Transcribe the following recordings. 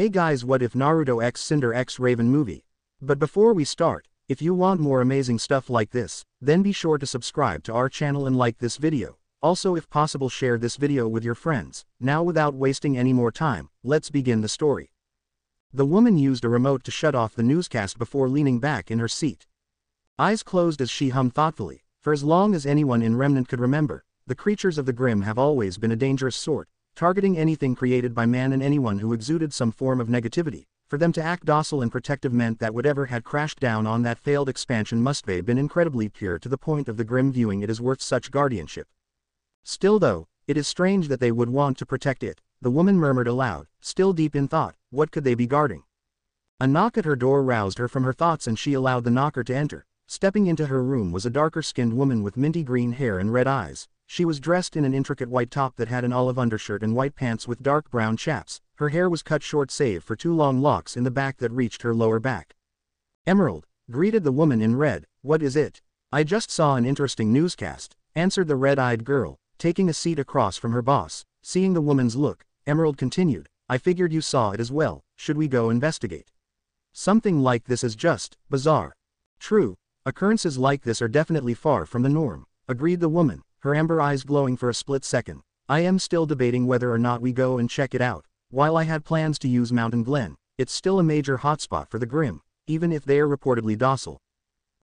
Hey guys what if Naruto X Cinder X Raven movie? But before we start, if you want more amazing stuff like this, then be sure to subscribe to our channel and like this video. Also if possible share this video with your friends. Now without wasting any more time, let's begin the story. The woman used a remote to shut off the newscast before leaning back in her seat. Eyes closed as she hummed thoughtfully, for as long as anyone in Remnant could remember, the creatures of the Grimm have always been a dangerous sort, targeting anything created by man and anyone who exuded some form of negativity. For them to act docile and protective meant that whatever had crashed down on that failed expansion must have been incredibly pure to the point of the Grimm viewing it as worth such guardianship. Still though, it is strange that they would want to protect it, the woman murmured aloud, still deep in thought, what could they be guarding? A knock at her door roused her from her thoughts and she allowed the knocker to enter. Stepping into her room was a darker-skinned woman with minty green hair and red eyes, she was dressed in an intricate white top that had an olive undershirt and white pants with dark brown chaps. Her hair was cut short save for two long locks in the back that reached her lower back. Emerald, greeted the woman in red, what is it? I just saw an interesting newscast, answered the red-eyed girl, taking a seat across from her boss. Seeing the woman's look, Emerald continued, I figured you saw it as well, should we go investigate? Something like this is just, bizarre. True, occurrences like this are definitely far from the norm, agreed the woman, her amber eyes glowing for a split second. I am still debating whether or not we go and check it out. While I had plans to use Mountain Glenn, it's still a major hotspot for the Grimm, even if they are reportedly docile.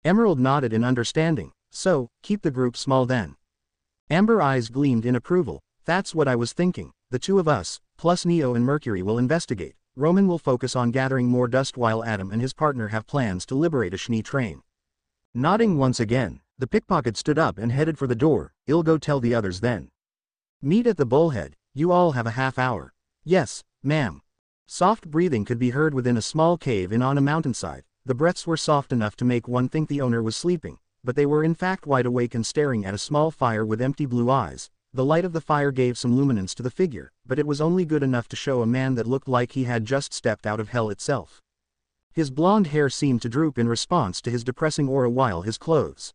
Emerald nodded in understanding, so, keep the group small then. Amber eyes gleamed in approval, that's what I was thinking, the two of us, plus Neo and Mercury will investigate, Roman will focus on gathering more dust while Adam and his partner have plans to liberate a Schnee train. Nodding once again, the pickpocket stood up and headed for the door, I'll go tell the others then. Meet at the bullhead, you all have a half hour. Yes, ma'am. Soft breathing could be heard within a small cave in on a mountainside, the breaths were soft enough to make one think the owner was sleeping, but they were in fact wide awake and staring at a small fire with empty blue eyes. The light of the fire gave some luminance to the figure, but it was only good enough to show a man that looked like he had just stepped out of hell itself. His blonde hair seemed to droop in response to his depressing aura while his clothes,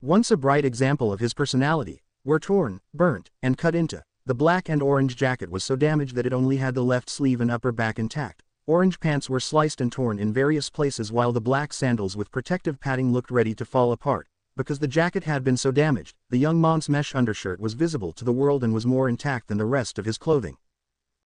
once a bright example of his personality, were torn, burnt, and cut into. The black and orange jacket was so damaged that it only had the left sleeve and upper back intact. Orange pants were sliced and torn in various places while the black sandals with protective padding looked ready to fall apart. Because the jacket had been so damaged, the young Mont's mesh undershirt was visible to the world and was more intact than the rest of his clothing.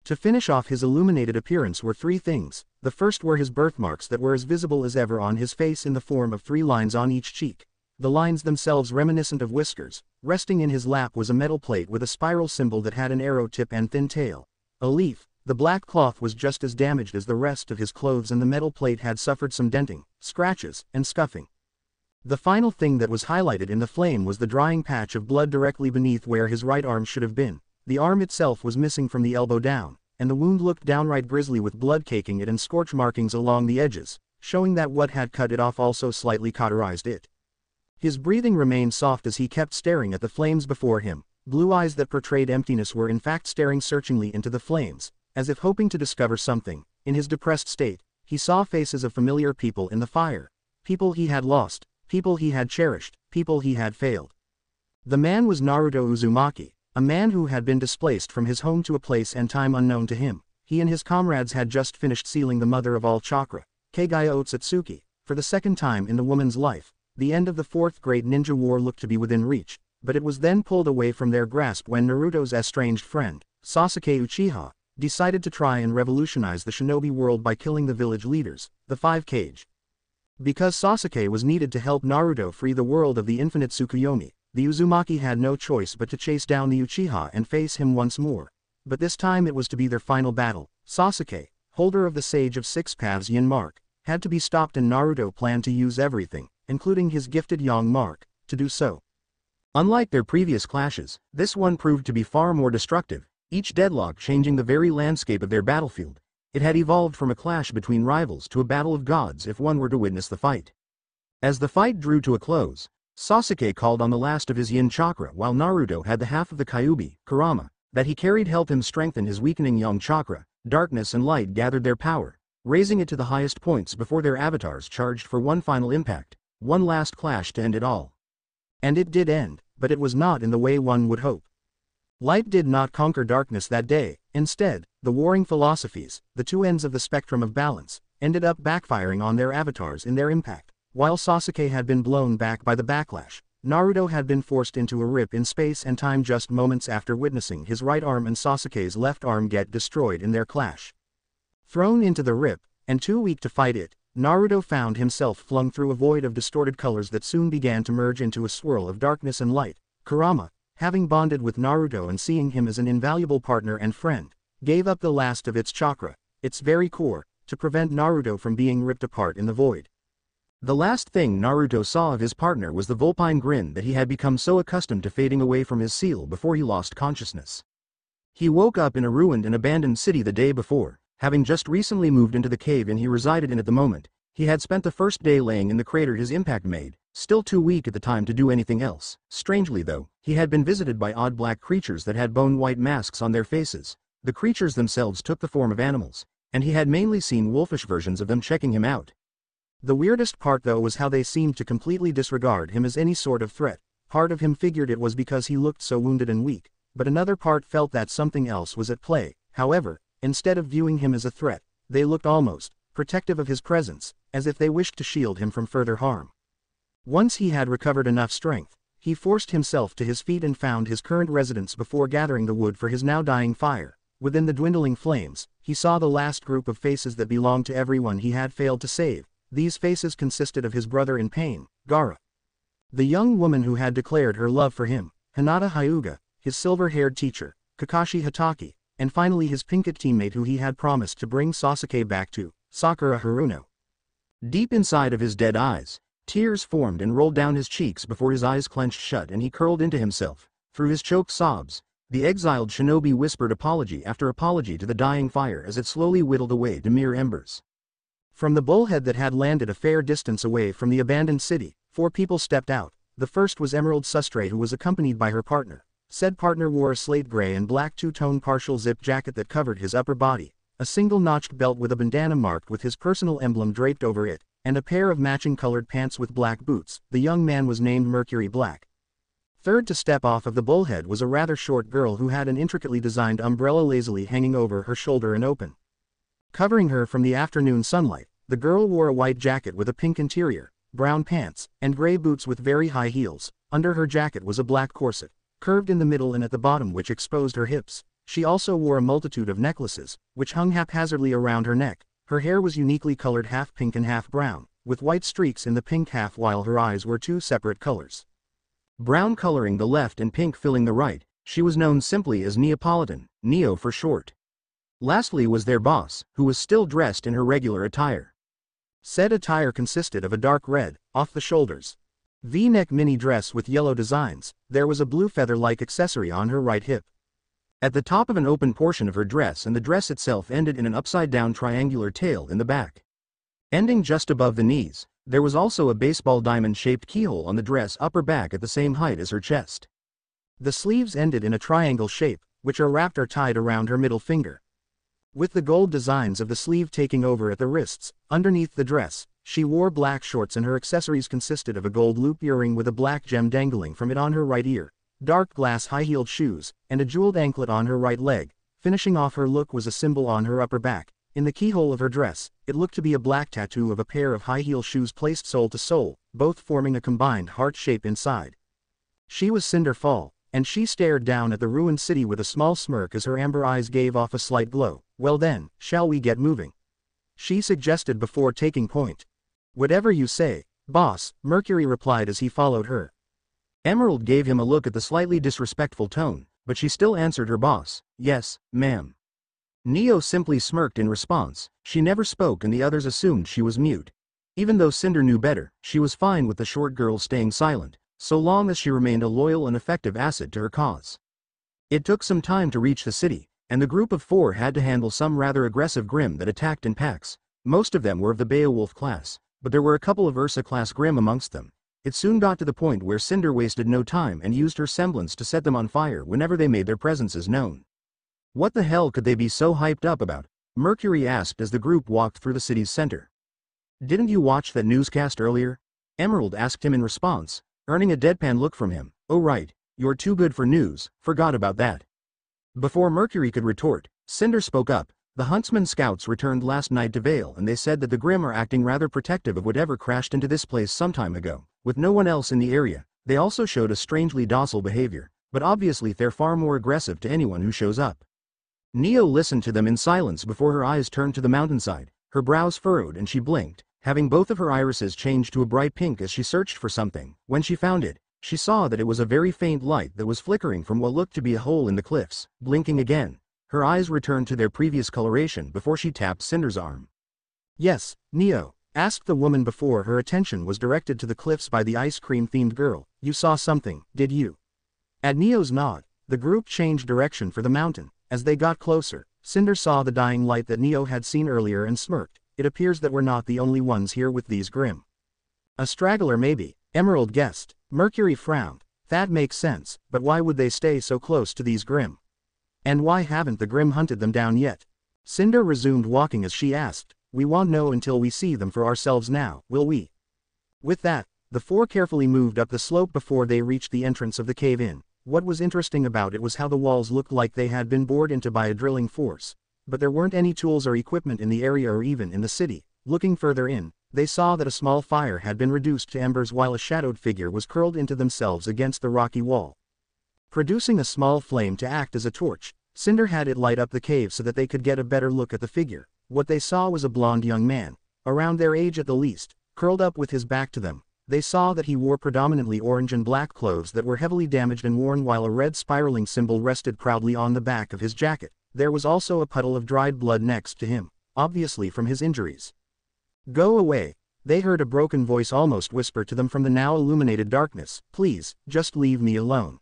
To finish off his illuminated appearance were three things. The first were his birthmarks that were as visible as ever on his face in the form of three lines on each cheek the lines themselves reminiscent of whiskers. Resting in his lap was a metal plate with a spiral symbol that had an arrow tip and thin tail. A leaf, the black cloth was just as damaged as the rest of his clothes and the metal plate had suffered some denting, scratches, and scuffing. The final thing that was highlighted in the flame was the drying patch of blood directly beneath where his right arm should have been. The arm itself was missing from the elbow down, and the wound looked downright grisly with blood caking it and scorch markings along the edges, showing that what had cut it off also slightly cauterized it. His breathing remained soft as he kept staring at the flames before him. Blue eyes that portrayed emptiness were in fact staring searchingly into the flames, as if hoping to discover something. In his depressed state, he saw faces of familiar people in the fire. People he had lost, people he had cherished, people he had failed. The man was Naruto Uzumaki, a man who had been displaced from his home to a place and time unknown to him. He and his comrades had just finished sealing the mother of all chakra, Kaguya Otsutsuki, for the second time in the woman's life. The end of the Fourth Great Ninja War looked to be within reach, but it was then pulled away from their grasp when Naruto's estranged friend, Sasuke Uchiha, decided to try and revolutionize the shinobi world by killing the village leaders, the Five Kage. Because Sasuke was needed to help Naruto free the world of the infinite Tsukuyomi, the Uzumaki had no choice but to chase down the Uchiha and face him once more. But this time it was to be their final battle. Sasuke, holder of the Sage of Six Paths Yin mark, had to be stopped and Naruto planned to use everything, including his gifted Yang mark, to do so. Unlike their previous clashes, this one proved to be far more destructive, each deadlock changing the very landscape of their battlefield. It had evolved from a clash between rivals to a battle of gods if one were to witness the fight. As the fight drew to a close, Sasuke called on the last of his yin chakra while Naruto had the half of the Kyuubi, Kurama, that he carried help him strengthen his weakening yang chakra. Darkness and light gathered their power, raising it to the highest points before their avatars charged for one final impact. One last clash to end it all. And it did end, but it was not in the way one would hope. Light did not conquer darkness that day, instead, the warring philosophies, the two ends of the spectrum of balance, ended up backfiring on their avatars in their impact. While Sasuke had been blown back by the backlash, Naruto had been forced into a rip in space and time just moments after witnessing his right arm and Sasuke's left arm get destroyed in their clash. Thrown into the rip, and too weak to fight it, Naruto found himself flung through a void of distorted colors that soon began to merge into a swirl of darkness and light. Kurama, having bonded with Naruto and seeing him as an invaluable partner and friend, gave up the last of its chakra, its very core, to prevent Naruto from being ripped apart in the void. The last thing Naruto saw of his partner was the vulpine grin that he had become so accustomed to fading away from his seal before he lost consciousness. He woke up in a ruined and abandoned city the day before, Having just recently moved into the cave and he resided in at the moment, he had spent the first day laying in the crater his impact made, still too weak at the time to do anything else. Strangely though, he had been visited by odd black creatures that had bone-white masks on their faces. The creatures themselves took the form of animals, and he had mainly seen wolfish versions of them checking him out. The weirdest part though was how they seemed to completely disregard him as any sort of threat. Part of him figured it was because he looked so wounded and weak, but another part felt that something else was at play. However, Instead of viewing him as a threat, they looked almost protective of his presence, as if they wished to shield him from further harm. Once he had recovered enough strength, he forced himself to his feet and found his current residence before gathering the wood for his now dying fire. Within the dwindling flames, he saw the last group of faces that belonged to everyone he had failed to save. These faces consisted of his brother in pain, Gaara. The young woman who had declared her love for him, Hinata Hyuga, his silver-haired teacher, Kakashi Hatake, and finally his Pinkett teammate who he had promised to bring Sasuke back to, Sakura Haruno. Deep inside of his dead eyes, tears formed and rolled down his cheeks before his eyes clenched shut and he curled into himself. Through his choked sobs, the exiled shinobi whispered apology after apology to the dying fire as it slowly whittled away to mere embers. From the bullhead that had landed a fair distance away from the abandoned city, four people stepped out. The first was Emerald Sustrai who was accompanied by her partner, Said partner wore a slate gray and black two-tone partial zip jacket that covered his upper body, a single notched belt with a bandana marked with his personal emblem draped over it, and a pair of matching colored pants with black boots. The young man was named Mercury Black. Third to step off of the bullhead was a rather short girl who had an intricately designed umbrella lazily hanging over her shoulder and open. Covering her from the afternoon sunlight, the girl wore a white jacket with a pink interior, brown pants, and gray boots with very high heels. Under her jacket was a black corset curved in the middle and at the bottom which exposed her hips. She also wore a multitude of necklaces, which hung haphazardly around her neck. Her hair was uniquely colored half pink and half brown, with white streaks in the pink half while her eyes were two separate colors. Brown coloring the left and pink filling the right, she was known simply as Neapolitan, Neo for short. Lastly was their boss, who was still dressed in her regular attire. Said attire consisted of a dark red, off the shoulders, V-neck mini dress with yellow designs, there was a blue feather-like accessory on her right hip. At the top of an open portion of her dress and the dress itself ended in an upside-down triangular tail in the back. Ending just above the knees, there was also a baseball diamond-shaped keyhole on the dress upper back at the same height as her chest. The sleeves ended in a triangle shape, which are wrapped or tied around her middle finger. With the gold designs of the sleeve taking over at the wrists, underneath the dress, she wore black shorts and her accessories consisted of a gold loop earring with a black gem dangling from it on her right ear, dark glass high-heeled shoes, and a jeweled anklet on her right leg. Finishing off her look was a symbol on her upper back. In the keyhole of her dress, it looked to be a black tattoo of a pair of high-heel shoes placed sole to sole, both forming a combined heart shape inside. She was Cinder Fall, and she stared down at the ruined city with a small smirk as her amber eyes gave off a slight glow. Well then, shall we get moving? She suggested before taking point. Whatever you say, boss, Mercury replied as he followed her. Emerald gave him a look at the slightly disrespectful tone, but she still answered her boss, yes, ma'am. Neo simply smirked in response, she never spoke and the others assumed she was mute. Even though Cinder knew better, she was fine with the short girl staying silent, so long as she remained a loyal and effective asset to her cause. It took some time to reach the city, and the group of four had to handle some rather aggressive Grimm that attacked in packs. Most of them were of the Beowulf class, but there were a couple of Ursa-class Grimm amongst them. It soon got to the point where Cinder wasted no time and used her semblance to set them on fire whenever they made their presences known. What the hell could they be so hyped up about? Mercury asked as the group walked through the city's center. Didn't you watch that newscast earlier? Emerald asked him in response, earning a deadpan look from him. Oh right, you're too good for news, forgot about that. Before Mercury could retort, Cinder spoke up. The Huntsman scouts returned last night to Vale and they said that the Grimm are acting rather protective of whatever crashed into this place some time ago. With no one else in the area, they also showed a strangely docile behavior, but obviously they're far more aggressive to anyone who shows up. Neo listened to them in silence before her eyes turned to the mountainside, her brows furrowed and she blinked, having both of her irises change to a bright pink as she searched for something. When she found it, she saw that it was a very faint light that was flickering from what looked to be a hole in the cliffs, blinking again. Her eyes returned to their previous coloration before she tapped Cinder's arm. Yes, Neo, asked the woman before her attention was directed to the cliffs by the ice cream-themed girl. You saw something, did you? At Neo's nod, the group changed direction for the mountain. As they got closer, Cinder saw the dying light that Neo had seen earlier and smirked. It appears that we're not the only ones here with these Grimm. A straggler maybe, Emerald guessed. Mercury frowned. That makes sense, but why would they stay so close to these Grimm? And why haven't the Grimm hunted them down yet? Cinder resumed walking as she asked, we won't know until we see them for ourselves now, will we? With that, the four carefully moved up the slope before they reached the entrance of the cave-in. What was interesting about it was how the walls looked like they had been bored into by a drilling force. But there weren't any tools or equipment in the area or even in the city. Looking further in, they saw that a small fire had been reduced to embers while a shadowed figure was curled into themselves against the rocky wall. Producing a small flame to act as a torch, Cinder had it light up the cave so that they could get a better look at the figure. What they saw was a blond young man, around their age at the least, curled up with his back to them. They saw that he wore predominantly orange and black clothes that were heavily damaged and worn while a red spiraling symbol rested proudly on the back of his jacket. There was also a puddle of dried blood next to him, obviously from his injuries. Go away. They heard a broken voice almost whisper to them from the now illuminated darkness, please, just leave me alone.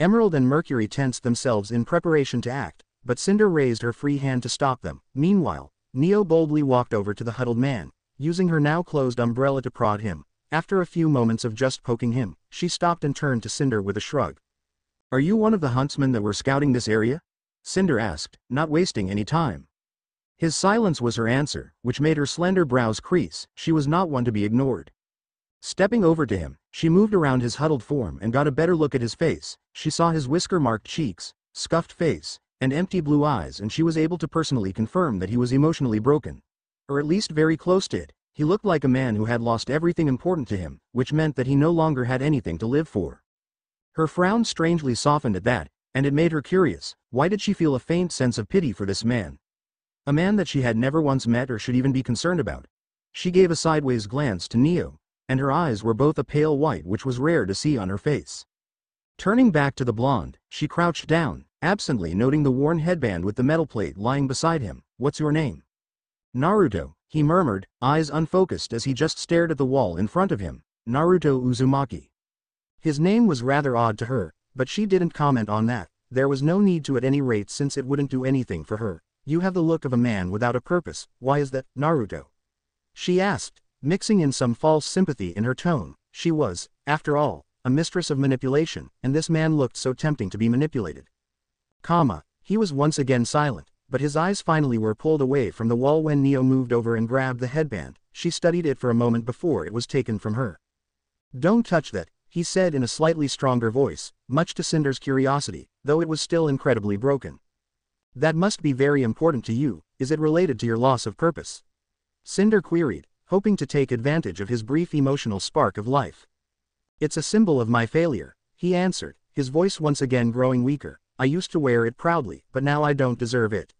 Emerald and Mercury tensed themselves in preparation to act, but Cinder raised her free hand to stop them. Meanwhile, Neo boldly walked over to the huddled man, using her now closed umbrella to prod him. After a few moments of just poking him, she stopped and turned to Cinder with a shrug. Are you one of the huntsmen that were scouting this area? Cinder asked, not wasting any time. His silence was her answer, which made her slender brows crease, she was not one to be ignored. Stepping over to him, she moved around his huddled form and got a better look at his face. She saw his whisker-marked cheeks, scuffed face, and empty blue eyes and she was able to personally confirm that he was emotionally broken. Or at least very close to it. He looked like a man who had lost everything important to him, which meant that he no longer had anything to live for. Her frown strangely softened at that, and it made her curious, why did she feel a faint sense of pity for this man? A man that she had never once met or should even be concerned about. She gave a sideways glance to Neo, and her eyes were both a pale white which was rare to see on her face. Turning back to the blonde, she crouched down, absently noting the worn headband with the metal plate lying beside him. What's your name? Naruto, he murmured, eyes unfocused as he just stared at the wall in front of him. Naruto Uzumaki. His name was rather odd to her, but she didn't comment on that. There was no need to at any rate since it wouldn't do anything for her. You have the look of a man without a purpose. Why is that, Naruto? She asked, Mixing in some false sympathy in her tone, she was, after all, a mistress of manipulation, and this man looked so tempting to be manipulated. Comma, he was once again silent, but his eyes finally were pulled away from the wall when Neo moved over and grabbed the headband, she studied it for a moment before it was taken from her. Don't touch that, he said in a slightly stronger voice, much to Cinder's curiosity, though it was still incredibly broken. That must be very important to you, is it related to your loss of purpose? Cinder queried, hoping to take advantage of his brief emotional spark of life. It's a symbol of my failure, he answered, his voice once again growing weaker. I used to wear it proudly, but now I don't deserve it.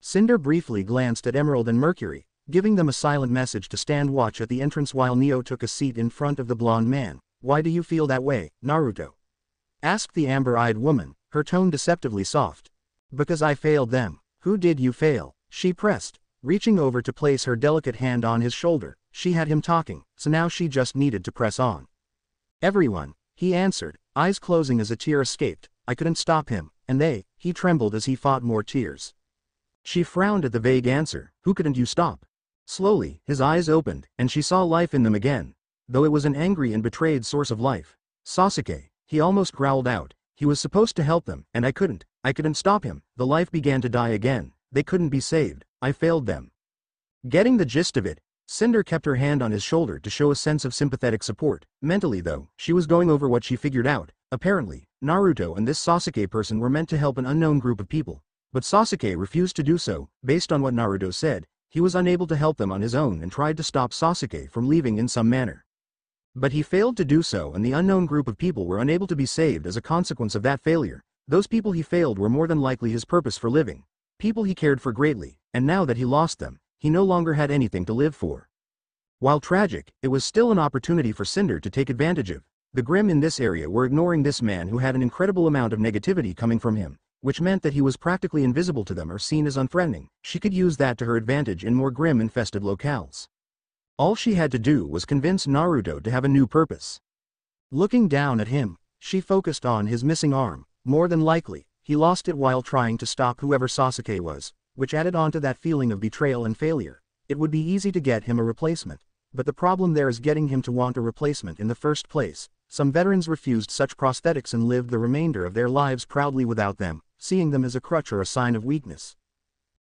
Cinder briefly glanced at Emerald and Mercury, giving them a silent message to stand watch at the entrance while Neo took a seat in front of the blonde man. Why do you feel that way, Naruto? Asked the amber-eyed woman, her tone deceptively soft. Because I failed them. Who did you fail? She pressed, Reaching over to place her delicate hand on his shoulder, she had him talking, so now she just needed to press on. Everyone, he answered, eyes closing as a tear escaped, I couldn't stop him, and they, he trembled as he fought more tears. She frowned at the vague answer, who couldn't you stop? Slowly, his eyes opened, and she saw life in them again, though it was an angry and betrayed source of life. Sasuke, he almost growled out, he was supposed to help them, and I couldn't, I couldn't stop him, the life began to die again, they couldn't be saved, I failed them. Getting the gist of it, Cinder kept her hand on his shoulder to show a sense of sympathetic support. Mentally though, she was going over what she figured out. Apparently, Naruto and this Sasuke person were meant to help an unknown group of people. But Sasuke refused to do so, based on what Naruto said, he was unable to help them on his own and tried to stop Sasuke from leaving in some manner. But he failed to do so and the unknown group of people were unable to be saved as a consequence of that failure, those people he failed were more than likely his purpose for living, people he cared for greatly, and now that he lost them, he no longer had anything to live for. While tragic, it was still an opportunity for Cinder to take advantage of. The Grimm in this area were ignoring this man who had an incredible amount of negativity coming from him, which meant that he was practically invisible to them or seen as unfriending. She could use that to her advantage in more Grimm-infested locales. All she had to do was convince Naruto to have a new purpose. Looking down at him, she focused on his missing arm. More than likely, he lost it while trying to stop whoever Sasuke was, which added on to that feeling of betrayal and failure. It would be easy to get him a replacement, but the problem there is getting him to want a replacement in the first place. Some veterans refused such prosthetics and lived the remainder of their lives proudly without them, seeing them as a crutch or a sign of weakness.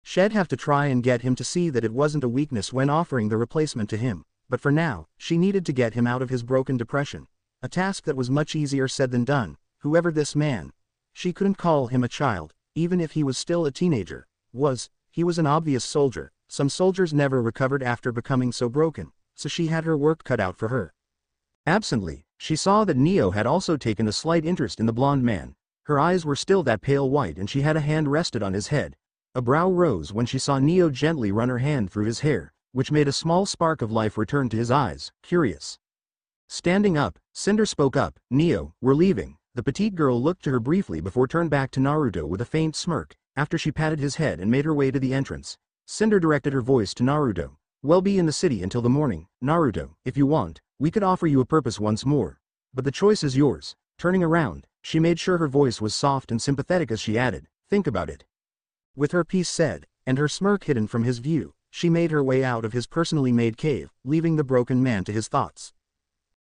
She'd have to try and get him to see that it wasn't a weakness when offering the replacement to him, but for now, she needed to get him out of his broken depression. A task that was much easier said than done, whoever this man, she couldn't call him a child, even if he was still a teenager, was, he was an obvious soldier, some soldiers never recovered after becoming so broken, so she had her work cut out for her. Absently, she saw that Neo had also taken a slight interest in the blonde man. Her eyes were still that pale white and she had a hand rested on his head. A brow rose when she saw Neo gently run her hand through his hair, which made a small spark of life return to his eyes, curious. Standing up, Cinder spoke up, Neo, we're leaving. The petite girl looked to her briefly before turned back to Naruto with a faint smirk, after she patted his head and made her way to the entrance. Cinder directed her voice to Naruto. We'll be in the city until the morning, Naruto, if you want, we could offer you a purpose once more. But the choice is yours. Turning around, she made sure her voice was soft and sympathetic as she added, think about it. With her piece said, and her smirk hidden from his view, she made her way out of his personally made cave, leaving the broken man to his thoughts.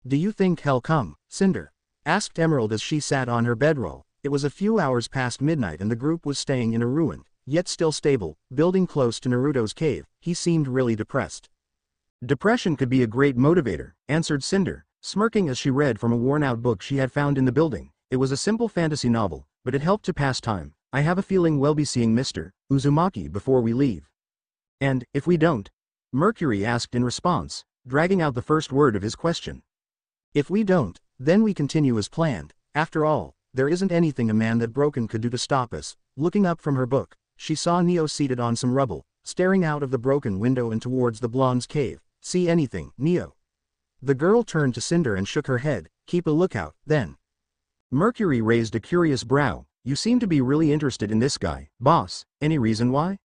Do you think he'll come, Cinder? asked Emerald as she sat on her bedroll. It was a few hours past midnight and the group was staying in a ruined, yet still stable, building close to Naruto's cave. He seemed really depressed. Depression could be a great motivator, answered Cinder, smirking as she read from a worn-out book she had found in the building. It was a simple fantasy novel, but it helped to pass time. I have a feeling we'll be seeing Mr. Uzumaki before we leave. And, if we don't? Mercury asked in response, dragging out the first word of his question. If we don't, then we continue as planned. After all, there isn't anything a man that broken could do to stop us. Looking up from her book, she saw Neo seated on some rubble, staring out of the broken window and towards the blonde's cave. See anything, Neo? The girl turned to Cinder and shook her head. Keep a lookout, then. Mercury raised a curious brow. You seem to be really interested in this guy, boss. Any reason why?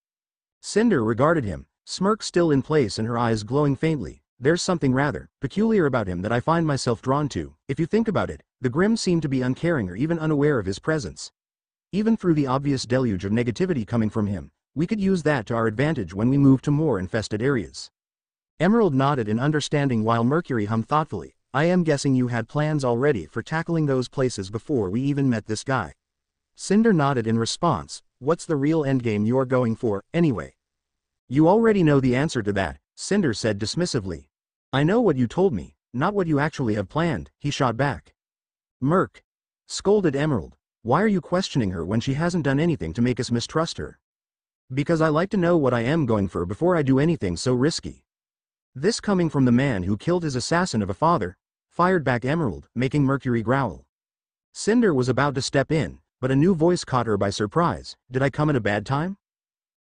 Cinder regarded him, smirk still in place and her eyes glowing faintly. There's something rather peculiar about him that I find myself drawn to. If you think about it, the Grimm seemed to be uncaring or even unaware of his presence. Even through the obvious deluge of negativity coming from him, we could use that to our advantage when we move to more infested areas. Emerald nodded in understanding while Mercury hummed thoughtfully, I am guessing you had plans already for tackling those places before we even met this guy. Cinder nodded in response, what's the real endgame you're going for, anyway? You already know the answer to that, Cinder said dismissively. I know what you told me, not what you actually have planned, he shot back. Merc. Scolded Emerald. Why are you questioning her when she hasn't done anything to make us mistrust her? Because I like to know what I am going for before I do anything so risky. This coming from the man who killed his assassin of a father, fired back Emerald, making Mercury growl. Cinder was about to step in, but a new voice caught her by surprise. Did I come at a bad time?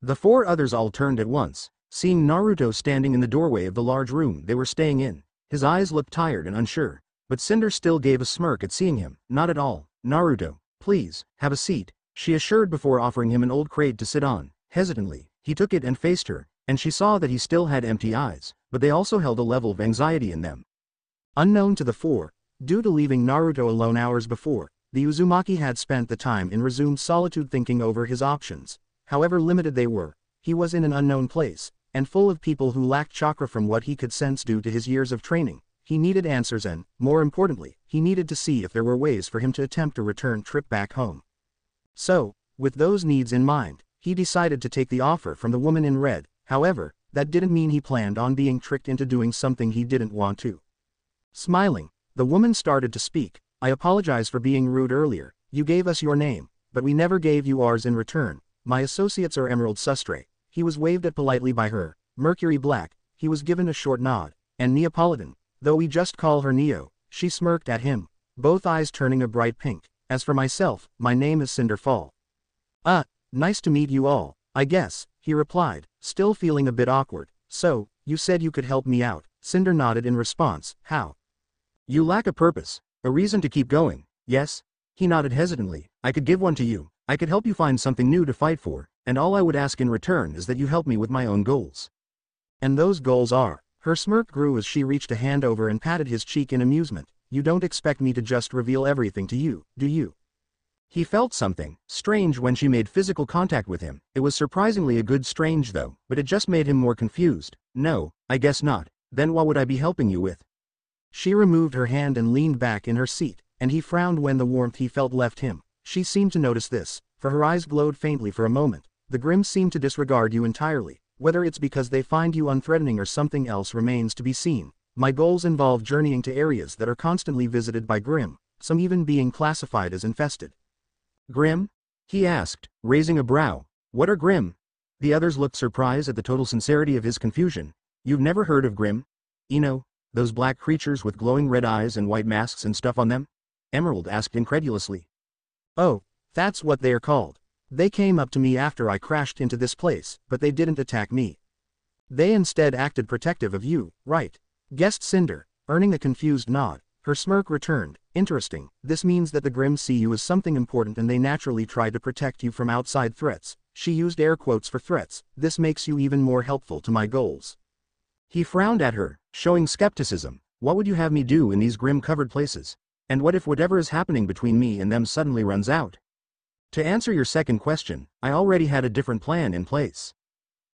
The four others all turned at once, Seeing Naruto standing in the doorway of the large room they were staying in, his eyes looked tired and unsure, but Cinder still gave a smirk at seeing him, not at all. Naruto, please, have a seat, she assured before offering him an old crate to sit on. Hesitantly, he took it and faced her, and she saw that he still had empty eyes, but they also held a level of anxiety in them. Unknown to the four, due to leaving Naruto alone hours before, the Uzumaki had spent the time in resumed solitude thinking over his options. However limited they were, he was in an unknown place, and full of people who lacked chakra from what he could sense due to his years of training. He needed answers and, more importantly, he needed to see if there were ways for him to attempt a return trip back home. So, with those needs in mind, he decided to take the offer from the woman in red, however, that didn't mean he planned on being tricked into doing something he didn't want to. Smiling, the woman started to speak, I apologize for being rude earlier, you gave us your name, but we never gave you ours in return, my associates are Emerald Sustrai. He was waved at politely by her, Mercury Black, he was given a short nod, and Neapolitan, though we just call her Neo, she smirked at him, both eyes turning a bright pink. As for myself, my name is Cinder Fall. Ah, nice to meet you all, I guess, he replied, still feeling a bit awkward. So, you said you could help me out, Cinder nodded in response, how? You lack a purpose, a reason to keep going, yes? He nodded hesitantly, I could give one to you, I could help you find something new to fight for, and all I would ask in return is that you help me with my own goals. And those goals are. Her smirk grew as she reached a hand over and patted his cheek in amusement. You don't expect me to just reveal everything to you, do you? He felt something, strange when she made physical contact with him. It was surprisingly a good strange though, but it just made him more confused. No, I guess not. Then what would I be helping you with? She removed her hand and leaned back in her seat, and he frowned when the warmth he felt left him. She seemed to notice this, for her eyes glowed faintly for a moment. The Grimm seem to disregard you entirely, whether it's because they find you unthreatening or something else remains to be seen. My goals involve journeying to areas that are constantly visited by Grimm, some even being classified as infested. Grimm? He asked, raising a brow. What are Grimm? The others looked surprised at the total sincerity of his confusion. You've never heard of Grimm? You know, those black creatures with glowing red eyes and white masks and stuff on them? Emerald asked incredulously. Oh, that's what they're called. They came up to me after I crashed into this place, but they didn't attack me. They instead acted protective of you, right? Guessed Cinder, earning a confused nod. Her smirk returned. Interesting, this means that the Grimm see you as something important and they naturally try to protect you from outside threats. She used air quotes for threats. This makes you even more helpful to my goals. He frowned at her, showing skepticism. What would you have me do in these Grimm covered places? And what if whatever is happening between me and them suddenly runs out? To answer your second question, I already had a different plan in place.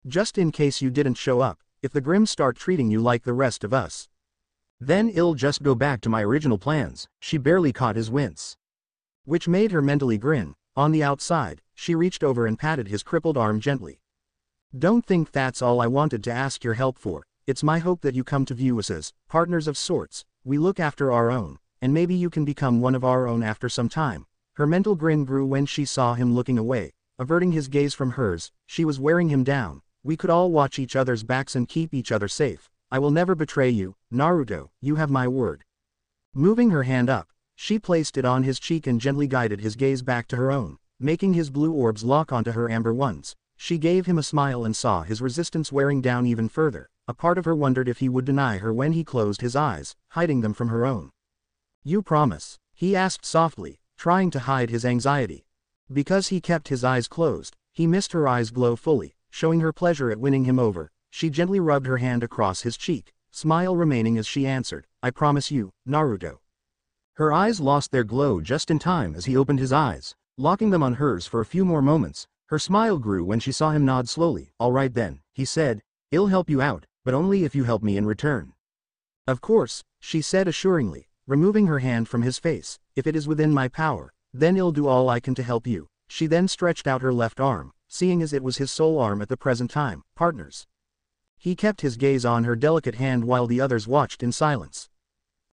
Just in case you didn't show up, if the Grimm start treating you like the rest of us. Then I'll just go back to my original plans, she barely caught his wince. Which made her mentally grin. On the outside, she reached over and patted his crippled arm gently. Don't think that's all I wanted to ask your help for, it's my hope that you come to view us as partners of sorts, we look after our own, and maybe you can become one of our own after some time. Her mental grin grew when she saw him looking away, averting his gaze from hers, she was wearing him down. We could all watch each other's backs and keep each other safe. I will never betray you, Naruto, you have my word. Moving her hand up, she placed it on his cheek and gently guided his gaze back to her own, making his blue orbs lock onto her amber ones. She gave him a smile and saw his resistance wearing down even further. A part of her wondered if he would deny her when he closed his eyes, hiding them from her own. You promise? He asked softly, trying to hide his anxiety. Because he kept his eyes closed, he missed her eyes glow fully, showing her pleasure at winning him over. She gently rubbed her hand across his cheek, smile remaining as she answered, I promise you, Naruto. Her eyes lost their glow just in time as he opened his eyes, locking them on hers for a few more moments. Her smile grew when she saw him nod slowly. All right then, he said, I'll help you out, but only if you help me in return. Of course, she said assuringly, removing her hand from his face, if it is within my power, then I'll do all I can to help you. She then stretched out her left arm, seeing as it was his sole arm at the present time, partners. He kept his gaze on her delicate hand while the others watched in silence.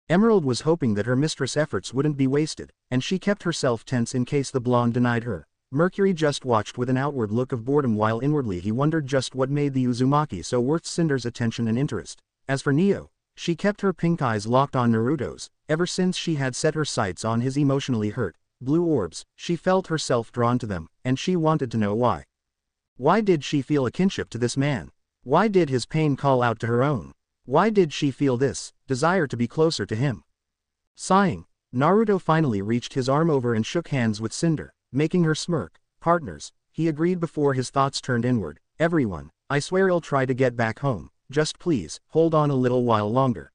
Emerald was hoping that her mistress' efforts wouldn't be wasted, and she kept herself tense in case the blonde denied her. Mercury just watched with an outward look of boredom while inwardly he wondered just what made the Uzumaki so worth Cinder's attention and interest. As for Neo, she kept her pink eyes locked on Naruto's, ever since she had set her sights on his emotionally hurt, blue orbs, she felt herself drawn to them, and she wanted to know why. Why did she feel a kinship to this man? Why did his pain call out to her own? Why did she feel this, desire to be closer to him? Sighing, Naruto finally reached his arm over and shook hands with Cinder, making her smirk. Partners, he agreed before his thoughts turned inward. Everyone, I swear I'll try to get back home. Just please, hold on a little while longer.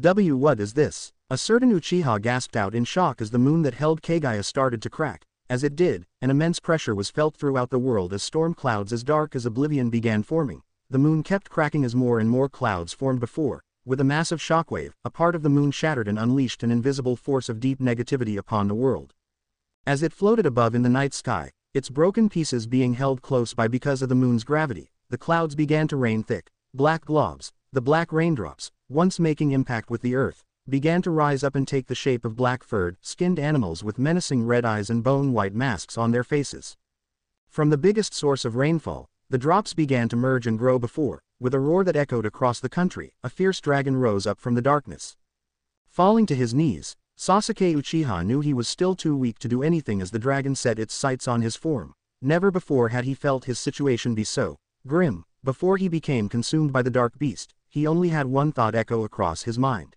W what is this? A certain Uchiha gasped out in shock as the moon that held Kaguya started to crack. As it did, an immense pressure was felt throughout the world as storm clouds as dark as oblivion began forming. The moon kept cracking as more and more clouds formed before. With a massive shockwave, a part of the moon shattered and unleashed an invisible force of deep negativity upon the world. As it floated above in the night sky, its broken pieces being held close by because of the moon's gravity, the clouds began to rain thick, Black globs, the black raindrops, once making impact with the earth, began to rise up and take the shape of black-furred, skinned animals with menacing red eyes and bone-white masks on their faces. From the biggest source of rainfall, the drops began to merge and grow before, with a roar that echoed across the country, a fierce dragon rose up from the darkness. Falling to his knees, Sasuke Uchiha knew he was still too weak to do anything as the dragon set its sights on his form. Never before had he felt his situation be so grim. Before he became consumed by the dark beast, he only had one thought echo across his mind.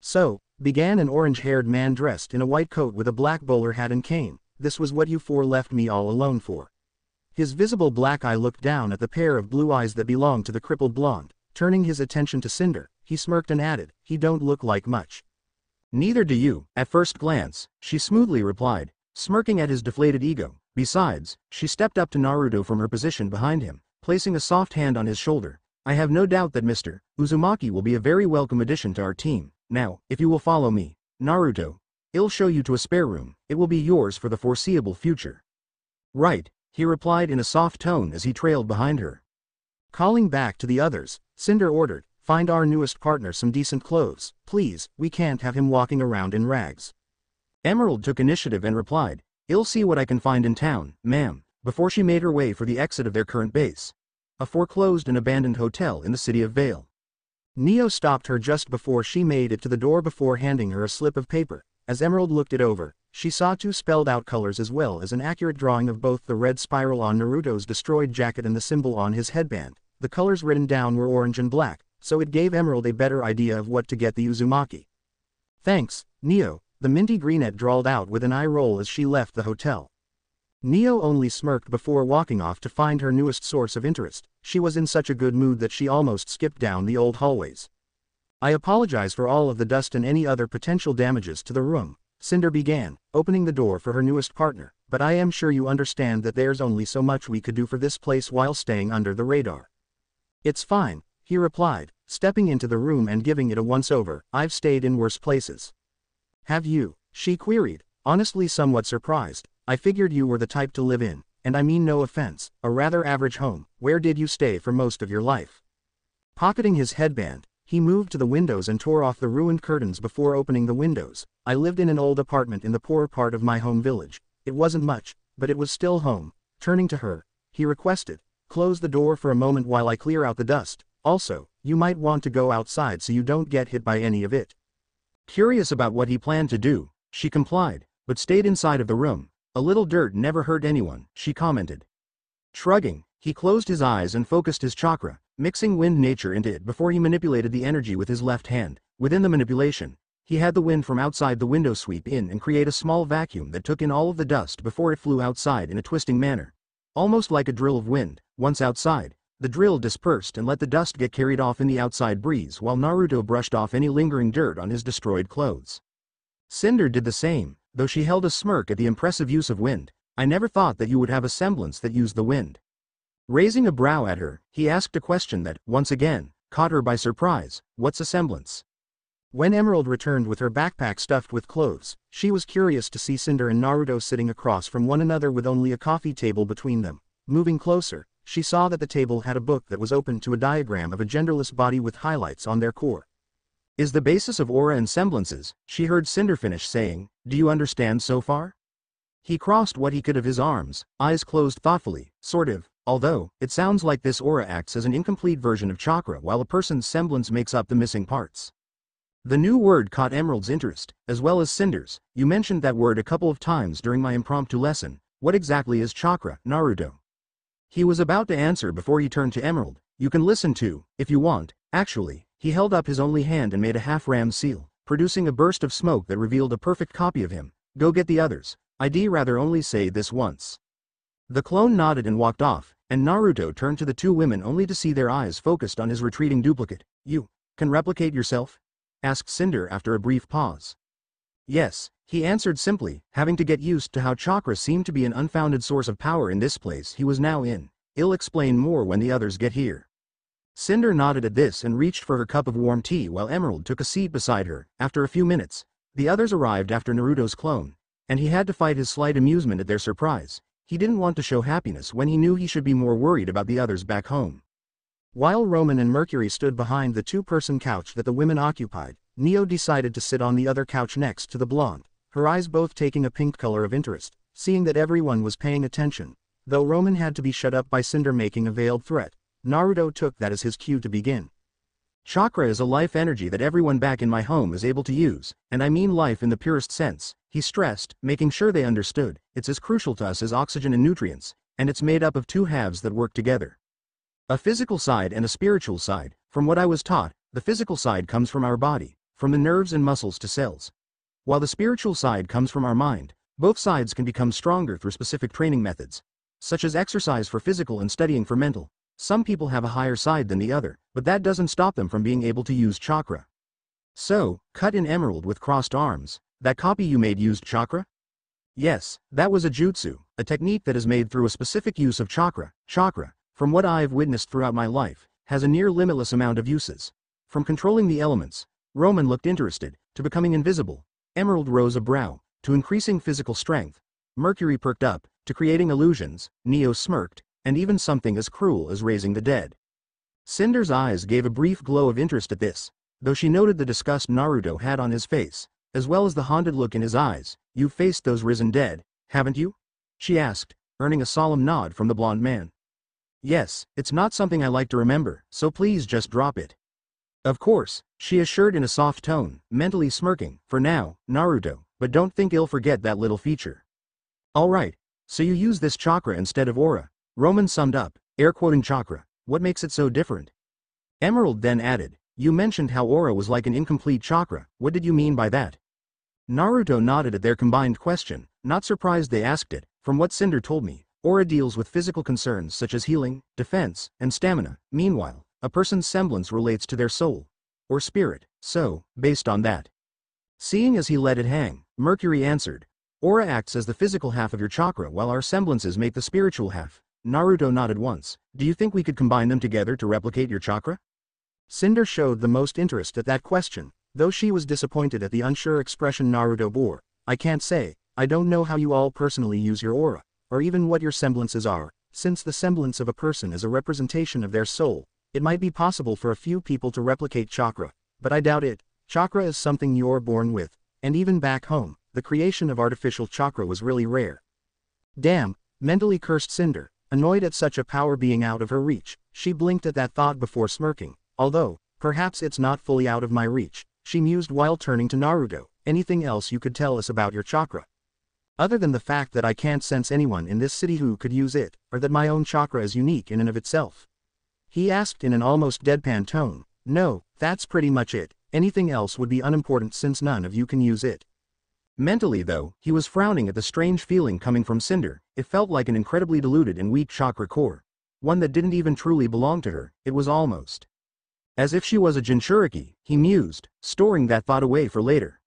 So, began an orange-haired man dressed in a white coat with a black bowler hat and cane, this was what you four left me all alone for. His visible black eye looked down at the pair of blue eyes that belonged to the crippled blonde, turning his attention to Cinder, he smirked and added, he don't look like much. Neither do you, at first glance, she smoothly replied, smirking at his deflated ego. Besides, she stepped up to Naruto from her position behind him, placing a soft hand on his shoulder. I have no doubt that Mr. Uzumaki will be a very welcome addition to our team. Now, if you will follow me, Naruto, I'll show you to a spare room, it will be yours for the foreseeable future. Right, he replied in a soft tone as he trailed behind her. Calling back to the others, Cinder ordered, find our newest partner some decent clothes, please, we can't have him walking around in rags. Emerald took initiative and replied, I'll see what I can find in town, ma'am, before she made her way for the exit of their current base. A foreclosed and abandoned hotel in the city of Vale. Neo stopped her just before she made it to the door before handing her a slip of paper. As Emerald looked it over, she saw two spelled out colors as well as an accurate drawing of both the red spiral on Naruto's destroyed jacket and the symbol on his headband. The colors written down were orange and black, so it gave Emerald a better idea of what to get the Uzumaki. Thanks, Neo, the minty greenette drawled out with an eye roll as she left the hotel. Neo only smirked before walking off to find her newest source of interest, she was in such a good mood that she almost skipped down the old hallways. I apologize for all of the dust and any other potential damages to the room, Cinder began, opening the door for her newest partner, but I am sure you understand that there's only so much we could do for this place while staying under the radar. It's fine, he replied, stepping into the room and giving it a once-over, I've stayed in worse places. Have you? She queried, honestly somewhat surprised, I figured you were the type to live in, and I mean no offense, a rather average home, where did you stay for most of your life? Pocketing his headband, he moved to the windows and tore off the ruined curtains before opening the windows. I lived in an old apartment in the poorer part of my home village. It wasn't much, but it was still home. Turning to her, he requested, close the door for a moment while I clear out the dust. Also, you might want to go outside so you don't get hit by any of it. Curious about what he planned to do, she complied, but stayed inside of the room. A little dirt never hurt anyone, she commented. Shrugging, he closed his eyes and focused his chakra, mixing wind nature into it before he manipulated the energy with his left hand. Within the manipulation, he had the wind from outside the window sweep in and create a small vacuum that took in all of the dust before it flew outside in a twisting manner. Almost like a drill of wind, once outside, the drill dispersed and let the dust get carried off in the outside breeze while Naruto brushed off any lingering dirt on his destroyed clothes. Cinder did the same, though she held a smirk at the impressive use of wind. I never thought that you would have a semblance that used the wind. Raising a brow at her, he asked a question that, once again, caught her by surprise, what's a semblance? When Emerald returned with her backpack stuffed with clothes, she was curious to see Cinder and Naruto sitting across from one another with only a coffee table between them. Moving closer, she saw that the table had a book that was open to a diagram of a genderless body with highlights on their core. Is the basis of aura and semblances, she heard Cinder finish saying, do you understand so far? He crossed what he could of his arms, eyes closed thoughtfully, sort of, Although, it sounds like this aura acts as an incomplete version of chakra while a person's semblance makes up the missing parts. The new word caught Emerald's interest, as well as Cinder's. You mentioned that word a couple of times during my impromptu lesson. What exactly is chakra, Naruto? He was about to answer before he turned to Emerald. You can listen to, if you want. Actually, he held up his only hand and made a half-ram seal, producing a burst of smoke that revealed a perfect copy of him. Go get the others. I'd rather only say this once. The clone nodded and walked off, and Naruto turned to the two women only to see their eyes focused on his retreating duplicate. You can replicate yourself? asked Cinder after a brief pause. Yes, he answered simply, having to get used to how chakra seemed to be an unfounded source of power in this place he was now in. I'll explain more when the others get here. Cinder nodded at this and reached for her cup of warm tea while Emerald took a seat beside her. After a few minutes, the others arrived after Naruto's clone, and he had to fight his slight amusement at their surprise. He didn't want to show happiness when he knew he should be more worried about the others back home. While Roman and Mercury stood behind the two-person couch that the women occupied, Neo decided to sit on the other couch next to the blonde, her eyes both taking a pink color of interest, seeing that everyone was paying attention. Though Roman had to be shut up by Cinder making a veiled threat, Naruto took that as his cue to begin. Chakra is a life energy that everyone back in my home is able to use, and I mean life in the purest sense, he stressed, making sure they understood, it's as crucial to us as oxygen and nutrients, and it's made up of two halves that work together. A physical side and a spiritual side, from what I was taught, the physical side comes from our body, from the nerves and muscles to cells. While the spiritual side comes from our mind, both sides can become stronger through specific training methods, such as exercise for physical and studying for mental. Some people have a higher side than the other, but that doesn't stop them from being able to use chakra. So, cut in emerald with crossed arms, that copy you made used chakra? Yes, that was a jutsu, a technique that is made through a specific use of chakra. Chakra, from what I've witnessed throughout my life, has a near limitless amount of uses. From controlling the elements, Roman looked interested, to becoming invisible, Emerald rose a brow, to increasing physical strength, Mercury perked up, to creating illusions, Neo smirked, and even something as cruel as raising the dead. Cinder's eyes gave a brief glow of interest at this, though she noted the disgust Naruto had on his face, as well as the haunted look in his eyes. You've faced those risen dead, haven't you? She asked, earning a solemn nod from the blond man. Yes, it's not something I like to remember, so please just drop it. Of course, she assured in a soft tone, mentally smirking, for now, Naruto, but don't think he'll forget that little feature. Alright, so you use this chakra instead of aura, Roman summed up, air quoting chakra, what makes it so different? Emerald then added, you mentioned how aura was like an incomplete chakra, what did you mean by that? Naruto nodded at their combined question, not surprised they asked it, from what Cinder told me, aura deals with physical concerns such as healing, defense, and stamina, meanwhile, a person's semblance relates to their soul, or spirit, so, based on that. Seeing as he let it hang, Mercury answered, Aura acts as the physical half of your chakra while our semblances make the spiritual half. Naruto nodded once. Do you think we could combine them together to replicate your chakra? Cinder showed the most interest at that question, though she was disappointed at the unsure expression Naruto bore. I can't say, I don't know how you all personally use your aura, or even what your semblances are, since the semblance of a person is a representation of their soul. It might be possible for a few people to replicate chakra, but I doubt it. Chakra is something you're born with, and even back home, the creation of artificial chakra was really rare. Damn, mentally cursed Cinder, Annoyed at such a power being out of her reach, she blinked at that thought before smirking, although, perhaps it's not fully out of my reach, she mused while turning to Naruto, anything else you could tell us about your chakra? Other than the fact that I can't sense anyone in this city who could use it, or that my own chakra is unique in and of itself. He asked in an almost deadpan tone, no, that's pretty much it, anything else would be unimportant since none of you can use it. Mentally though, he was frowning at the strange feeling coming from Cinder, it felt like an incredibly diluted and weak chakra core. One that didn't even truly belong to her, it was almost. As if she was a Jinchuriki, he mused, storing that thought away for later.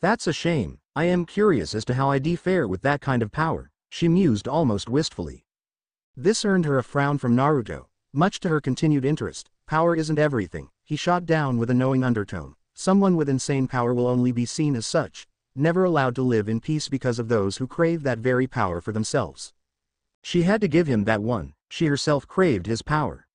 That's a shame, I am curious as to how I'd fare with that kind of power, she mused almost wistfully. This earned her a frown from Naruto, much to her continued interest, power isn't everything, he shot down with a knowing undertone. Someone with insane power will only be seen as such, never allowed to live in peace because of those who crave that very power for themselves. She had to give him that one, she herself craved his power.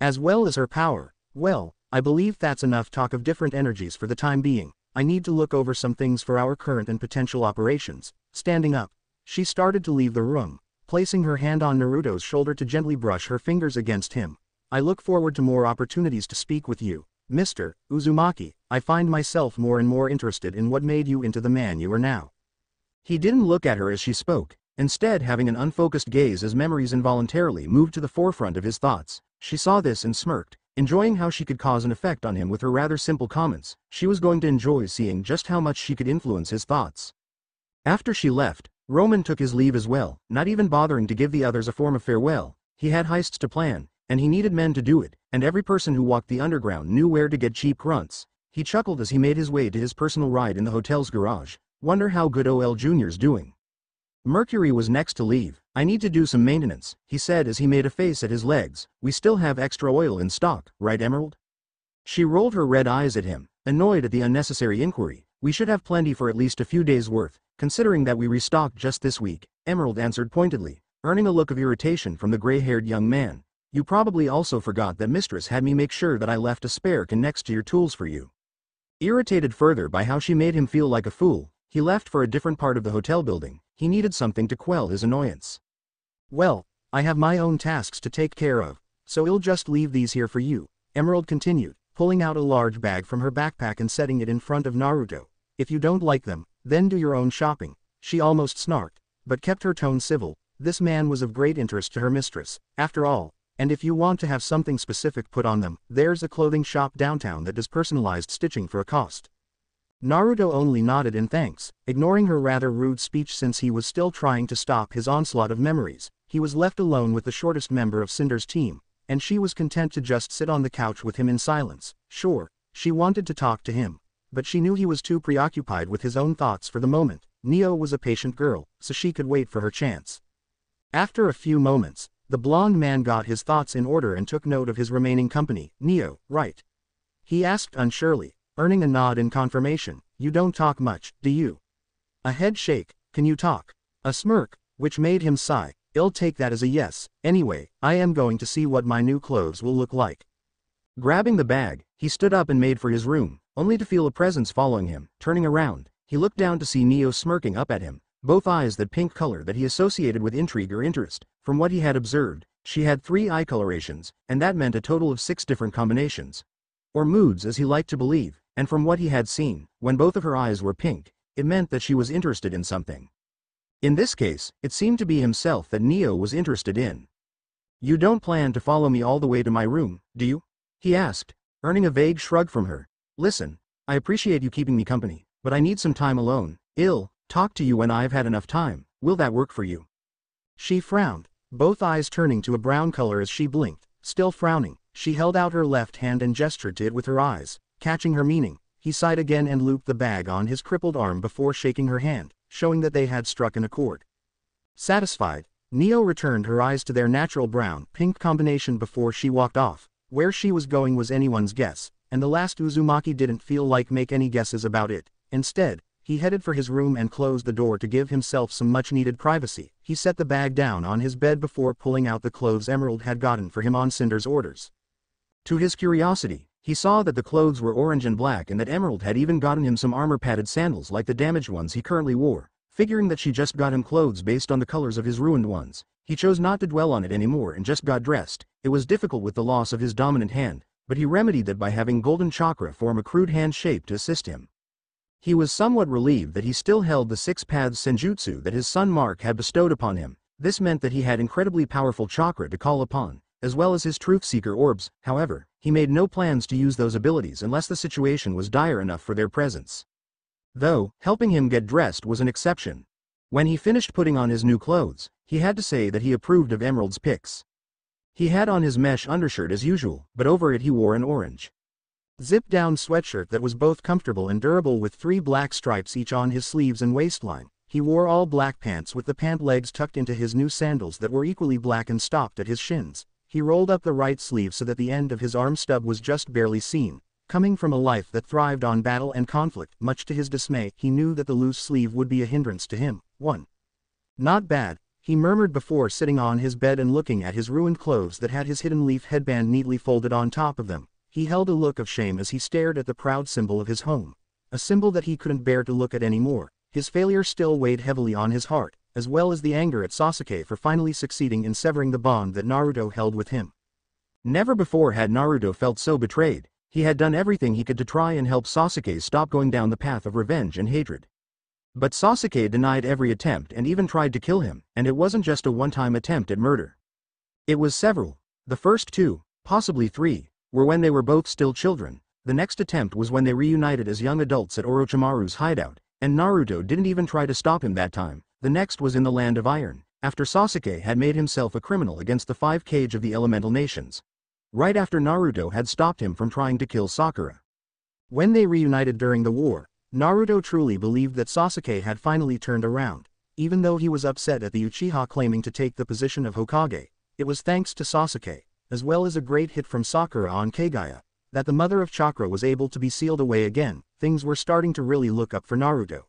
As well as her power, well, I believe that's enough talk of different energies for the time being, I need to look over some things for our current and potential operations. Standing up, she started to leave the room, placing her hand on Naruto's shoulder to gently brush her fingers against him. I look forward to more opportunities to speak with you. Mr. Uzumaki, I find myself more and more interested in what made you into the man you are now. He didn't look at her as she spoke, instead having an unfocused gaze as memories involuntarily moved to the forefront of his thoughts. She saw this and smirked, enjoying how she could cause an effect on him with her rather simple comments. She was going to enjoy seeing just how much she could influence his thoughts. After she left, Roman took his leave as well, not even bothering to give the others a form of farewell. He had heists to plan, and he needed men to do it, and every person who walked the underground knew where to get cheap grunts. He chuckled as he made his way to his personal ride in the hotel's garage. Wonder how good OL Jr.'s doing. Mercury was next to leave. I need to do some maintenance, he said as he made a face at his legs. We still have extra oil in stock, right Emerald? She rolled her red eyes at him, annoyed at the unnecessary inquiry. We should have plenty for at least a few days' worth, considering that we restocked just this week, Emerald answered pointedly, earning a look of irritation from the gray-haired young man. You probably also forgot that mistress had me make sure that I left a spare can next to your tools for you. Irritated further by how she made him feel like a fool, he left for a different part of the hotel building, he needed something to quell his annoyance. Well, I have my own tasks to take care of, so I'll just leave these here for you, Emerald continued, pulling out a large bag from her backpack and setting it in front of Naruto. If you don't like them, then do your own shopping, she almost snarked, but kept her tone civil, this man was of great interest to her mistress, after all, and if you want to have something specific put on them, there's a clothing shop downtown that does personalized stitching for a cost. Naruto only nodded in thanks, ignoring her rather rude speech since he was still trying to stop his onslaught of memories. He was left alone with the shortest member of Cinder's team, and she was content to just sit on the couch with him in silence. Sure, she wanted to talk to him, but she knew he was too preoccupied with his own thoughts for the moment. Neo was a patient girl, so she could wait for her chance. After a few moments, the blond man got his thoughts in order and took note of his remaining company. Neo, right? He asked unsurely, earning a nod in confirmation, you don't talk much, do you? A head shake, can you talk? A smirk, which made him sigh, I'll take that as a yes, anyway, I am going to see what my new clothes will look like. Grabbing the bag, he stood up and made for his room, only to feel a presence following him, turning around, he looked down to see Neo smirking up at him, both eyes that pink color that he associated with intrigue or interest, from what he had observed, she had three eye colorations, and that meant a total of six different combinations. Or moods as he liked to believe, and from what he had seen, when both of her eyes were pink, it meant that she was interested in something. In this case, it seemed to be himself that Neo was interested in. You don't plan to follow me all the way to my room, do you? He asked, earning a vague shrug from her. Listen, I appreciate you keeping me company, but I need some time alone. Ill, talk to you when I've had enough time. Will that work for you? She frowned, both eyes turning to a brown color as she blinked, still frowning. She held out her left hand and gestured to it with her eyes, Catching her meaning, he sighed again and looped the bag on his crippled arm before shaking her hand, showing that they had struck an accord. Satisfied, Neo returned her eyes to their natural brown-pink combination before she walked off. Where she was going was anyone's guess, and the last Uzumaki didn't feel like make any guesses about it. Instead, he headed for his room and closed the door to give himself some much-needed privacy. He set the bag down on his bed before pulling out the clothes Emerald had gotten for him on Cinder's orders. To his curiosity, he saw that the clothes were orange and black and that Emerald had even gotten him some armor-padded sandals like the damaged ones he currently wore. Figuring that she just got him clothes based on the colors of his ruined ones, he chose not to dwell on it anymore and just got dressed. It was difficult with the loss of his dominant hand, but he remedied that by having golden chakra form a crude hand shape to assist him. He was somewhat relieved that he still held the six paths senjutsu that his sun mark had bestowed upon him. This meant that he had incredibly powerful chakra to call upon, as well as his truth-seeker orbs, however, he made no plans to use those abilities unless the situation was dire enough for their presence. Though, helping him get dressed was an exception. When he finished putting on his new clothes, he had to say that he approved of Emerald's picks. He had on his mesh undershirt as usual, but over it he wore an orange. Zip-down sweatshirt that was both comfortable and durable with three black stripes each on his sleeves and waistline. He wore all black pants with the pant legs tucked into his new sandals that were equally black and stopped at his shins. He rolled up the right sleeve so that the end of his arm stub was just barely seen. Coming from a life that thrived on battle and conflict, much to his dismay, he knew that the loose sleeve would be a hindrance to him. 1. Not bad, he murmured before sitting on his bed and looking at his ruined clothes that had his hidden leaf headband neatly folded on top of them. He held a look of shame as he stared at the proud symbol of his home. A symbol that he couldn't bear to look at anymore. His failure still weighed heavily on his heart as well as the anger at Sasuke for finally succeeding in severing the bond that Naruto held with him. Never before had Naruto felt so betrayed, he had done everything he could to try and help Sasuke stop going down the path of revenge and hatred. But Sasuke denied every attempt and even tried to kill him, and it wasn't just a one-time attempt at murder. It was several. The first two, possibly three, were when they were both still children. The next attempt was when they reunited as young adults at Orochimaru's hideout, and Naruto didn't even try to stop him that time, the next was in the Land of Iron, after Sasuke had made himself a criminal against the five Kage of the elemental nations. Right after Naruto had stopped him from trying to kill Sakura. When they reunited during the war, Naruto truly believed that Sasuke had finally turned around. Even though he was upset at the Uchiha claiming to take the position of Hokage, it was thanks to Sasuke, as well as a great hit from Sakura on Kaguya, that the Mother of Chakra was able to be sealed away again, things were starting to really look up for Naruto.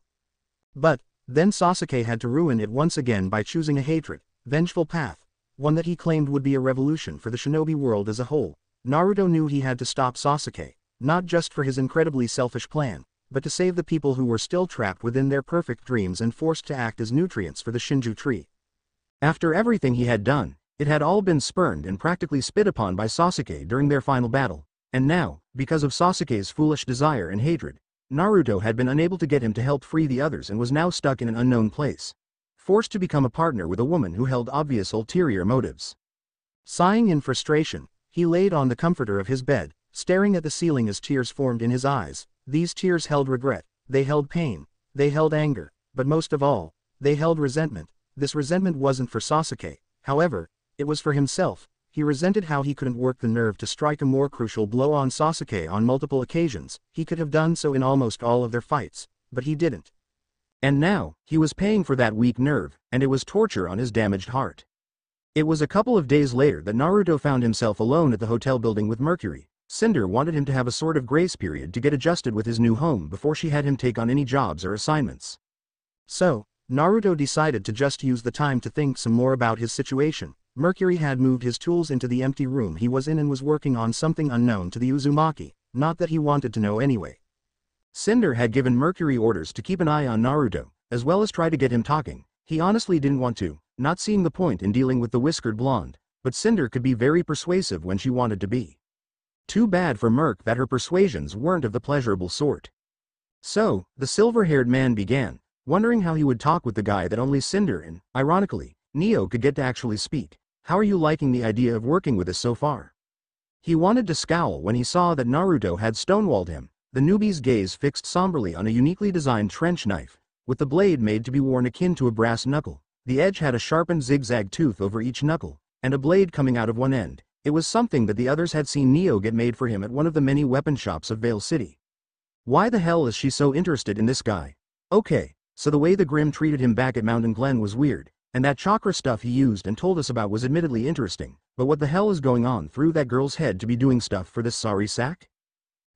But, then Sasuke had to ruin it once again by choosing a hatred, vengeful path, one that he claimed would be a revolution for the shinobi world as a whole. Naruto knew he had to stop Sasuke, not just for his incredibly selfish plan, but to save the people who were still trapped within their perfect dreams and forced to act as nutrients for the Shinju tree. After everything he had done, it had all been spurned and practically spit upon by Sasuke during their final battle, and now, because of Sasuke's foolish desire and hatred, Naruto had been unable to get him to help free the others and was now stuck in an unknown place. Forced to become a partner with a woman who held obvious ulterior motives. Sighing in frustration, he laid on the comforter of his bed, staring at the ceiling as tears formed in his eyes. These tears held regret, they held pain, they held anger, but most of all, they held resentment. This resentment wasn't for Sasuke, however, it was for himself. He resented how he couldn't work the nerve to strike a more crucial blow on Sasuke on multiple occasions. He could have done so in almost all of their fights, but he didn't. And now, he was paying for that weak nerve, and it was torture on his damaged heart. It was a couple of days later that Naruto found himself alone at the hotel building with Mercury. Cinder wanted him to have a sort of grace period to get adjusted with his new home before she had him take on any jobs or assignments. So, Naruto decided to just use the time to think some more about his situation. Mercury had moved his tools into the empty room he was in and was working on something unknown to the Uzumaki, not that he wanted to know anyway. Cinder had given Mercury orders to keep an eye on Naruto, as well as try to get him talking. He honestly didn't want to, not seeing the point in dealing with the whiskered blonde, but Cinder could be very persuasive when she wanted to be. Too bad for Merc that her persuasions weren't of the pleasurable sort. So, the silver-haired man began, wondering how he would talk with the guy that only Cinder and, ironically, Neo could get to actually speak. How are you liking the idea of working with us so far? He wanted to scowl when he saw that Naruto had stonewalled him, the newbie's gaze fixed somberly on a uniquely designed trench knife, with the blade made to be worn akin to a brass knuckle. The edge had a sharpened zigzag tooth over each knuckle, and a blade coming out of one end. It was something that the others had seen Neo get made for him at one of the many weapon shops of Vale City. Why the hell is she so interested in this guy? Okay, so the way the Grimm treated him back at Mountain Glenn was weird, and that chakra stuff he used and told us about was admittedly interesting, but what the hell is going on through that girl's head to be doing stuff for this sorry sack?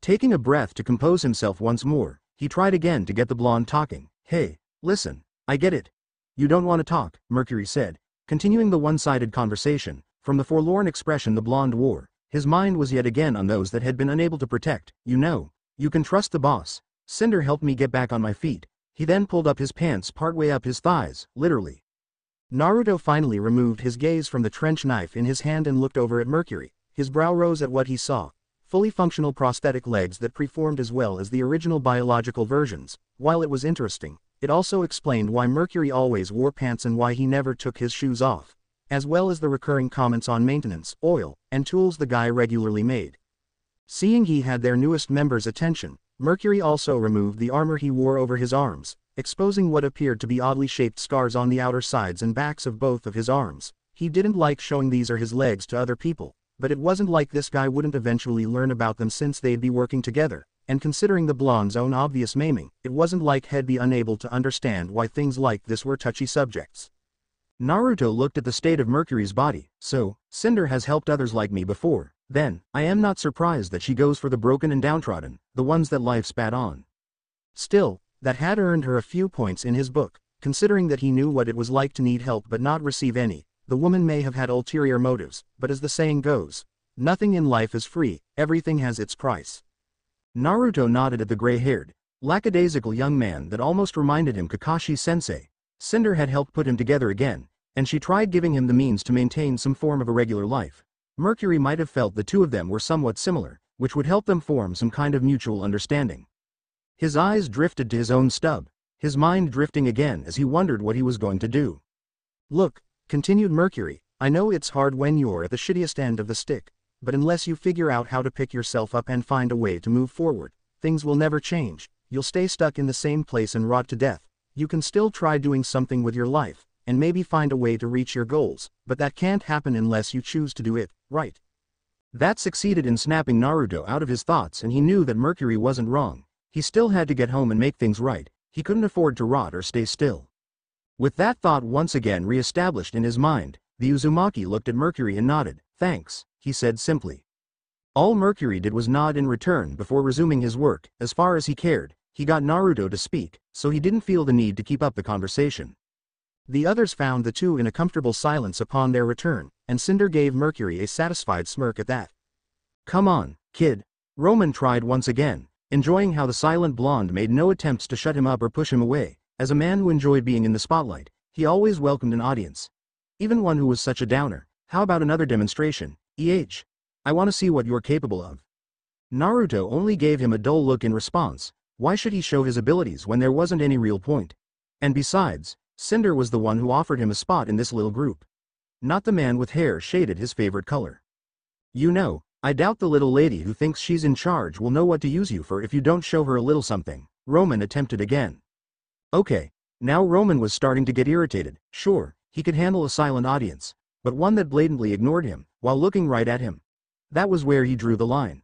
Taking a breath to compose himself once more, he tried again to get the blonde talking. Hey, listen, I get it. You don't want to talk, Mercury said, continuing the one-sided conversation. From the forlorn expression the blonde wore, his mind was yet again on those that had been unable to protect. You know, you can trust the boss. Cinder helped me get back on my feet. He then pulled up his pants partway up his thighs, literally. Naruto finally removed his gaze from the trench knife in his hand and looked over at Mercury. His brow rose at what he saw, fully functional prosthetic legs that preformed as well as the original biological versions. While it was interesting, it also explained why Mercury always wore pants and why he never took his shoes off, as well as the recurring comments on maintenance, oil, and tools the guy regularly made. Seeing he had their newest member's attention, Mercury also removed the armor he wore over his arms, exposing what appeared to be oddly shaped scars on the outer sides and backs of both of his arms. He didn't like showing these or his legs to other people, but it wasn't like this guy wouldn't eventually learn about them since they'd be working together, and considering the blonde's own obvious maiming, it wasn't like he'd be unable to understand why things like this were touchy subjects. Naruto looked at the state of Mercury's body, so, Cinder has helped others like me before, then, I am not surprised that she goes for the broken and downtrodden, the ones that life spat on. Still, that had earned her a few points in his book, considering that he knew what it was like to need help but not receive any, the woman may have had ulterior motives, but as the saying goes, nothing in life is free, everything has its price. Naruto nodded at the gray-haired, lackadaisical young man that almost reminded him Kakashi-sensei. Cinder had helped put him together again, and she tried giving him the means to maintain some form of a regular life. Mercury might have felt the two of them were somewhat similar, which would help them form some kind of mutual understanding. His eyes drifted to his own stub, his mind drifting again as he wondered what he was going to do. Look, Continued Mercury, I know it's hard when you're at the shittiest end of the stick, but unless you figure out how to pick yourself up and find a way to move forward, things will never change, you'll stay stuck in the same place and rot to death. You can still try doing something with your life, and maybe find a way to reach your goals, but that can't happen unless you choose to do it, right? That succeeded in snapping Naruto out of his thoughts and he knew that Mercury wasn't wrong. He still had to get home and make things right, he couldn't afford to rot or stay still. With that thought once again re-established in his mind, the Uzumaki looked at Mercury and nodded. Thanks, he said simply. All Mercury did was nod in return before resuming his work, as far as he cared, he got Naruto to speak, so he didn't feel the need to keep up the conversation. The others found the two in a comfortable silence upon their return, and Cinder gave Mercury a satisfied smirk at that. Come on, kid. Roman tried once again, enjoying how the silent blonde made no attempts to shut him up or push him away, as a man who enjoyed being in the spotlight, he always welcomed an audience. Even one who was such a downer. How about another demonstration? EH. I want to see what you're capable of. Naruto only gave him a dull look in response. Why should he show his abilities when there wasn't any real point? And besides, Cinder was the one who offered him a spot in this little group. Not the man with hair shaded his favorite color. You know, I doubt the little lady who thinks she's in charge will know what to use you for if you don't show her a little something. Roman attempted again. Okay. Now Roman was starting to get irritated. Sure, he could handle a silent audience, but one that blatantly ignored him, while looking right at him. That was where he drew the line.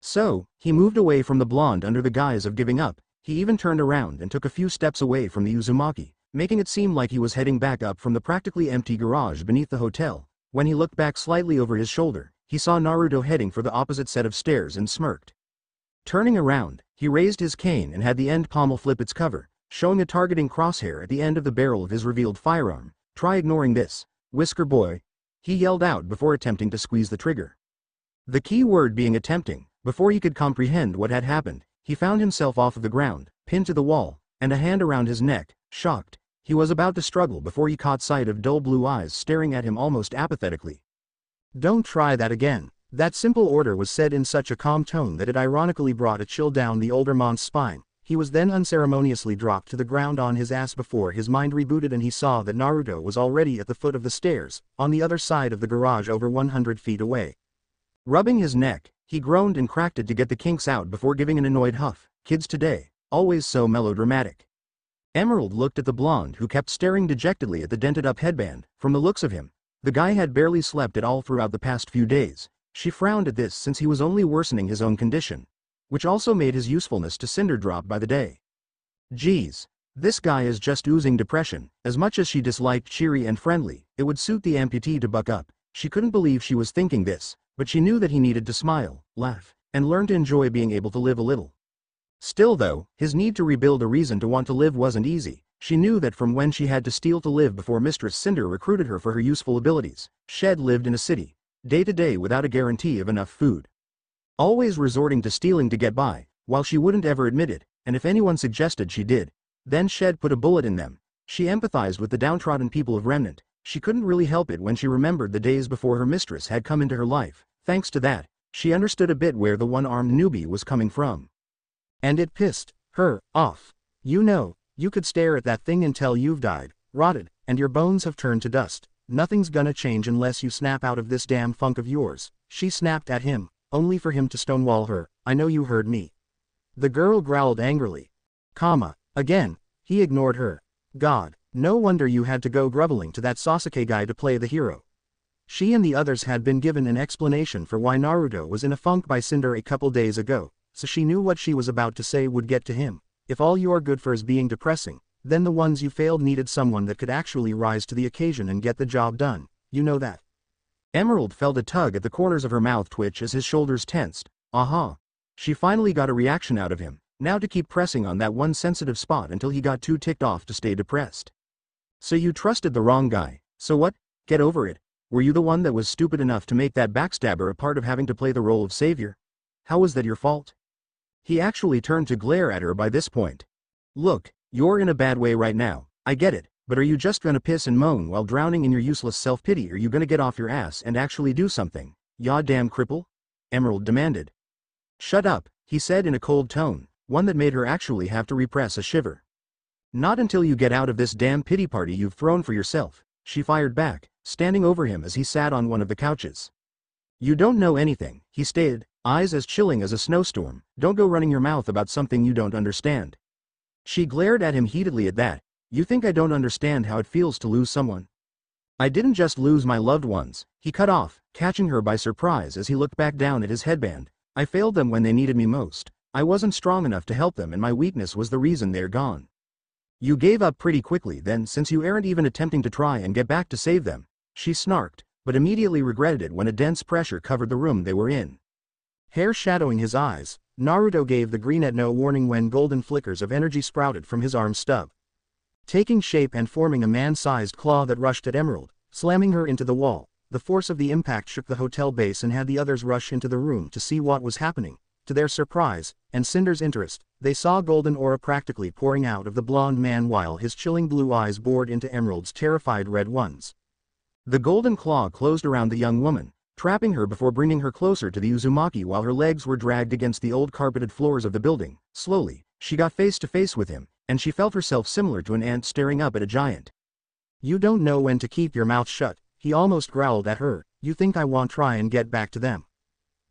So, he moved away from the blonde under the guise of giving up, he even turned around and took a few steps away from the Uzumaki, making it seem like he was heading back up from the practically empty garage beneath the hotel. When he looked back slightly over his shoulder, he saw Naruto heading for the opposite set of stairs and smirked. Turning around, he raised his cane and had the end pommel flip its cover, showing a targeting crosshair at the end of the barrel of his revealed firearm. Try ignoring this, Whisker Boy. He yelled out before attempting to squeeze the trigger. The key word being attempting, before he could comprehend what had happened, he found himself off of the ground, pinned to the wall, and a hand around his neck, shocked. He was about to struggle before he caught sight of dull blue eyes staring at him almost apathetically. Don't try that again. That simple order was said in such a calm tone that it ironically brought a chill down the older man's spine. He was then unceremoniously dropped to the ground on his ass before his mind rebooted and he saw that Naruto was already at the foot of the stairs, on the other side of the garage over 100 feet away. Rubbing his neck, he groaned and cracked it to get the kinks out before giving an annoyed huff. Kids today, always so melodramatic. Emerald looked at the blonde who kept staring dejectedly at the dented-up headband. From the looks of him, the guy had barely slept at all throughout the past few days. She frowned at this since he was only worsening his own condition. Which also made his usefulness to Cinder drop by the day. Geez. This guy is just oozing depression. As much as she disliked cheery and friendly, it would suit the amputee to buck up. She couldn't believe she was thinking this, but she knew that he needed to smile, laugh, and learn to enjoy being able to live a little. Still though, his need to rebuild a reason to want to live wasn't easy. She knew that from when she had to steal to live before Mistress Cinder recruited her for her useful abilities, Shed lived in a city, day to day without a guarantee of enough food. Always resorting to stealing to get by, while she wouldn't ever admit it, and if anyone suggested she did, then Shed put a bullet in them. She empathized with the downtrodden people of Remnant, she couldn't really help it when she remembered the days before her mistress had come into her life. Thanks to that, she understood a bit where the one-armed newbie was coming from. And it pissed her off. You know, you could stare at that thing until you've died, rotted, and your bones have turned to dust. Nothing's gonna change unless you snap out of this damn funk of yours. She snapped at him, only for him to stonewall her. I know you heard me. The girl growled angrily. Comma, again, he ignored her. God, no wonder you had to go groveling to that Sasuke guy to play the hero. She and the others had been given an explanation for why Naruto was in a funk by Cinder a couple days ago, so she knew what she was about to say would get to him. If all you're good for is being depressing, then the ones you failed needed someone that could actually rise to the occasion and get the job done, you know that. Emerald felt a tug at the corners of her mouth twitch as his shoulders tensed. Aha. Uh -huh. She finally got a reaction out of him, now to keep pressing on that one sensitive spot until he got too ticked off to stay depressed. So you trusted the wrong guy. So what? Get over it. Were you the one that was stupid enough to make that backstabber a part of having to play the role of savior? How was that your fault? He actually turned to glare at her by this point. Look, you're in a bad way right now, I get it, but are you just gonna piss and moan while drowning in your useless self-pity or are you gonna get off your ass and actually do something, ya damn cripple? Emerald demanded. Shut up, he said in a cold tone, one that made her actually have to repress a shiver. Not until you get out of this damn pity party you've thrown for yourself, she fired back, standing over him as he sat on one of the couches. You don't know anything, he stated, eyes as chilling as a snowstorm, don't go running your mouth about something you don't understand. She glared at him heatedly at that, you think I don't understand how it feels to lose someone? I didn't just lose my loved ones, he cut off, catching her by surprise as he looked back down at his headband. I failed them when they needed me most. I wasn't strong enough to help them and my weakness was the reason they're gone. You gave up pretty quickly then since you aren't even attempting to try and get back to save them. She snarked, but immediately regretted it when a dense pressure covered the room they were in. Hair shadowing his eyes, Naruto gave the green no warning when golden flickers of energy sprouted from his arm stub. Taking shape and forming a man-sized claw that rushed at Emerald, slamming her into the wall, the force of the impact shook the hotel base and had the others rush into the room to see what was happening. To their surprise, and Cinder's interest, they saw golden aura practically pouring out of the blond man while his chilling blue eyes bored into Emerald's terrified red ones. The golden claw closed around the young woman, trapping her before bringing her closer to the Uzumaki while her legs were dragged against the old carpeted floors of the building. Slowly, she got face to face with him, and she felt herself similar to an ant staring up at a giant. You don't know when to keep your mouth shut, he almost growled at her, you think I won't try and get back to them.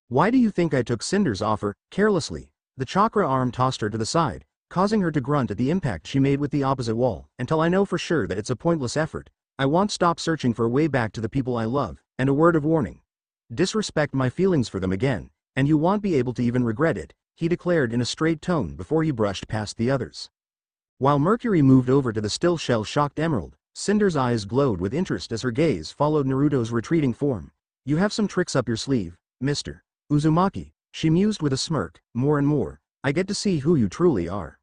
Why do you think I took Cinder's offer, carelessly? The chakra arm tossed her to the side, causing her to grunt at the impact she made with the opposite wall, until I know for sure that it's a pointless effort. I won't stop searching for a way back to the people I love, and a word of warning. Disrespect my feelings for them again, and you won't be able to even regret it, he declared in a straight tone before he brushed past the others. While Mercury moved over to the still shell shocked emerald, Cinder's eyes glowed with interest as her gaze followed Naruto's retreating form. You have some tricks up your sleeve, Mr. Uzumaki, she mused with a smirk, more and more, I get to see who you truly are.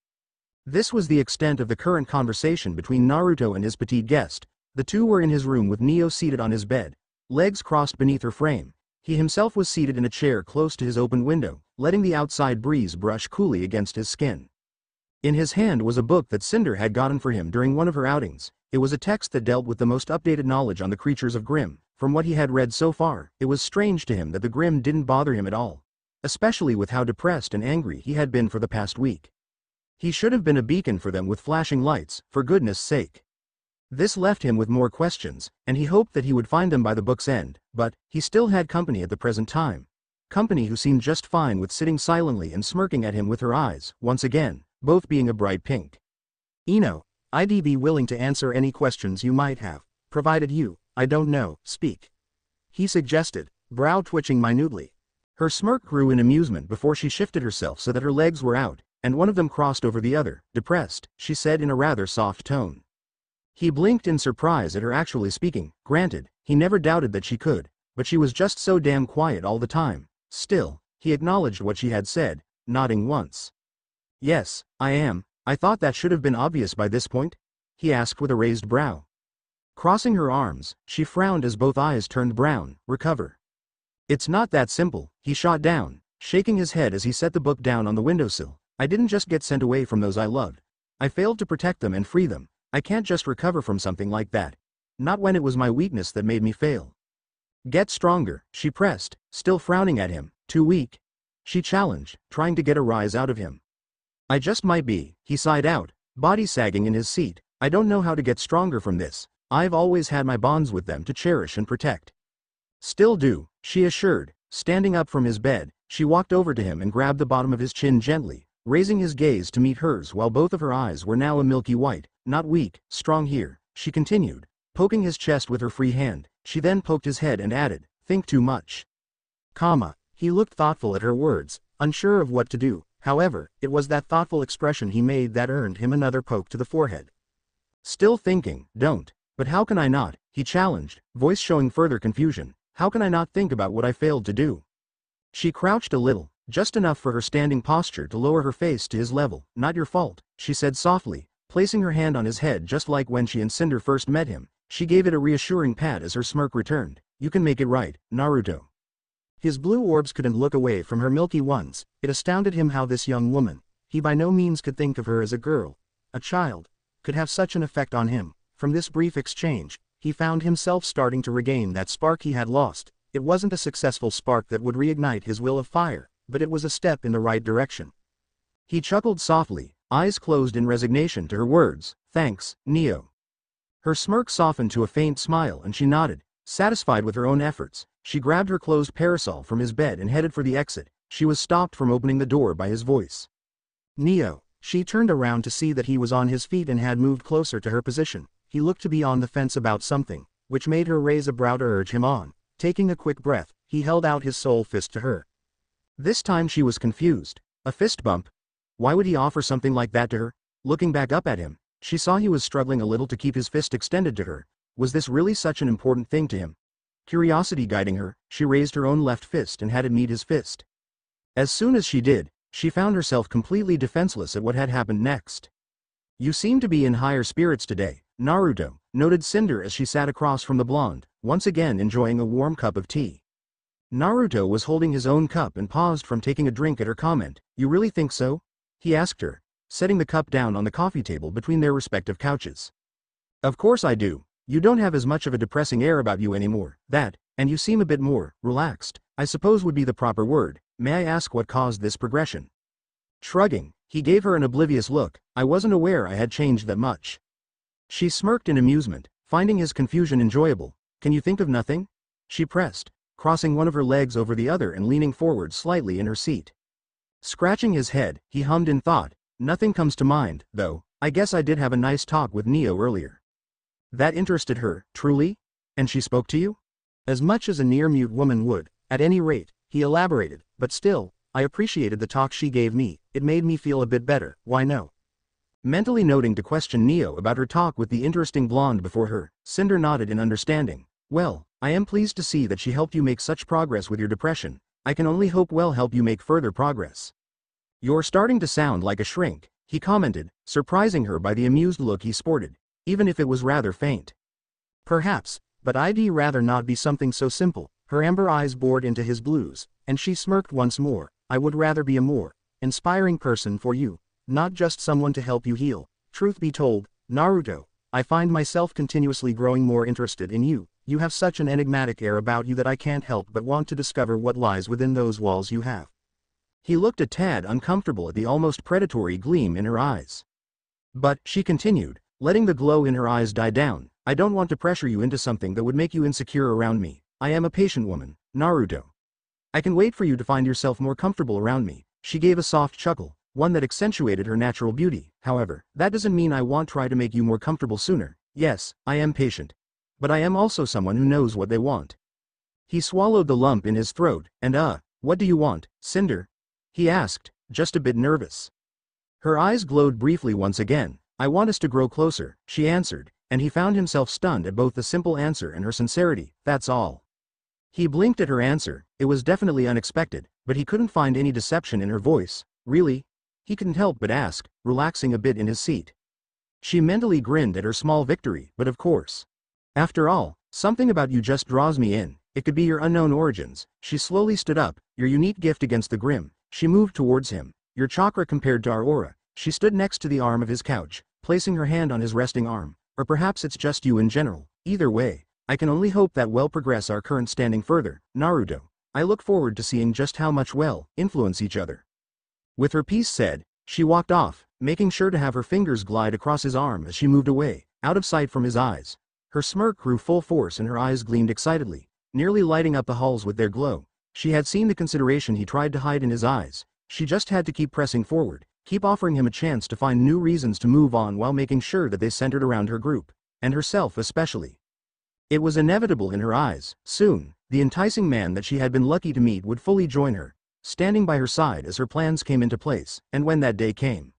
This was the extent of the current conversation between Naruto and his petite guest. The two were in his room with Neo seated on his bed, legs crossed beneath her frame. He himself was seated in a chair close to his open window, letting the outside breeze brush coolly against his skin. In his hand was a book that Cinder had gotten for him during one of her outings. It was a text that dealt with the most updated knowledge on the creatures of Grimm. From what he had read so far, it was strange to him that the Grimm didn't bother him at all. Especially with how depressed and angry he had been for the past week. He should have been a beacon for them with flashing lights, for goodness sake. This left him with more questions, and he hoped that he would find them by the book's end, but, he still had company at the present time. Company who seemed just fine with sitting silently and smirking at him with her eyes, once again, both being a bright pink. Neo, I'd be willing to answer any questions you might have, provided you, I don't know, speak. He suggested, brow twitching minutely. Her smirk grew in amusement before she shifted herself so that her legs were out, and one of them crossed over the other, depressed, she said in a rather soft tone. He blinked in surprise at her actually speaking, granted, he never doubted that she could, but she was just so damn quiet all the time. Still, he acknowledged what she had said, nodding once. Yes, I am, I thought that should have been obvious by this point? He asked with a raised brow. Crossing her arms, she frowned as both eyes turned brown, recover. It's not that simple, he shot down, shaking his head as he set the book down on the windowsill. I didn't just get sent away from those I loved. I failed to protect them and free them. I can't just recover from something like that. Not when it was my weakness that made me fail. Get stronger, she pressed, still frowning at him, too weak. She challenged, trying to get a rise out of him. I just might be, he sighed out, body sagging in his seat. I don't know how to get stronger from this. I've always had my bonds with them to cherish and protect. Still do, she assured. Standing up from his bed, she walked over to him and grabbed the bottom of his chin gently, raising his gaze to meet hers while both of her eyes were now a milky white, not weak, strong here, she continued, poking his chest with her free hand. She then poked his head and added, think too much. Comma, he looked thoughtful at her words, unsure of what to do, However, it was that thoughtful expression he made that earned him another poke to the forehead. Still thinking, don't. But how can I not? He challenged, voice showing further confusion. How can I not think about what I failed to do? She crouched a little, just enough for her standing posture to lower her face to his level. Not your fault, she said softly, placing her hand on his head just like when she and Cinder first met him. She gave it a reassuring pat as her smirk returned. You can make it right, Naruto. His blue orbs couldn't look away from her milky ones, it astounded him how this young woman, he by no means could think of her as a girl, a child, could have such an effect on him. From this brief exchange, he found himself starting to regain that spark he had lost. It wasn't a successful spark that would reignite his will of fire, but it was a step in the right direction. He chuckled softly, eyes closed in resignation to her words, thanks, Neo. Her smirk softened to a faint smile and she nodded, satisfied with her own efforts, she grabbed her closed parasol from his bed and headed for the exit. She was stopped from opening the door by his voice. Neo. She turned around to see that he was on his feet and had moved closer to her position. He looked to be on the fence about something, which made her raise a brow to urge him on. Taking a quick breath, he held out his soul fist to her. This time she was confused. A fist bump? Why would he offer something like that to her? Looking back up at him, she saw he was struggling a little to keep his fist extended to her. Was this really such an important thing to him? Curiosity guiding her, she raised her own left fist and had it meet his fist. As soon as she did, she found herself completely defenseless at what had happened next. You seem to be in higher spirits today, Naruto, noted Cinder as she sat across from the blonde, once again enjoying a warm cup of tea. Naruto was holding his own cup and paused from taking a drink at her comment, You really think so? He asked her, setting the cup down on the coffee table between their respective couches. Of course I do, You don't have as much of a depressing air about you anymore, that, and you seem a bit more, relaxed, I suppose would be the proper word, may I ask what caused this progression? Shrugging, he gave her an oblivious look, I wasn't aware I had changed that much. She smirked in amusement, finding his confusion enjoyable, can you think of nothing? She pressed, crossing one of her legs over the other and leaning forward slightly in her seat. Scratching his head, he hummed in thought, nothing comes to mind, though, I guess I did have a nice talk with Neo earlier. That interested her, truly? And she spoke to you? As much as a near-mute woman would, at any rate, he elaborated, but still, I appreciated the talk she gave me, it made me feel a bit better, why no? Mentally noting to question Neo about her talk with the interesting blonde before her, Cinder nodded in understanding. Well, I am pleased to see that she helped you make such progress with your depression, I can only hope well help you make further progress. You're starting to sound like a shrink, he commented, surprising her by the amused look he sported even if it was rather faint. Perhaps, but I'd rather not be something so simple, her amber eyes bored into his blues, and she smirked once more, I would rather be a more inspiring person for you, not just someone to help you heal. Truth be told, Naruto, I find myself continuously growing more interested in you, you have such an enigmatic air about you that I can't help but want to discover what lies within those walls you have. He looked a tad uncomfortable at the almost predatory gleam in her eyes. But, she continued, Letting the glow in her eyes die down, I don't want to pressure you into something that would make you insecure around me. I am a patient woman, Naruto. I can wait for you to find yourself more comfortable around me. She gave a soft chuckle, one that accentuated her natural beauty. However, that doesn't mean I won't try to make you more comfortable sooner. Yes, I am patient. But I am also someone who knows what they want. He swallowed the lump in his throat, and uh, what do you want, Cinder? He asked, just a bit nervous. Her eyes glowed briefly once again, I want us to grow closer, she answered, and he found himself stunned at both the simple answer and her sincerity, that's all. He blinked at her answer, it was definitely unexpected, but he couldn't find any deception in her voice, really? He couldn't help but ask, relaxing a bit in his seat. She mentally grinned at her small victory, but of course. After all, something about you just draws me in, it could be your unknown origins. She slowly stood up, your unique gift against the Grimm. She moved towards him, your chakra compared to our aura. She stood next to the arm of his couch, placing her hand on his resting arm, or perhaps it's just you in general, either way, I can only hope that we'll progress our current standing further, Naruto. I look forward to seeing just how much well influence each other. With her piece said, she walked off, making sure to have her fingers glide across his arm as she moved away, out of sight from his eyes. Her smirk grew full force and her eyes gleamed excitedly, nearly lighting up the halls with their glow. She had seen the consideration he tried to hide in his eyes, she just had to keep pressing forward, keep offering him a chance to find new reasons to move on while making sure that they centered around her group, and herself especially. It was inevitable in her eyes, soon, the enticing man that she had been lucky to meet would fully join her, standing by her side as her plans came into place, and when that day came.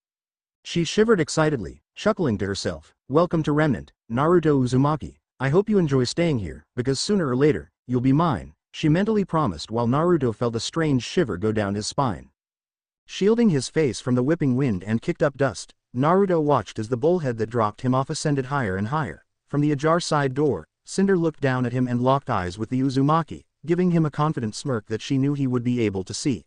She shivered excitedly, chuckling to herself, welcome to Remnant, Naruto Uzumaki, I hope you enjoy staying here, because sooner or later, you'll be mine, she mentally promised while Naruto felt a strange shiver go down his spine. Shielding his face from the whipping wind and kicked up dust, Naruto watched as the bullhead that dropped him off ascended higher and higher. From the ajar side door, Cinder looked down at him and locked eyes with the Uzumaki, giving him a confident smirk that she knew he would be able to see.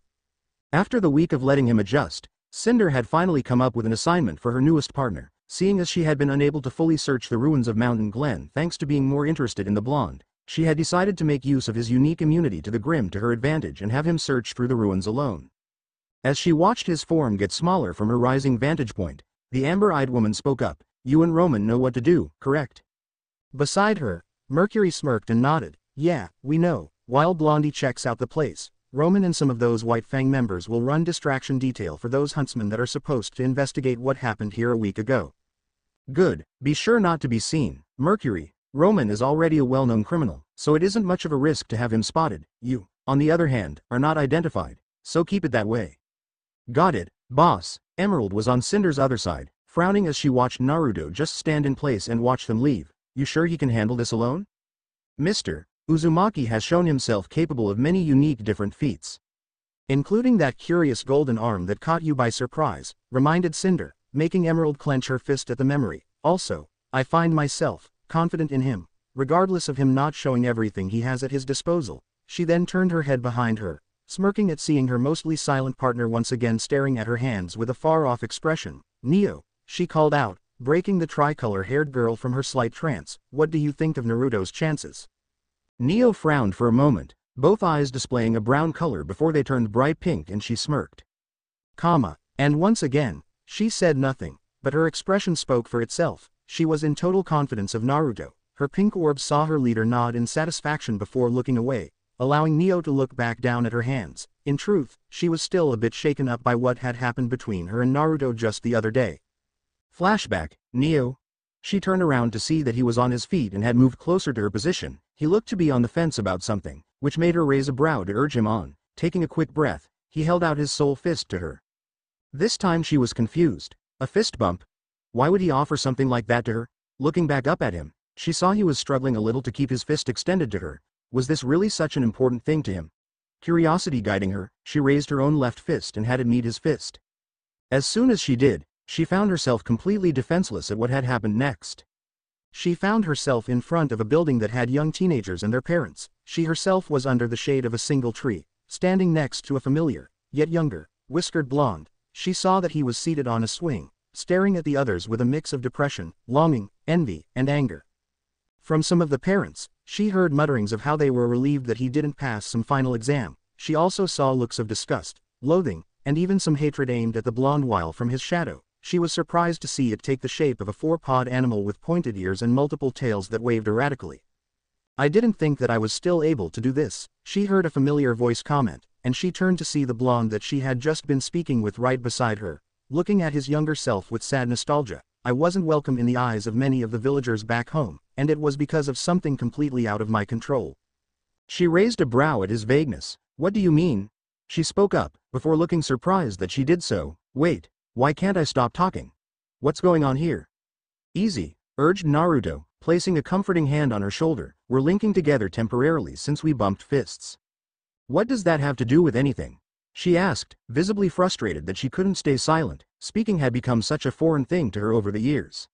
After the week of letting him adjust, Cinder had finally come up with an assignment for her newest partner, seeing as she had been unable to fully search the ruins of Mountain Glenn thanks to being more interested in the blonde. She had decided to make use of his unique immunity to the Grimm to her advantage and have him search through the ruins alone. As she watched his form get smaller from her rising vantage point, the amber-eyed woman spoke up, You and Roman know what to do, correct? Beside her, Mercury smirked and nodded, Yeah, we know. While Blondie checks out the place, Roman and some of those White Fang members will run distraction detail for those huntsmen that are supposed to investigate what happened here a week ago. Good, be sure not to be seen. Mercury, Roman is already a well-known criminal, so it isn't much of a risk to have him spotted. You, on the other hand, are not identified, so keep it that way. Got it, boss. Emerald was on Cinder's other side, frowning as she watched Naruto just stand in place and watch them leave. You sure he can handle this alone? Mr. Uzumaki has shown himself capable of many unique different feats. Including that curious golden arm that caught you by surprise, reminded Cinder, making Emerald clench her fist at the memory. Also, I find myself, confident in him, regardless of him not showing everything he has at his disposal. She then turned her head behind her, smirking at seeing her mostly silent partner once again staring at her hands with a far-off expression. Neo, she called out, breaking the tricolor-haired girl from her slight trance. What do you think of Naruto's chances? Neo frowned for a moment, both eyes displaying a brown color before they turned bright pink and she smirked. Comma, and once again, she said nothing, but her expression spoke for itself, she was in total confidence of Naruto, her pink orb saw her leader nod in satisfaction before looking away, allowing Neo to look back down at her hands. In truth, she was still a bit shaken up by what had happened between her and Naruto just the other day. Flashback, Neo. She turned around to see that he was on his feet and had moved closer to her position. He looked to be on the fence about something, which made her raise a brow to urge him on. Taking a quick breath, he held out his soul fist to her. This time she was confused. A fist bump? Why would he offer something like that to her? Looking back up at him, she saw he was struggling a little to keep his fist extended to her, was this really such an important thing to him? Curiosity guiding her, she raised her own left fist and had it meet his fist. As soon as she did, she found herself completely defenseless at what had happened next. She found herself in front of a building that had young teenagers and their parents. She herself was under the shade of a single tree, standing next to a familiar, yet younger, whiskered blonde. She saw that he was seated on a swing, staring at the others with a mix of depression, longing, envy, and anger. From some of the parents, she heard mutterings of how they were relieved that he didn't pass some final exam. She also saw looks of disgust, loathing, and even some hatred aimed at the blonde while from his shadow. She was surprised to see it take the shape of a four-pawed animal with pointed ears and multiple tails that waved erratically. I didn't think that I was still able to do this, she heard a familiar voice comment, and she turned to see the blonde that she had just been speaking with right beside her, looking at his younger self with sad nostalgia. I wasn't welcome in the eyes of many of the villagers back home, and it was because of something completely out of my control. She raised a brow at his vagueness. What do you mean? She spoke up, before looking surprised that she did so. Wait, why can't I stop talking? What's going on here? Easy, urged Naruto, placing a comforting hand on her shoulder. We're linking together temporarily since we bumped fists. What does that have to do with anything? She asked, visibly frustrated that she couldn't stay silent, speaking had become such a foreign thing to her over the years.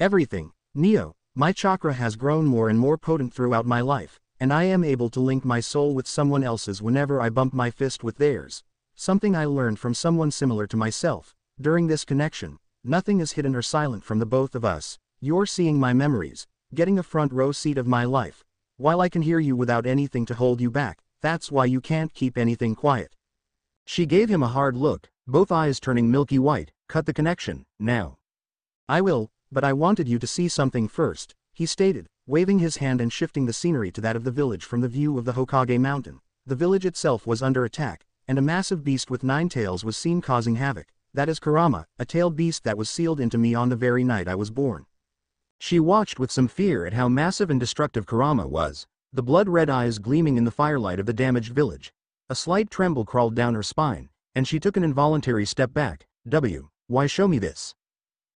Everything, Neo, my chakra has grown more and more potent throughout my life, and I am able to link my soul with someone else's whenever I bump my fist with theirs. Something I learned from someone similar to myself. During this connection, nothing is hidden or silent from the both of us. You're seeing my memories, getting a front row seat of my life. While I can hear you without anything to hold you back, that's why you can't keep anything quiet. She gave him a hard look, both eyes turning milky white, cut the connection, now. I will, but I wanted you to see something first, he stated, waving his hand and shifting the scenery to that of the village from the view of the Hokage mountain. The village itself was under attack, and a massive beast with nine tails was seen causing havoc. That is Kurama, a tailed beast that was sealed into me on the very night I was born. She watched with some fear at how massive and destructive Kurama was, the blood-red eyes gleaming in the firelight of the damaged village. A slight tremble crawled down her spine, and she took an involuntary step back. W. Why show me this?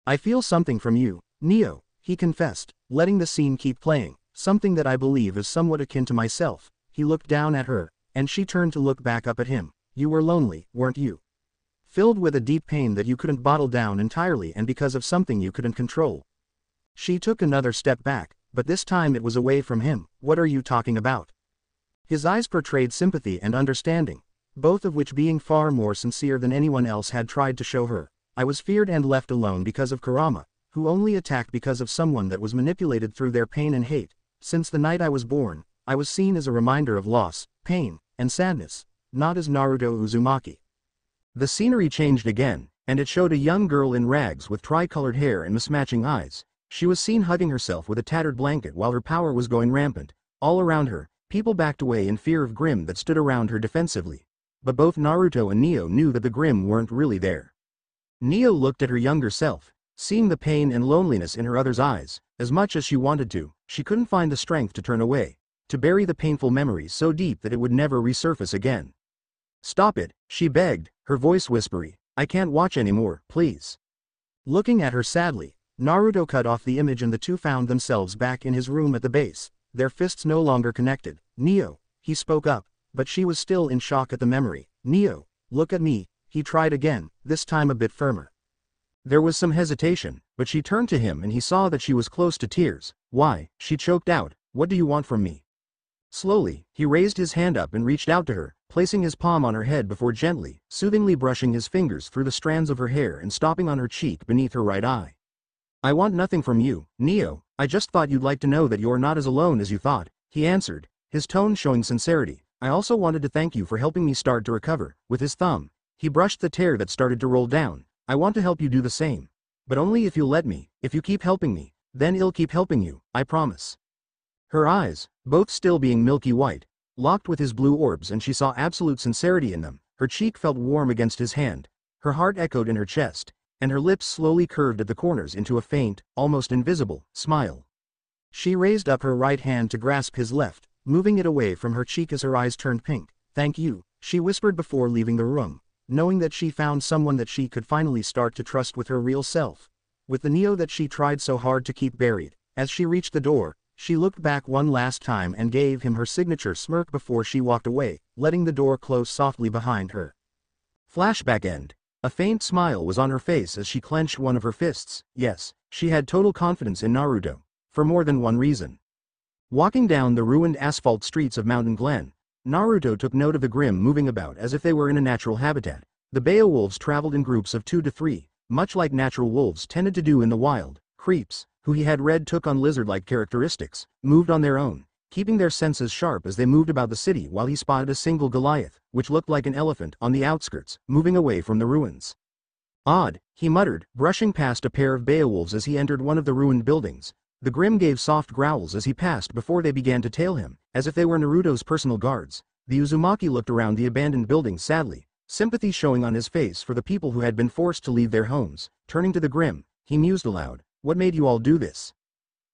I feel something from you, Neo, he confessed, letting the scene keep playing, something that I believe is somewhat akin to myself. He looked down at her, and she turned to look back up at him. You were lonely, weren't you? Filled with a deep pain that you couldn't bottle down entirely and because of something you couldn't control. She took another step back, but this time it was away from him. What are you talking about? His eyes portrayed sympathy and understanding, both of which being far more sincere than anyone else had tried to show her. I was feared and left alone because of Kurama, who only attacked because of someone that was manipulated through their pain and hate. Since the night I was born, I was seen as a reminder of loss, pain, and sadness, not as Naruto Uzumaki. The scenery changed again, and it showed a young girl in rags with tricolored hair and mismatching eyes. She was seen hugging herself with a tattered blanket while her power was going rampant. All around her, people backed away in fear of Grimm that stood around her defensively. But both Naruto and Neo knew that the Grimm weren't really there. Neo looked at her younger self, seeing the pain and loneliness in her other's eyes, as much as she wanted to, she couldn't find the strength to turn away, to bury the painful memories so deep that it would never resurface again. Stop it, she begged, her voice whispery, I can't watch anymore, please. Looking at her sadly, Naruto cut off the image and the two found themselves back in his room at the base, their fists no longer connected. Neo, he spoke up, but she was still in shock at the memory. Neo, look at me, he tried again, this time a bit firmer. There was some hesitation, but she turned to him and he saw that she was close to tears. Why, she choked out, what do you want from me? Slowly, he raised his hand up and reached out to her, placing his palm on her head before gently, soothingly brushing his fingers through the strands of her hair and stopping on her cheek beneath her right eye. I want nothing from you, Neo, I just thought you'd like to know that you're not as alone as you thought, he answered, his tone showing sincerity. I also wanted to thank you for helping me start to recover, with his thumb. He brushed the tear that started to roll down. I want to help you do the same. But only if you'll let me, if you keep helping me, then I'll keep helping you, I promise. Her eyes, both still being milky white, locked with his blue orbs and she saw absolute sincerity in them, her cheek felt warm against his hand, her heart echoed in her chest, and her lips slowly curved at the corners into a faint, almost invisible, smile. She raised up her right hand to grasp his left, moving it away from her cheek as her eyes turned pink. Thank you, she whispered before leaving the room, knowing that she found someone that she could finally start to trust with her real self. With the Neo that she tried so hard to keep buried, as she reached the door, she looked back one last time and gave him her signature smirk before she walked away, letting the door close softly behind her. Flashback end. A faint smile was on her face as she clenched one of her fists. Yes, she had total confidence in Naruto. For more than one reason. Walking down the ruined asphalt streets of Mountain Glenn, Naruto took note of the Grimm moving about as if they were in a natural habitat. The Beowolfs traveled in groups of two to three, much like natural wolves tended to do in the wild. Creeps, who he had read took on lizard-like characteristics, moved on their own, keeping their senses sharp as they moved about the city while he spotted a single Goliath, which looked like an elephant on the outskirts, moving away from the ruins. Odd, he muttered, brushing past a pair of Beowolfs as he entered one of the ruined buildings. The Grimm gave soft growls as he passed before they began to tail him, as if they were Naruto's personal guards. The Uzumaki looked around the abandoned building sadly, sympathy showing on his face for the people who had been forced to leave their homes. Turning to the Grimm, he mused aloud, What made you all do this?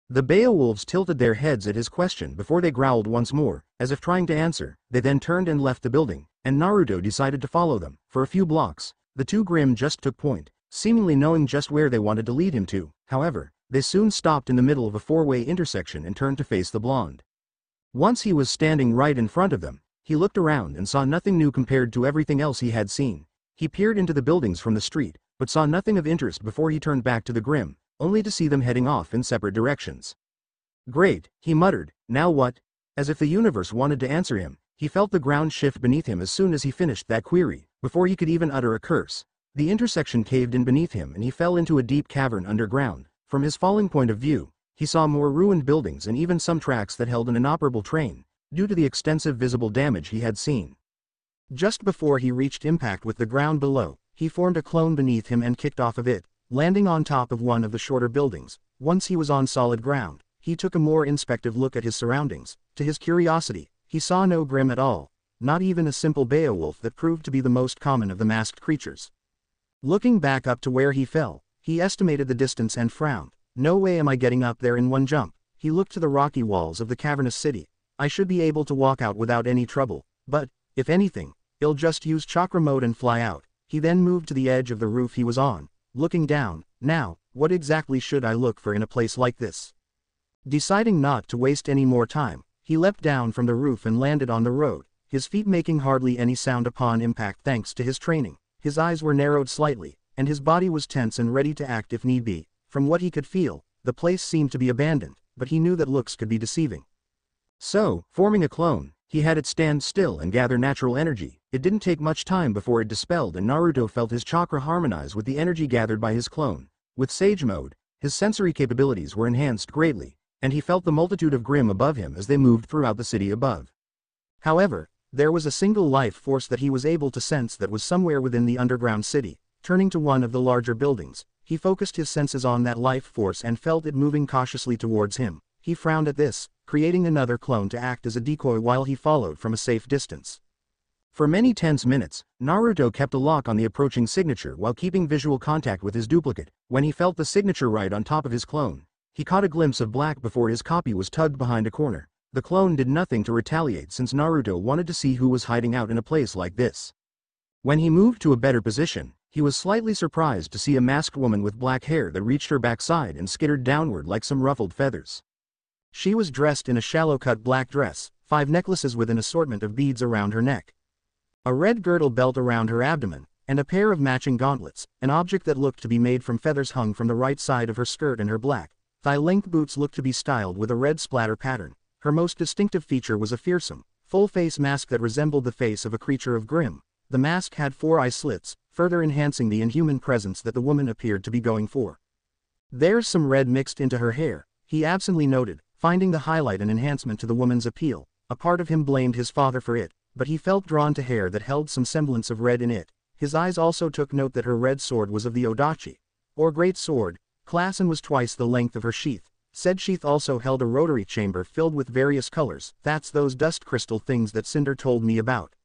The Beowolfs tilted their heads at his question before they growled once more, as if trying to answer, they then turned and left the building, and Naruto decided to follow them. For a few blocks, the two Grimm just took point, seemingly knowing just where they wanted to lead him to, however, they soon stopped in the middle of a four-way intersection and turned to face the blonde. Once he was standing right in front of them, he looked around and saw nothing new compared to everything else he had seen. He peered into the buildings from the street, but saw nothing of interest before he turned back to the Grimm, only to see them heading off in separate directions. Great, he muttered, now what? As if the universe wanted to answer him, he felt the ground shift beneath him as soon as he finished that query, before he could even utter a curse. The intersection caved in beneath him and he fell into a deep cavern underground. From his falling point of view, he saw more ruined buildings and even some tracks that held an inoperable train, due to the extensive visible damage he had seen. Just before he reached impact with the ground below, he formed a clone beneath him and kicked off of it, landing on top of one of the shorter buildings. Once he was on solid ground, he took a more inspective look at his surroundings. To his curiosity, he saw no Grimm at all, not even a simple Beowolf that proved to be the most common of the masked creatures. Looking back up to where he fell, he estimated the distance and frowned. No way am I getting up there in one jump. He looked to the rocky walls of the cavernous city. I should be able to walk out without any trouble, but, if anything, I'll just use chakra mode and fly out. He then moved to the edge of the roof he was on, Looking down, now, what exactly should I look for in a place like this? Deciding not to waste any more time, he leapt down from the roof and landed on the road, his feet making hardly any sound upon impact thanks to his training. His eyes were narrowed slightly, and his body was tense and ready to act if need be. From what he could feel, the place seemed to be abandoned, but he knew that looks could be deceiving. So, forming a clone, he had it stand still and gather natural energy. It didn't take much time before it dispelled and Naruto felt his chakra harmonize with the energy gathered by his clone. With Sage Mode, his sensory capabilities were enhanced greatly, and he felt the multitude of Grimm above him as they moved throughout the city above. However, there was a single life force that he was able to sense that was somewhere within the underground city. Turning to one of the larger buildings, he focused his senses on that life force and felt it moving cautiously towards him. He frowned at this, creating another clone to act as a decoy while he followed from a safe distance. For many tense minutes, Naruto kept a lock on the approaching signature while keeping visual contact with his duplicate. When he felt the signature right on top of his clone, he caught a glimpse of black before his copy was tugged behind a corner. The clone did nothing to retaliate since Naruto wanted to see who was hiding out in a place like this. When he moved to a better position, he was slightly surprised to see a masked woman with black hair that reached her backside and skittered downward like some ruffled feathers. She was dressed in a shallow-cut black dress, five necklaces with an assortment of beads around her neck. A red girdle belt around her abdomen, and a pair of matching gauntlets, an object that looked to be made from feathers hung from the right side of her skirt and her black, thigh-length boots looked to be styled with a red splatter pattern. Her most distinctive feature was a fearsome, full-face mask that resembled the face of a creature of Grimm. The mask had four eye slits, further enhancing the inhuman presence that the woman appeared to be going for. There's some red mixed into her hair, he absently noted, finding the highlight an enhancement to the woman's appeal. A part of him blamed his father for it, but he felt drawn to hair that held some semblance of red in it. His eyes also took note that her red sword was of the Odachi, or great sword, class and was twice the length of her sheath. Said sheath also held a rotary chamber filled with various colors, that's those dust crystal things that Cinder told me about.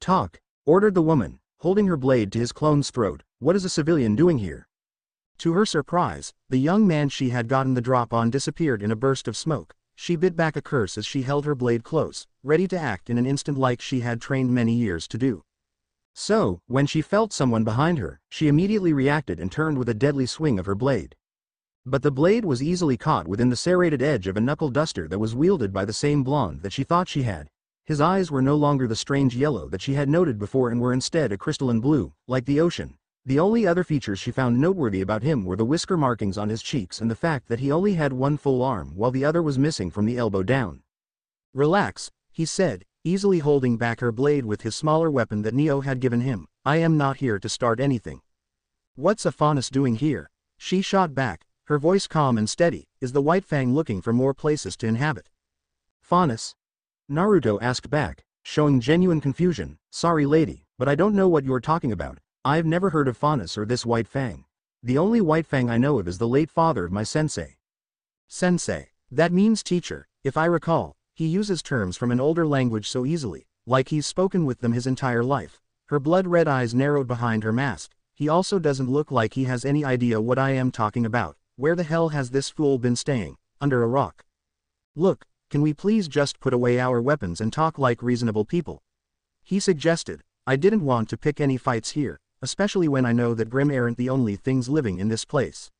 Talk, ordered the woman, holding her blade to his clone's throat, what is a civilian doing here? To her surprise, the young man she had gotten the drop on disappeared in a burst of smoke. She bit back a curse as she held her blade close, ready to act in an instant like she had trained many years to do. So, when she felt someone behind her, she immediately reacted and turned with a deadly swing of her blade. But the blade was easily caught within the serrated edge of a knuckle duster that was wielded by the same blonde that she thought she had. His eyes were no longer the strange yellow that she had noted before and were instead a crystalline blue, like the ocean. The only other features she found noteworthy about him were the whisker markings on his cheeks and the fact that he only had one full arm while the other was missing from the elbow down. Relax, he said, easily holding back her blade with his smaller weapon that Neo had given him. I am not here to start anything. What's a Faunus doing here? She shot back, her voice calm and steady, is the White Fang looking for more places to inhabit? Faunus? Naruto asked back, showing genuine confusion, sorry lady, but I don't know what you're talking about, I've never heard of Faunus or this White Fang. The only White Fang I know of is the late father of my sensei. Sensei. That means teacher, if I recall, he uses terms from an older language so easily, like he's spoken with them his entire life. Her blood-red eyes narrowed behind her mask, he also doesn't look like he has any idea what I am talking about. Where the hell has this fool been staying? Under a rock. Look, can we please just put away our weapons and talk like reasonable people? He suggested, I didn't want to pick any fights here, especially when I know that Grimm aren't the only things living in this place.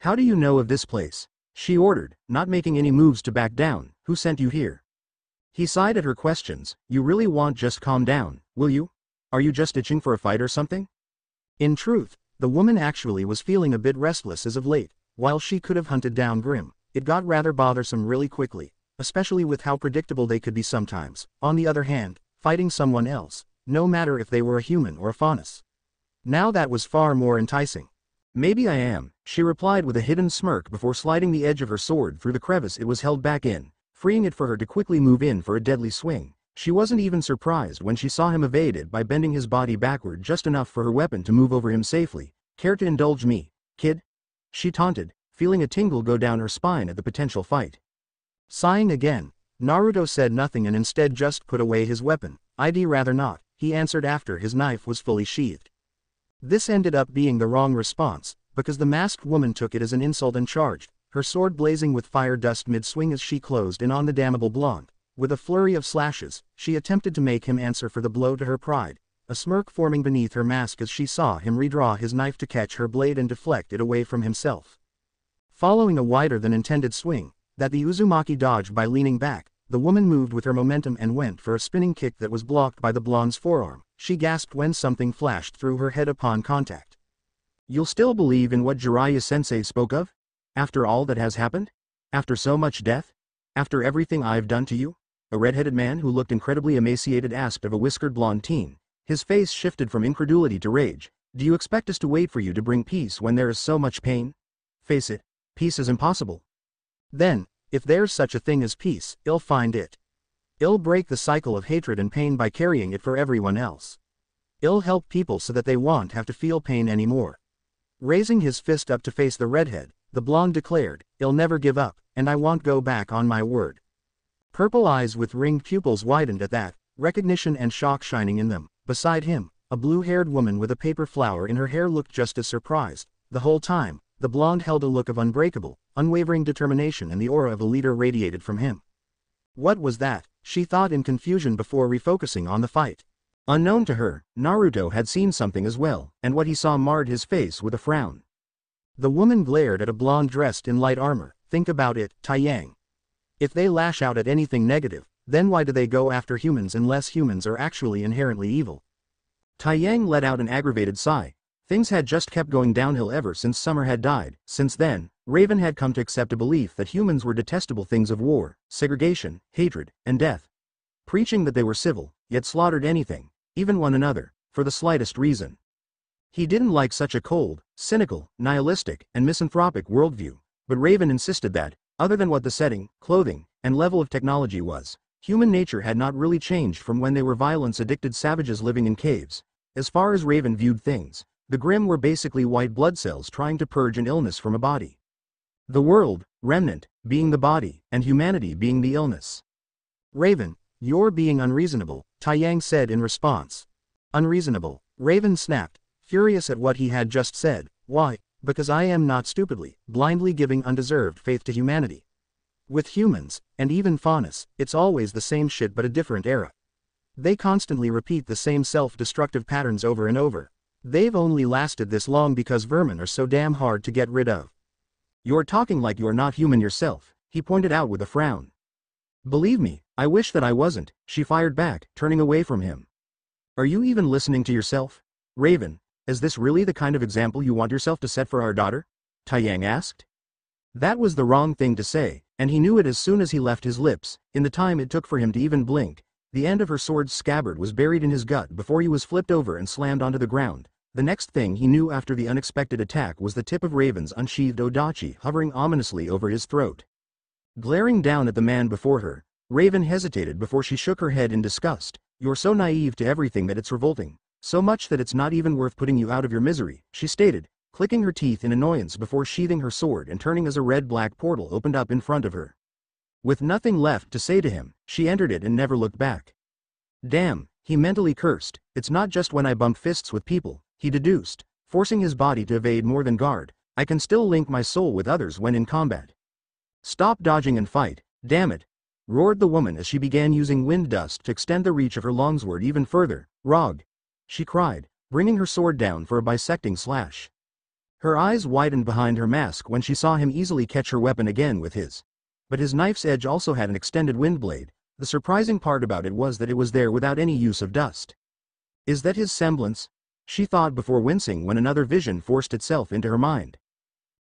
How do you know of this place? She ordered, not making any moves to back down, who sent you here? He sighed at her questions, you really want just calm down, will you? Are you just itching for a fight or something? In truth, the woman actually was feeling a bit restless as of late. While she could have hunted down Grimm, it got rather bothersome really quickly, especially with how predictable they could be sometimes. On the other hand, fighting someone else, no matter if they were a human or a faunus. Now that was far more enticing. Maybe I am, she replied with a hidden smirk before sliding the edge of her sword through the crevice it was held back in, freeing it for her to quickly move in for a deadly swing. She wasn't even surprised when she saw him evade it by bending his body backward just enough for her weapon to move over him safely. Care to indulge me, kid? She taunted, feeling a tingle go down her spine at the potential fight. Sighing again, Naruto said nothing and instead just put away his weapon. I'd rather not, he answered after his knife was fully sheathed. This ended up being the wrong response, because the masked woman took it as an insult and charged, her sword blazing with fire dust mid-swing as she closed in on the damnable blonde. With a flurry of slashes, she attempted to make him answer for the blow to her pride, a smirk forming beneath her mask as she saw him redraw his knife to catch her blade and deflect it away from himself. Following a wider than intended swing, that the Uzumaki dodged by leaning back, the woman moved with her momentum and went for a spinning kick that was blocked by the blonde's forearm. She gasped when something flashed through her head upon contact. You'll still believe in what Jiraiya sensei spoke of? After all that has happened? After so much death? After everything I've done to you? A red-headed man who looked incredibly emaciated asked of a whiskered blonde teen, his face shifted from incredulity to rage. Do you expect us to wait for you to bring peace when there is so much pain? Face it, peace is impossible. Then, if there's such a thing as peace, I'll find it. I'll break the cycle of hatred and pain by carrying it for everyone else. I'll help people so that they won't have to feel pain anymore. Raising his fist up to face the redhead, the blonde declared, I'll never give up, and I won't go back on my word. Purple eyes with ringed pupils widened at that, recognition and shock shining in them. Beside him, a blue-haired woman with a paper flower in her hair looked just as surprised. The whole time, the blonde held a look of unbreakable, unwavering determination and the aura of a leader radiated from him. What was that? She thought in confusion before refocusing on the fight. Unknown to her, Naruto had seen something as well, and what he saw marred his face with a frown. The woman glared at a blonde dressed in light armor, think about it, Taiyang. If they lash out at anything negative, then why do they go after humans unless humans are actually inherently evil? Taiyang let out an aggravated sigh. Things had just kept going downhill ever since Summer had died. Since then, Raven had come to accept a belief that humans were detestable things of war, segregation, hatred, and death. Preaching that they were civil, yet slaughtered anything, even one another, for the slightest reason. He didn't like such a cold, cynical, nihilistic, and misanthropic worldview, but Raven insisted that, other than what the setting, clothing, and level of technology was, human nature had not really changed from when they were violence-addicted savages living in caves. As far as Raven viewed things, the Grimm were basically white blood cells trying to purge an illness from a body. The world, remnant, being the body, and humanity being the illness. Raven, you're being unreasonable, Taiyang said in response. Unreasonable, Raven snapped, furious at what he had just said, why, because I am not stupidly, blindly giving undeserved faith to humanity. With humans, and even Faunus, it's always the same shit but a different era. They constantly repeat the same self-destructive patterns over and over. They've only lasted this long because vermin are so damn hard to get rid of. You're talking like you're not human yourself, he pointed out with a frown. Believe me, I wish that I wasn't, she fired back, turning away from him. Are you even listening to yourself? Raven, is this really the kind of example you want yourself to set for our daughter? Taiyang asked. That was the wrong thing to say, and he knew it as soon as he left his lips, in the time it took for him to even blink. The end of her sword's scabbard was buried in his gut before he was flipped over and slammed onto the ground. The next thing he knew after the unexpected attack was the tip of Raven's unsheathed Odachi hovering ominously over his throat. Glaring down at the man before her, Raven hesitated before she shook her head in disgust. You're so naive to everything that it's revolting. So much that it's not even worth putting you out of your misery, she stated, clicking her teeth in annoyance before sheathing her sword and turning as a red-black portal opened up in front of her. With nothing left to say to him, she entered it and never looked back. Damn, he mentally cursed, it's not just when I bump fists with people, he deduced, forcing his body to evade more than guard, I can still link my soul with others when in combat. Stop dodging and fight, damn it, roared the woman as she began using wind dust to extend the reach of her longsword even further, Rog, she cried, bringing her sword down for a bisecting slash. Her eyes widened behind her mask when she saw him easily catch her weapon again with his. But his knife's edge also had an extended wind blade, the surprising part about it was that it was there without any use of dust. Is that his semblance? She thought before wincing when another vision forced itself into her mind.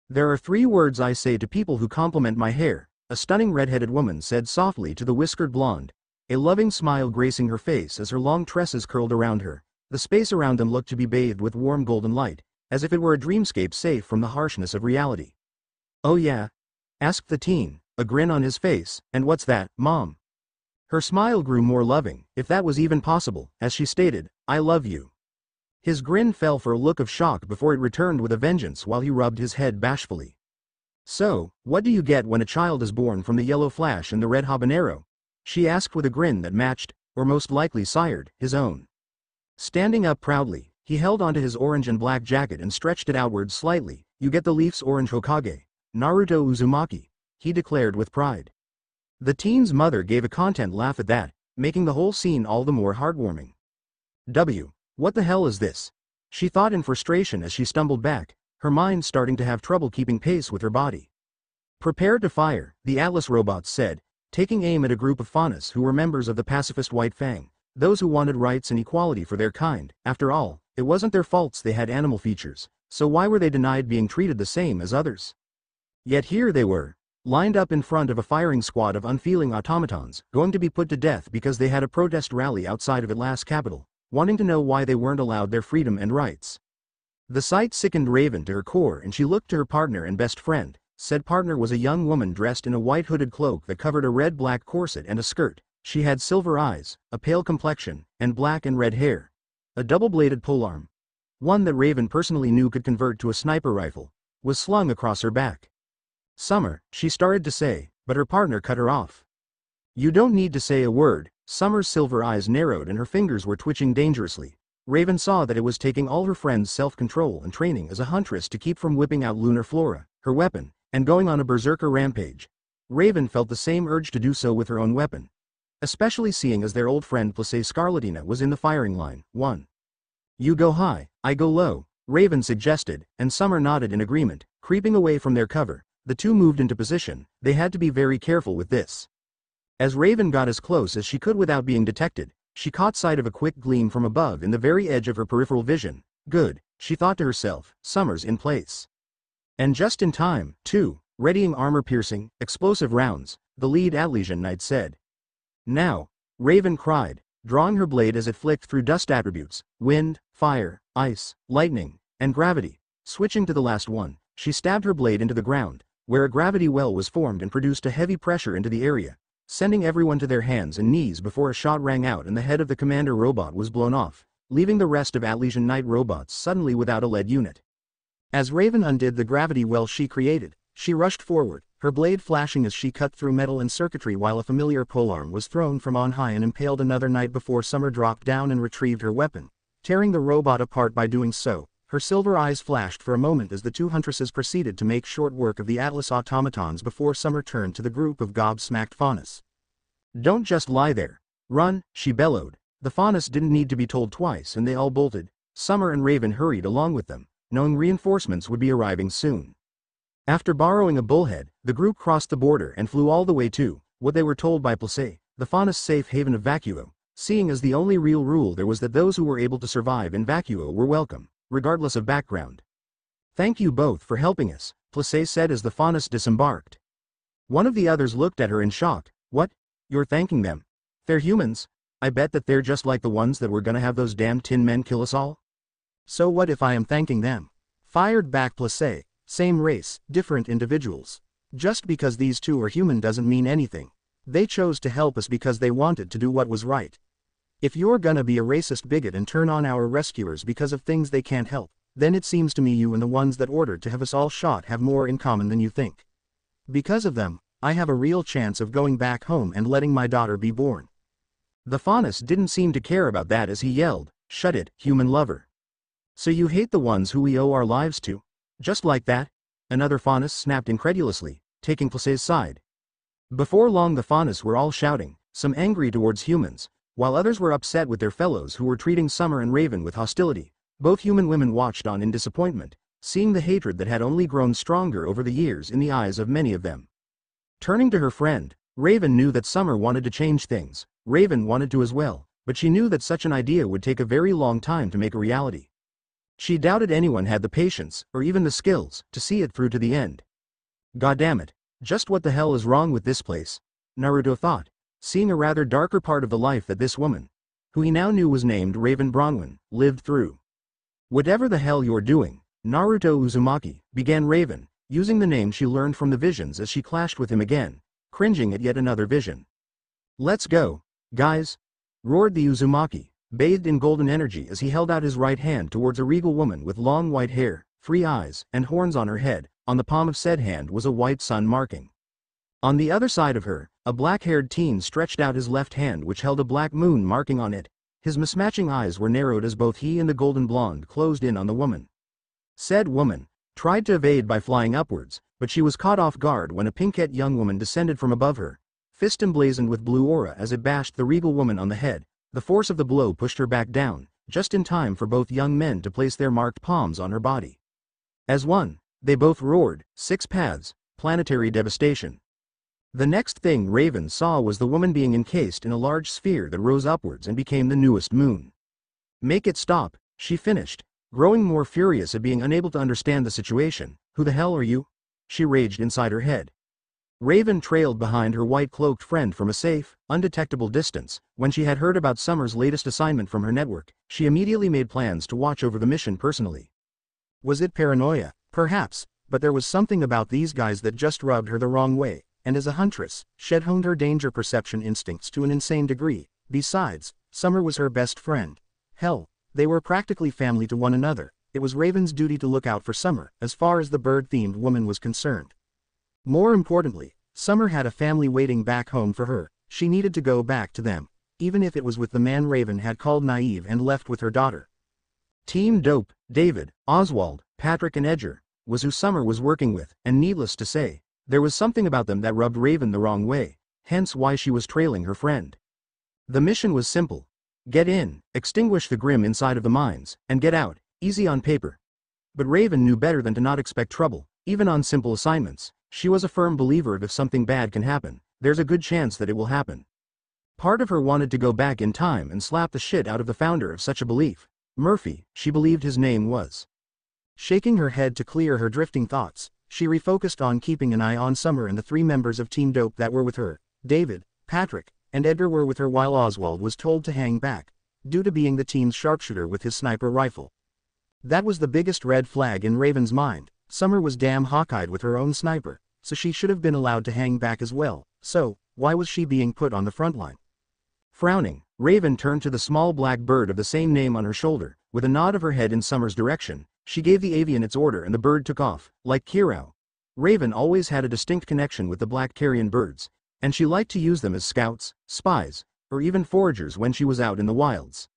There are three words I say to people who compliment my hair, a stunning red-headed woman said softly to the whiskered blonde, a loving smile gracing her face as her long tresses curled around her. The space around them looked to be bathed with warm golden light, as if it were a dreamscape safe from the harshness of reality. Oh yeah? asked the teen, a grin on his face, and what's that, mom? Her smile grew more loving, if that was even possible, as she stated, I love you. His grin fell for a look of shock before it returned with a vengeance while he rubbed his head bashfully. So, what do you get when a child is born from the yellow flash and the red habanero? She asked with a grin that matched, or most likely sired, his own. Standing up proudly, he held onto his orange and black jacket and stretched it outward slightly. You get the Leaf's orange Hokage. Naruto Uzumaki, he declared with pride. The teen's mother gave a content laugh at that, making the whole scene all the more heartwarming. W. What the hell is this? She thought in frustration as she stumbled back, her mind starting to have trouble keeping pace with her body. Prepare to fire, the Atlas robots said, taking aim at a group of Faunus who were members of the pacifist White Fang. Those who wanted rights and equality for their kind, after all, it wasn't their faults they had animal features, so why were they denied being treated the same as others? Yet here they were, lined up in front of a firing squad of unfeeling automatons, going to be put to death because they had a protest rally outside of Atlas capital, wanting to know why they weren't allowed their freedom and rights. The sight sickened Raven to her core and she looked to her partner and best friend, said partner was a young woman dressed in a white hooded cloak that covered a red-black corset and a skirt, she had silver eyes, a pale complexion, and black and red hair. A double-bladed polearm, one that Raven personally knew could convert to a sniper rifle, was slung across her back. Summer, she started to say, but her partner cut her off. You don't need to say a word, Summer's silver eyes narrowed and her fingers were twitching dangerously. Raven saw that it was taking all her friend's self-control and training as a huntress to keep from whipping out Lunar Flora, her weapon, and going on a berserker rampage. Raven felt the same urge to do so with her own weapon, Especially seeing as their old friend Placé Scarlatina was in the firing line. 1. You go high, I go low, Raven suggested, and Summer nodded in agreement, creeping away from their cover. The two moved into position, they had to be very careful with this. As Raven got as close as she could without being detected, she caught sight of a quick gleam from above in the very edge of her peripheral vision. Good, she thought to herself, Summer's in place. And just in time, too, readying armor-piercing, explosive rounds, the lead Atlesian Knight said. Now, Raven cried, drawing her blade as it flicked through dust attributes, wind, fire, ice, lightning, and gravity. Switching to the last one, she stabbed her blade into the ground, where a gravity well was formed and produced a heavy pressure into the area, sending everyone to their hands and knees before a shot rang out and the head of the commander robot was blown off, leaving the rest of Atlesian Knight robots suddenly without a lead unit. As Raven undid the gravity well she created, she rushed forward, her blade flashing as she cut through metal and circuitry while a familiar polearm was thrown from on high and impaled another knight before Summer dropped down and retrieved her weapon, tearing the robot apart by doing so. Her silver eyes flashed for a moment as the two huntresses proceeded to make short work of the Atlas automatons before Summer turned to the group of gobsmacked Faunus. Don't just lie there. Run, she bellowed. The Faunus didn't need to be told twice and they all bolted. Summer and Raven hurried along with them, knowing reinforcements would be arriving soon. After borrowing a bullhead, the group crossed the border and flew all the way to, what they were told by Placé, the Faunus safe haven of Vacuo, seeing as the only real rule there was that those who were able to survive in Vacuo were welcome, regardless of background. Thank you both for helping us, Placé said as the Faunus disembarked. One of the others looked at her in shock, what? You're thanking them? They're humans. I bet that they're just like the ones that were gonna have those damn tin men kill us all? So what if I am thanking them? Fired back Placé, same race, different individuals. Just because these two are human doesn't mean anything. They chose to help us because they wanted to do what was right. If you're gonna be a racist bigot and turn on our rescuers because of things they can't help, then it seems to me you and the ones that ordered to have us all shot have more in common than you think. Because of them, I have a real chance of going back home and letting my daughter be born. The Faunus didn't seem to care about that as he yelled, Shut it, human lover. So you hate the ones who we owe our lives to? Just like that, another Faunus snapped incredulously, taking Placé's side. Before long the Faunus were all shouting, some angry towards humans, while others were upset with their fellows who were treating Summer and Raven with hostility. Both human women watched on in disappointment, seeing the hatred that had only grown stronger over the years in the eyes of many of them. Turning to her friend, Raven knew that Summer wanted to change things, Raven wanted to as well, but she knew that such an idea would take a very long time to make a reality. She doubted anyone had the patience, or even the skills, to see it through to the end. Goddammit, just what the hell is wrong with this place? Naruto thought, seeing a rather darker part of the life that this woman, who he now knew was named Raven Branwen, lived through. Whatever the hell you're doing, Naruto Uzumaki, began Raven, using the name she learned from the visions as she clashed with him again, cringing at yet another vision. Let's go, guys, roared the Uzumaki, bathed in golden energy as he held out his right hand towards a regal woman with long white hair, three eyes, and horns on her head, on the palm of said hand was a white sun marking. On the other side of her, a black-haired teen stretched out his left hand which held a black moon marking on it. His mismatching eyes were narrowed as both he and the golden blonde closed in on the woman. Said woman, tried to evade by flying upwards, but she was caught off guard when a pinkette young woman descended from above her, fist emblazoned with blue aura as it bashed the regal woman on the head, the force of the blow pushed her back down, just in time for both young men to place their marked palms on her body. As one, they both roared, six paths, planetary devastation. The next thing Raven saw was the woman being encased in a large sphere that rose upwards and became the newest moon. Make it stop, she finished, growing more furious at being unable to understand the situation. Who the hell are you? She raged inside her head. Raven trailed behind her white-cloaked friend from a safe, undetectable distance. When she had heard about Summer's latest assignment from her network, she immediately made plans to watch over the mission personally. Was it paranoia? Perhaps, but there was something about these guys that just rubbed her the wrong way, and as a huntress, shed honed her danger perception instincts to an insane degree. Besides, Summer was her best friend. Hell, they were practically family to one another. It was Raven's duty to look out for Summer, as far as the bird-themed woman was concerned. More importantly, Summer had a family waiting back home for her, she needed to go back to them, even if it was with the man Raven had called naive and left with her daughter. Team Dope, David, Oswald, Patrick and Edgar, was who Summer was working with, and needless to say, there was something about them that rubbed Raven the wrong way, hence why she was trailing her friend. The mission was simple. Get in, extinguish the Grimm inside of the mines, and get out, easy on paper. But Raven knew better than to not expect trouble, even on simple assignments, she was a firm believer of if something bad can happen, there's a good chance that it will happen. Part of her wanted to go back in time and slap the shit out of the founder of such a belief. Murphy, she believed his name was. Shaking her head to clear her drifting thoughts, she refocused on keeping an eye on Summer and the three members of Team Dope that were with her. David, Patrick, and Edgar were with her while Oswald was told to hang back, due to being the team's sharpshooter with his sniper rifle. That was the biggest red flag in Raven's mind. Summer was damn hawk-eyed with her own sniper, so she should have been allowed to hang back as well. So, why was she being put on the front line? Frowning, Raven turned to the small black bird of the same name on her shoulder, with a nod of her head in Summer's direction, she gave the avian its order and the bird took off, like Qrow. Raven always had a distinct connection with the black carrion birds, and she liked to use them as scouts, spies, or even foragers when she was out in the wilds.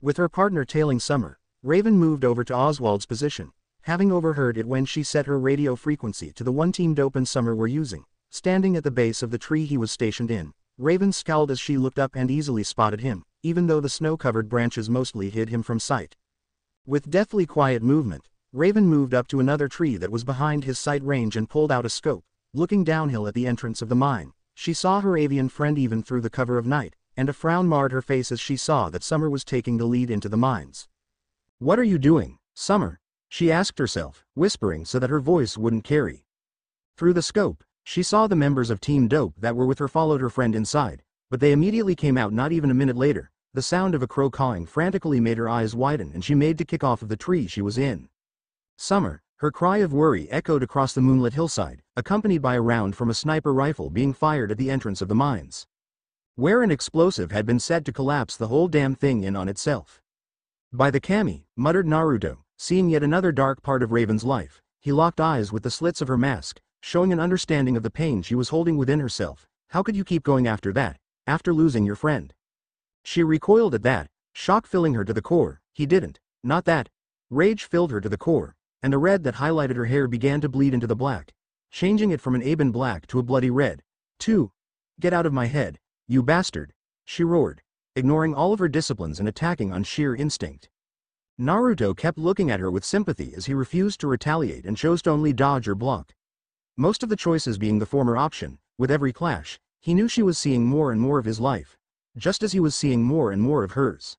With her partner tailing Summer, Raven moved over to Oswald's position, having overheard it when she set her radio frequency to the one Team Dope and Summer were using. Standing at the base of the tree he was stationed in, Raven scowled as she looked up and easily spotted him, even though the snow-covered branches mostly hid him from sight. With deathly quiet movement, Raven moved up to another tree that was behind his sight range and pulled out a scope. Looking downhill at the entrance of the mine, she saw her avian friend even through the cover of night, and a frown marred her face as she saw that Summer was taking the lead into the mines. What are you doing, Summer? She asked herself, whispering so that her voice wouldn't carry. Through the scope, she saw the members of Team Dope that were with her followed her friend inside, but they immediately came out not even a minute later, the sound of a crow cawing frantically made her eyes widen and she made to kick off of the tree she was in. Summer, her cry of worry echoed across the moonlit hillside, accompanied by a round from a sniper rifle being fired at the entrance of the mines. Where an explosive had been set to collapse the whole damn thing in on itself. By the kami, muttered Naruto, seeing yet another dark part of Raven's life, he locked eyes with the slits of her mask, showing an understanding of the pain she was holding within herself. How could you keep going after that, after losing your friend? She recoiled at that, shock filling her to the core, he didn't, not that. Rage filled her to the core, and the red that highlighted her hair began to bleed into the black, changing it from an ebon black to a bloody red. Two. Get out of my head, you bastard, she roared, ignoring all of her disciplines and attacking on sheer instinct. Naruto kept looking at her with sympathy as he refused to retaliate and chose to only dodge or block. Most of the choices being the former option, with every clash, he knew she was seeing more and more of his life, just as he was seeing more and more of hers.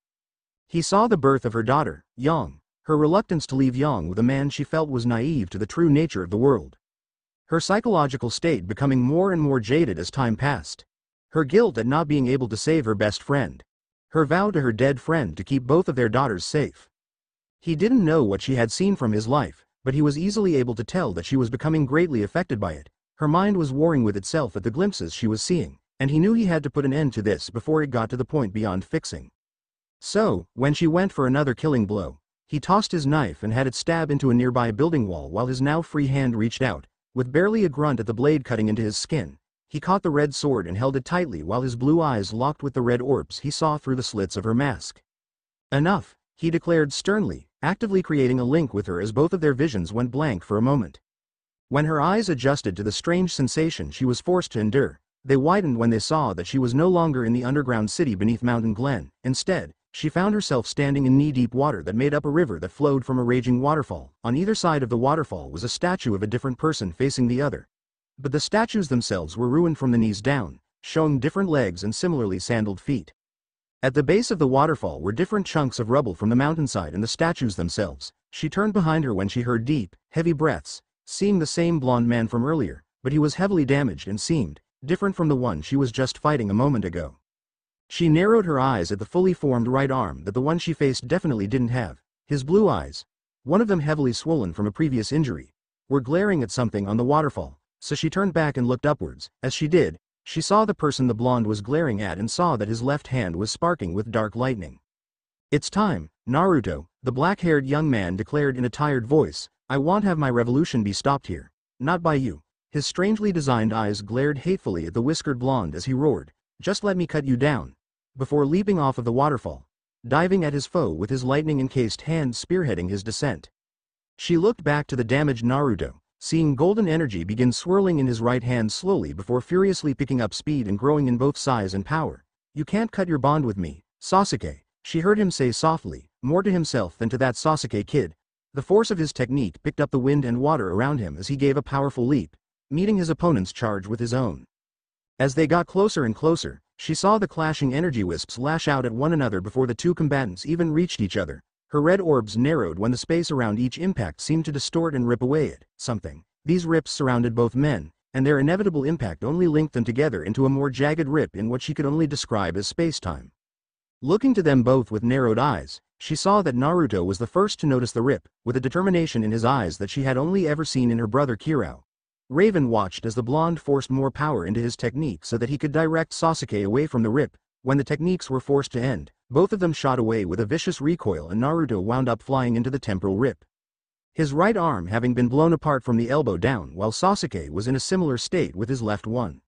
He saw the birth of her daughter, Yang, her reluctance to leave Yang with a man she felt was naive to the true nature of the world. Her psychological state becoming more and more jaded as time passed. Her guilt at not being able to save her best friend. Her vow to her dead friend to keep both of their daughters safe. He didn't know what she had seen from his life, but he was easily able to tell that she was becoming greatly affected by it. Her mind was warring with itself at the glimpses she was seeing and he knew he had to put an end to this before it got to the point beyond fixing. So, when she went for another killing blow, he tossed his knife and had it stab into a nearby building wall while his now free hand reached out, with barely a grunt at the blade cutting into his skin. He caught the red sword and held it tightly while his blue eyes locked with the red orbs he saw through the slits of her mask. Enough, he declared sternly, actively creating a link with her as both of their visions went blank for a moment. When her eyes adjusted to the strange sensation she was forced to endure, they widened when they saw that she was no longer in the underground city beneath Mountain Glenn. Instead, she found herself standing in knee-deep water that made up a river that flowed from a raging waterfall. On either side of the waterfall was a statue of a different person facing the other. But the statues themselves were ruined from the knees down, showing different legs and similarly sandaled feet. At the base of the waterfall were different chunks of rubble from the mountainside and the statues themselves. She turned behind her when she heard deep, heavy breaths, seeing the same blond man from earlier, but he was heavily damaged and seemed, different from the one she was just fighting a moment ago. She narrowed her eyes at the fully formed right arm that the one she faced definitely didn't have. His blue eyes, one of them heavily swollen from a previous injury, were glaring at something on the waterfall, so she turned back and looked upwards. As she did, she saw the person the blonde was glaring at and saw that his left hand was sparking with dark lightning. It's time, Naruto, the black-haired young man declared in a tired voice, I won't have my revolution be stopped here. Not by you. His strangely designed eyes glared hatefully at the whiskered blonde as he roared, Just let me cut you down. Before leaping off of the waterfall, diving at his foe with his lightning-encased hand spearheading his descent. She looked back to the damaged Naruto, seeing golden energy begin swirling in his right hand slowly before furiously picking up speed and growing in both size and power. You can't cut your bond with me, Sasuke, she heard him say softly, more to himself than to that Sasuke kid. The force of his technique picked up the wind and water around him as he gave a powerful leap, meeting his opponent's charge with his own. As they got closer and closer, she saw the clashing energy wisps lash out at one another before the two combatants even reached each other. Her red orbs narrowed when the space around each impact seemed to distort and rip away at something. These rips surrounded both men, and their inevitable impact only linked them together into a more jagged rip in what she could only describe as space-time. Looking to them both with narrowed eyes, she saw that Naruto was the first to notice the rip, with a determination in his eyes that she had only ever seen in her brother Qrow. Raven watched as the blonde forced more power into his technique so that he could direct Sasuke away from the rip. When the techniques were forced to end, both of them shot away with a vicious recoil and Naruto wound up flying into the temporal rip. His right arm having been blown apart from the elbow down while Sasuke was in a similar state with his left one.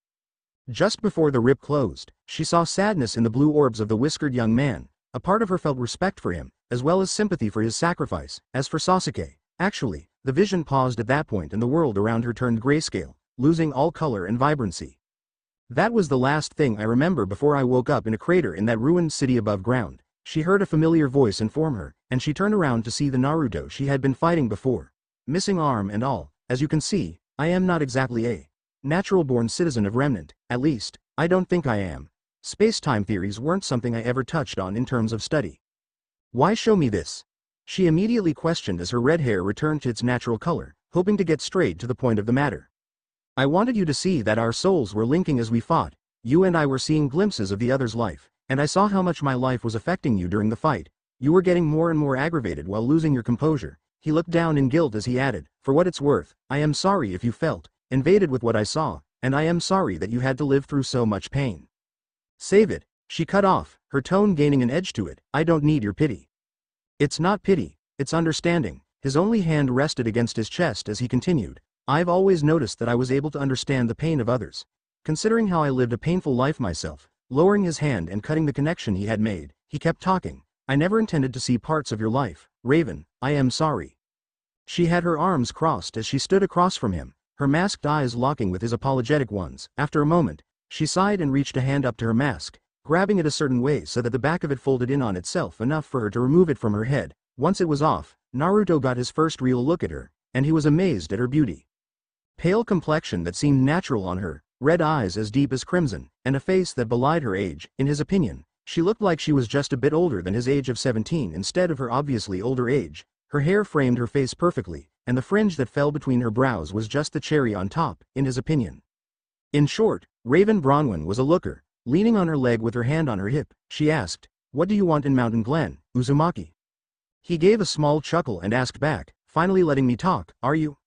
Just before the rip closed, she saw sadness in the blue orbs of the whiskered young man, a part of her felt respect for him, as well as sympathy for his sacrifice, as for Sasuke, actually, the vision paused at that point and the world around her turned grayscale, losing all color and vibrancy. That was the last thing I remember before I woke up in a crater in that ruined city above ground. She heard a familiar voice inform her, and she turned around to see the Naruto she had been fighting before. Missing arm and all, as you can see, I am not exactly a natural-born citizen of Remnant, at least, I don't think I am. Space-time theories weren't something I ever touched on in terms of study. Why show me this? She immediately questioned as her red hair returned to its natural color, hoping to get straight to the point of the matter. I wanted you to see that our souls were linking as we fought, you and I were seeing glimpses of the other's life, and I saw how much my life was affecting you during the fight. You were getting more and more aggravated while losing your composure. He looked down in guilt as he added, For what it's worth, I am sorry if you felt invaded with what I saw, and I am sorry that you had to live through so much pain. Save it, she cut off, her tone gaining an edge to it, I don't need your pity. It's not pity, it's understanding. His only hand rested against his chest as he continued. I've always noticed that I was able to understand the pain of others. Considering how I lived a painful life myself, lowering his hand and cutting the connection he had made, he kept talking. I never intended to see parts of your life, Raven, I am sorry. She had her arms crossed as she stood across from him, her masked eyes locking with his apologetic ones. After a moment, she sighed and reached a hand up to her mask, grabbing it a certain way so that the back of it folded in on itself enough for her to remove it from her head. Once it was off, Naruto got his first real look at her, and he was amazed at her beauty. Pale complexion that seemed natural on her, red eyes as deep as crimson, and a face that belied her age, in his opinion. She looked like she was just a bit older than his age of 17 instead of her obviously older age. Her hair framed her face perfectly, and the fringe that fell between her brows was just the cherry on top, in his opinion. In short, Raven Branwen was a looker, Leaning on her leg with her hand on her hip, she asked, What do you want in Mountain Glenn, Uzumaki? He gave a small chuckle and asked back, finally letting me talk, are you?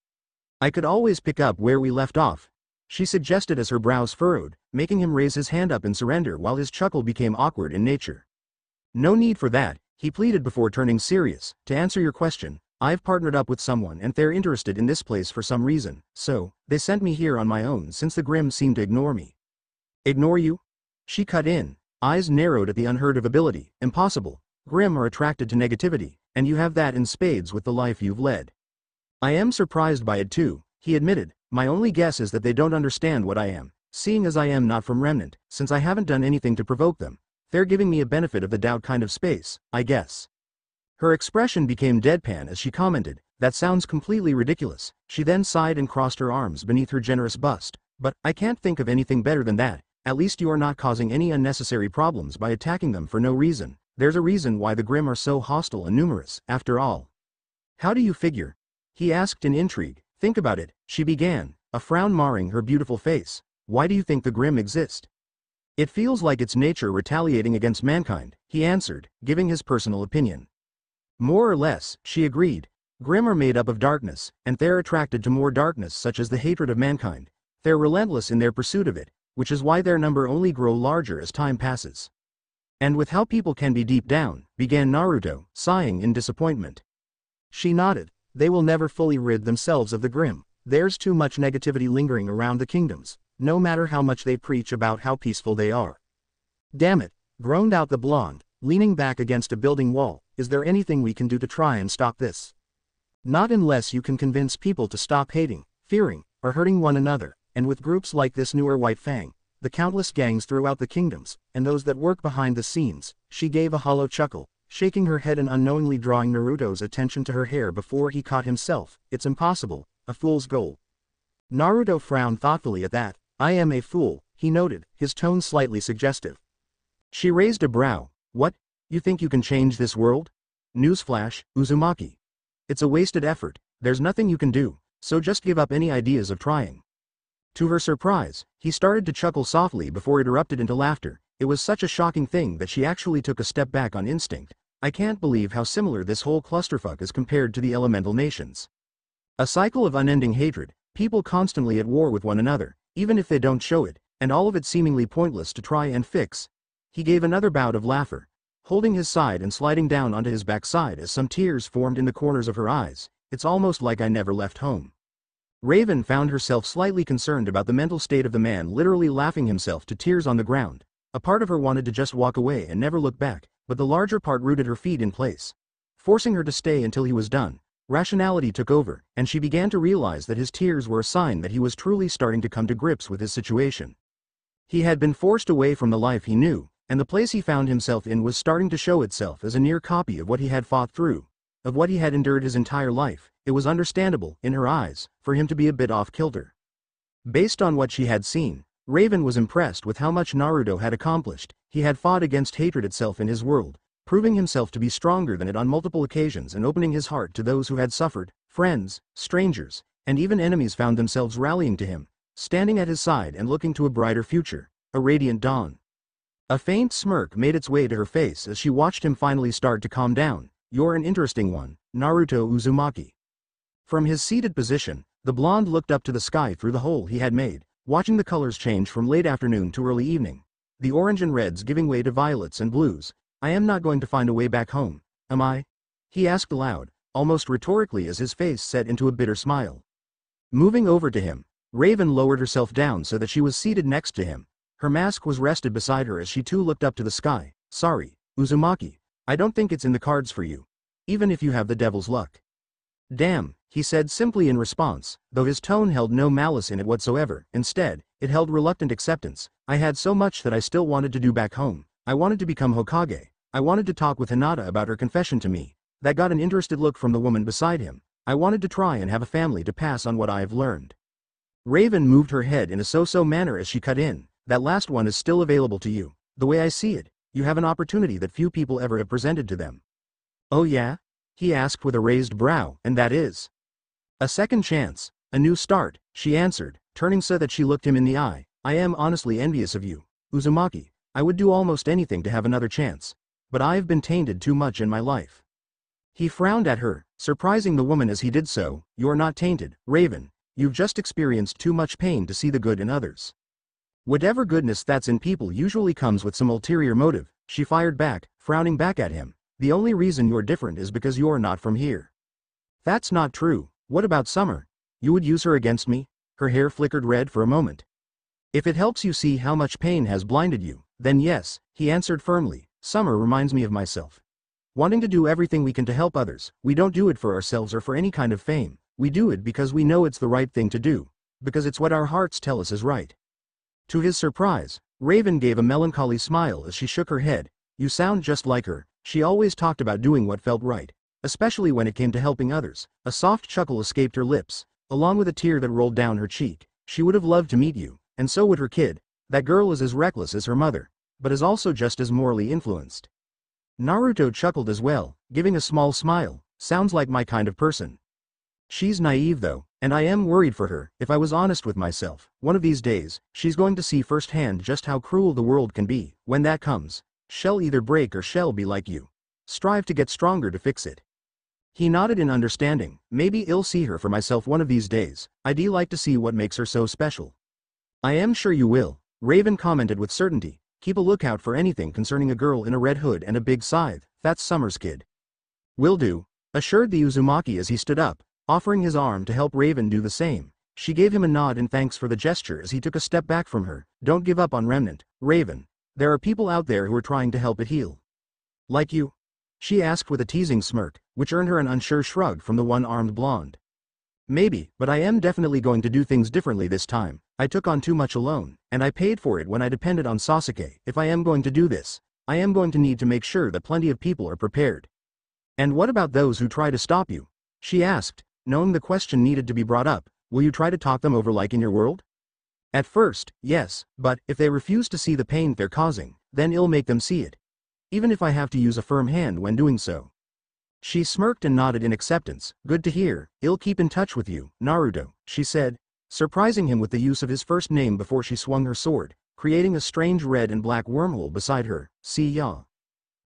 I could always pick up where we left off. She suggested as her brows furrowed, making him raise his hand up in surrender while his chuckle became awkward in nature. No need for that, he pleaded before turning serious. To answer your question, I've partnered up with someone and they're interested in this place for some reason, so, they sent me here on my own since the Grimm seemed to ignore me. Ignore you? She cut in, eyes narrowed at the unheard of ability, impossible. Grimm are attracted to negativity, and you have that in spades with the life you've led. I am surprised by it too, he admitted, my only guess is that they don't understand what I am, seeing as I am not from Remnant, since I haven't done anything to provoke them. They're giving me a benefit of the doubt kind of space, I guess. Her expression became deadpan as she commented, that sounds completely ridiculous. She then sighed and crossed her arms beneath her generous bust, but I can't think of anything better than that, at least you are not causing any unnecessary problems by attacking them for no reason. There's a reason why the Grimm are so hostile and numerous, after all. How do you figure? He asked in intrigue. Think about it, she began, a frown marring her beautiful face. Why do you think the Grimm exist? It feels like it's nature retaliating against mankind, he answered, giving his personal opinion. More or less, she agreed. Grimm are made up of darkness, and they're attracted to more darkness such as the hatred of mankind. They're relentless in their pursuit of it, which is why their number only grow larger as time passes. And with how people can be deep down, began Naruto, sighing in disappointment. She nodded. They will never fully rid themselves of the Grimm, There's too much negativity lingering around the kingdoms, no matter how much they preach about how peaceful they are. Damn it, groaned out the blonde, leaning back against a building wall, is there anything we can do to try and stop this? Not unless you can convince people to stop hating, fearing, or hurting one another and with groups like this newer White Fang, the countless gangs throughout the kingdoms, and those that work behind the scenes, she gave a hollow chuckle, shaking her head and unknowingly drawing Naruto's attention to her hair before he caught himself, it's impossible, a fool's goal. Naruto frowned thoughtfully at that, I am a fool, he noted, his tone slightly suggestive. She raised a brow, what, you think you can change this world? Newsflash, Uzumaki. It's a wasted effort, there's nothing you can do, so just give up any ideas of trying. To her surprise, he started to chuckle softly before it erupted into laughter. It was such a shocking thing that she actually took a step back on instinct. I can't believe how similar this whole clusterfuck is compared to the elemental nations. A cycle of unending hatred, people constantly at war with one another, even if they don't show it, and all of it seemingly pointless to try and fix. He gave another bout of laughter, holding his side and sliding down onto his backside as some tears formed in the corners of her eyes. It's almost like I never left home. Raven found herself slightly concerned about the mental state of the man literally laughing himself to tears on the ground. A part of her wanted to just walk away and never look back, but the larger part rooted her feet in place. Forcing her to stay until he was done, rationality took over, and she began to realize that his tears were a sign that he was truly starting to come to grips with his situation. He had been forced away from the life he knew, and the place he found himself in was starting to show itself as a near copy of what he had fought through, of what he had endured his entire life, it was understandable, in her eyes, for him to be a bit off-kilter. Based on what she had seen, Raven was impressed with how much Naruto had accomplished, he had fought against hatred itself in his world, proving himself to be stronger than it on multiple occasions and opening his heart to those who had suffered, friends, strangers, and even enemies found themselves rallying to him, standing at his side and looking to a brighter future, a radiant dawn. A faint smirk made its way to her face as she watched him finally start to calm down, you're an interesting one, Naruto Uzumaki. From his seated position, the blonde looked up to the sky through the hole he had made, watching the colors change from late afternoon to early evening. The orange and reds giving way to violets and blues. I am not going to find a way back home, am I? He asked aloud, almost rhetorically as his face set into a bitter smile. Moving over to him, Raven lowered herself down so that she was seated next to him. Her mask was rested beside her as she too looked up to the sky. Sorry, Uzumaki, I don't think it's in the cards for you. Even if you have the devil's luck. Damn, he said simply in response, though his tone held no malice in it whatsoever, instead, it held reluctant acceptance. I had so much that I still wanted to do back home. I wanted to become Hokage. I wanted to talk with Hinata about her confession to me. That got an interested look from the woman beside him. I wanted to try and have a family to pass on what I have learned. Raven moved her head in a so-so manner as she cut in. That last one is still available to you. The way I see it, you have an opportunity that few people ever have presented to them. Oh yeah? He asked with a raised brow, and that is. A second chance, a new start, she answered, turning so that she looked him in the eye. I am honestly envious of you, Uzumaki. I would do almost anything to have another chance. But I have been tainted too much in my life. He frowned at her, surprising the woman as he did so. You're not tainted, Raven. You've just experienced too much pain to see the good in others. Whatever goodness that's in people usually comes with some ulterior motive, she fired back, frowning back at him. The only reason you're different is because you're not from here. That's not true. What about Summer? You would use her against me? Her hair flickered red for a moment. If it helps you see how much pain has blinded you, then yes, he answered firmly. Summer reminds me of myself. Wanting to do everything we can to help others, we don't do it for ourselves or for any kind of fame. We do it because we know it's the right thing to do. Because it's what our hearts tell us is right. To his surprise, Raven gave a melancholy smile as she shook her head. You sound just like her. She always talked about doing what felt right, especially when it came to helping others. A soft chuckle escaped her lips, along with a tear that rolled down her cheek. She would have loved to meet you, and so would her kid. That girl is as reckless as her mother, but is also just as morally influenced. Naruto chuckled as well, giving a small smile. Sounds like my kind of person. She's naive though, and I am worried for her, if I was honest with myself. One of these days, she's going to see firsthand just how cruel the world can be. When that comes, she'll either break or she'll be like you. Strive to get stronger to fix it. He nodded in understanding. Maybe I'll see her for myself one of these days. I'd like to see what makes her so special. I am sure you will, Raven commented with certainty. Keep a lookout for anything concerning a girl in a red hood and a big scythe. That's Summer's kid. Will do, assured the Uzumaki as he stood up, Offering his arm to help Raven do the same, she gave him a nod in thanks for the gesture as he took a step back from her. Don't give up on Remnant, Raven. There are people out there who are trying to help it heal. Like you? She asked with a teasing smirk, which earned her an unsure shrug from the one-armed blonde. Maybe, but I am definitely going to do things differently this time. I took on too much alone, and I paid for it when I depended on Sasuke. If I am going to do this, I am going to need to make sure that plenty of people are prepared. And what about those who try to stop you? She asked, knowing the question needed to be brought up, will you try to talk them over like in your world? At first, yes, but if they refuse to see the pain they're causing, then I'll make them see it. Even if I have to use a firm hand when doing so. She smirked and nodded in acceptance. Good to hear, I'll keep in touch with you, Naruto, she said, surprising him with the use of his first name before she swung her sword, creating a strange red and black wormhole beside her, see ya.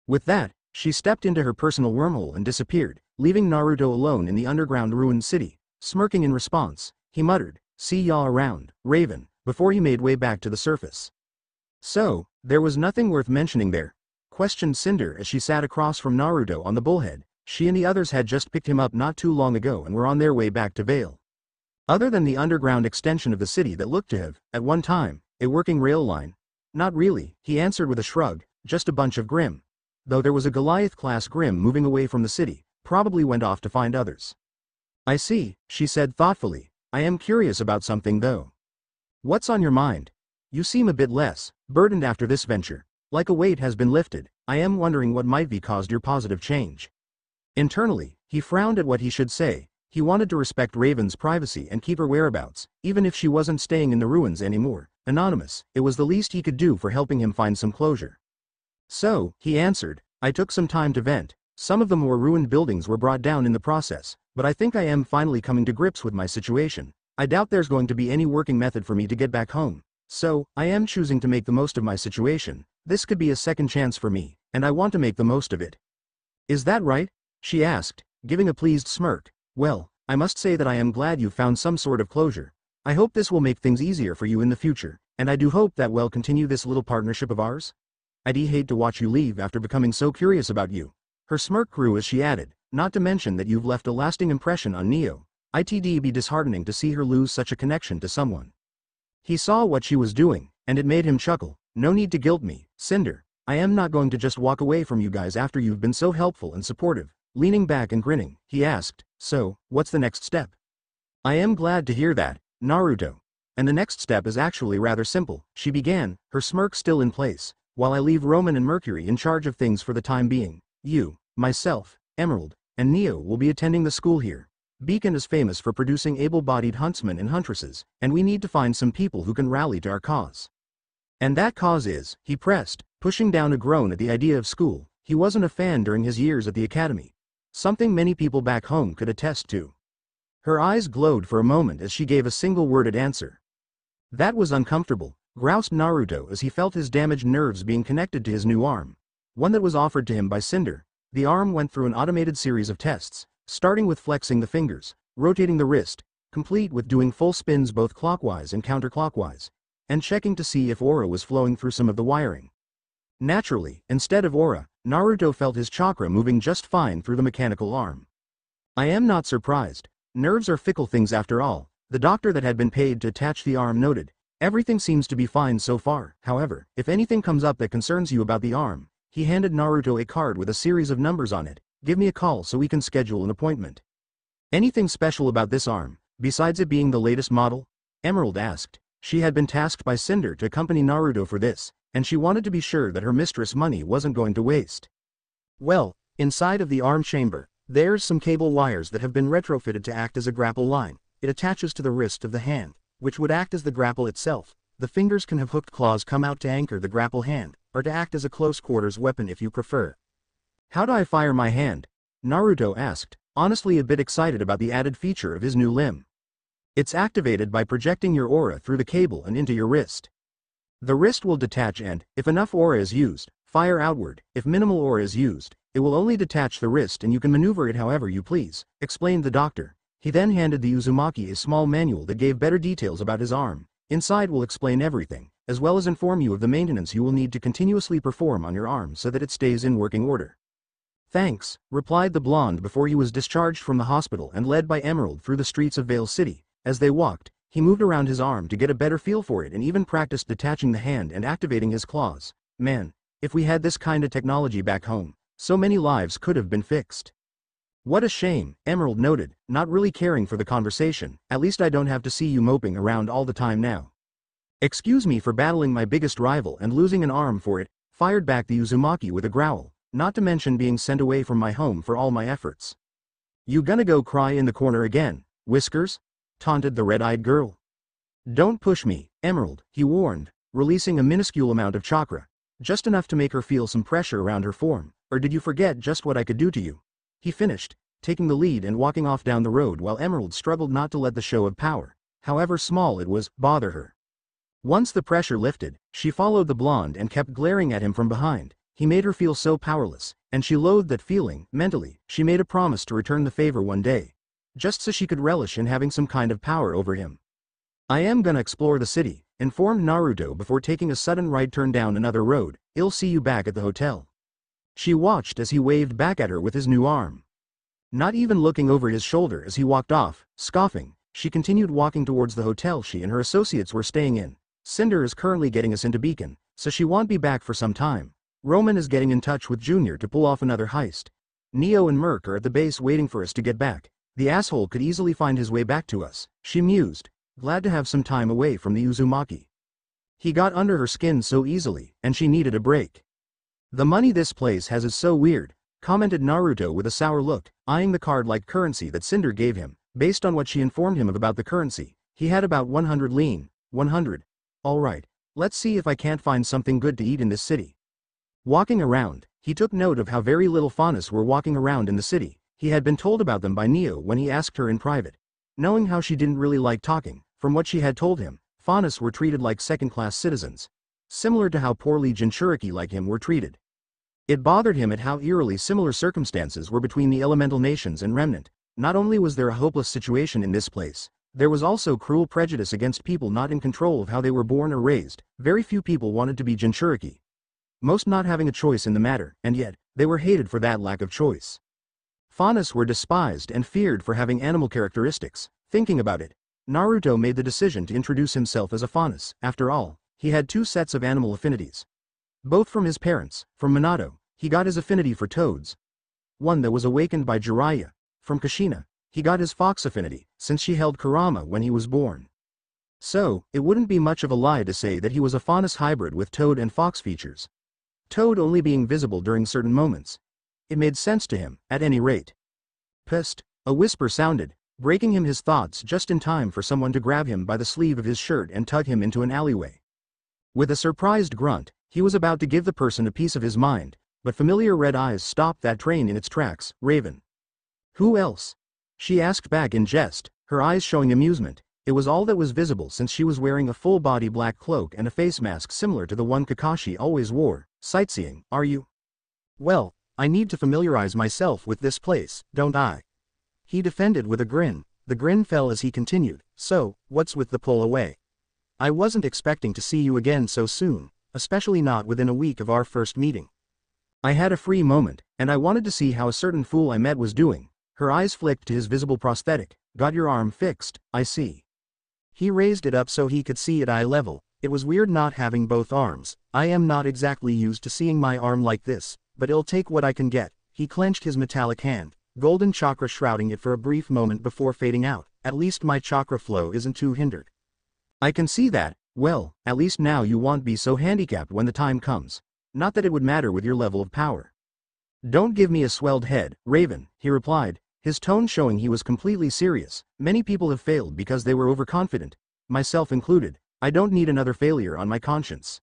With that, She stepped into her personal wormhole and disappeared, leaving Naruto alone in the underground ruined city. Smirking in response, he muttered, see ya around, Raven, before he made way back to the surface. So, there was nothing worth mentioning there, questioned Cinder as she sat across from Naruto on the bullhead, she and the others had just picked him up not too long ago and were on their way back to Vale. Other than the underground extension of the city that looked to have, at one time, a working rail line. Not really, he answered with a shrug, just a bunch of Grimm. Though there was a Goliath-class Grimm moving away from the city, probably went off to find others. I see, she said thoughtfully, I am curious about something though. What's on your mind? You seem a bit less, burdened after this venture, like a weight has been lifted, I am wondering what might be caused your positive change. Internally, he frowned at what he should say, he wanted to respect Raven's privacy and keep her whereabouts, even if she wasn't staying in the ruins anymore. Anonymous, it was the least he could do for helping him find some closure. So, he answered, I took some time to vent. Some of the more ruined buildings were brought down in the process, but I think I am finally coming to grips with my situation. I doubt there's going to be any working method for me to get back home. So, I am choosing to make the most of my situation. This could be a second chance for me, and I want to make the most of it. Is that right? She asked, giving a pleased smirk. Well, I must say that I am glad you found some sort of closure. I hope this will make things easier for you in the future, and I do hope that we'll continue this little partnership of ours. I'd hate to watch you leave after becoming so curious about you. Her smirk grew as she added, not to mention that you've left a lasting impression on Neo. It'd be disheartening to see her lose such a connection to someone. He saw what she was doing, and it made him chuckle. No need to guilt me, Cinder. I am not going to just walk away from you guys after you've been so helpful and supportive. Leaning back and grinning, he asked, so, what's the next step? I am glad to hear that, Naruto. And the next step is actually rather simple, she began, her smirk still in place, while I leave Roman and Mercury in charge of things for the time being. You, myself, Emerald, and Neo will be attending the school here. Beacon is famous for producing able-bodied huntsmen and huntresses, and we need to find some people who can rally to our cause. And that cause is, he pressed, pushing down a groan at the idea of school, he wasn't a fan during his years at the academy, Something many people back home could attest to. Her eyes glowed for a moment as she gave a single-worded answer. That was uncomfortable, groused Naruto as he felt his damaged nerves being connected to his new arm. One that was offered to him by Cinder. The arm went through an automated series of tests, starting with flexing the fingers, rotating the wrist, complete with doing full spins both clockwise and counterclockwise, and checking to see if aura was flowing through some of the wiring. Naturally, instead of aura, Naruto felt his chakra moving just fine through the mechanical arm. I am not surprised. Nerves are fickle things after all, the doctor that had been paid to attach the arm noted. Everything seems to be fine so far, however, if anything comes up that concerns you about the arm, he handed Naruto a card with a series of numbers on it, give me a call so we can schedule an appointment. Anything special about this arm, besides it being the latest model? Emerald asked. She had been tasked by Cinder to accompany Naruto for this, and she wanted to be sure that her mistress money wasn't going to waste. Well, inside of the arm chamber, there's some cable wires that have been retrofitted to act as a grapple line. It attaches to the wrist of the hand, which would act as the grapple itself. The fingers can have hooked claws come out to anchor the grapple hand, or to act as a close quarters weapon if you prefer. How do I fire my hand? Naruto asked, honestly a bit excited about the added feature of his new limb. It's activated by projecting your aura through the cable and into your wrist. The wrist will detach and, if enough aura is used, fire outward. If minimal aura is used, it will only detach the wrist and you can maneuver it however you please, explained the doctor. He then handed the Uzumaki a small manual that gave better details about his arm. Inside will explain everything, as well as inform you of the maintenance you will need to continuously perform on your arm so that it stays in working order. Thanks, replied the blonde before he was discharged from the hospital and led by Emerald through the streets of Vale City. As they walked, he moved around his arm to get a better feel for it and even practiced detaching the hand and activating his claws. Man, if we had this kind of technology back home, so many lives could have been fixed. What a shame, Emerald noted, not really caring for the conversation, at least I don't have to see you moping around all the time now. Excuse me for battling my biggest rival and losing an arm for it, fired back the Uzumaki with a growl, not to mention being sent away from my home for all my efforts. You gonna go cry in the corner again, Whiskers? taunted the red-eyed girl. Don't push me, Emerald, he warned, releasing a minuscule amount of chakra, just enough to make her feel some pressure around her form, or did you forget just what I could do to you? He finished, taking the lead and walking off down the road while Emerald struggled not to let the show of power, however small it was, bother her. Once the pressure lifted, she followed the blonde and kept glaring at him from behind, he made her feel so powerless, and she loathed that feeling, mentally, she made a promise to return the favor one day. Just so she could relish in having some kind of power over him. I am gonna explore the city, informed Naruto before taking a sudden right turn down another road, I'll see you back at the hotel. She watched as he waved back at her with his new arm. Not even looking over his shoulder as he walked off, scoffing, she continued walking towards the hotel she and her associates were staying in. Cinder is currently getting us into Beacon, so she won't be back for some time. Roman is getting in touch with Junior to pull off another heist. Neo and Merc are at the base waiting for us to get back. The asshole could easily find his way back to us, she mused, glad to have some time away from the Uzumaki. He got under her skin so easily, and she needed a break. The money this place has is so weird, commented Naruto with a sour look, eyeing the card like currency that Cinder gave him. Based on what she informed him of about the currency, he had about 100 lien, 100. Alright, let's see if I can't find something good to eat in this city. Walking around, he took note of how very little Faunus were walking around in the city, he had been told about them by Neo when he asked her in private. Knowing how she didn't really like talking, from what she had told him, Faunus were treated like second-class citizens. Similar to how poorly Jinchuriki like him were treated. It bothered him at how eerily similar circumstances were between the elemental nations and Remnant, not only was there a hopeless situation in this place, there was also cruel prejudice against people not in control of how they were born or raised, very few people wanted to be Jinchuriki. Most not having a choice in the matter, and yet, they were hated for that lack of choice. Faunus were despised and feared for having animal characteristics. Thinking about it, Naruto made the decision to introduce himself as a Faunus, after all, he had two sets of animal affinities. Both from his parents, from Minato, he got his affinity for toads. One that was awakened by Jiraiya, from Kushina, he got his fox affinity, since she held Kurama when he was born. So, it wouldn't be much of a lie to say that he was a faunus hybrid with toad and fox features. Toad only being visible during certain moments. It made sense to him, at any rate. Pissed, a whisper sounded, breaking him his thoughts just in time for someone to grab him by the sleeve of his shirt and tug him into an alleyway. With a surprised grunt, he was about to give the person a piece of his mind, but familiar red eyes stopped that train in its tracks, Raven. Who else? She asked back in jest, her eyes showing amusement. It was all that was visible since she was wearing a full-body black cloak and a face mask similar to the one Kakashi always wore. Sightseeing, are you? Well, I need to familiarize myself with this place, don't I? He defended with a grin. The grin fell as he continued, so, what's with the pull away? I wasn't expecting to see you again so soon, especially not within a week of our first meeting. I had a free moment, and I wanted to see how a certain fool I met was doing, her eyes flicked to his visible prosthetic. Got your arm fixed, I see. He raised it up so he could see at eye level. It was weird not having both arms. I am not exactly used to seeing my arm like this, but I'll take what I can get. He clenched his metallic hand, golden chakra shrouding it for a brief moment before fading out. At least my chakra flow isn't too hindered. I can see that. Well, at least now you won't be so handicapped when the time comes. Not that it would matter with your level of power. Don't give me a swelled head, Raven, he replied, his tone showing he was completely serious. Many people have failed because they were overconfident, myself included. I don't need another failure on my conscience.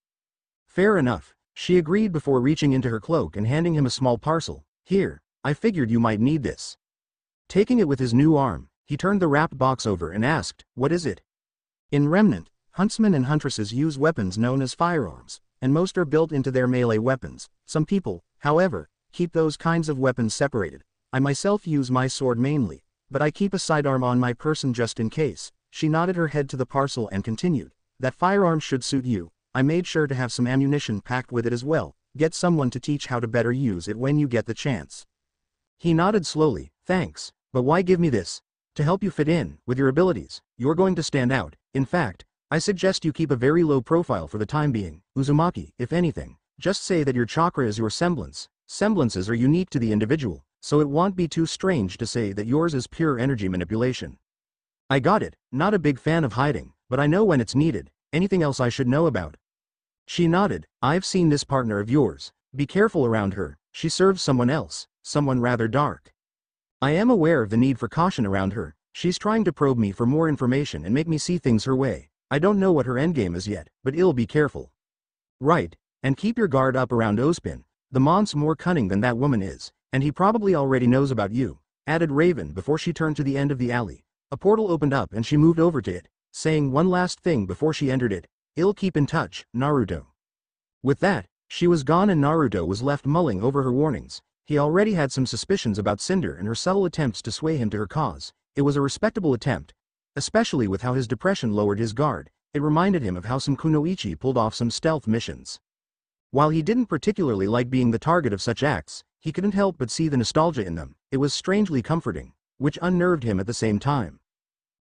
Fair enough, she agreed before reaching into her cloak and handing him a small parcel. Here, I figured you might need this. Taking it with his new arm, he turned the wrapped box over and asked, What is it? In Remnant, huntsmen and huntresses use weapons known as firearms, and most are built into their melee weapons. Some people, however, keep those kinds of weapons separated, I myself use my sword mainly, but I keep a sidearm on my person just in case. She nodded her head to the parcel and continued, that firearm should suit you. I made sure to have some ammunition packed with it as well. Get someone to teach how to better use it when you get the chance. He nodded slowly, thanks, but why give me this? To help you fit in, with your abilities, you're going to stand out. In fact, I suggest you keep a very low profile for the time being. Uzumaki, if anything, just say that your chakra is your semblance. Semblances are unique to the individual, so it won't be too strange to say that yours is pure energy manipulation. I got it, not a big fan of hiding, but I know when it's needed, anything else I should know about? She nodded, I've seen this partner of yours, be careful around her, she serves someone else, someone rather dark. I am aware of the need for caution around her, she's trying to probe me for more information and make me see things her way. I don't know what her endgame is yet, but ill be careful. Right, and keep your guard up around Ozpin, the Mon's more cunning than that woman is, and he probably already knows about you, added Raven before she turned to the end of the alley. A portal opened up and she moved over to it, saying one last thing before she entered it, I'll keep in touch, Naruto. With that, She was gone and Naruto was left mulling over her warnings. He already had some suspicions about Cinder and her subtle attempts to sway him to her cause. It was a respectable attempt. Especially with how his depression lowered his guard, it reminded him of how some Kunoichi pulled off some stealth missions. While he didn't particularly like being the target of such acts, he couldn't help but see the nostalgia in them, it was strangely comforting, which unnerved him at the same time.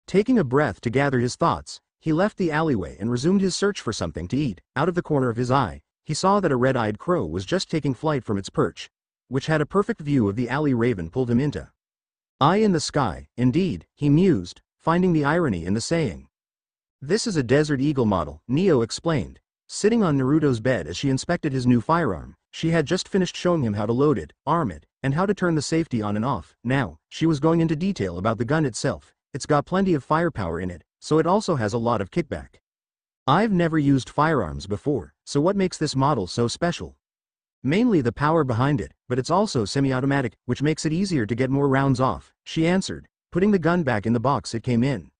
Taking a breath to gather his thoughts, he left the alleyway and resumed his search for something to eat. Out of the corner of his eye, he saw that a red-eyed crow was just taking flight from its perch, which had a perfect view of the alley Raven pulled him into. Eye in the sky, indeed, he mused, finding the irony in the saying. This is a Desert Eagle model, Neo explained. Sitting on Naruto's bed as she inspected his new firearm, she had just finished showing him how to load it, arm it, and how to turn the safety on and off. Now, she was going into detail about the gun itself. It's got plenty of firepower in it, so it also has a lot of kickback. I've never used firearms before, so what makes this model so special? Mainly the power behind it, but it's also semi-automatic, which makes it easier to get more rounds off, she answered, putting the gun back in the box it came in.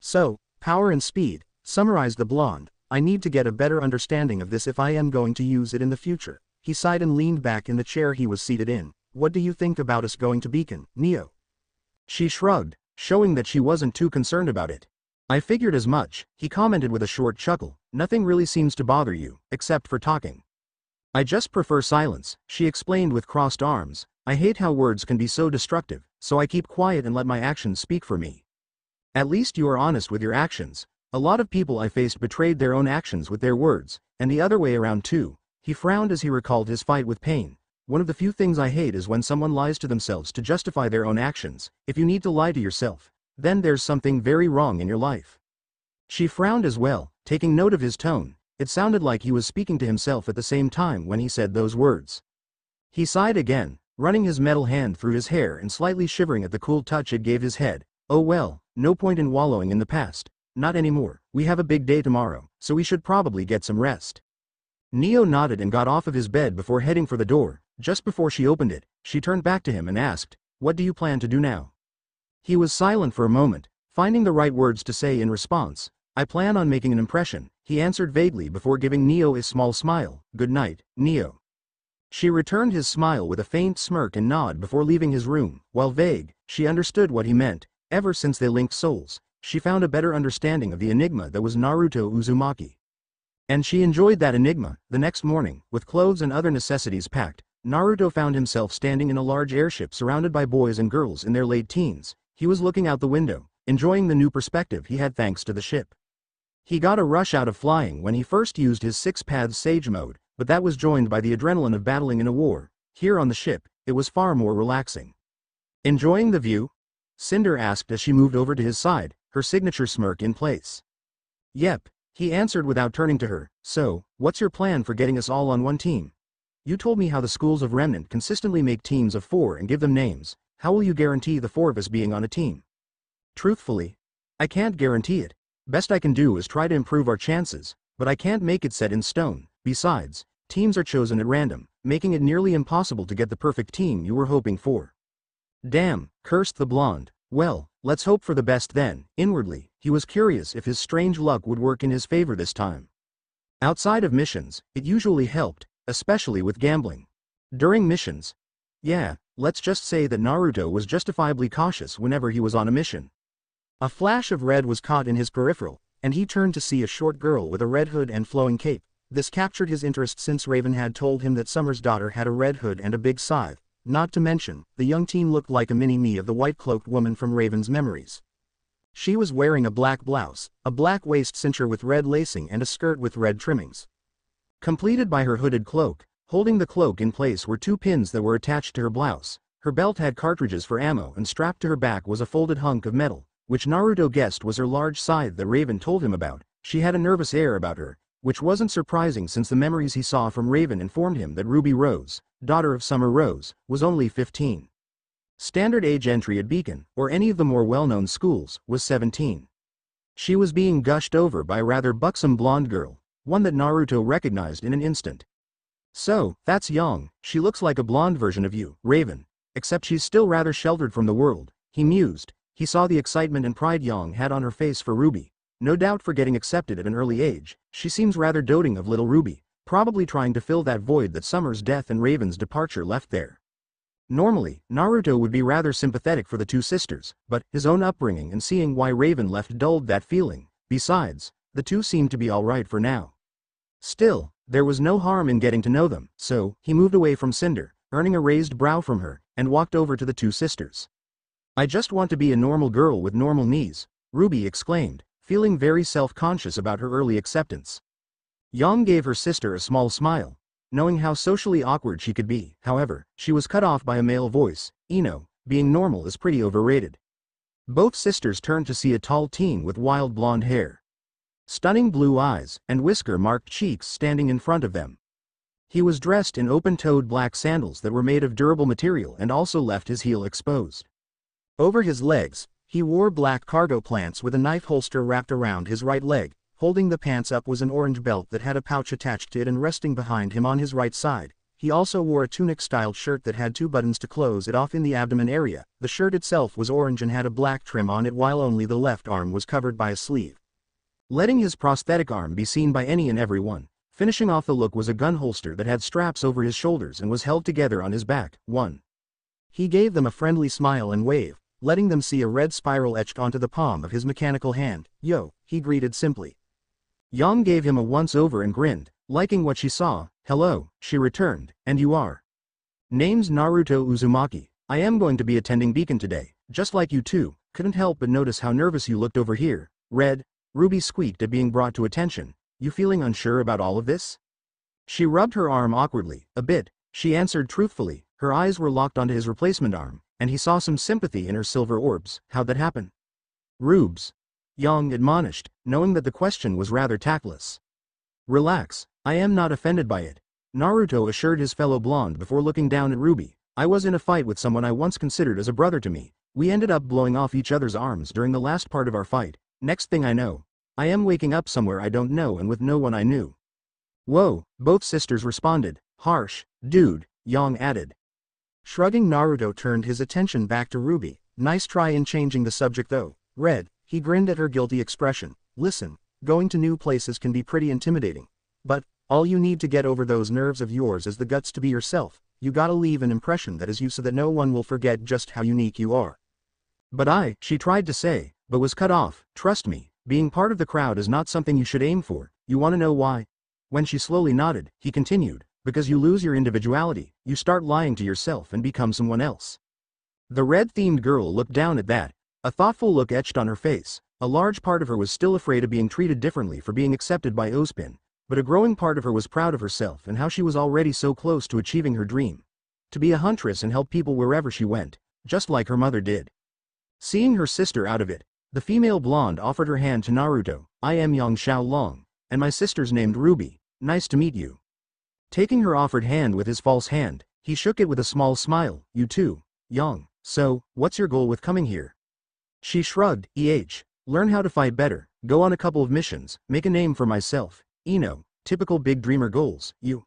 So, power and speed, summarized the blonde, I need to get a better understanding of this if I am going to use it in the future. He sighed and leaned back in the chair he was seated in. What do you think about us going to Beacon, Neo? She shrugged, showing that she wasn't too concerned about it. I figured as much, he commented with a short chuckle, nothing really seems to bother you, except for talking. I just prefer silence, she explained with crossed arms, I hate how words can be so destructive, so I keep quiet and let my actions speak for me. At least you are honest with your actions. A lot of people I faced betrayed their own actions with their words, and the other way around too. He frowned as he recalled his fight with pain. One of the few things I hate is when someone lies to themselves to justify their own actions. If you need to lie to yourself, then there's something very wrong in your life. She frowned as well, taking note of his tone. It sounded like he was speaking to himself at the same time when he said those words. He sighed again, running his metal hand through his hair and slightly shivering at the cool touch it gave his head. Oh well, no point in wallowing in the past. Not anymore, we have a big day tomorrow, so we should probably get some rest. Neo nodded and got off of his bed before heading for the door. Just before she opened it, she turned back to him and asked, What do you plan to do now? He was silent for a moment, finding the right words to say in response. I plan on making an impression, he answered vaguely before giving Neo a small smile. Good night, Neo. She returned his smile with a faint smirk and nod before leaving his room. While vague, she understood what he meant. Ever since they linked souls, she found a better understanding of the enigma that was Naruto Uzumaki. And she enjoyed that enigma. The next morning, with clothes and other necessities packed, Naruto found himself standing in a large airship surrounded by boys and girls in their late teens. He was looking out the window, enjoying the new perspective he had thanks to the ship. He got a rush out of flying when he first used his six-paths sage mode, but that was joined by the adrenaline of battling in a war. Here on the ship, it was far more relaxing. Enjoying the view? Cinder asked as she moved over to his side, her signature smirk in place. Yep, he answered without turning to her, so, what's your plan for getting us all on one team? You told me how the schools of Remnant consistently make teams of four and give them names, how will you guarantee the four of us being on a team? Truthfully, I can't guarantee it. Best I can do is try to improve our chances, but I can't make it set in stone. Besides, teams are chosen at random, making it nearly impossible to get the perfect team you were hoping for. Damn, cursed the blonde. Well, let's hope for the best then. Inwardly, he was curious if his strange luck would work in his favor this time. Outside of missions, it usually helped, especially with gambling. During missions, yeah, let's just say that Naruto was justifiably cautious whenever he was on a mission. A flash of red was caught in his peripheral, and he turned to see a short girl with a red hood and flowing cape. This captured his interest since Raven had told him that Summer's daughter had a red hood and a big scythe. Not to mention, the young teen looked like a mini-me of the white-cloaked woman from Raven's memories. She was wearing a black blouse, a black waist cincher with red lacing and a skirt with red trimmings. Completed by her hooded cloak, holding the cloak in place were two pins that were attached to her blouse. Her belt had cartridges for ammo and strapped to her back was a folded hunk of metal, which Naruto guessed was her large scythe that Raven told him about. She had a nervous air about her, which wasn't surprising since the memories he saw from Raven informed him that Ruby Rose, daughter of Summer Rose, was only 15. Standard age entry at Beacon, or any of the more well-known schools, was 17. She was being gushed over by a rather buxom blonde girl, one that Naruto recognized in an instant. So, that's Yang, she looks like a blonde version of you, Raven, except she's still rather sheltered from the world, he mused. He saw the excitement and pride Yang had on her face for Ruby, no doubt for getting accepted at an early age, she seems rather doting of little Ruby. probably trying to fill that void that Summer's death and Raven's departure left there. Normally, Naruto would be rather sympathetic for the two sisters, but his own upbringing and seeing why Raven left dulled that feeling. Besides, the two seemed to be alright for now. Still, there was no harm in getting to know them, so he moved away from Cinder, earning a raised brow from her, and walked over to the two sisters. I just want to be a normal girl with normal knees, Ruby exclaimed, feeling very self-conscious about her early acceptance. Yang gave her sister a small smile, knowing how socially awkward she could be. However, she was cut off by a male voice, Ino, being normal is pretty overrated. Both sisters turned to see a tall teen with wild blonde hair. Stunning blue eyes and whisker-marked cheeks standing in front of them. He was dressed in open-toed black sandals that were made of durable material and also left his heel exposed. Over his legs, he wore black cargo pants with a knife holster wrapped around his right leg, Holding the pants up was an orange belt that had a pouch attached to it and resting behind him on his right side. He also wore a tunic-styled shirt that had two buttons to close it off in the abdomen area. The shirt itself was orange and had a black trim on it while only the left arm was covered by a sleeve. Letting his prosthetic arm be seen by any and everyone, finishing off the look was a gun holster that had straps over his shoulders and was held together on his back. 1. He gave them a friendly smile and wave, letting them see a red spiral etched onto the palm of his mechanical hand. Yo, he greeted simply. Yang gave him a once-over and grinned, liking what she saw. Hello, she returned, and you are? Name's Naruto Uzumaki. I am going to be attending Beacon today, just like you too. Couldn't help but notice how nervous you looked over here. Red, Ruby squeaked at being brought to attention. You feeling unsure about all of this? She rubbed her arm awkwardly, a bit. She answered truthfully, her eyes were locked onto his replacement arm, and he saw some sympathy in her silver orbs. How'd that happen? Rubes, Yang admonished, knowing that the question was rather tactless. Relax, I am not offended by it. Naruto assured his fellow blonde before looking down at Ruby. I was in a fight with someone I once considered as a brother to me. We ended up blowing off each other's arms during the last part of our fight. Next thing I know, I am waking up somewhere I don't know and with no one I knew. Whoa, both sisters responded. Harsh, dude, Yang added. Shrugging Naruto turned his attention back to Ruby. Nice try in changing the subject though. Red, he grinned at her guilty expression. Listen, going to new places can be pretty intimidating. But, all you need to get over those nerves of yours is the guts to be yourself. You gotta leave an impression that is you so that no one will forget just how unique you are. But I, she tried to say, but was cut off. Trust me, being part of the crowd is not something you should aim for. You wanna know why? When she slowly nodded, he continued, because you lose your individuality, you start lying to yourself and become someone else. The red-themed girl looked down at that, a thoughtful look etched on her face. A large part of her was still afraid of being treated differently for being accepted by Ozpin, but a growing part of her was proud of herself and how she was already so close to achieving her dream. To be a huntress and help people wherever she went, just like her mother did. Seeing her sister out of it, the female blonde offered her hand to Naruto, I am Yang Xiao Long, and my sister's named Ruby, nice to meet you. Taking her offered hand with his false hand, he shook it with a small smile, you too, Yang, so, what's your goal with coming here? She shrugged, eh, learn how to fight better, go on a couple of missions, make a name for myself, Ino, typical big dreamer goals, you.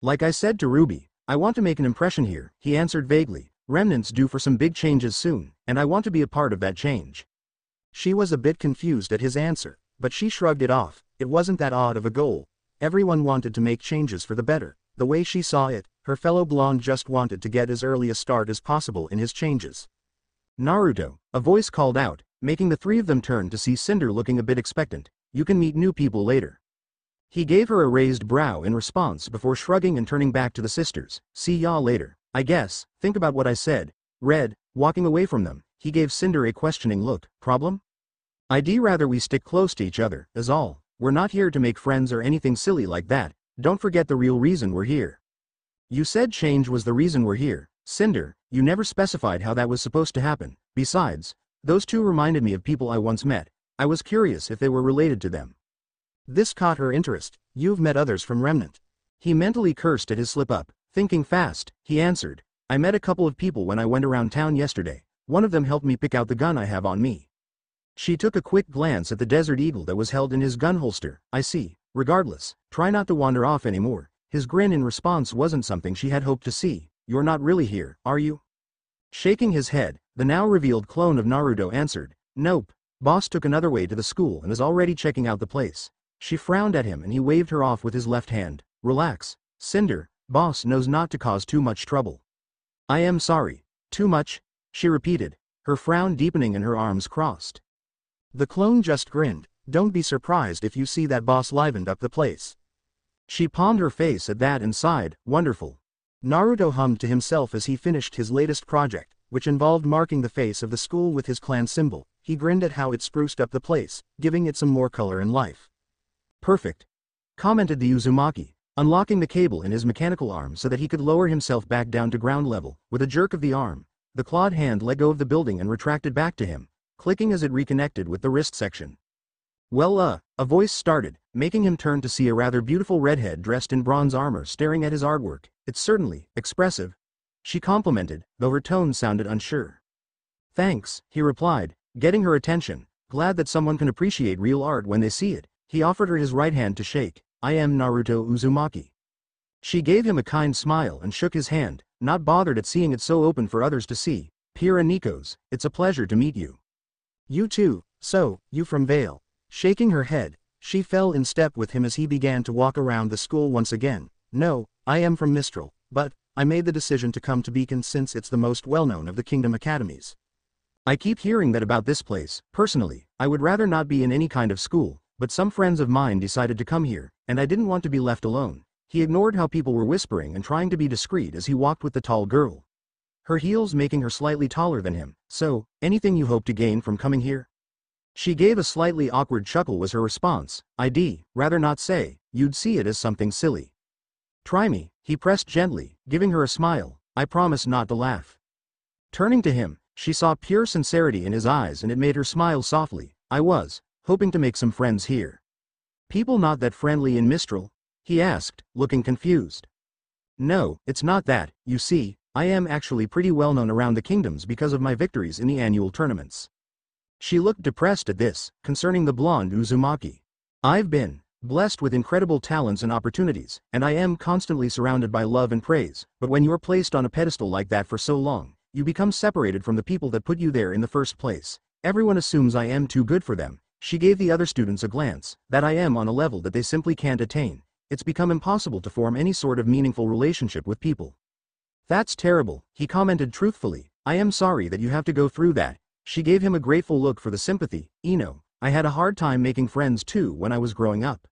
Like I said to Ruby, I want to make an impression here, he answered vaguely, remnants due for some big changes soon, and I want to be a part of that change. She was a bit confused at his answer, but she shrugged it off, it wasn't that odd of a goal. Everyone wanted to make changes for the better, the way she saw it, her fellow blonde just wanted to get as early a start as possible in his changes. Naruto, a voice called out, making the three of them turn to see Cinder looking a bit expectant. You can meet new people later. He gave her a raised brow in response before shrugging and turning back to the sisters. See y'all later. I guess, think about what I said. Red, walking away from them, he gave Cinder a questioning look. Problem? I'd rather we stick close to each other, is all. We're not here to make friends or anything silly like that. Don't forget the real reason we're here. You said change was the reason we're here. Cinder, you never specified how that was supposed to happen. Besides, those two reminded me of people I once met. I was curious if they were related to them. This caught her interest. You've met others from Remnant. He mentally cursed at his slip-up. Thinking fast, he answered. I met a couple of people when I went around town yesterday. One of them helped me pick out the gun I have on me. She took a quick glance at the Desert Eagle that was held in his gun holster. I see. Regardless, try not to wander off anymore. His grin in response wasn't something she had hoped to see. You're not really here, are you? Shaking his head, the now revealed clone of Naruto answered, Nope. Boss took another way to the school and is already checking out the place. She frowned at him and he waved her off with his left hand. Relax, Cinder, boss knows not to cause too much trouble. I am sorry. Too much? She repeated, her frown deepening and her arms crossed. The clone just grinned, don't be surprised if you see that boss livened up the place. She palmed her face at that and sighed, wonderful. Naruto hummed to himself as he finished his latest project, which involved marking the face of the school with his clan symbol. He grinned at how it spruced up the place, giving it some more color and life. Perfect. Commented the Uzumaki, unlocking the cable in his mechanical arm so that he could lower himself back down to ground level. With a jerk of the arm, the clawed hand let go of the building and retracted back to him, clicking as it reconnected with the wrist section. Well uh, a voice started, making him turn to see a rather beautiful redhead dressed in bronze armor staring at his artwork. It's certainly expressive. She complimented, though her tone sounded unsure. Thanks, he replied, getting her attention, glad that someone can appreciate real art when they see it. He offered her his right hand to shake. I am Naruto Uzumaki. She gave him a kind smile and shook his hand, not bothered at seeing it so open for others to see. Pyrrha Nikos, it's a pleasure to meet you. You too, so, you from Vale. Shaking her head, she fell in step with him as he began to walk around the school once again. No, I am from Mistral, but, I made the decision to come to Beacon since it's the most well-known of the Kingdom Academies. I keep hearing that about this place, personally, I would rather not be in any kind of school, but some friends of mine decided to come here, and I didn't want to be left alone. He ignored how people were whispering and trying to be discreet as he walked with the tall girl. Her heels making her slightly taller than him, so, anything you hope to gain from coming here? She gave a slightly awkward chuckle was her response, I'd rather not say, you'd see it as something silly. Try me, he pressed gently, giving her a smile, I promise not to laugh. Turning to him, she saw pure sincerity in his eyes and it made her smile softly, I was, hoping to make some friends here. People not that friendly in Mistral? He asked, looking confused. No, it's not that, you see, I am actually pretty well known around the kingdoms because of my victories in the annual tournaments. She looked depressed at this, concerning the blonde Uzumaki. I've been blessed with incredible talents and opportunities, and I am constantly surrounded by love and praise, but when you're placed on a pedestal like that for so long, you become separated from the people that put you there in the first place. Everyone assumes I am too good for them. She gave the other students a glance, that I am on a level that they simply can't attain. It's become impossible to form any sort of meaningful relationship with people. That's terrible, he commented truthfully. I am sorry that you have to go through that, she gave him a grateful look for the sympathy, Ino, I had a hard time making friends too when I was growing up.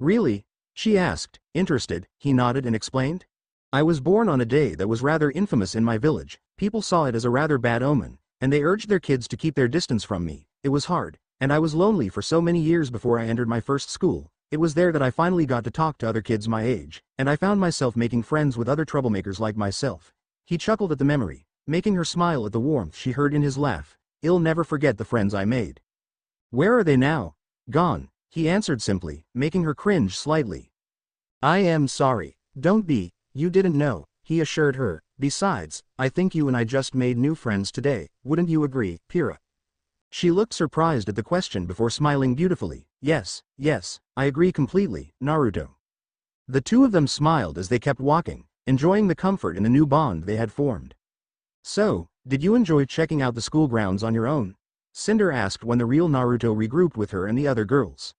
Really? She asked, interested, he nodded and explained. I was born on a day that was rather infamous in my village, people saw it as a rather bad omen, and they urged their kids to keep their distance from me, it was hard, and I was lonely for so many years before I entered my first school, it was there that I finally got to talk to other kids my age, and I found myself making friends with other troublemakers like myself. He chuckled at the memory, making her smile at the warmth she heard in his laugh. I'll never forget the friends I made. Where are they now? Gone, he answered simply, making her cringe slightly. I am sorry, don't be, you didn't know, he assured her. Besides, I think you and I just made new friends today, wouldn't you agree, Pyrrha? She looked surprised at the question before smiling beautifully. Yes, yes, I agree completely, Naruto. The two of them smiled as they kept walking, enjoying the comfort in the new bond they had formed. So, did you enjoy checking out the school grounds on your own? Cinder asked when the real Naruto regrouped with her and the other girls.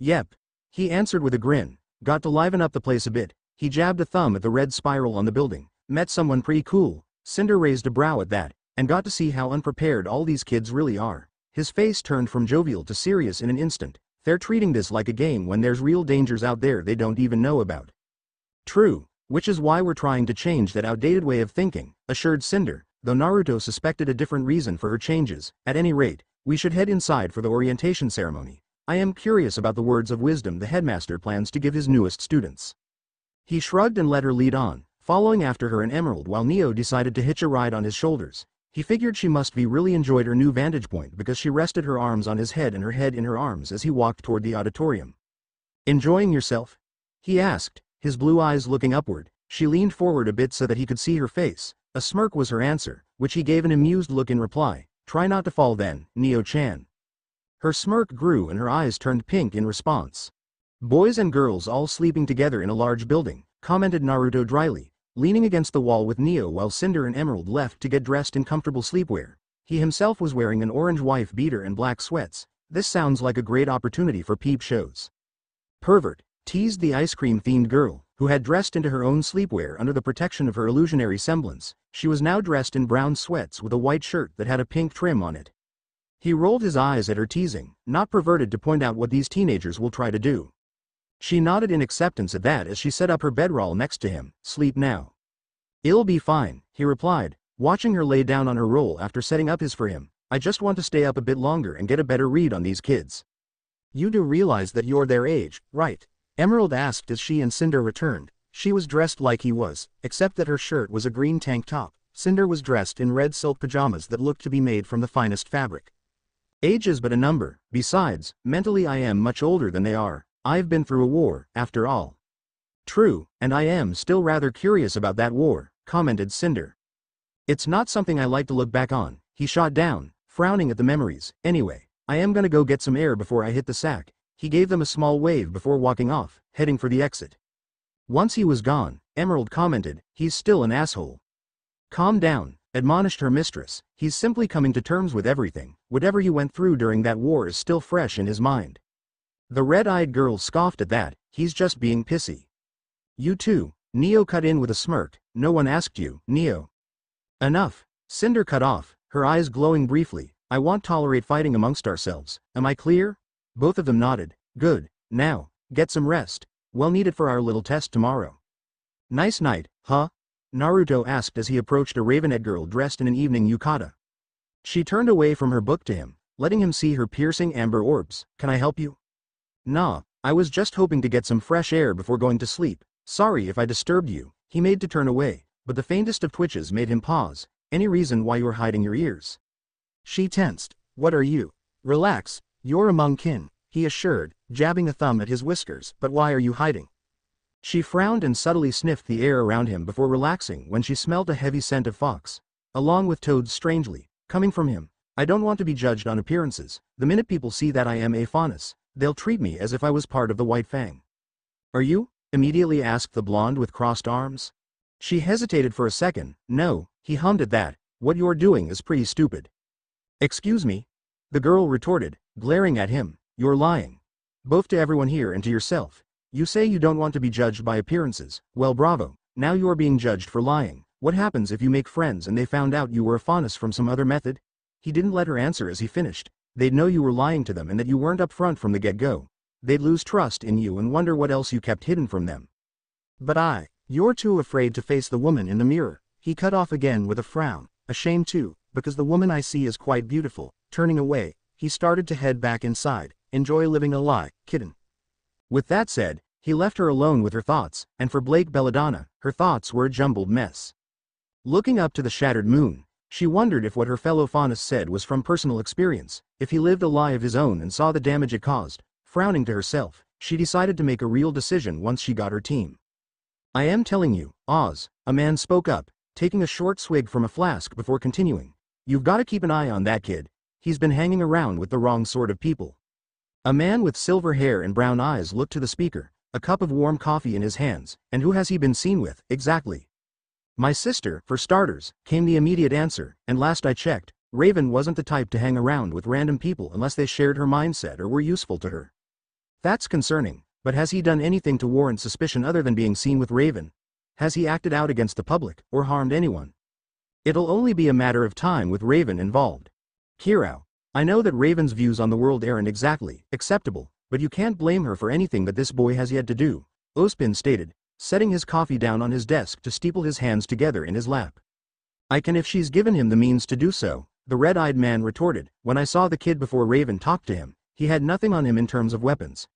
Yep. He answered with a grin, got to liven up the place a bit, he jabbed a thumb at the red spiral on the building, met someone pretty cool, Cinder raised a brow at that, and got to see how unprepared all these kids really are. His face turned from jovial to serious in an instant, they're treating this like a game when there's real dangers out there they don't even know about. True, which is why we're trying to change that outdated way of thinking, assured Cinder, though Naruto suspected a different reason for her changes, at any rate, we should head inside for the orientation ceremony. I am curious about the words of wisdom the headmaster plans to give his newest students. He shrugged and let her lead on, following after her in Emerald while Neo decided to hitch a ride on his shoulders. He figured she must be really enjoyed her new vantage point because she rested her arms on his head and her head in her arms as he walked toward the auditorium. Enjoying yourself? He asked, his blue eyes looking upward, she leaned forward a bit so that he could see her face. A smirk was her answer, which he gave an amused look in reply. Try not to fall then, Neo-chan. Her smirk grew and her eyes turned pink in response. Boys and girls all sleeping together in a large building, commented Naruto dryly, leaning against the wall with Neo while Cinder and Emerald left to get dressed in comfortable sleepwear. He himself was wearing an orange wife beater and black sweats. This sounds like a great opportunity for peep shows. Pervert, teased the ice cream-themed girl, who had dressed into her own sleepwear under the protection of her illusionary semblance. She was now dressed in brown sweats with a white shirt that had a pink trim on it. He rolled his eyes at her teasing, not perverted to point out what these teenagers will try to do. She nodded in acceptance at that as she set up her bedroll next to him, sleep now. It'll be fine, he replied, watching her lay down on her roll after setting up his for him. I just want to stay up a bit longer and get a better read on these kids. You do realize that you're their age, right? Emerald asked as she and Cinder returned. She was dressed like he was, except that her shirt was a green tank top. Cinder was dressed in red silk pajamas that looked to be made from the finest fabric. Age is but a number, besides, mentally I am much older than they are, I've been through a war, after all. True, and I am still rather curious about that war, commented Cinder. It's not something I like to look back on, he shot down, frowning at the memories, anyway, I am gonna go get some air before I hit the sack. He gave them a small wave before walking off, heading for the exit. Once he was gone, Emerald commented, he's still an asshole. Calm down, admonished her mistress, he's simply coming to terms with everything, whatever you went through during that war is still fresh in his mind. The red-eyed girl scoffed at that, he's just being pissy. You too, Neo cut in with a smirk, no one asked you, Neo. Enough, Cinder cut off, her eyes glowing briefly, I won't tolerate fighting amongst ourselves, am I clear? Both of them nodded, good, now, get some rest, well needed for our little test tomorrow. Nice night, huh? Naruto asked as he approached a raven-eyed girl dressed in an evening yukata. She turned away from her book to him, letting him see her piercing amber orbs. Can I help you? Nah, I was just hoping to get some fresh air before going to sleep. Sorry if I disturbed you. He made to turn away, but the faintest of twitches made him pause. Any reason why you're hiding your ears? She tensed. What are you? Relax, you're among kin, he assured, jabbing a thumb at his whiskers. But why are you hiding? She frowned and subtly sniffed the air around him before relaxing when she smelled a heavy scent of fox. Along with toads strangely, coming from him. I don't want to be judged on appearances. The minute people see that I am a faunus, they'll treat me as if I was part of the White Fang. Are you? immediately asked the blonde with crossed arms. She hesitated for a second. No, he hummed at that. What you're doing is pretty stupid. Excuse me? The girl retorted, glaring at him. You're lying. Both to everyone here and to yourself. You say you don't want to be judged by appearances, well bravo, now you're being judged for lying. What happens if you make friends and they found out you were a faunus from some other method? He didn't let her answer as he finished. They'd know you were lying to them and that you weren't upfront from the get-go. They'd lose trust in you and wonder what else you kept hidden from them. But I, you're too afraid to face the woman in the mirror. He cut off again with a frown, ashamed too, because the woman I see is quite beautiful. Turning away, he started to head back inside. Enjoy living a lie, kitten. With that said, he left her alone with her thoughts, and for Blake Belladonna, her thoughts were a jumbled mess. Looking up to the shattered moon, she wondered if what her fellow faunus said was from personal experience, if he lived a lie of his own and saw the damage it caused. Frowning to herself, she decided to make a real decision once she got her team. I am telling you, Oz, a man spoke up, taking a short swig from a flask before continuing. You've got to keep an eye on that kid. He's been hanging around with the wrong sort of people. A man with silver hair and brown eyes looked to the speaker, a cup of warm coffee in his hands, and who has he been seen with, exactly? My sister, for starters, came the immediate answer, and last I checked, Raven wasn't the type to hang around with random people unless they shared her mindset or were useful to her. That's concerning, but has he done anything to warrant suspicion other than being seen with Raven? Has he acted out against the public, or harmed anyone? It'll only be a matter of time with Raven involved. Qrow, I know that Raven's views on the world aren't exactly acceptable, but you can't blame her for anything that this boy has yet to do, Ozpin stated, setting his coffee down on his desk to steeple his hands together in his lap. I can if she's given him the means to do so, the red-eyed man retorted, when I saw the kid before Raven talked to him, he had nothing on him in terms of weapons.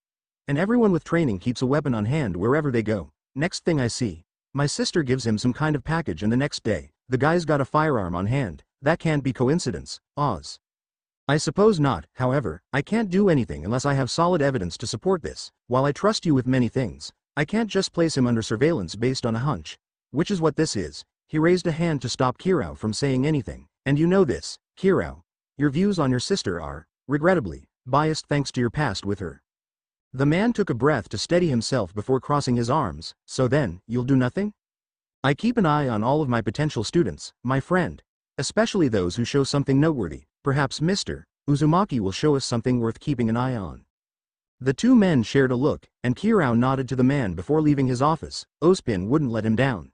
And everyone with training keeps a weapon on hand wherever they go. Next thing I see, my sister gives him some kind of package and the next day, the guy's got a firearm on hand, that can't be coincidence, Oz. I suppose not, however, I can't do anything unless I have solid evidence to support this, while I trust you with many things, I can't just place him under surveillance based on a hunch. Which is what this is. He raised a hand to stop Qrow from saying anything. And you know this, Qrow. Your views on your sister are, regrettably, biased thanks to your past with her. The man took a breath to steady himself before crossing his arms, so then, you'll do nothing? I keep an eye on all of my potential students, my friend. Especially those who show something noteworthy, perhaps Mr. Uzumaki will show us something worth keeping an eye on. The two men shared a look, and Qrow nodded to the man before leaving his office, Ozpin wouldn't let him down.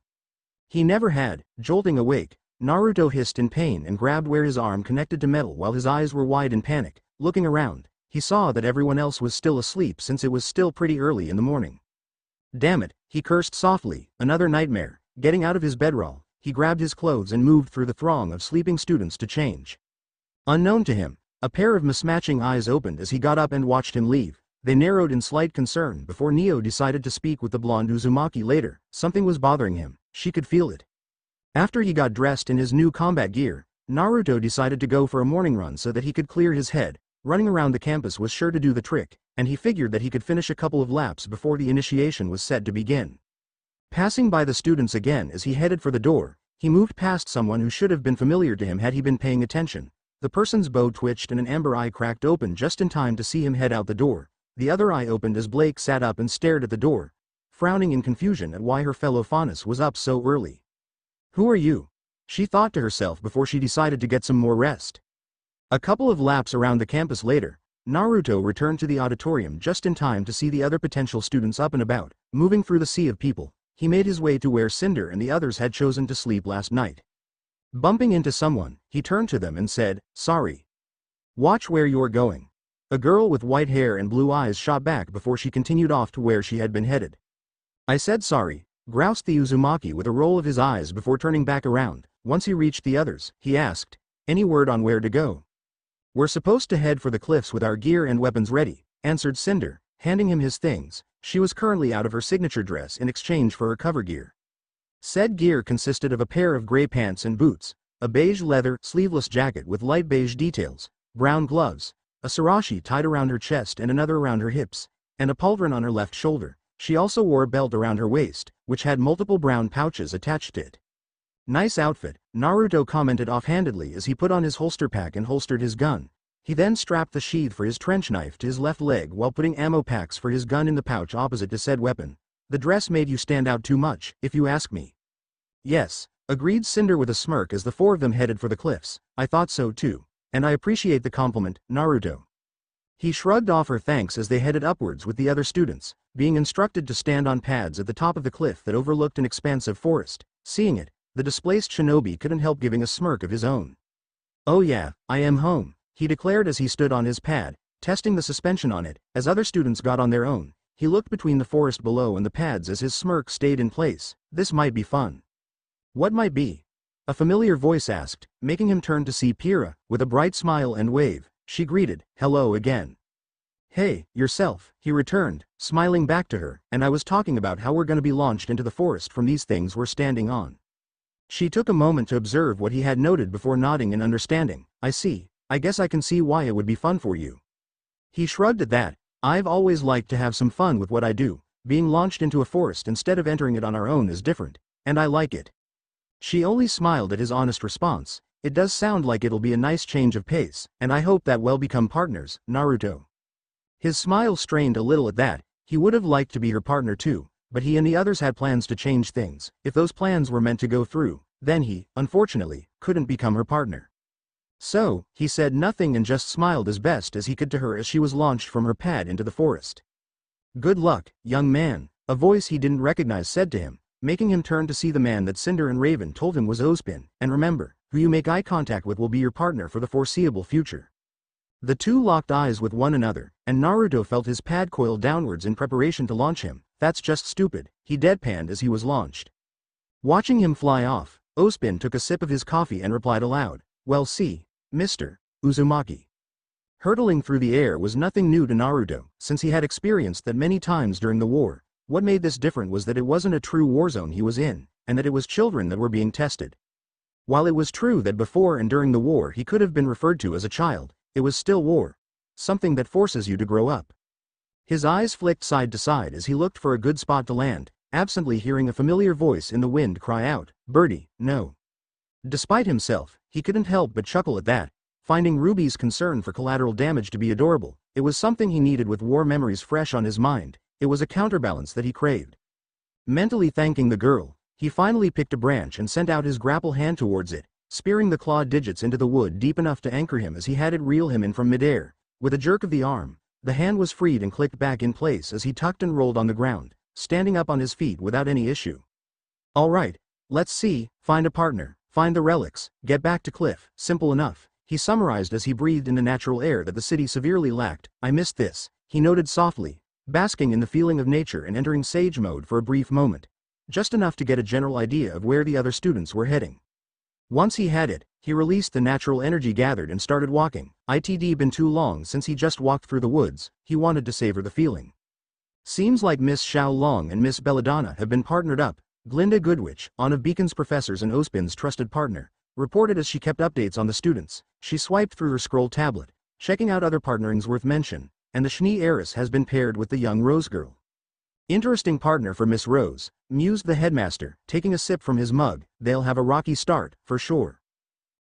He never had, jolting awake, Naruto hissed in pain and grabbed where his arm connected to metal while his eyes were wide in panic, looking around, he saw that everyone else was still asleep since it was still pretty early in the morning. Damn it, he cursed softly, another nightmare, getting out of his bedroll, he grabbed his clothes and moved through the throng of sleeping students to change. Unknown to him, a pair of mismatching eyes opened as he got up and watched him leave. They narrowed in slight concern before Neo decided to speak with the blonde Uzumaki later, something was bothering him, she could feel it. After he got dressed in his new combat gear, Naruto decided to go for a morning run so that he could clear his head, running around the campus was sure to do the trick, and he figured that he could finish a couple of laps before the initiation was set to begin. Passing by the students again as he headed for the door, he moved past someone who should have been familiar to him had he been paying attention. The person's bow twitched and an amber eye cracked open just in time to see him head out the door, the other eye opened as Blake sat up and stared at the door, frowning in confusion at why her fellow Faunus was up so early. Who are you? She thought to herself before she decided to get some more rest. A couple of laps around the campus later, Naruto returned to the auditorium just in time to see the other potential students up and about, moving through the sea of people. He made his way to where Cinder and the others had chosen to sleep last night. Bumping into someone, he turned to them and said, Sorry. Watch where you're going. A girl with white hair and blue eyes shot back before she continued off to where she had been headed. I said sorry, groused the Uzumaki with a roll of his eyes before turning back around. Once he reached the others, he asked, Any word on where to go? We're supposed to head for the cliffs with our gear and weapons ready, answered Cinder, handing him his things. She was currently out of her signature dress in exchange for her cover gear. Said gear consisted of a pair of gray pants and boots, a beige leather, sleeveless jacket with light beige details, brown gloves, a sarashi tied around her chest and another around her hips, and a pauldron on her left shoulder. She also wore a belt around her waist, which had multiple brown pouches attached to it. Nice outfit, Naruto commented offhandedly as he put on his holster pack and holstered his gun. He then strapped the sheath for his trench knife to his left leg while putting ammo packs for his gun in the pouch opposite to said weapon. The dress made you stand out too much, if you ask me. Yes, agreed Cinder with a smirk as the four of them headed for the cliffs. I thought so too. And I appreciate the compliment, Naruto. He shrugged off her thanks as they headed upwards with the other students, being instructed to stand on pads at the top of the cliff that overlooked an expansive forest. Seeing it, the displaced shinobi couldn't help giving a smirk of his own. Oh yeah, I am home, he declared as he stood on his pad, testing the suspension on it, as other students got on their own. He looked between the forest below and the pads as his smirk stayed in place. This might be fun. What might be? A familiar voice asked, making him turn to see Pyrrha, with a bright smile and wave. She greeted, hello again. Hey, yourself, he returned, smiling back to her, and I was talking about how we're gonna be launched into the forest from these things we're standing on. She took a moment to observe what he had noted before nodding in understanding. I see, I guess I can see why it would be fun for you. He shrugged at that, I've always liked to have some fun with what I do, being launched into a forest instead of entering it on our own is different, and I like it. She only smiled at his honest response. It does sound like it'll be a nice change of pace, and I hope that we'll become partners, Naruto. His smile strained a little at that, he would have liked to be her partner too, but he and the others had plans to change things. If those plans were meant to go through, then he, unfortunately, couldn't become her partner. So, he said nothing and just smiled as best as he could to her as she was launched from her pad into the forest. Good luck, young man, a voice he didn't recognize said to him, making him turn to see the man that Cinder and Raven told him was Ozpin, and remember, who you make eye contact with will be your partner for the foreseeable future. The two locked eyes with one another, and Naruto felt his pad coil downwards in preparation to launch him. That's just stupid, he deadpanned as he was launched. Watching him fly off, Ozpin took a sip of his coffee and replied aloud, Well see, Mr. Uzumaki. Hurtling through the air was nothing new to Naruto, since he had experienced that many times during the war, what made this different was that it wasn't a true war zone he was in, and that it was children that were being tested. While it was true that before and during the war he could have been referred to as a child, it was still war. Something that forces you to grow up. His eyes flicked side to side as he looked for a good spot to land, absently hearing a familiar voice in the wind cry out, Birdie, no. Despite himself, he couldn't help but chuckle at that, finding Ruby's concern for collateral damage to be adorable. It was something he needed with war memories fresh on his mind, it was a counterbalance that he craved. Mentally thanking the girl, he finally picked a branch and sent out his grapple hand towards it, spearing the clawed digits into the wood deep enough to anchor him as he had it reel him in from midair. With a jerk of the arm, The hand was freed and clicked back in place as he tucked and rolled on the ground, standing up on his feet without any issue. Alright, let's see, find a partner, find the relics, get back to Cliff, simple enough. He summarized as he breathed in the natural air that the city severely lacked. I missed this, he noted softly, basking in the feeling of nature and entering sage mode for a brief moment. Just enough to get a general idea of where the other students were heading. Once he had it, he released the natural energy gathered and started walking. It'd been too long since he just walked through the woods, he wanted to savor the feeling. Seems like Miss Xiao Long and Miss Belladonna have been partnered up. Glinda Goodwitch, one of Beacon's professors and Ozpin's trusted partner, reported as she kept updates on the students. She swiped through her scroll tablet, checking out other partnerings worth mention, and the Schnee heiress has been paired with the young Rose girl. Interesting partner for Miss Rose, mused the headmaster, taking a sip from his mug, they'll have a rocky start, for sure.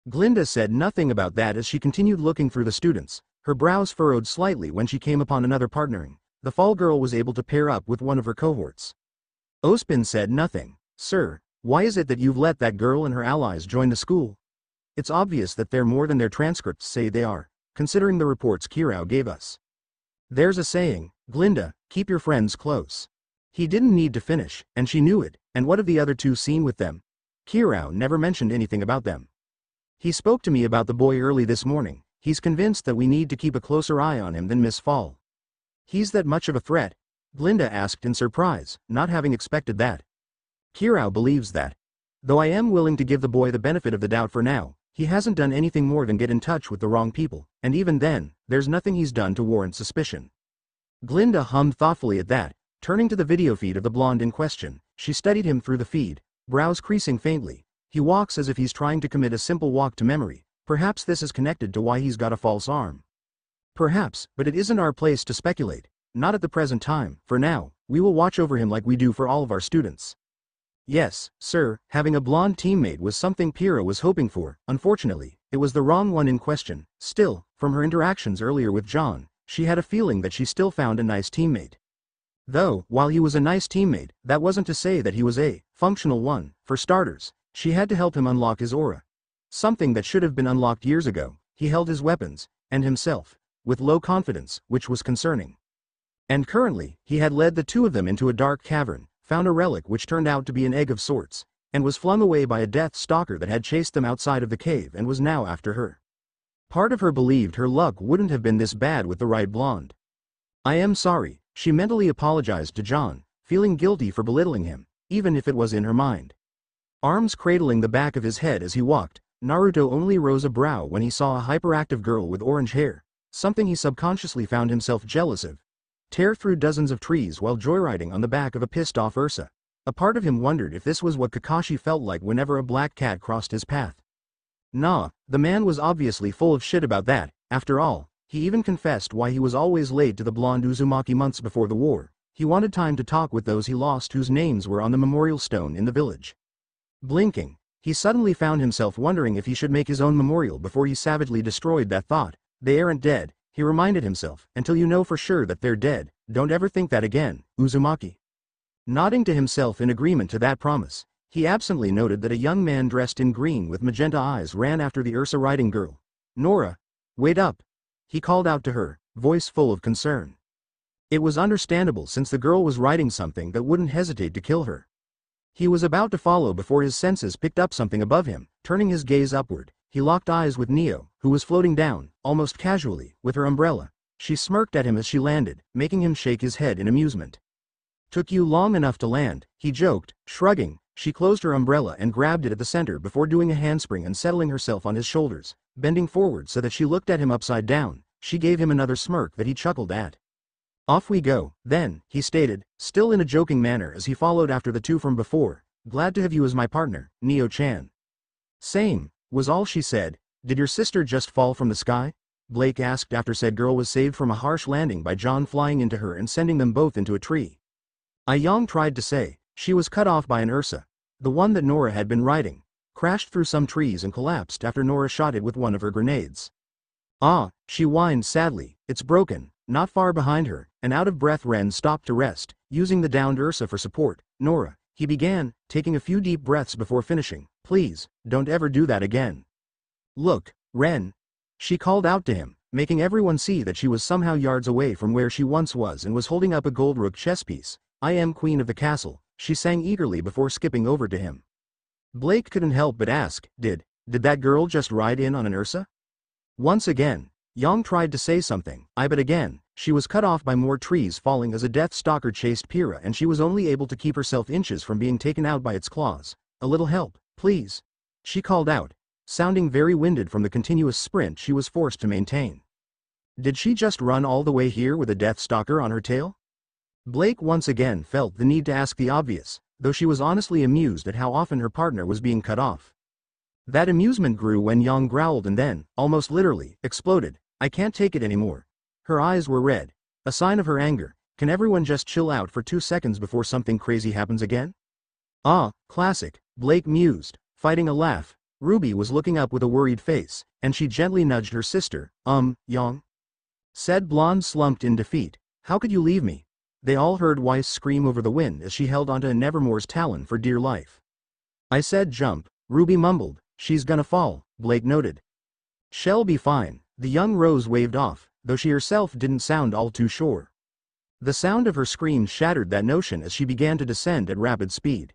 Glinda said nothing about that as she continued looking through the students, her brows furrowed slightly when she came upon another partnering. The fall girl was able to pair up with one of her cohorts. Ozpin said nothing. Sir, why is it that you've let that girl and her allies join the school? It's obvious that they're more than their transcripts say they are, considering the reports Qrow gave us. There's a saying, Glinda, keep your friends close. He didn't need to finish, and she knew it, and what have the other two seen with them? Qrow never mentioned anything about them. He spoke to me about the boy early this morning, he's convinced that we need to keep a closer eye on him than Miss Fall. He's that much of a threat? Glinda asked in surprise, not having expected that. Qrow believes that. Though I am willing to give the boy the benefit of the doubt for now, he hasn't done anything more than get in touch with the wrong people, and even then, there's nothing he's done to warrant suspicion. Glinda hummed thoughtfully at that, turning to the video feed of the blonde in question, she studied him through the feed, brows creasing faintly. He walks as if he's trying to commit a simple walk to memory, perhaps this is connected to why he's got a false arm. Perhaps, but it isn't our place to speculate, not at the present time, for now, we will watch over him like we do for all of our students. Yes, sir, having a blonde teammate was something Pyrrha was hoping for, unfortunately, it was the wrong one in question, still, from her interactions earlier with Jaune, she had a feeling that she still found a nice teammate. Though, while he was a nice teammate, that wasn't to say that he was a functional one, for starters, she had to help him unlock his aura. Something that should have been unlocked years ago, he held his weapons, and himself, with low confidence, which was concerning. And currently, he had led the two of them into a dark cavern, found a relic which turned out to be an egg of sorts, and was flung away by a death stalker that had chased them outside of the cave and was now after her. Part of her believed her luck wouldn't have been this bad with the right blonde. I am sorry, she mentally apologized to Jaune, feeling guilty for belittling him, even if it was in her mind. Arms cradling the back of his head as he walked, Naruto only rose a brow when he saw a hyperactive girl with orange hair, something he subconsciously found himself jealous of, tear through dozens of trees while joyriding on the back of a pissed-off Ursa. A part of him wondered if this was what Kakashi felt like whenever a black cat crossed his path. Nah, the man was obviously full of shit about that, after all, he even confessed why he was always late to the blonde Uzumaki months before the war. He wanted time to talk with those he lost whose names were on the memorial stone in the village. Blinking, he suddenly found himself wondering if he should make his own memorial before he savagely destroyed that thought. They aren't dead, he reminded himself, until you know for sure that they're dead, don't ever think that again, Uzumaki. Nodding to himself in agreement to that promise, he absently noted that a young man dressed in green with magenta eyes ran after the Ursa riding girl. Nora, wait up. He called out to her, voice full of concern. It was understandable since the girl was riding something that wouldn't hesitate to kill her. He was about to follow before his senses picked up something above him, turning his gaze upward, he locked eyes with Neo, who was floating down, almost casually, with her umbrella. She smirked at him as she landed, making him shake his head in amusement. Took you long enough to land, he joked, shrugging, she closed her umbrella and grabbed it at the center before doing a handspring and settling herself on his shoulders, bending forward so that she looked at him upside down, she gave him another smirk that he chuckled at. Off we go, then, he stated, still in a joking manner as he followed after the two from before, glad to have you as my partner, Neo-chan. Same, was all she said. Did your sister just fall from the sky? Blake asked after said girl was saved from a harsh landing by Jaune flying into her and sending them both into a tree. Yang tried to say, she was cut off by an Ursa, the one that Nora had been riding, crashed through some trees and collapsed after Nora shot it with one of her grenades. Ah, she whined sadly, it's broken, not far behind her, an out-of-breath Ren stopped to rest, using the downed Ursa for support. Nora, he began, taking a few deep breaths before finishing, please, don't ever do that again. Look, Ren. She called out to him, making everyone see that she was somehow yards away from where she once was and was holding up a gold rook chess piece. I am queen of the castle, she sang eagerly before skipping over to him. Blake couldn't help but ask, did, did that girl just ride in on an Ursa? Once again, Yang tried to say something, I but again, she was cut off by more trees falling as a death stalker chased Pyrrha and she was only able to keep herself inches from being taken out by its claws. A little help, please. She called out, sounding very winded from the continuous sprint she was forced to maintain. Did she just run all the way here with a death stalker on her tail? Blake once again felt the need to ask the obvious, though she was honestly amused at how often her partner was being cut off. That amusement grew when Yang growled and then, almost literally, exploded, I can't take it anymore. Her eyes were red. A sign of her anger. Can everyone just chill out for two seconds before something crazy happens again? Ah, classic, Blake mused, fighting a laugh. Ruby was looking up with a worried face, and she gently nudged her sister, um, Yang. Said blonde slumped in defeat, how could you leave me? They all heard Weiss scream over the wind as she held onto Nevermore's talon for dear life. I said jump, Ruby mumbled, she's gonna fall, Blake noted. She'll be fine, the young Rose waved off, though she herself didn't sound all too sure. The sound of her scream shattered that notion as she began to descend at rapid speed.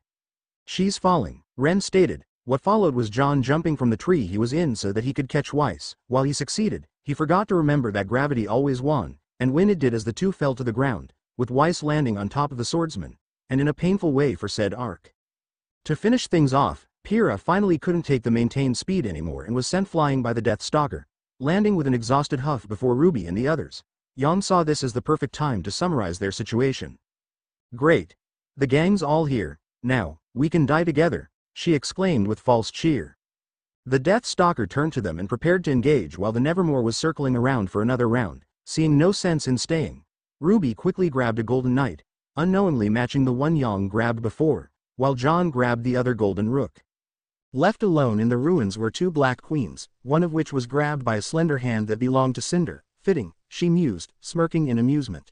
She's falling, Ren stated. What followed was Jaune jumping from the tree he was in so that he could catch Weiss. While he succeeded, he forgot to remember that gravity always won, and when it did as the two fell to the ground, with Weiss landing on top of the swordsman, and in a painful way for said arc. To finish things off, Pyrrha finally couldn't take the maintained speed anymore and was sent flying by the Death Stalker, landing with an exhausted huff before Ruby and the others. Yang saw this as the perfect time to summarize their situation. Great. The gang's all here, now, we can die together, she exclaimed with false cheer. The Death Stalker turned to them and prepared to engage while the Nevermore was circling around for another round, seeing no sense in staying. Ruby quickly grabbed a golden knight, unknowingly matching the one Yang grabbed before, while Jaune grabbed the other golden rook. Left alone in the ruins were two black queens, one of which was grabbed by a slender hand that belonged to Cinder, fitting, she mused, smirking in amusement.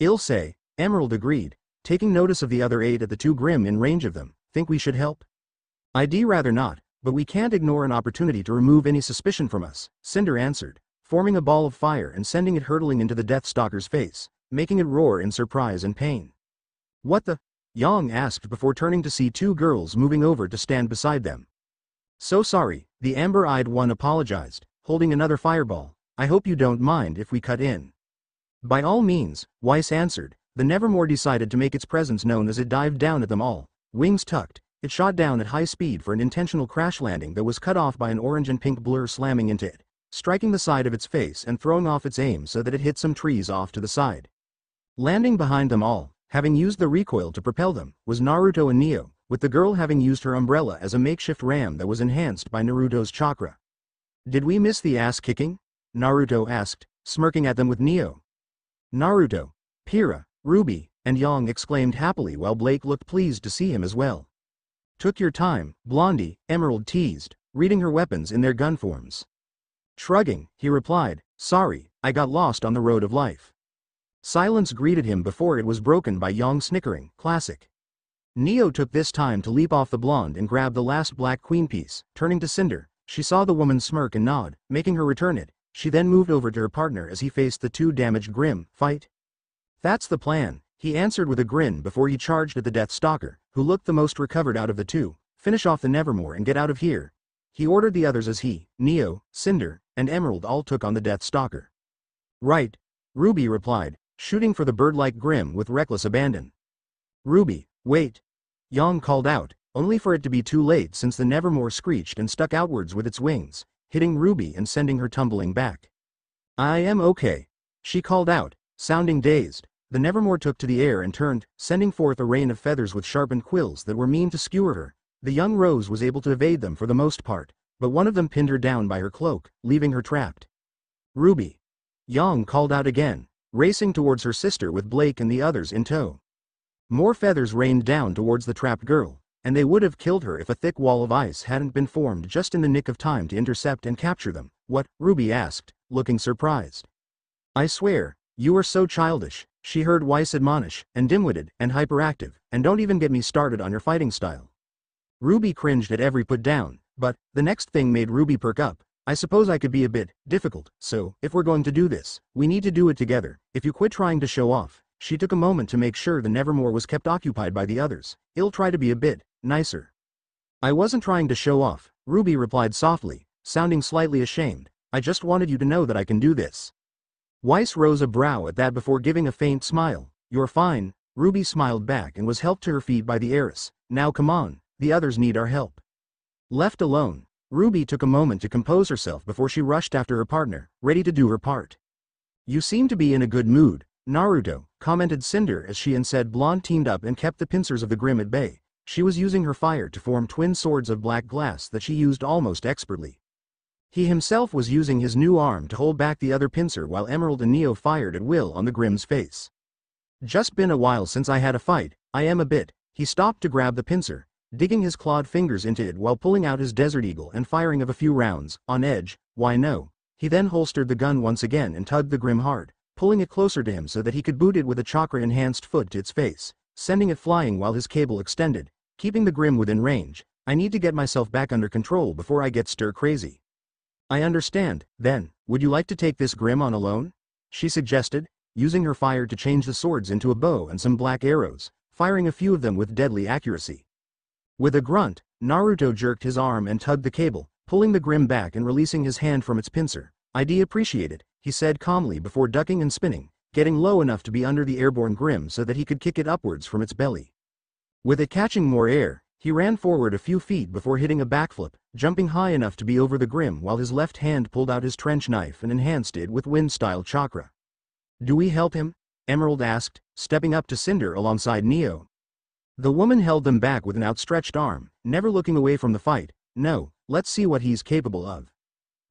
Ilse, Emerald agreed, taking notice of the other eight at the two Grimm in range of them, think we should help? I'd rather not, but we can't ignore an opportunity to remove any suspicion from us, Cinder answered, forming a ball of fire and sending it hurtling into the Death Stalker's face, making it roar in surprise and pain. What the? Yang asked before turning to see two girls moving over to stand beside them. So sorry, the amber-eyed one apologized, holding another fireball, I hope you don't mind if we cut in. By all means, Weiss answered, the Nevermore decided to make its presence known as it dived down at them all, wings tucked, it shot down at high speed for an intentional crash landing that was cut off by an orange and pink blur slamming into it, striking the side of its face and throwing off its aim so that it hit some trees off to the side. Landing behind them all, having used the recoil to propel them, was Naruto and Neo, with the girl having used her umbrella as a makeshift ram that was enhanced by Naruto's chakra. Did we miss the ass kicking? Naruto asked, smirking at them with Neo. Naruto, Pyrrha, Ruby, and Yang exclaimed happily while Blake looked pleased to see him as well. Took your time, Blondie, Emerald teased, reading her weapons in their gun forms. Shrugging, he replied, sorry, I got lost on the road of life. Silence greeted him before it was broken by Yang snickering, classic. Neo took this time to leap off the blonde and grab the last black queen piece, turning to Cinder, she saw the woman smirk and nod, making her return it, she then moved over to her partner as he faced the two damaged Grimm, fight. That's the plan, he answered with a grin before he charged at the Death Stalker, who looked the most recovered out of the two, finish off the Nevermore and get out of here. He ordered the others as he, Neo, Cinder, and Emerald all took on the Death Stalker. Right, Ruby replied, shooting for the bird-like Grimm with reckless abandon. Ruby, wait. Yang called out, only for it to be too late since the Nevermore screeched and stuck outwards with its wings, hitting Ruby and sending her tumbling back. I am okay. She called out, sounding dazed. The Nevermore took to the air and turned, sending forth a rain of feathers with sharpened quills that were mean to skewer her. The young Rose was able to evade them for the most part, but one of them pinned her down by her cloak, leaving her trapped. Ruby. Yang called out again, racing towards her sister with Blake and the others in tow. More feathers rained down towards the trapped girl, and they would have killed her if a thick wall of ice hadn't been formed just in the nick of time to intercept and capture them. What? Ruby asked, looking surprised. I swear, you are so childish, she heard Weiss admonish, and dim-witted, and hyperactive, and don't even get me started on your fighting style. Ruby cringed at every put down, but, the next thing made Ruby perk up, I suppose I could be a bit difficult, so, if we're going to do this, we need to do it together. If you quit trying to show off, she took a moment to make sure the Nevermore was kept occupied by the others. I'll try to be a bit nicer. I wasn't trying to show off, Ruby replied softly, sounding slightly ashamed. I just wanted you to know that I can do this. Weiss rose a brow at that before giving a faint smile. You're fine, Ruby smiled back and was helped to her feet by the heiress. Now come on, the others need our help. Left alone, Ruby took a moment to compose herself before she rushed after her partner, ready to do her part. You seem to be in a good mood, Naruto, commented Cinder as she and said blonde teamed up and kept the pincers of the Grimm at bay. She was using her fire to form twin swords of black glass that she used almost expertly. He himself was using his new arm to hold back the other pincer while Emerald and Neo fired at will on the Grimm's face. Just been a while since I had a fight, I am a bit. He stopped to grab the pincer, digging his clawed fingers into it while pulling out his Desert Eagle and firing of a few rounds, on edge, why no. He then holstered the gun once again and tugged the Grimm hard pulling it closer to him so that he could boot it with a chakra-enhanced foot to its face, sending it flying while his cable extended, keeping the Grimm within range. I need to get myself back under control before I get stir-crazy. I understand, then, would you like to take this Grimm on alone? She suggested, using her fire to change the swords into a bow and some black arrows, firing a few of them with deadly accuracy. With a grunt, Naruto jerked his arm and tugged the cable, pulling the Grimm back and releasing his hand from its pincer. ID appreciated, he said calmly before ducking and spinning, getting low enough to be under the airborne Grimm so that he could kick it upwards from its belly. With it catching more air, he ran forward a few feet before hitting a backflip, jumping high enough to be over the Grimm while his left hand pulled out his trench knife and enhanced it with wind-style chakra. Do we help him? Emerald asked, stepping up to Cinder alongside Neo. The woman held them back with an outstretched arm, never looking away from the fight. No, let's see what he's capable of.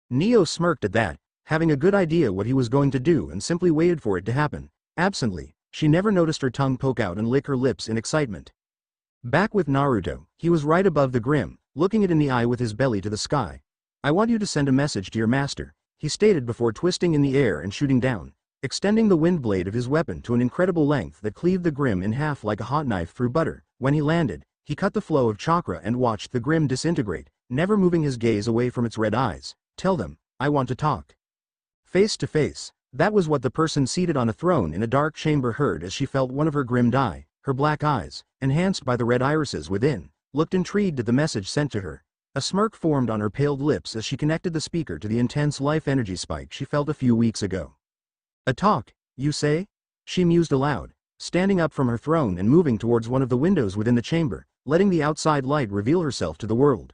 Neo smirked at that, having a good idea what he was going to do and simply waited for it to happen. Absently, she never noticed her tongue poke out and lick her lips in excitement. Back with Naruto, he was right above the Grimm, looking it in the eye with his belly to the sky. I want you to send a message to your master, he stated before twisting in the air and shooting down, extending the wind blade of his weapon to an incredible length that cleaved the Grimm in half like a hot knife through butter. When he landed, he cut the flow of chakra and watched the Grimm disintegrate, never moving his gaze away from its red eyes. Tell them, I want to talk. Face to face, that was what the person seated on a throne in a dark chamber heard as she felt one of her Grimm die, her black eyes, enhanced by the red irises within, looked intrigued at the message sent to her. A smirk formed on her paled lips as she connected the speaker to the intense life energy spike she felt a few weeks ago. A talk, you say? She mused aloud, standing up from her throne and moving towards one of the windows within the chamber, letting the outside light reveal herself to the world.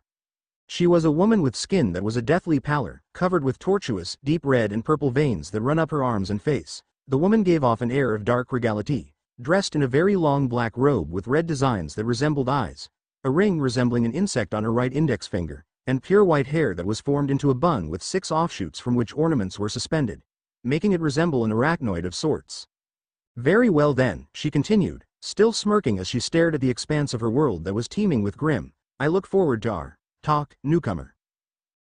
She was a woman with skin that was a deathly pallor, covered with tortuous, deep red and purple veins that run up her arms and face. The woman gave off an air of dark regality, dressed in a very long black robe with red designs that resembled eyes, a ring resembling an insect on her right index finger, and pure white hair that was formed into a bun with six offshoots from which ornaments were suspended, making it resemble an arachnoid of sorts. Very well then, she continued, still smirking as she stared at the expanse of her world that was teeming with Grimm. I look forward to our Talk, newcomer.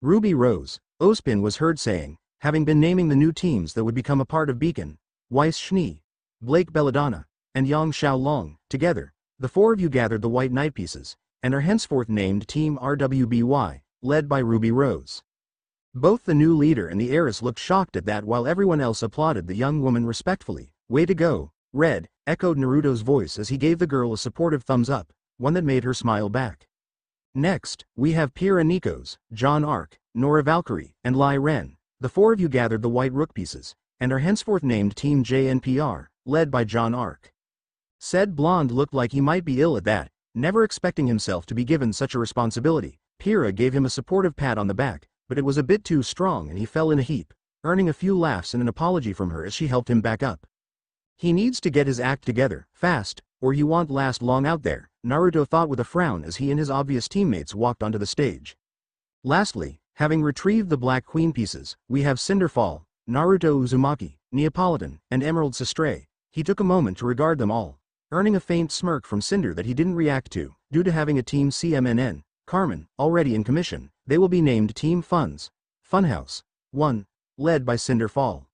Ruby Rose, Ozpin was heard saying, having been naming the new teams that would become a part of Beacon, Weiss Schnee, Blake Belladonna, and Yang Xiao Long, together, the four of you gathered the White Knight pieces, and are henceforth named Team RWBY, led by Ruby Rose. Both the new leader and the heiress looked shocked at that while everyone else applauded the young woman respectfully. Way to go, Red, echoed Naruto's voice as he gave the girl a supportive thumbs up, one that made her smile back. Next, we have Pyrrha Nikos, Jaune Arc, Nora Valkyrie, and Lie Ren. The four of you gathered the white rook pieces, and are henceforth named Team JNPR, led by Jaune Arc. Said blonde looked like he might be ill at that, never expecting himself to be given such a responsibility. Pyrrha gave him a supportive pat on the back, but it was a bit too strong and he fell in a heap, earning a few laughs and an apology from her as she helped him back up. He needs to get his act together, fast, or he won't last long out there. Naruto thought with a frown as he and his obvious teammates walked onto the stage. Lastly, having retrieved the Black Queen pieces, we have Cinder Fall, Naruto Uzumaki, Neapolitan, and Emerald Sustrai. He took a moment to regard them all, earning a faint smirk from Cinder that he didn't react to, due to having a team CMNN, Carmen, already in commission, they will be named Team Funds, Funhouse, 1, led by Cinder Fall.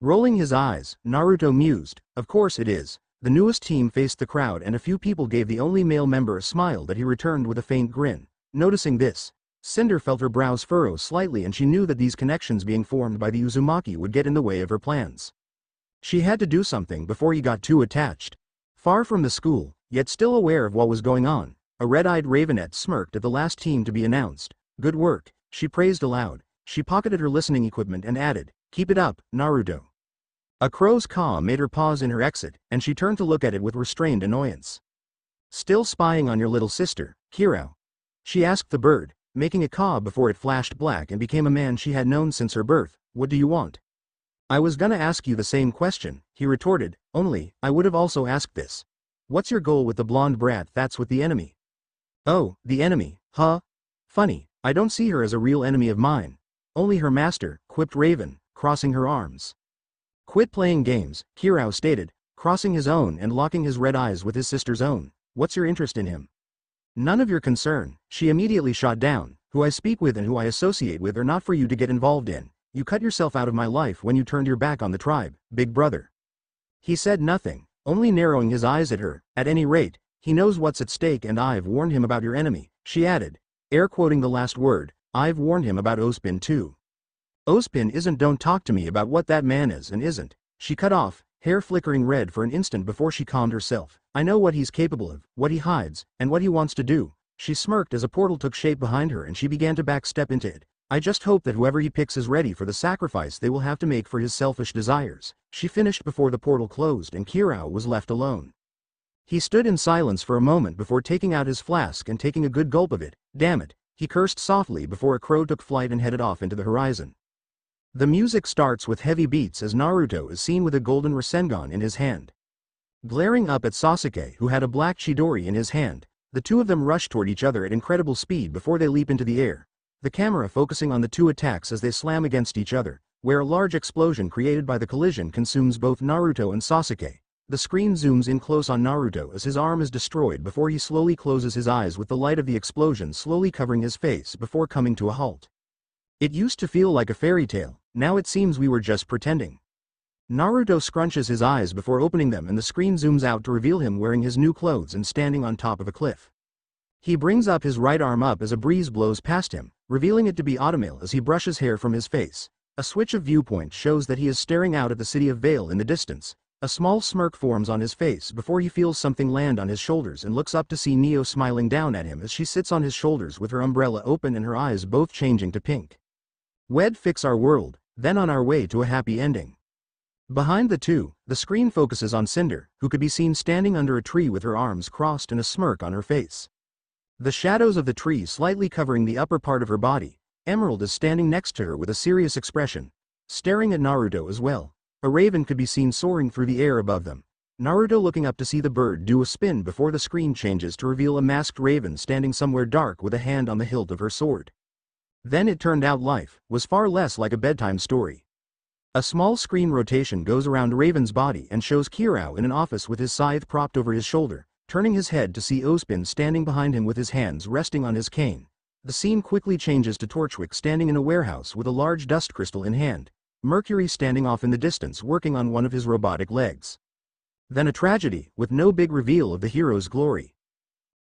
Rolling his eyes, Naruto mused, of course it is, the newest team faced the crowd and a few people gave the only male member a smile that he returned with a faint grin. Noticing this, Cinder felt her brows furrow slightly and she knew that these connections being formed by the Uzumaki would get in the way of her plans. She had to do something before he got too attached. Far from the school, yet still aware of what was going on, a red-eyed ravenette smirked at the last team to be announced. Good work, she praised aloud. She pocketed her listening equipment and added, Keep it up, Naruto. A crow's caw made her pause in her exit, and she turned to look at it with restrained annoyance. Still spying on your little sister, Qrow? She asked the bird, making a caw before it flashed black and became a man she had known since her birth. What do you want? I was gonna ask you the same question, he retorted, only, I would have also asked this. What's your goal with the blonde brat that's with the enemy? Oh, the enemy, huh? Funny, I don't see her as a real enemy of mine. Only her master, quipped Raven, crossing her arms. Quit playing games, Qrow stated, crossing his own and locking his red eyes with his sister's own. What's your interest in him? None of your concern, she immediately shot down, who I speak with and who I associate with are not for you to get involved in. You cut yourself out of my life when you turned your back on the tribe, big brother. He said nothing, only narrowing his eyes at her, at any rate, he knows what's at stake and I've warned him about your enemy, she added, air quoting the last word, I've warned him about Ozpin too. Ozpin isn't don't talk to me about what that man is and isn't, she cut off, hair flickering red for an instant before she calmed herself. I know what he's capable of, what he hides, and what he wants to do. She smirked as a portal took shape behind her and she began to backstep into it. I just hope that whoever he picks is ready for the sacrifice they will have to make for his selfish desires. She finished before the portal closed and Qrow was left alone. He stood in silence for a moment before taking out his flask and taking a good gulp of it. Damn it, he cursed softly before a crow took flight and headed off into the horizon. The music starts with heavy beats as Naruto is seen with a golden Rasengan in his hand. Glaring up at Sasuke who had a black Chidori in his hand, the two of them rush toward each other at incredible speed before they leap into the air, the camera focusing on the two attacks as they slam against each other, where a large explosion created by the collision consumes both Naruto and Sasuke. The screen zooms in close on Naruto as his arm is destroyed before he slowly closes his eyes with the light of the explosion slowly covering his face before coming to a halt. It used to feel like a fairy tale, now it seems we were just pretending. Naruto scrunches his eyes before opening them and the screen zooms out to reveal him wearing his new clothes and standing on top of a cliff. He brings up his right arm up as a breeze blows past him, revealing it to be Automail as he brushes hair from his face. A switch of viewpoint shows that he is staring out at the city of Vale in the distance. A small smirk forms on his face before he feels something land on his shoulders and looks up to see Neo smiling down at him as she sits on his shoulders with her umbrella open and her eyes both changing to pink. Wed fix our world, then on our way to a happy ending. Behind the two, the screen focuses on Cinder, who could be seen standing under a tree with her arms crossed and a smirk on her face. The shadows of the tree slightly covering the upper part of her body, Emerald is standing next to her with a serious expression, staring at Naruto as well. A raven could be seen soaring through the air above them. Naruto looking up to see the bird do a spin before the screen changes to reveal a masked raven standing somewhere dark with a hand on the hilt of her sword. Then it turned out life was far less like a bedtime story. A small screen rotation goes around Raven's body and shows Qrow in an office with his scythe propped over his shoulder, turning his head to see Ozpin standing behind him with his hands resting on his cane. The scene quickly changes to Torchwick standing in a warehouse with a large dust crystal in hand, Mercury standing off in the distance working on one of his robotic legs. Then a tragedy, with no big reveal of the hero's glory.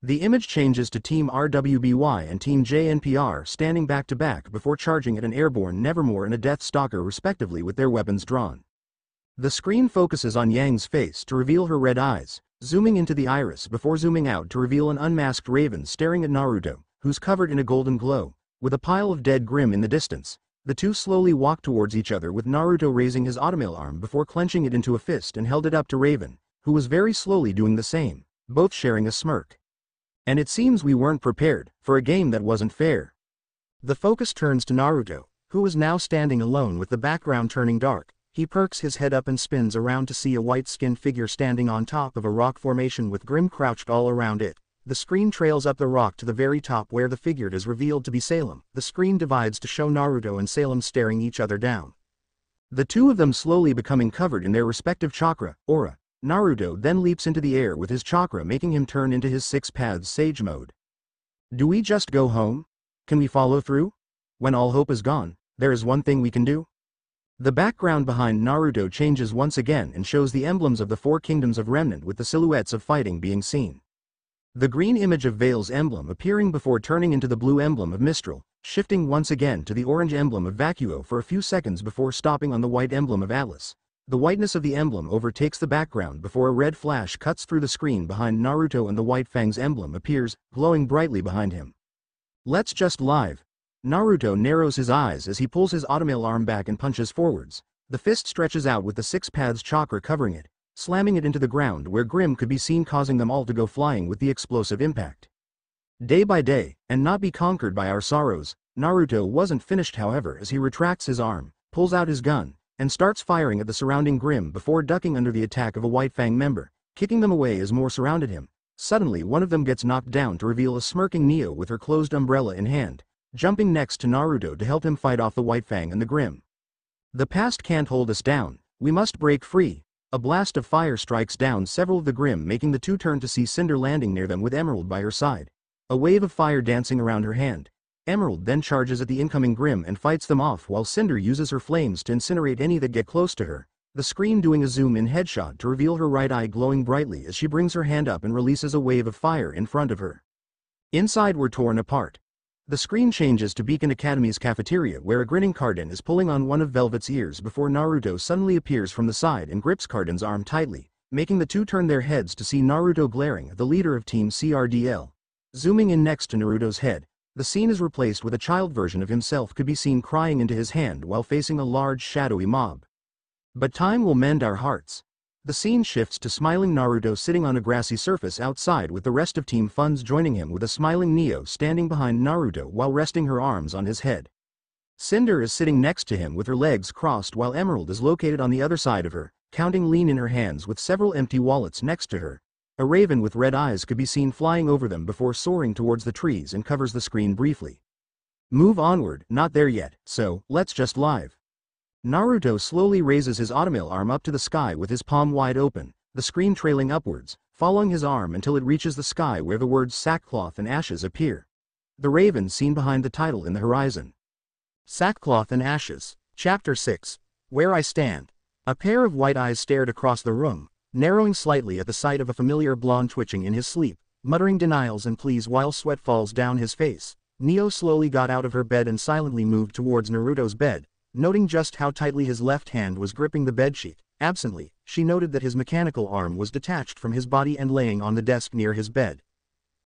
The image changes to Team RWBY and Team JNPR standing back to back before charging at an airborne Nevermore and a Death Stalker respectively with their weapons drawn. The screen focuses on Yang's face to reveal her red eyes, zooming into the iris before zooming out to reveal an unmasked raven staring at Naruto, who's covered in a golden glow, with a pile of dead Grimm in the distance. The two slowly walk towards each other with Naruto raising his automail arm before clenching it into a fist and held it up to Raven, who was very slowly doing the same, both sharing a smirk. And it seems we weren't prepared for a game that wasn't fair. The focus turns to Naruto, who is now standing alone with the background turning dark. He perks his head up and spins around to see a white-skinned figure standing on top of a rock formation with Grimm crouched all around it. The screen trails up the rock to the very top where the figure is revealed to be Salem. The screen divides to show Naruto and Salem staring each other down. The two of them slowly becoming covered in their respective chakra, aura, Naruto then leaps into the air with his chakra making him turn into his six paths sage mode. Do we just go home? Can we follow through? When all hope is gone, there is one thing we can do. The background behind Naruto changes once again and shows the emblems of the four kingdoms of Remnant with the silhouettes of fighting being seen. The green image of Vale's emblem appearing before turning into the blue emblem of Mistral, shifting once again to the orange emblem of Vacuo for a few seconds before stopping on the white emblem of Atlas. The whiteness of the emblem overtakes the background before a red flash cuts through the screen behind Naruto and the white fang's emblem appears, glowing brightly behind him. Let's just live. Naruto narrows his eyes as he pulls his automail arm back and punches forwards. The fist stretches out with the six paths chakra covering it, slamming it into the ground where Grimm could be seen causing them all to go flying with the explosive impact. Day by day, and not be conquered by our sorrows, Naruto wasn't finished however as he retracts his arm, pulls out his gun, and starts firing at the surrounding Grimm before ducking under the attack of a White Fang member, kicking them away as more surrounded him. Suddenly one of them gets knocked down to reveal a smirking Neo with her closed umbrella in hand, jumping next to Naruto to help him fight off the White Fang and the Grimm. The past can't hold us down, we must break free. A blast of fire strikes down several of the Grimm making the two turn to see Cinder landing near them with Emerald by her side. A wave of fire dancing around her hand. Emerald then charges at the incoming Grimm and fights them off while Cinder uses her flames to incinerate any that get close to her, the screen doing a zoom-in headshot to reveal her right eye glowing brightly as she brings her hand up and releases a wave of fire in front of her. Inside were torn apart. The screen changes to Beacon Academy's cafeteria where a grinning Cardin is pulling on one of Velvet's ears before Naruto suddenly appears from the side and grips Cardin's arm tightly, making the two turn their heads to see Naruto glaring the leader of Team CRDL. Zooming in next to Naruto's head, the scene is replaced with a child version of himself could be seen crying into his hand while facing a large shadowy mob. But time will mend our hearts. The scene shifts to smiling Naruto sitting on a grassy surface outside with the rest of Team Funds joining him with a smiling Neo standing behind Naruto while resting her arms on his head. Cinder is sitting next to him with her legs crossed while Emerald is located on the other side of her, counting lien in her hands with several empty wallets next to her, a raven with red eyes could be seen flying over them before soaring towards the trees and covers the screen briefly. Move onward, not there yet, so, let's just live. Naruto slowly raises his automail arm up to the sky with his palm wide open, the screen trailing upwards, following his arm until it reaches the sky where the words sackcloth and ashes appear. The raven seen behind the title in the horizon. Sackcloth and Ashes, Chapter 6, Where I Stand. A pair of white eyes stared across the room, narrowing slightly at the sight of a familiar blonde twitching in his sleep, muttering denials and pleas while sweat falls down his face. Neo slowly got out of her bed and silently moved towards Naruto's bed, noting just how tightly his left hand was gripping the bedsheet. Absently, she noted that his mechanical arm was detached from his body and laying on the desk near his bed.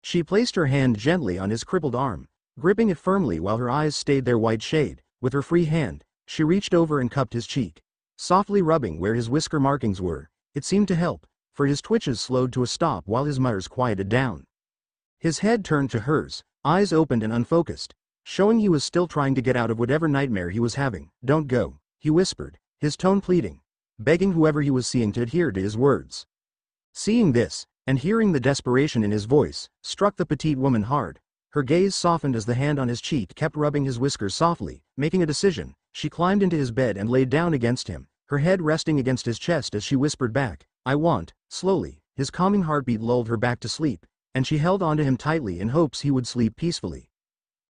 She placed her hand gently on his crippled arm, gripping it firmly while her eyes stayed their white shade. With her free hand, she reached over and cupped his cheek, softly rubbing where his whisker markings were, it seemed to help, for his twitches slowed to a stop while his mutters quieted down. His head turned to hers, eyes opened and unfocused, showing he was still trying to get out of whatever nightmare he was having. Don't go, he whispered, his tone pleading, begging whoever he was seeing to adhere to his words. Seeing this, and hearing the desperation in his voice, struck the petite woman hard. Her gaze softened as the hand on his cheek kept rubbing his whiskers softly, making a decision. She climbed into his bed and laid down against him, her head resting against his chest as she whispered back, I want, slowly, his calming heartbeat lulled her back to sleep, and she held onto him tightly in hopes he would sleep peacefully.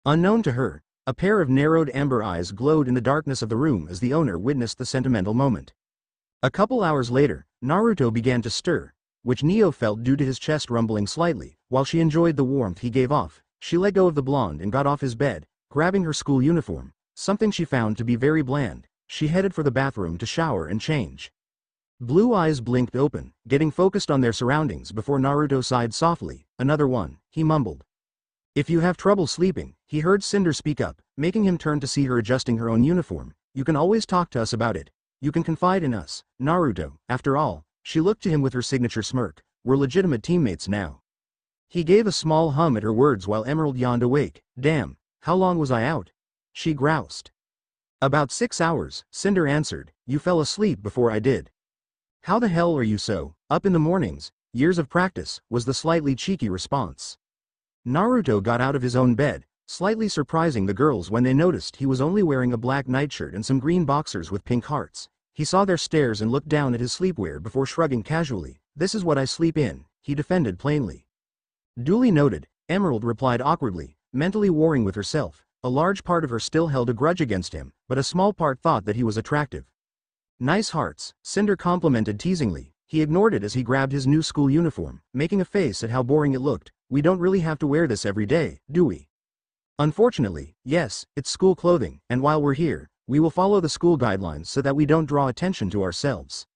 Unknown to her, a pair of narrowed amber eyes glowed in the darkness of the room as the owner witnessed the sentimental moment. A couple hours later, Naruto began to stir, which Neo felt due to his chest rumbling slightly, while she enjoyed the warmth he gave off, she let go of the blonde and got off his bed, grabbing her school uniform, something she found to be very bland, she headed for the bathroom to shower and change. Blue eyes blinked open, getting focused on their surroundings before Naruto sighed softly, another one, he mumbled. If you have trouble sleeping, he heard Cinder speak up, making him turn to see her adjusting her own uniform, you can always talk to us about it. You can confide in us, Naruto, after all, she looked to him with her signature smirk, we're legitimate teammates now. He gave a small hum at her words while Emerald yawned awake, damn, how long was I out? She groused. About six hours, Cinder answered, you fell asleep before I did. How the hell are you so, up in the mornings, years of practice, was the slightly cheeky response. Naruto got out of his own bed, slightly surprising the girls when they noticed he was only wearing a black nightshirt and some green boxers with pink hearts. He saw their stares and looked down at his sleepwear before shrugging casually, this is what I sleep in, he defended plainly. Duly noted, Emerald replied awkwardly, mentally warring with herself, a large part of her still held a grudge against him, but a small part thought that he was attractive. Nice hearts, Cinder complimented teasingly. He ignored it as he grabbed his new school uniform, making a face at how boring it looked. We don't really have to wear this every day, do we? Unfortunately, yes, it's school clothing, and while we're here, we will follow the school guidelines so that we don't draw attention to ourselves.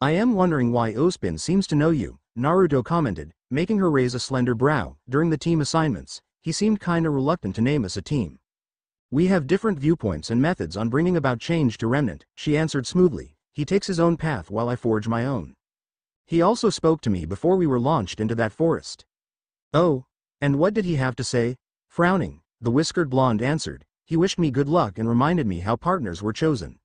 I am wondering why Ozpin seems to know you, Naruto commented, making her raise a slender brow. During the team assignments, he seemed kinda reluctant to name us a team. We have different viewpoints and methods on bringing about change to Remnant, she answered smoothly. He takes his own path while I forge my own. He also spoke to me before we were launched into that forest. Oh, and what did he have to say? Frowning, the whiskered blonde answered, he wished me good luck and reminded me how partners were chosen.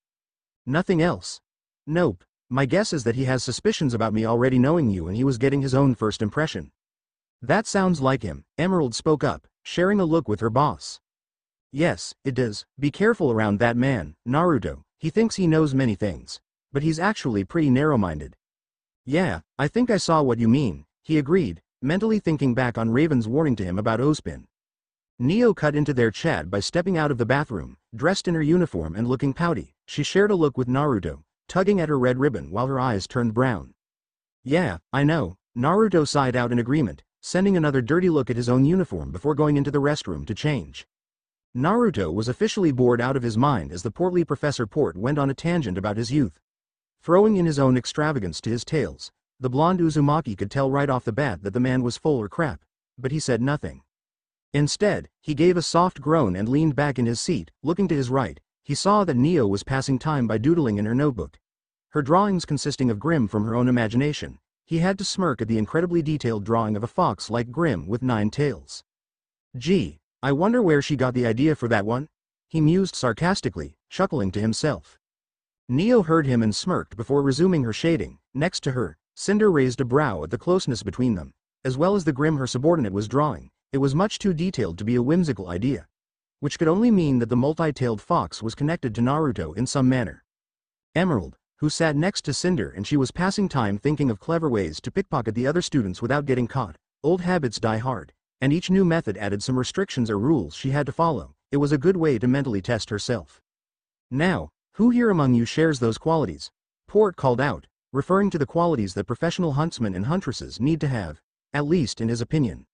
Nothing else. Nope, my guess is that he has suspicions about me already knowing you and he was getting his own first impression. That sounds like him, Emerald spoke up, sharing a look with her boss. Yes, it does, be careful around that man, Naruto, he thinks he knows many things. But he's actually pretty narrow-minded. Yeah, I think I saw what you mean, he agreed, mentally thinking back on Raven's warning to him about Ozpin. Neo cut into their chat by stepping out of the bathroom, dressed in her uniform and looking pouty. She shared a look with Naruto, tugging at her red ribbon while her eyes turned brown. Yeah, I know, Naruto sighed out in agreement, sending another dirty look at his own uniform before going into the restroom to change. Naruto was officially bored out of his mind as the portly Professor Port went on a tangent about his youth. Throwing in his own extravagance to his tales, the blonde Uzumaki could tell right off the bat that the man was full or crap, but he said nothing. Instead, he gave a soft groan and leaned back in his seat, looking to his right. He saw that Neo was passing time by doodling in her notebook. Her drawings consisting of Grimm from her own imagination. He had to smirk at the incredibly detailed drawing of a fox like Grimm with nine tails. Gee, I wonder where she got the idea for that one? He mused sarcastically, chuckling to himself. Neo heard him and smirked before resuming her shading. Next to her, Cinder raised a brow at the closeness between them, as well as the Grimm her subordinate was drawing. It was much too detailed to be a whimsical idea. Which could only mean that the multi-tailed fox was connected to Naruto in some manner. Emerald, who sat next to Cinder and she was passing time thinking of clever ways to pickpocket the other students without getting caught. Old habits die hard, and each new method added some restrictions or rules she had to follow. It was a good way to mentally test herself. Now, who here among you shares those qualities? Port called out, referring to the qualities that professional huntsmen and huntresses need to have, at least in his opinion.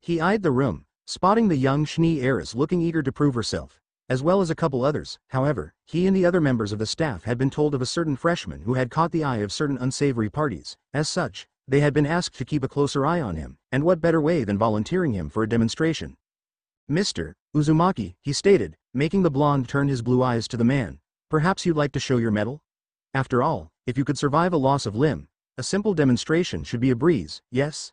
He eyed the room, spotting the young Schnee heiress looking eager to prove herself, as well as a couple others. However, he and the other members of the staff had been told of a certain freshman who had caught the eye of certain unsavory parties. As such, they had been asked to keep a closer eye on him, and what better way than volunteering him for a demonstration? Mr. Uzumaki, he stated, making the blonde turn his blue eyes to the man. Perhaps you'd like to show your mettle? After all, if you could survive a loss of limb, a simple demonstration should be a breeze, yes?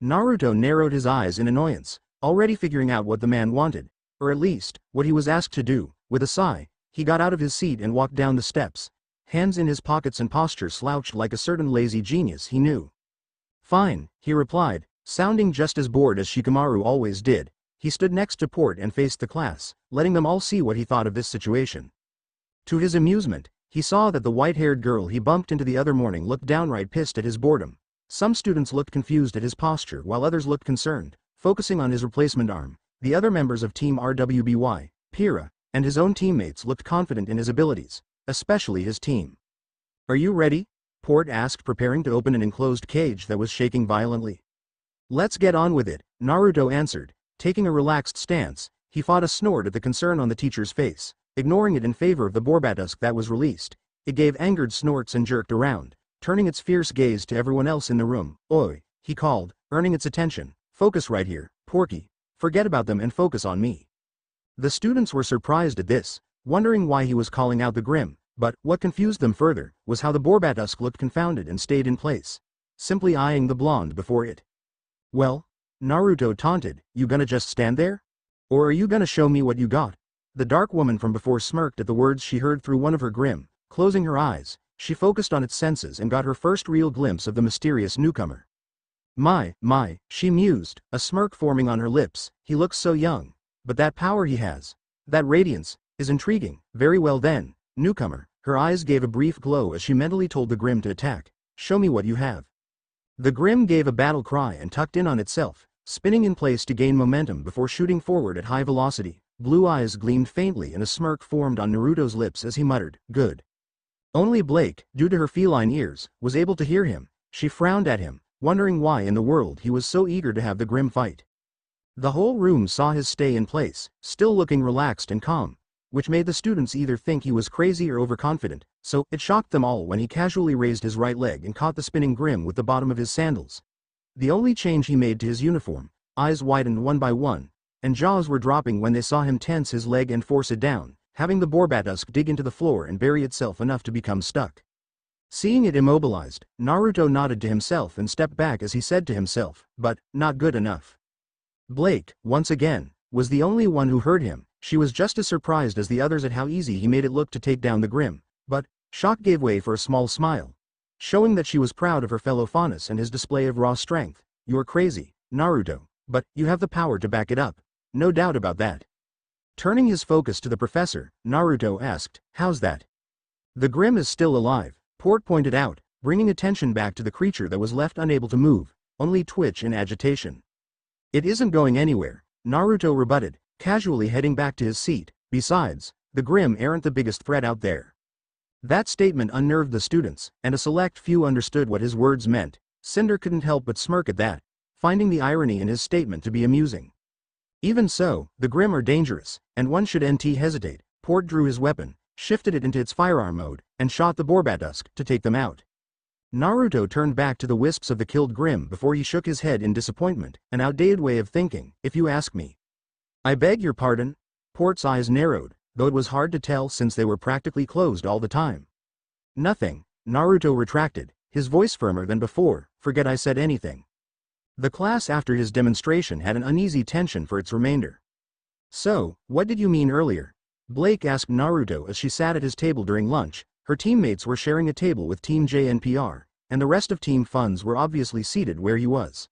Naruto narrowed his eyes in annoyance, already figuring out what the man wanted, or at least, what he was asked to do. With a sigh, he got out of his seat and walked down the steps, hands in his pockets and posture slouched like a certain lazy genius he knew. Fine, he replied, sounding just as bored as Shikamaru always did. He stood next to Port and faced the class, letting them all see what he thought of this situation. To his amusement, he saw that the white-haired girl he bumped into the other morning looked downright pissed at his boredom, some students looked confused at his posture while others looked concerned, focusing on his replacement arm. The other members of Team RWBY, Pyrrha, and his own teammates looked confident in his abilities, especially his team. Are you ready? Port asked preparing to open an enclosed cage that was shaking violently. Let's get on with it, Naruto answered, taking a relaxed stance, he fought a snort at the concern on the teacher's face, ignoring it in favor of the Boarbatusk that was released. It gave angered snorts and jerked around, turning its fierce gaze to everyone else in the room. Oi, he called, earning its attention. Focus right here, Porky. Forget about them and focus on me. The students were surprised at this, wondering why he was calling out the Grimm, but what confused them further was how the Boarbatusk looked confounded and stayed in place, simply eyeing the blonde before it. Well, Naruto taunted, you gonna just stand there? Or are you gonna show me what you got? The dark woman from before smirked at the words she heard through one of her Grimm, closing her eyes, she focused on its senses and got her first real glimpse of the mysterious newcomer. My, my, she mused, a smirk forming on her lips, he looks so young. But that power he has, that radiance, is intriguing, very well then, newcomer, her eyes gave a brief glow as she mentally told the Grimm to attack, show me what you have. The Grimm gave a battle cry and tucked in on itself, spinning in place to gain momentum before shooting forward at high velocity. Blue eyes gleamed faintly and a smirk formed on Naruto's lips as he muttered, good. Only Blake, due to her feline ears, was able to hear him. She frowned at him, wondering why in the world he was so eager to have the Grimm fight. The whole room saw his stay in place, still looking relaxed and calm, which made the students either think he was crazy or overconfident, so it shocked them all when he casually raised his right leg and caught the spinning Grimm with the bottom of his sandals. The only change he made to his uniform, eyes widened one by one, and jaws were dropping when they saw him tense his leg and force it down, having the Boarbatusk dig into the floor and bury itself enough to become stuck. Seeing it immobilized, Naruto nodded to himself and stepped back as he said to himself, but, not good enough. Blake, once again, was the only one who heard him, she was just as surprised as the others at how easy he made it look to take down the Grimm, but, shock gave way for a small smile. Showing that she was proud of her fellow Faunus and his display of raw strength. You're crazy, Naruto, but you have the power to back it up. No doubt about that. Turning his focus to the professor, Naruto asked, How's that? The Grimm is still alive, Port pointed out, bringing attention back to the creature that was left unable to move, only twitch in agitation. It isn't going anywhere, Naruto rebutted, casually heading back to his seat, besides, the Grimm aren't the biggest threat out there. That statement unnerved the students, and a select few understood what his words meant. Cinder couldn't help but smirk at that, finding the irony in his statement to be amusing. Even so, the Grimm are dangerous, and one should NT hesitate. Port drew his weapon, shifted it into its firearm mode, and shot the Boarbatusk to take them out. Naruto turned back to the wisps of the killed Grimm before he shook his head in disappointment, an outdated way of thinking, if you ask me. I beg your pardon? Port's eyes narrowed, though it was hard to tell since they were practically closed all the time. Nothing, Naruto retracted, his voice firmer than before, forget I said anything. The class after his demonstration had an uneasy tension for its remainder. So, what did you mean earlier? Blake asked Naruto as she sat at his table during lunch, her teammates were sharing a table with Team JNPR, and the rest of Team Funds were obviously seated where he was.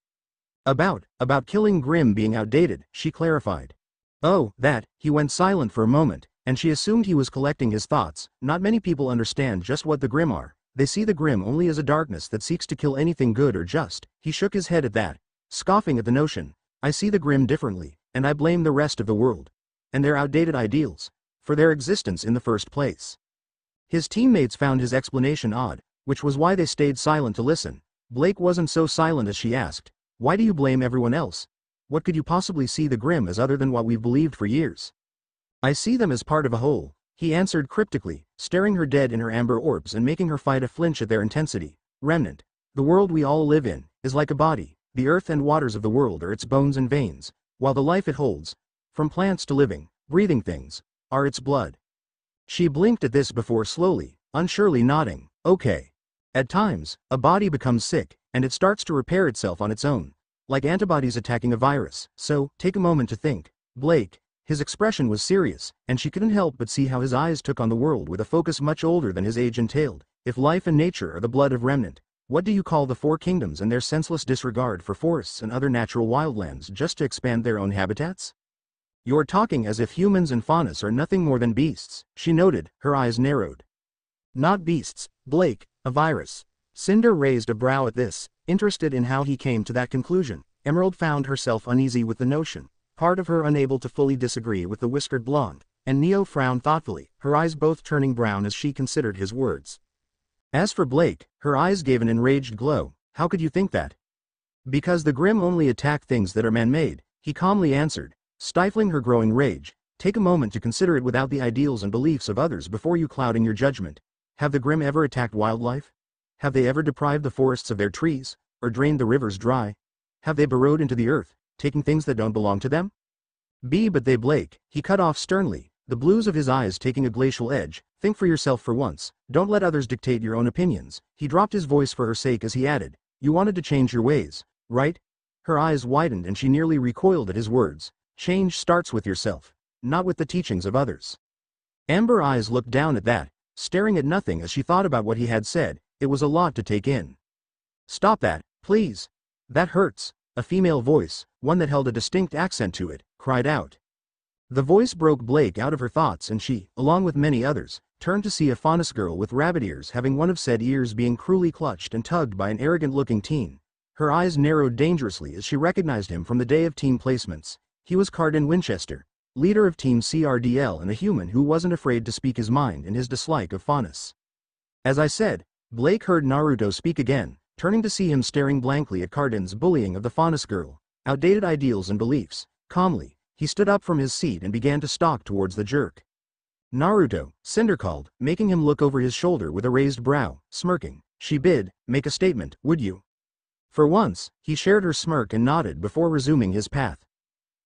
About, about killing Grimm being outdated, she clarified. Oh, that, he went silent for a moment, and she assumed he was collecting his thoughts. Not many people understand just what the Grimm are. They see the Grimm only as a darkness that seeks to kill anything good or just. He shook his head at that, scoffing at the notion. I see the Grimm differently, and I blame the rest of the world. And their outdated ideals. For their existence in the first place. His teammates found his explanation odd, which was why they stayed silent to listen. Blake wasn't so silent as she asked. Why do you blame everyone else? what could you possibly see the Grimm as other than what we've believed for years? I see them as part of a whole, he answered cryptically, staring her dead in her amber orbs and making her fight a flinch at their intensity. Remnant. The world we all live in, is like a body, the earth and waters of the world are its bones and veins, while the life it holds, from plants to living, breathing things, are its blood. She blinked at this before slowly, unsurely nodding, okay. At times, a body becomes sick, and it starts to repair itself on its own, like antibodies attacking a virus, so, take a moment to think. Blake, his expression was serious, and she couldn't help but see how his eyes took on the world with a focus much older than his age entailed. If life and nature are the blood of remnant, what do you call the four kingdoms and their senseless disregard for forests and other natural wildlands just to expand their own habitats? You're talking as if humans and faunus are nothing more than beasts, she noted, her eyes narrowed. Not beasts, Blake, a virus. Cinder raised a brow at this, Interested in how he came to that conclusion, Emerald found herself uneasy with the notion, part of her unable to fully disagree with the whiskered blonde, and Neo frowned thoughtfully, her eyes both turning brown as she considered his words. As for Blake, her eyes gave an enraged glow, how could you think that? Because the Grimm only attack things that are man-made, he calmly answered, stifling her growing rage, take a moment to consider it without the ideals and beliefs of others before you clouding your judgment. Have the Grimm ever attacked wildlife? Have they ever deprived the forests of their trees, or drained the rivers dry? Have they burrowed into the earth, taking things that don't belong to them? B. But they Blake, he cut off sternly, the blues of his eyes taking a glacial edge, think for yourself for once, don't let others dictate your own opinions. He dropped his voice for her sake as he added, you wanted to change your ways, right? Her eyes widened and she nearly recoiled at his words. Change starts with yourself, not with the teachings of others. Amber eyes looked down at that, staring at nothing as she thought about what he had said, it was a lot to take in. Stop that, please. That hurts. A female voice, one that held a distinct accent to it, cried out. The voice broke Blake out of her thoughts and she, along with many others, turned to see a faunus girl with rabbit ears having one of said ears being cruelly clutched and tugged by an arrogant-looking teen. Her eyes narrowed dangerously as she recognized him from the day of team placements. He was Cardin Winchester, leader of Team CRDL and a human who wasn't afraid to speak his mind in his dislike of faunus. As I said, Blake heard Naruto speak again, turning to see him staring blankly at Cardin's bullying of the Faunus girl. Outdated ideals and beliefs. Calmly, he stood up from his seat and began to stalk towards the jerk. Naruto, Cinder called, making him look over his shoulder with a raised brow, smirking. She bid, make a statement, would you? For once, he shared her smirk and nodded before resuming his path.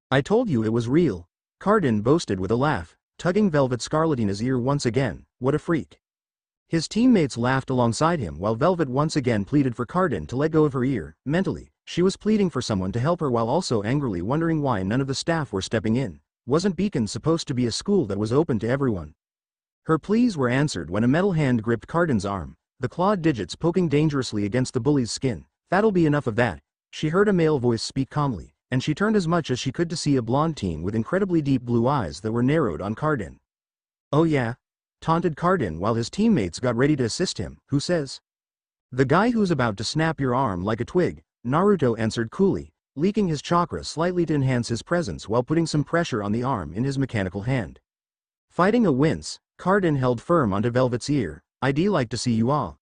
I told you it was real. Cardin boasted with a laugh, tugging Velvet Scarlatina's ear once again, what a freak. His teammates laughed alongside him while Velvet once again pleaded for Cardin to let go of her ear, mentally, she was pleading for someone to help her while also angrily wondering why none of the staff were stepping in. Wasn't Beacon supposed to be a school that was open to everyone? Her pleas were answered when a metal hand gripped Cardin's arm, the clawed digits poking dangerously against the bully's skin. That'll be enough of that. She heard a male voice speak calmly, and she turned as much as she could to see a blonde teen with incredibly deep blue eyes that were narrowed on Cardin. Oh yeah? Taunted Cardin while his teammates got ready to assist him, who says? The guy who's about to snap your arm like a twig, Naruto answered coolly, leaking his chakra slightly to enhance his presence while putting some pressure on the arm in his mechanical hand. Fighting a wince, Cardin held firm onto Velvet's ear, I'd like to see you all.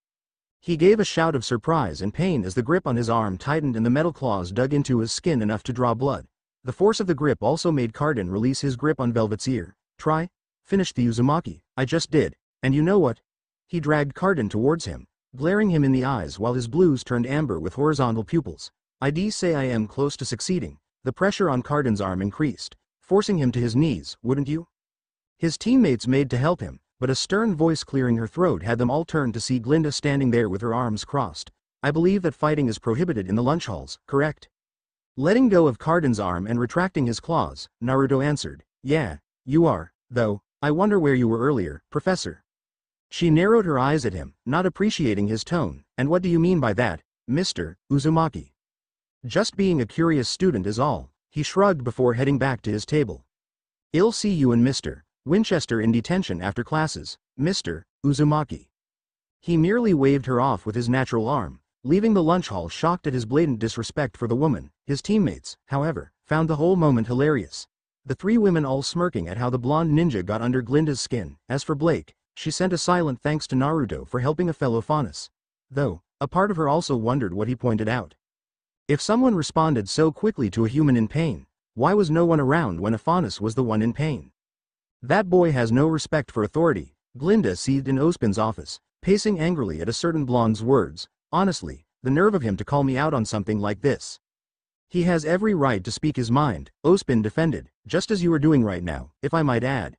He gave a shout of surprise and pain as the grip on his arm tightened and the metal claws dug into his skin enough to draw blood. The force of the grip also made Cardin release his grip on Velvet's ear. Try? Finish the Uzumaki. I just did. And you know what? He dragged Cardin towards him, glaring him in the eyes while his blues turned amber with horizontal pupils. I'd say I am close to succeeding. The pressure on Cardin's arm increased, forcing him to his knees, wouldn't you? His teammates made to help him, but a stern voice clearing her throat had them all turn to see Glynda standing there with her arms crossed. I believe that fighting is prohibited in the lunch halls, correct? Letting go of Cardin's arm and retracting his claws, Naruto answered, Yeah, you are, though, I wonder where you were earlier, Professor. She narrowed her eyes at him, not appreciating his tone, and what do you mean by that, Mr. Uzumaki? Just being a curious student is all, he shrugged before heading back to his table. I'll see you and Mr. Winchester in detention after classes, Mr. Uzumaki. He merely waved her off with his natural arm, leaving the lunch hall shocked at his blatant disrespect for the woman. His teammates, however, found the whole moment hilarious. The three women all smirking at how the blonde ninja got under Glynda's skin. As for Blake, she sent a silent thanks to Naruto for helping a fellow Faunus. Though, a part of her also wondered what he pointed out. If someone responded so quickly to a human in pain, why was no one around when a Faunus was the one in pain? That boy has no respect for authority, Glynda seethed in Ozpin's office, pacing angrily at a certain blonde's words. Honestly, the nerve of him to call me out on something like this. He has every right to speak his mind, Ozpin defended, just as you are doing right now, if I might add.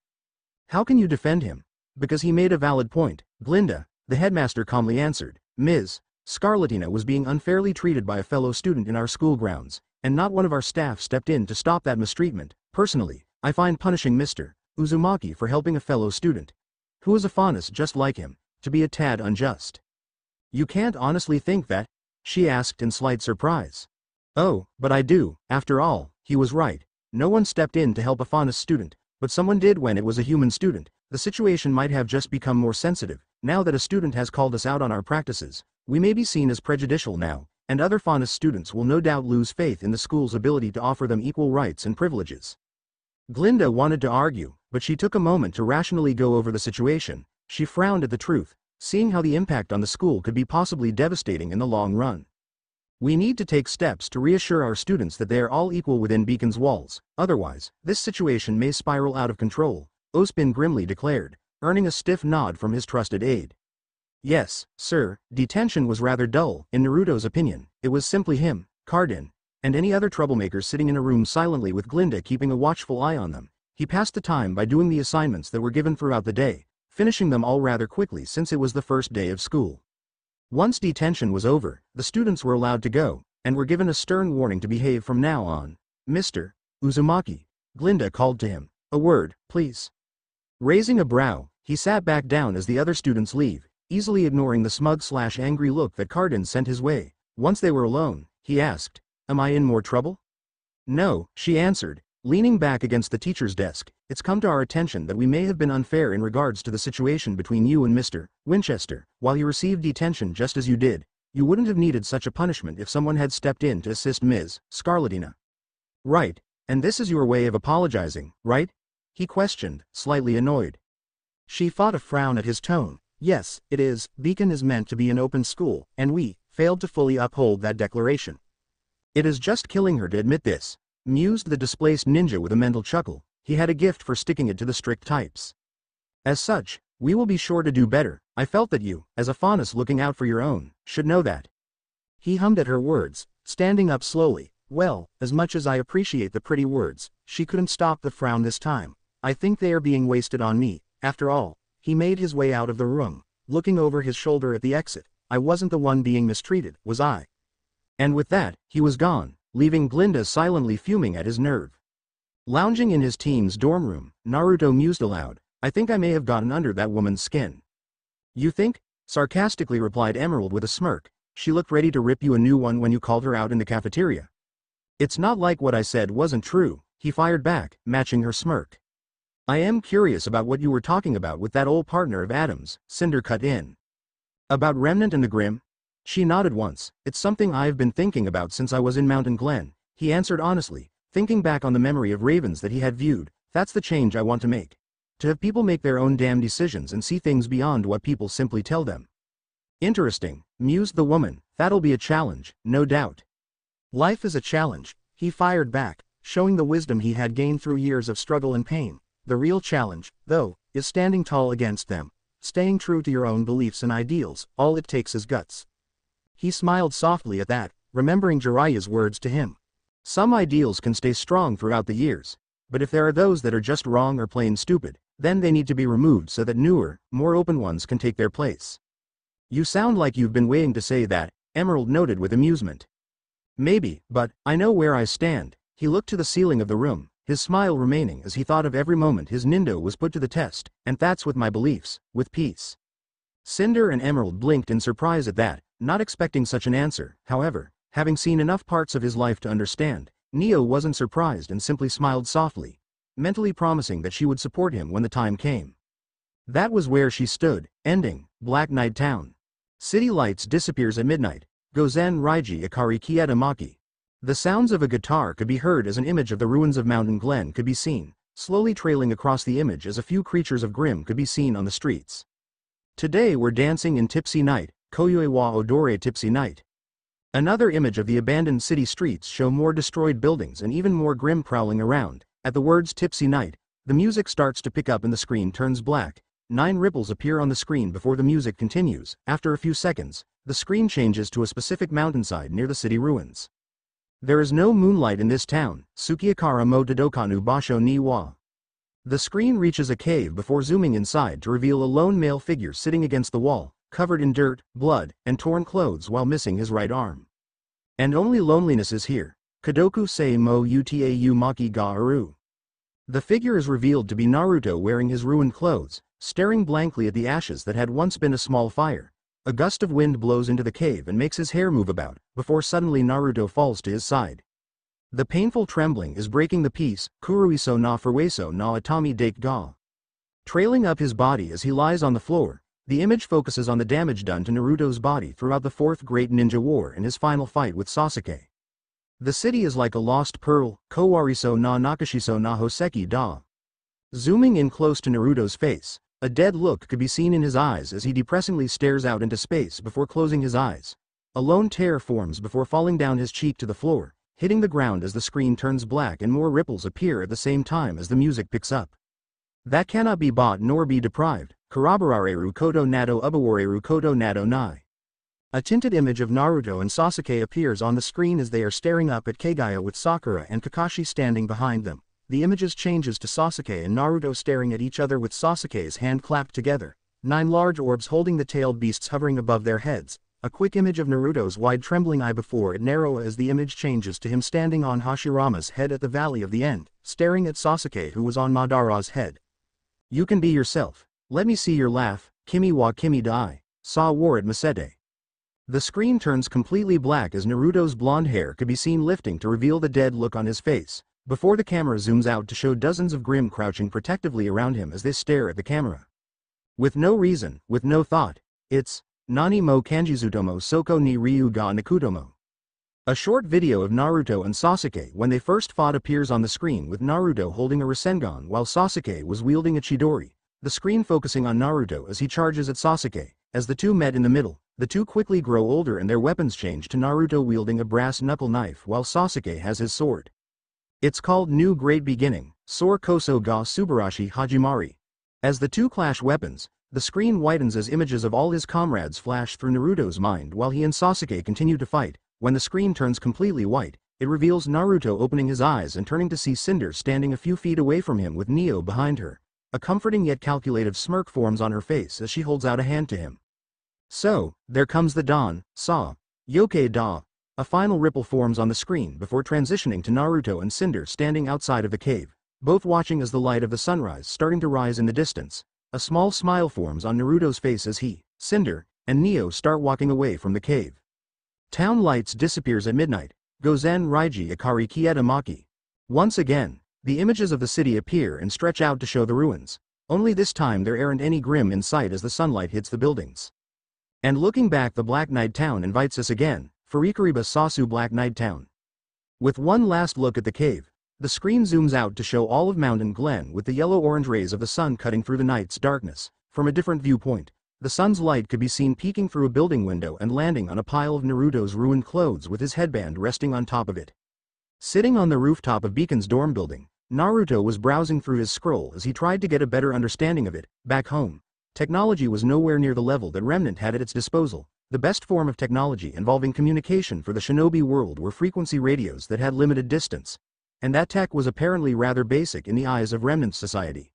How can you defend him? Because he made a valid point, Glynda, the headmaster calmly answered, Ms. Scarlatina was being unfairly treated by a fellow student in our school grounds, and not one of our staff stepped in to stop that mistreatment. Personally, I find punishing Mr. Uzumaki for helping a fellow student, who is a faunus just like him, to be a tad unjust. You can't honestly think that? She asked in slight surprise. Oh, but I do, after all, he was right. No one stepped in to help a faunus student, but someone did when it was a human student, the situation might have just become more sensitive. Now that a student has called us out on our practices, we may be seen as prejudicial now, and other Faunus students will no doubt lose faith in the school's ability to offer them equal rights and privileges. Glynda wanted to argue, but she took a moment to rationally go over the situation. She frowned at the truth, seeing how the impact on the school could be possibly devastating in the long run. We need to take steps to reassure our students that they are all equal within Beacon's walls, otherwise, this situation may spiral out of control, Ozpin grimly declared, earning a stiff nod from his trusted aide. Yes, sir, detention was rather dull, in Naruto's opinion, it was simply him, Cardin, and any other troublemakers sitting in a room silently with Glynda keeping a watchful eye on them. He passed the time by doing the assignments that were given throughout the day, finishing them all rather quickly since it was the first day of school. Once detention was over, the students were allowed to go, and were given a stern warning to behave from now on. Mr. Uzumaki, Glynda called to him. A word, please. Raising a brow, he sat back down as the other students leave, easily ignoring the smug slash angry look that Cardin sent his way. Once they were alone, he asked, Am I in more trouble? No, she answered, leaning back against the teacher's desk. It's come to our attention that we may have been unfair in regards to the situation between you and Mr. Winchester. While you received detention just as you did, you wouldn't have needed such a punishment if someone had stepped in to assist Ms. Scarlatina. Right, and this is your way of apologizing, right? He questioned, slightly annoyed. She fought a frown at his tone. Yes, it is, Beacon is meant to be an open school, and we, failed to fully uphold that declaration. It is just killing her to admit this, mused the displaced ninja with a mental chuckle, he had a gift for sticking it to the strict types. As such, we will be sure to do better, I felt that you, as a faunus looking out for your own, should know that. He hummed at her words, standing up slowly. Well, as much as I appreciate the pretty words, she couldn't stop the frown this time. I think they are being wasted on me, after all. He made his way out of the room, looking over his shoulder at the exit. I wasn't the one being mistreated, was I? And with that, he was gone, leaving Glynda silently fuming at his nerve. Lounging in his team's dorm room, Naruto mused aloud, I think I may have gotten under that woman's skin. You think? Sarcastically replied Emerald with a smirk, she looked ready to rip you a new one when you called her out in the cafeteria. It's not like what I said wasn't true, he fired back, matching her smirk. I am curious about what you were talking about with that old partner of Adam's, Cinder cut in. About Remnant and the Grimm? She nodded once, it's something I've been thinking about since I was in Mountain Glenn, he answered honestly, thinking back on the memory of ravens that he had viewed, that's the change I want to make. To have people make their own damn decisions and see things beyond what people simply tell them. Interesting, mused the woman, that'll be a challenge, no doubt. Life is a challenge, he fired back, showing the wisdom he had gained through years of struggle and pain. The real challenge, though, is standing tall against them, staying true to your own beliefs and ideals, all it takes is guts. He smiled softly at that, remembering Jiraiya's words to him. Some ideals can stay strong throughout the years, but if there are those that are just wrong or plain stupid, then they need to be removed so that newer, more open ones can take their place. You sound like you've been waiting to say that, Emerald noted with amusement. Maybe, but, I know where I stand. He looked to the ceiling of the room, his smile remaining as he thought of every moment his Nindo was put to the test, and that's with my beliefs, with peace. Cinder and Emerald blinked in surprise at that, not expecting such an answer, however, having seen enough parts of his life to understand, Neo wasn't surprised and simply smiled softly, mentally promising that she would support him when the time came. That was where she stood, ending, Black Night Town. City lights disappears at midnight, Gozen Raiji Ikari Kieta Maki, the sounds of a guitar could be heard as an image of the ruins of Mountain Glenn could be seen, slowly trailing across the image as a few creatures of Grimm could be seen on the streets. Today we're dancing in Tipsy Night, Koyue wa Odore Tipsy Night. Another image of the abandoned city streets show more destroyed buildings and even more Grimm prowling around. At the words Tipsy Night, the music starts to pick up and the screen turns black. Nine ripples appear on the screen before the music continues. After a few seconds, the screen changes to a specific mountainside near the city ruins. There is no moonlight in this town, Sukiakara mo Dodokanu Basho ni wa. The screen reaches a cave before zooming inside to reveal a lone male figure sitting against the wall, covered in dirt, blood, and torn clothes while missing his right arm. And only loneliness is here. Kadoku sei mo utau maki ga aru. The figure is revealed to be Naruto wearing his ruined clothes, staring blankly at the ashes that had once been a small fire, a gust of wind blows into the cave and makes his hair move about, before suddenly Naruto falls to his side. The painful trembling is breaking the peace, Kuruiso na Furueso na Atami Dake ga. Trailing up his body as he lies on the floor, the image focuses on the damage done to Naruto's body throughout the Fourth Great Ninja War and his final fight with Sasuke. The city is like a lost pearl, Kowariso na Nakashiso na Hoseki da. Zooming in close to Naruto's face, a dead look could be seen in his eyes as he depressingly stares out into space before closing his eyes. A lone tear forms before falling down his cheek to the floor, hitting the ground as the screen turns black and more ripples appear at the same time as the music picks up. That cannot be bought nor be deprived. Karabarareru koto nado ubawareru koto nado nai. A tinted image of Naruto and Sasuke appears on the screen as they are staring up at Kaguya with Sakura and Kakashi standing behind them the images changes to Sasuke and Naruto staring at each other with Sasuke's hand clapped together, nine large orbs holding the tailed beasts hovering above their heads, a quick image of Naruto's wide trembling eye before it narrow as the image changes to him standing on Hashirama's head at the Valley of the End, staring at Sasuke who was on Madara's head. You can be yourself. Let me see your laugh, Kimi wa Kimi dai, saw war at Masete. The screen turns completely black as Naruto's blonde hair could be seen lifting to reveal the dead look on his face, before the camera zooms out to show dozens of Grimm crouching protectively around him as they stare at the camera. With no reason, with no thought, it's Nani mo Kanjizutomo Soko ni Ryu ga Nakutomo. A short video of Naruto and Sasuke when they first fought appears on the screen with Naruto holding a Rasengan while Sasuke was wielding a Chidori, the screen focusing on Naruto as he charges at Sasuke, as the two met in the middle, the two quickly grow older and their weapons change to Naruto wielding a brass knuckle knife while Sasuke has his sword. It's called New Great Beginning, Sor Koso ga Subarashi Hajimari. As the two clash weapons, the screen widens as images of all his comrades flash through Naruto's mind while he and Sasuke continue to fight. When the screen turns completely white, it reveals Naruto opening his eyes and turning to see Cinder standing a few feet away from him with Neo behind her. A comforting yet calculative smirk forms on her face as she holds out a hand to him. So, there comes the dawn, Saw. Yoke Da. A final ripple forms on the screen before transitioning to Naruto and Cinder standing outside of the cave, both watching as the light of the sunrise starting to rise in the distance. A small smile forms on Naruto's face as he, Cinder, and Neo start walking away from the cave. Town lights disappears at midnight, Gozen Raiji Akari Kieta Maki. Once again, the images of the city appear and stretch out to show the ruins. Only this time there aren't any Grimm in sight as the sunlight hits the buildings. And looking back the Black Night Town invites us again, Furikariba Sasu Black Night Town. With one last look at the cave, the screen zooms out to show all of Mountain Glenn with the yellow-orange rays of the sun cutting through the night's darkness. From a different viewpoint, the sun's light could be seen peeking through a building window and landing on a pile of Naruto's ruined clothes with his headband resting on top of it. Sitting on the rooftop of Beacon's dorm building, Naruto was browsing through his scroll as he tried to get a better understanding of it. Back home, technology was nowhere near the level that Remnant had at its disposal. The best form of technology involving communication for the shinobi world were frequency radios that had limited distance. And that tech was apparently rather basic in the eyes of Remnant society.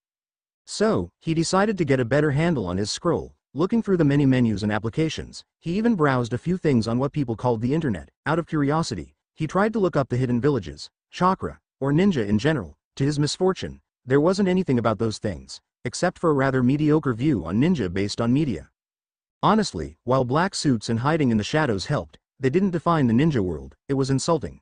So, he decided to get a better handle on his scroll, Looking through the many menus and applications, he even browsed a few things on what people called the internet. Out of curiosity, he tried to look up the hidden villages, chakra, or ninja in general. To his misfortune, there wasn't anything about those things, except for a rather mediocre view on ninja based on media. Honestly, while black suits and hiding in the shadows helped, they didn't define the ninja world, it was insulting.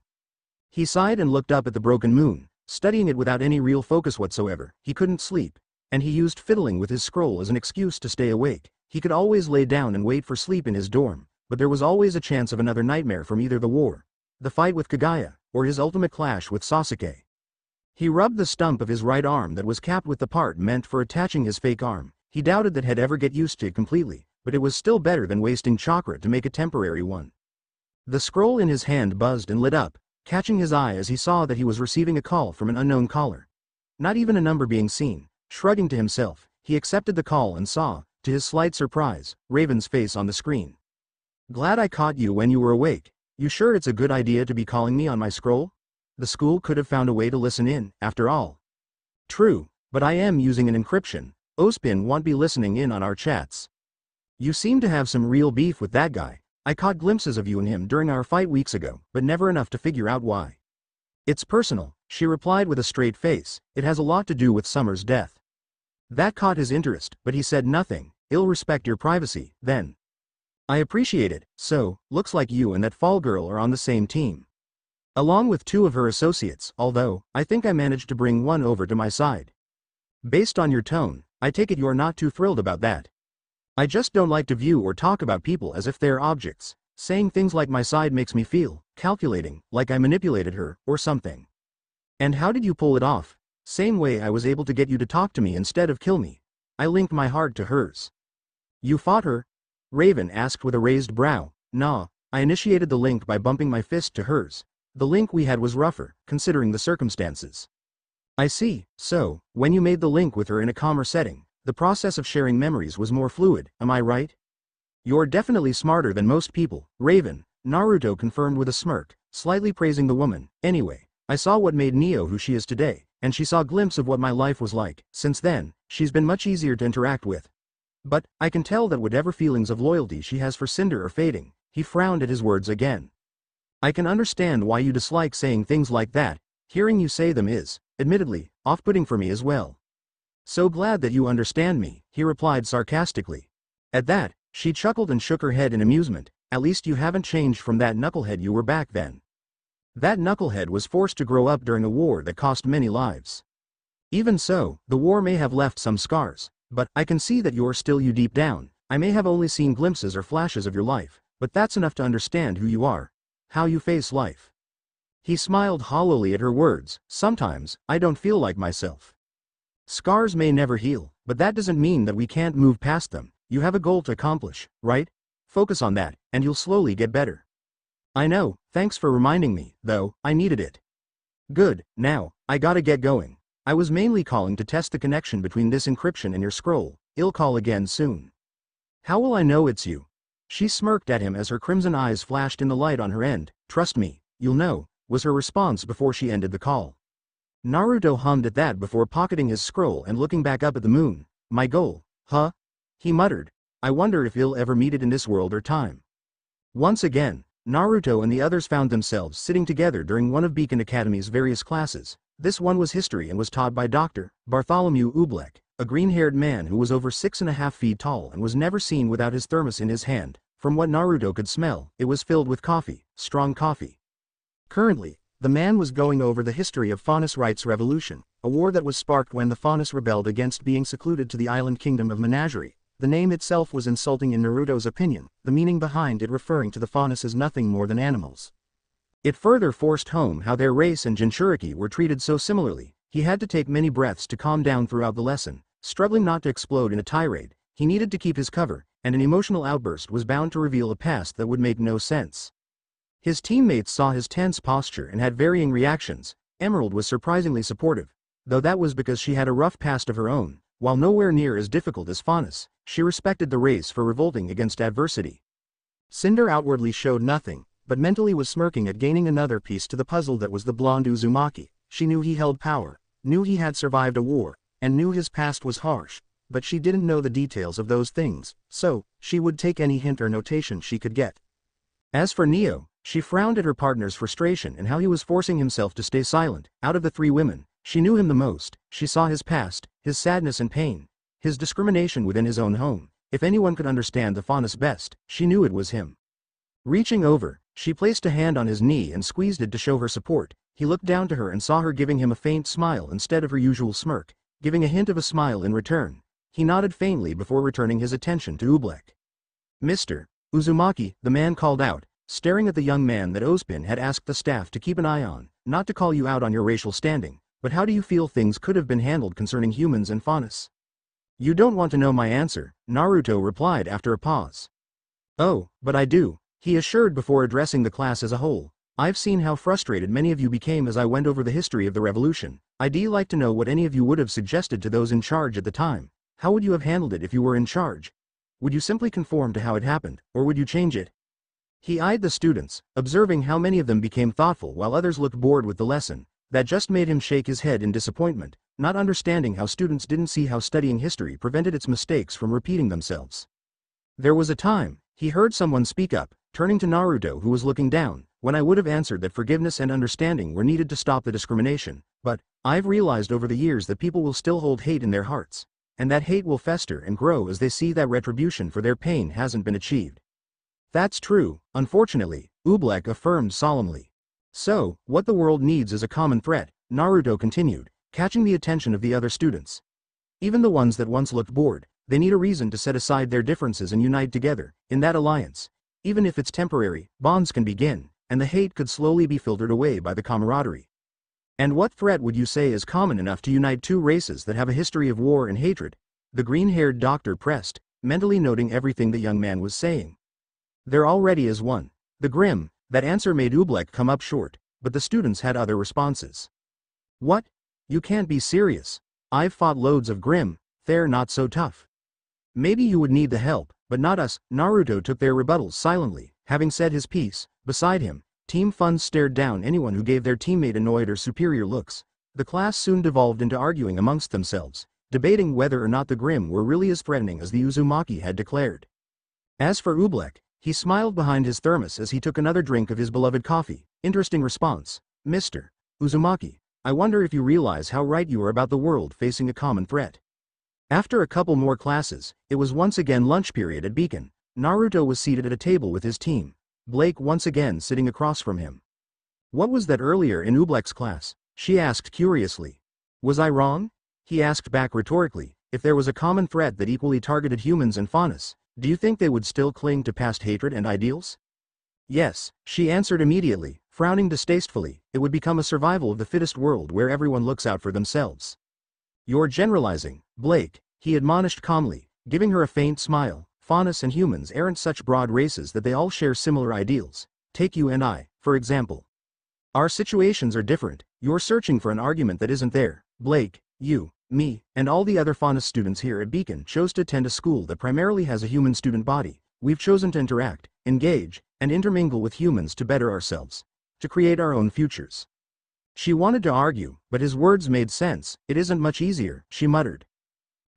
He sighed and looked up at the broken moon, studying it without any real focus whatsoever. He couldn't sleep, and he used fiddling with his scroll as an excuse to stay awake. He could always lay down and wait for sleep in his dorm, but there was always a chance of another nightmare from either the war, the fight with Kaguya, or his ultimate clash with Sasuke. He rubbed the stump of his right arm that was capped with the part meant for attaching his fake arm. He doubted that he'd ever get used to it completely, but it was still better than wasting chakra to make a temporary one. The scroll in his hand buzzed and lit up, catching his eye as he saw that he was receiving a call from an unknown caller. Not even a number being seen. Shrugging to himself, he accepted the call and saw, to his slight surprise, Raven's face on the screen. Glad I caught you when you were awake. You sure it's a good idea to be calling me on my scroll? The school could have found a way to listen in, after all. True, but I am using an encryption. Ozpin won't be listening in on our chats. You seem to have some real beef with that guy. I caught glimpses of you and him during our fight weeks ago, but never enough to figure out why. It's personal, she replied with a straight face. It has a lot to do with Summer's death. That caught his interest, but he said nothing, I'll respect your privacy, then. I appreciate it, so, looks like you and that fall girl are on the same team. Along with two of her associates, although, I think I managed to bring one over to my side. Based on your tone, I take it you're not too thrilled about that. I just don't like to view or talk about people as if they're objects, saying things like my side makes me feel, calculating, like I manipulated her, or something. And how did you pull it off? Same way I was able to get you to talk to me instead of kill me. I linked my heart to hers. You fought her? Raven asked with a raised brow. Nah, I initiated the link by bumping my fist to hers. The link we had was rougher, considering the circumstances. I see, so, when you made the link with her in a calmer setting, the process of sharing memories was more fluid, am I right? You're definitely smarter than most people, Raven, Naruto confirmed with a smirk, slightly praising the woman. Anyway, I saw what made Neo who she is today, and she saw a glimpse of what my life was like. Since then, she's been much easier to interact with, but, I can tell that whatever feelings of loyalty she has for Cinder are fading. He frowned at his words again. I can understand why you dislike saying things like that, hearing you say them is, admittedly, off-putting for me as well. So glad that you understand me, he replied sarcastically. At that, she chuckled and shook her head in amusement, at least you haven't changed from that knucklehead you were back then. That knucklehead was forced to grow up during a war that cost many lives. Even so, the war may have left some scars, but, I can see that you're still you deep down. I may have only seen glimpses or flashes of your life, but that's enough to understand who you are. How you face life. He smiled hollowly at her words, sometimes, I don't feel like myself. Scars may never heal, but that doesn't mean that we can't move past them. You have a goal to accomplish, right? Focus on that, and you'll slowly get better. I know, thanks for reminding me, though, I needed it. Good, now, I gotta get going. I was mainly calling to test the connection between this encryption and your scroll, I'll call again soon. How will I know it's you? She smirked at him as her crimson eyes flashed in the light on her end, trust me, you'll know, was her response before she ended the call. Naruto hummed at that before pocketing his scroll and looking back up at the moon. My goal, huh? He muttered. I wonder if he'll ever meet it in this world or time. Once again, Naruto and the others found themselves sitting together during one of Beacon Academy's various classes. This one was history and was taught by Dr. Bartholomew Oobleck, a green-haired man who was over six and a half feet tall and was never seen without his thermos in his hand. From what Naruto could smell, it was filled with coffee, strong coffee. Currently, the man was going over the history of Faunus Rights revolution, a war that was sparked when the Faunus rebelled against being secluded to the island kingdom of Menagerie, the name itself was insulting in Naruto's opinion, the meaning behind it referring to the faunus as nothing more than animals. It further forced home how their race and Jinchuriki were treated so similarly, he had to take many breaths to calm down throughout the lesson, struggling not to explode in a tirade, he needed to keep his cover, and an emotional outburst was bound to reveal a past that would make no sense. His teammates saw his tense posture and had varying reactions, Emerald was surprisingly supportive, though that was because she had a rough past of her own, while nowhere near as difficult as Faunus, she respected the race for revolting against adversity. Cinder outwardly showed nothing, but mentally was smirking at gaining another piece to the puzzle that was the blonde Uzumaki. She knew he held power, knew he had survived a war, and knew his past was harsh, but she didn't know the details of those things, so, she would take any hint or notation she could get. As for Neo, she frowned at her partner's frustration and how he was forcing himself to stay silent. Out of the three women, she knew him the most, she saw his past, his sadness and pain, his discrimination within his own home. If anyone could understand the faunus best, she knew it was him. Reaching over, she placed a hand on his knee and squeezed it to show her support. He looked down to her and saw her giving him a faint smile instead of her usual smirk, giving a hint of a smile in return. He nodded faintly before returning his attention to Oobleck. Mr. Uzumaki, the man called out, staring at the young man that Ozpin had asked the staff to keep an eye on, not to call you out on your racial standing, but how do you feel things could have been handled concerning humans and faunus? You don't want to know my answer, Naruto replied after a pause. Oh, but I do, he assured before addressing the class as a whole. I've seen how frustrated many of you became as I went over the history of the revolution. I'd like to know what any of you would have suggested to those in charge at the time. How would you have handled it if you were in charge? Would you simply conform to how it happened, or would you change it? He eyed the students, observing how many of them became thoughtful while others looked bored with the lesson. That just made him shake his head in disappointment, not understanding how students didn't see how studying history prevented its mistakes from repeating themselves. There was a time, he heard someone speak up, turning to Naruto who was looking down, when I would have answered that forgiveness and understanding were needed to stop the discrimination, but, I've realized over the years that people will still hold hate in their hearts, and that hate will fester and grow as they see that retribution for their pain hasn't been achieved. That's true, unfortunately, Oobleck affirmed solemnly. So, what the world needs is a common threat, Naruto continued, catching the attention of the other students. Even the ones that once looked bored, they need a reason to set aside their differences and unite together, in that alliance. Even if it's temporary, bonds can begin, and the hate could slowly be filtered away by the camaraderie. And what threat would you say is common enough to unite two races that have a history of war and hatred? The green-haired doctor pressed, mentally noting everything the young man was saying. There already is one. The Grimm, that answer made Oobleck come up short, but the students had other responses. What? You can't be serious. I've fought loads of Grimm, they're not so tough. Maybe you would need the help, but not us. Naruto took their rebuttals silently, having said his piece. Beside him, Team Fun stared down anyone who gave their teammate annoyed or superior looks. The class soon devolved into arguing amongst themselves, debating whether or not the Grimm were really as threatening as the Uzumaki had declared. As for Oobleck, he smiled behind his thermos as he took another drink of his beloved coffee. Interesting response. Mr. Uzumaki, I wonder if you realize how right you are about the world facing a common threat. After a couple more classes, it was once again lunch period at Beacon. Naruto was seated at a table with his team. Blake once again sitting across from him. What was that earlier in Oobleck's class? She asked curiously. Was I wrong? He asked back rhetorically, if there was a common threat that equally targeted humans and faunus, do you think they would still cling to past hatred and ideals? Yes, she answered immediately, frowning distastefully, it would become a survival of the fittest world where everyone looks out for themselves. You're generalizing, Blake, he admonished calmly, giving her a faint smile, Faunus and humans aren't such broad races that they all share similar ideals. Take you and I, for example. Our situations are different, you're searching for an argument that isn't there. Blake, you, me, and all the other Faunus students here at Beacon chose to attend a school that primarily has a human student body. We've chosen to interact, engage, and intermingle with humans to better ourselves. To create our own futures. She wanted to argue, but his words made sense, it isn't much easier, she muttered.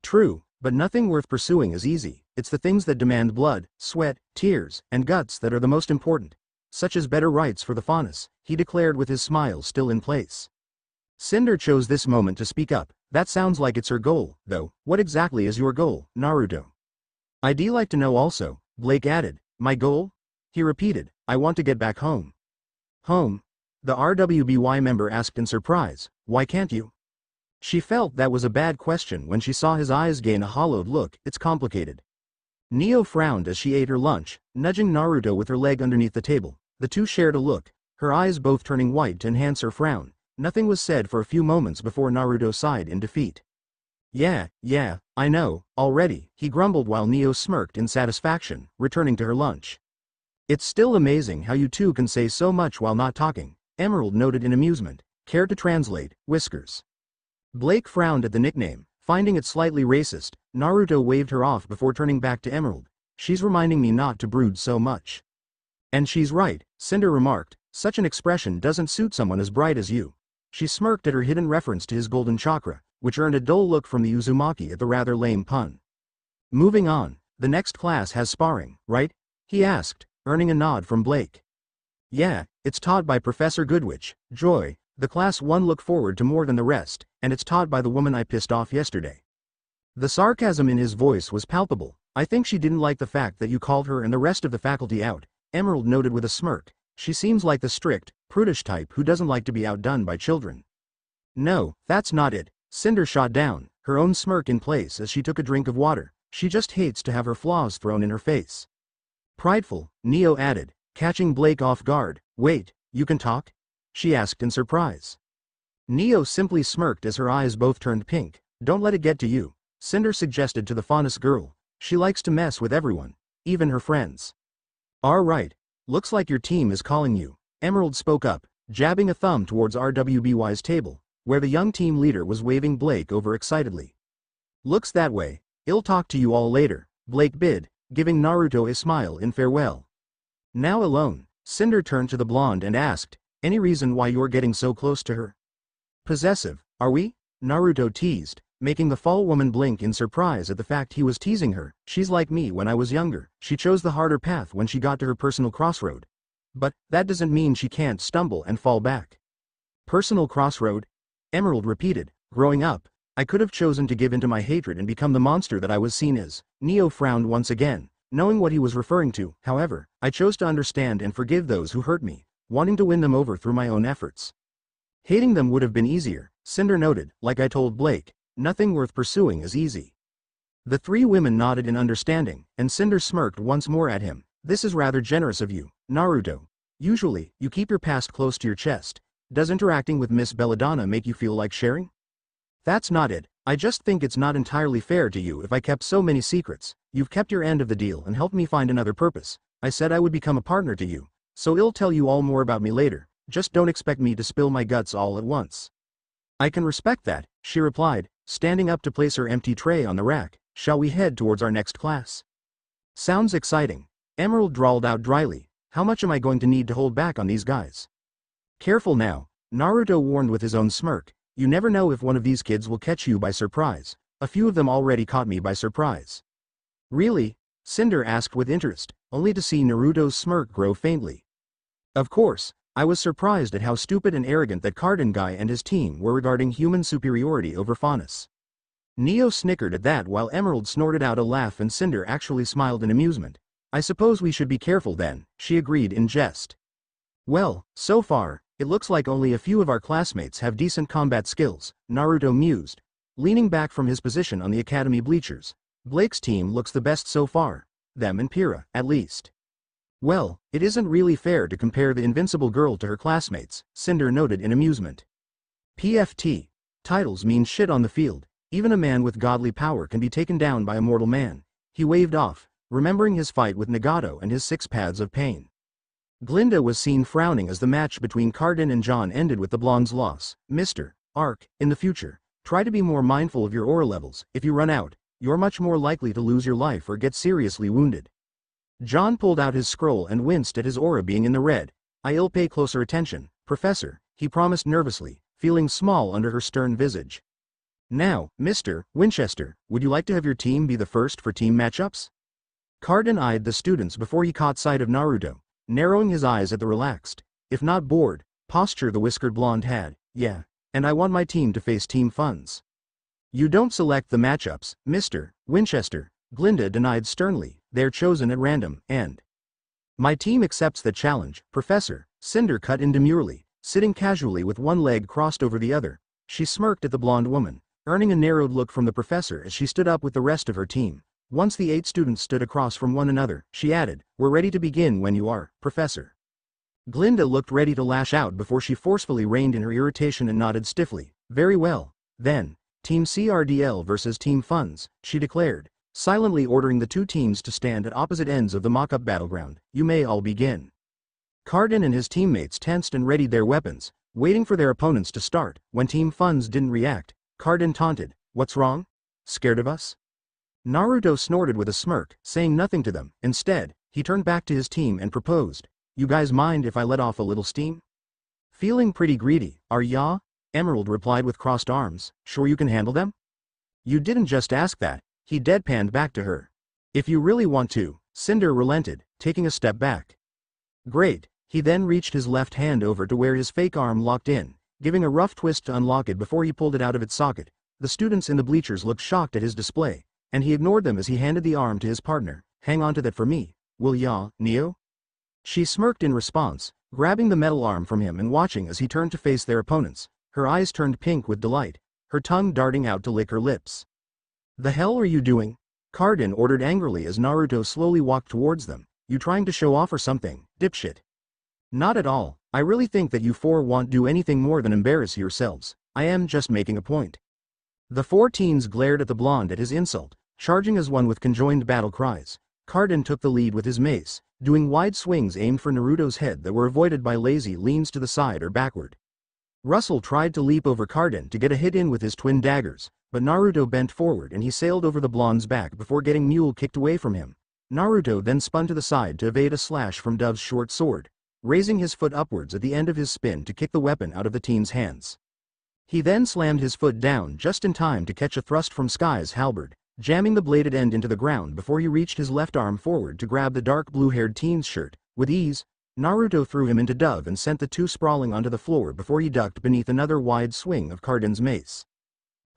True, but nothing worth pursuing is easy, it's the things that demand blood, sweat, tears, and guts that are the most important. Such as better rights for the Faunus, he declared with his smile still in place. Cinder chose this moment to speak up, that sounds like it's her goal, though, what exactly is your goal, Naruto? I'd like to know also, Blake added, my goal? He repeated, I want to get back home. Home? The RWBY member asked in surprise, why can't you? She felt that was a bad question when she saw his eyes gain a hollowed look, it's complicated. Neo frowned as she ate her lunch, nudging Naruto with her leg underneath the table. The two shared a look, her eyes both turning white to enhance her frown. Nothing was said for a few moments before Naruto sighed in defeat. Yeah, yeah, I know, already, he grumbled while Neo smirked in satisfaction, returning to her lunch. It's still amazing how you two can say so much while not talking, Emerald noted in amusement. Care to translate, Whiskers. Blake frowned at the nickname, finding it slightly racist, Naruto waved her off before turning back to Emerald. She's reminding me not to brood so much. And she's right, Cinder remarked, such an expression doesn't suit someone as bright as you. She smirked at her hidden reference to his golden chakra, which earned a dull look from the Uzumaki at the rather lame pun. Moving on, the next class has sparring, right? He asked, earning a nod from Blake. Yeah, it's taught by Professor Goodwitch, Joy, the class one look forward to more than the rest, and it's taught by the woman I pissed off yesterday. The sarcasm in his voice was palpable, I think she didn't like the fact that you called her and the rest of the faculty out, Emerald noted with a smirk, she seems like the strict, prudish type who doesn't like to be outdone by children. No, that's not it, Cinder shot down, her own smirk in place as she took a drink of water, she just hates to have her flaws thrown in her face. Prideful, Neo added, catching Blake off guard, wait, you can talk? She asked in surprise. Neo simply smirked as her eyes both turned pink, don't let it get to you, Cinder suggested to the Faunus girl, she likes to mess with everyone, even her friends. Alright, Looks like your team is calling you. Emerald spoke up, jabbing a thumb towards RWBY's table, where the young team leader was waving Blake over excitedly. Looks that way, I'll talk to you all later, Blake bid, giving Naruto a smile in farewell. Now alone, Cinder turned to the blonde and asked, any reason why you're getting so close to her? Possessive, are we? Naruto teased, making the fall woman blink in surprise at the fact he was teasing her. She's like me when I was younger, she chose the harder path when she got to her personal crossroad. But, that doesn't mean she can't stumble and fall back. Personal crossroad? Emerald repeated, growing up, I could have chosen to give into my hatred and become the monster that I was seen as. Neo frowned once again, knowing what he was referring to, however, I chose to understand and forgive those who hurt me, wanting to win them over through my own efforts. Hating them would have been easier, Cinder noted, like I told Blake, Nothing worth pursuing is easy. The three women nodded in understanding, and Cinder smirked once more at him. This is rather generous of you, Naruto. Usually, you keep your past close to your chest. Does interacting with Miss Belladonna make you feel like sharing? That's not it, I just think it's not entirely fair to you if I kept so many secrets. You've kept your end of the deal and helped me find another purpose. I said I would become a partner to you. So I'll tell you all more about me later, just don't expect me to spill my guts all at once. I can respect that, she replied, standing up to place her empty tray on the rack, shall we head towards our next class? Sounds exciting. Emerald drawled out dryly, how much am I going to need to hold back on these guys? Careful now, Naruto warned with his own smirk, you never know if one of these kids will catch you by surprise, a few of them already caught me by surprise. Really? Cinder asked with interest, only to see Naruto's smirk grow faintly. Of course, I was surprised at how stupid and arrogant that Cardin guy and his team were regarding human superiority over Faunus. Neo snickered at that while Emerald snorted out a laugh and Cinder actually smiled in amusement. I suppose we should be careful then, she agreed in jest. Well, so far, it looks like only a few of our classmates have decent combat skills, Naruto mused, leaning back from his position on the academy bleachers. Blake's team looks the best so far. Them and Pyrrha, at least. Well, it isn't really fair to compare the invincible girl to her classmates, Cinder noted in amusement. PFT. Titles mean shit on the field. Even a man with godly power can be taken down by a mortal man. He waved off, remembering his fight with Nagato and his six paths of pain. Glynda was seen frowning as the match between Cardin and Jaune ended with the blonde's loss. Mr. Arc, in the future, try to be more mindful of your aura levels. If you run out, you're much more likely to lose your life or get seriously wounded. Jaune pulled out his scroll and winced at his aura being in the red. I'll pay closer attention, Professor, he promised nervously, feeling small under her stern visage. Now, Mr. Winchester, would you like to have your team be the first for team matchups? Cardin eyed the students before he caught sight of Naruto, narrowing his eyes at the relaxed, if not bored, posture the whiskered blonde had. Yeah, and I want my team to face Team Funds. You don't select the matchups, Mr. Winchester, Glynda denied sternly, they're chosen at random, and. My team accepts the challenge, Professor, Cinder cut in demurely, sitting casually with one leg crossed over the other. She smirked at the blonde woman, earning a narrowed look from the professor as she stood up with the rest of her team. Once the eight students stood across from one another, she added, We're ready to begin when you are, Professor. Glynda looked ready to lash out before she forcefully reined in her irritation and nodded stiffly. Very well. Then, Team CRDL versus Team Funds, she declared, silently ordering the two teams to stand at opposite ends of the mock-up battleground. You may all begin. Cardin and his teammates tensed and readied their weapons, waiting for their opponents to start. When Team Funds didn't react, Cardin taunted, What's wrong? Scared of us? Naruto snorted with a smirk, saying nothing to them. Instead, he turned back to his team and proposed, You guys mind if I let off a little steam? Feeling pretty greedy, are ya? Emerald replied with crossed arms, Sure you can handle them? You didn't just ask that, he deadpanned back to her. If you really want to, Cinder relented, taking a step back. Great, he then reached his left hand over to where his fake arm locked in, giving a rough twist to unlock it before he pulled it out of its socket. The students in the bleachers looked shocked at his display, and he ignored them as he handed the arm to his partner. Hang on to that for me, will ya, Neo? She smirked in response, grabbing the metal arm from him and watching as he turned to face their opponents, her eyes turned pink with delight, her tongue darting out to lick her lips. The hell are you doing? Cardin ordered angrily as Naruto slowly walked towards them. You trying to show off or something, dipshit? Not at all, I really think that you four won't do anything more than embarrass yourselves. I am just making a point. The four teens glared at the blonde at his insult, charging as one with conjoined battle cries. Cardin took the lead with his mace, doing wide swings aimed for Naruto's head that were avoided by lazy leans to the side or backward. Russell tried to leap over Cardin to get a hit in with his twin daggers, but Naruto bent forward and he sailed over the blonde's back before getting mule kicked away from him. Naruto then spun to the side to evade a slash from Dove's short sword, raising his foot upwards at the end of his spin to kick the weapon out of the teen's hands. He then slammed his foot down just in time to catch a thrust from Sky's halberd, jamming the bladed end into the ground before he reached his left arm forward to grab the dark blue-haired teen's shirt. With ease, Naruto threw him into Dove and sent the two sprawling onto the floor before he ducked beneath another wide swing of Cardin's mace.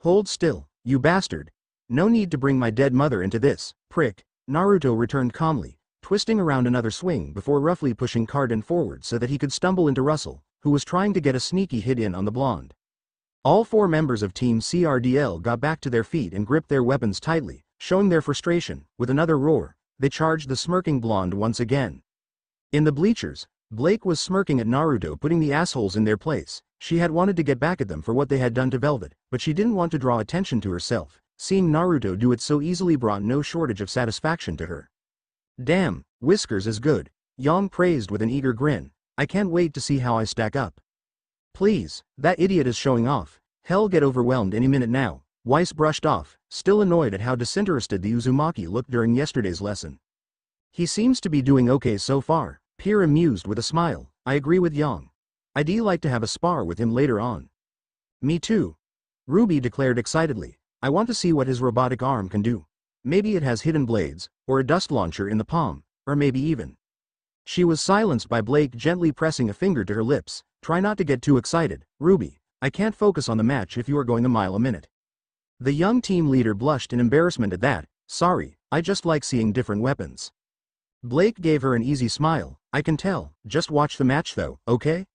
Hold still, you bastard. No need to bring my dead mother into this, prick, Naruto returned calmly, twisting around another swing before roughly pushing Cardin forward so that he could stumble into Russell, who was trying to get a sneaky hit in on the blonde. All four members of Team CRDL got back to their feet and gripped their weapons tightly, showing their frustration. With another roar, they charged the smirking blonde once again. In the bleachers, Blake was smirking at Naruto putting the assholes in their place. She had wanted to get back at them for what they had done to Velvet, but she didn't want to draw attention to herself. Seeing Naruto do it so easily brought no shortage of satisfaction to her. Damn, Whiskers is good, Yang praised with an eager grin. I can't wait to see how I stack up. Please, that idiot is showing off. Hell get overwhelmed any minute now. Weiss brushed off, still annoyed at how disinterested the Uzumaki looked during yesterday's lesson. He seems to be doing okay so far, Pyrrha amused with a smile. I agree with Yang. I'd like to have a spar with him later on. Me too. Ruby declared excitedly. I want to see what his robotic arm can do. Maybe it has hidden blades, or a dust launcher in the palm, or maybe even. She was silenced by Blake gently pressing a finger to her lips, Try not to get too excited, Ruby. I can't focus on the match if you are going a mile a minute. The young team leader blushed in embarrassment at that. Sorry, I just like seeing different weapons. Blake gave her an easy smile. I can tell. Just watch the match though, okay?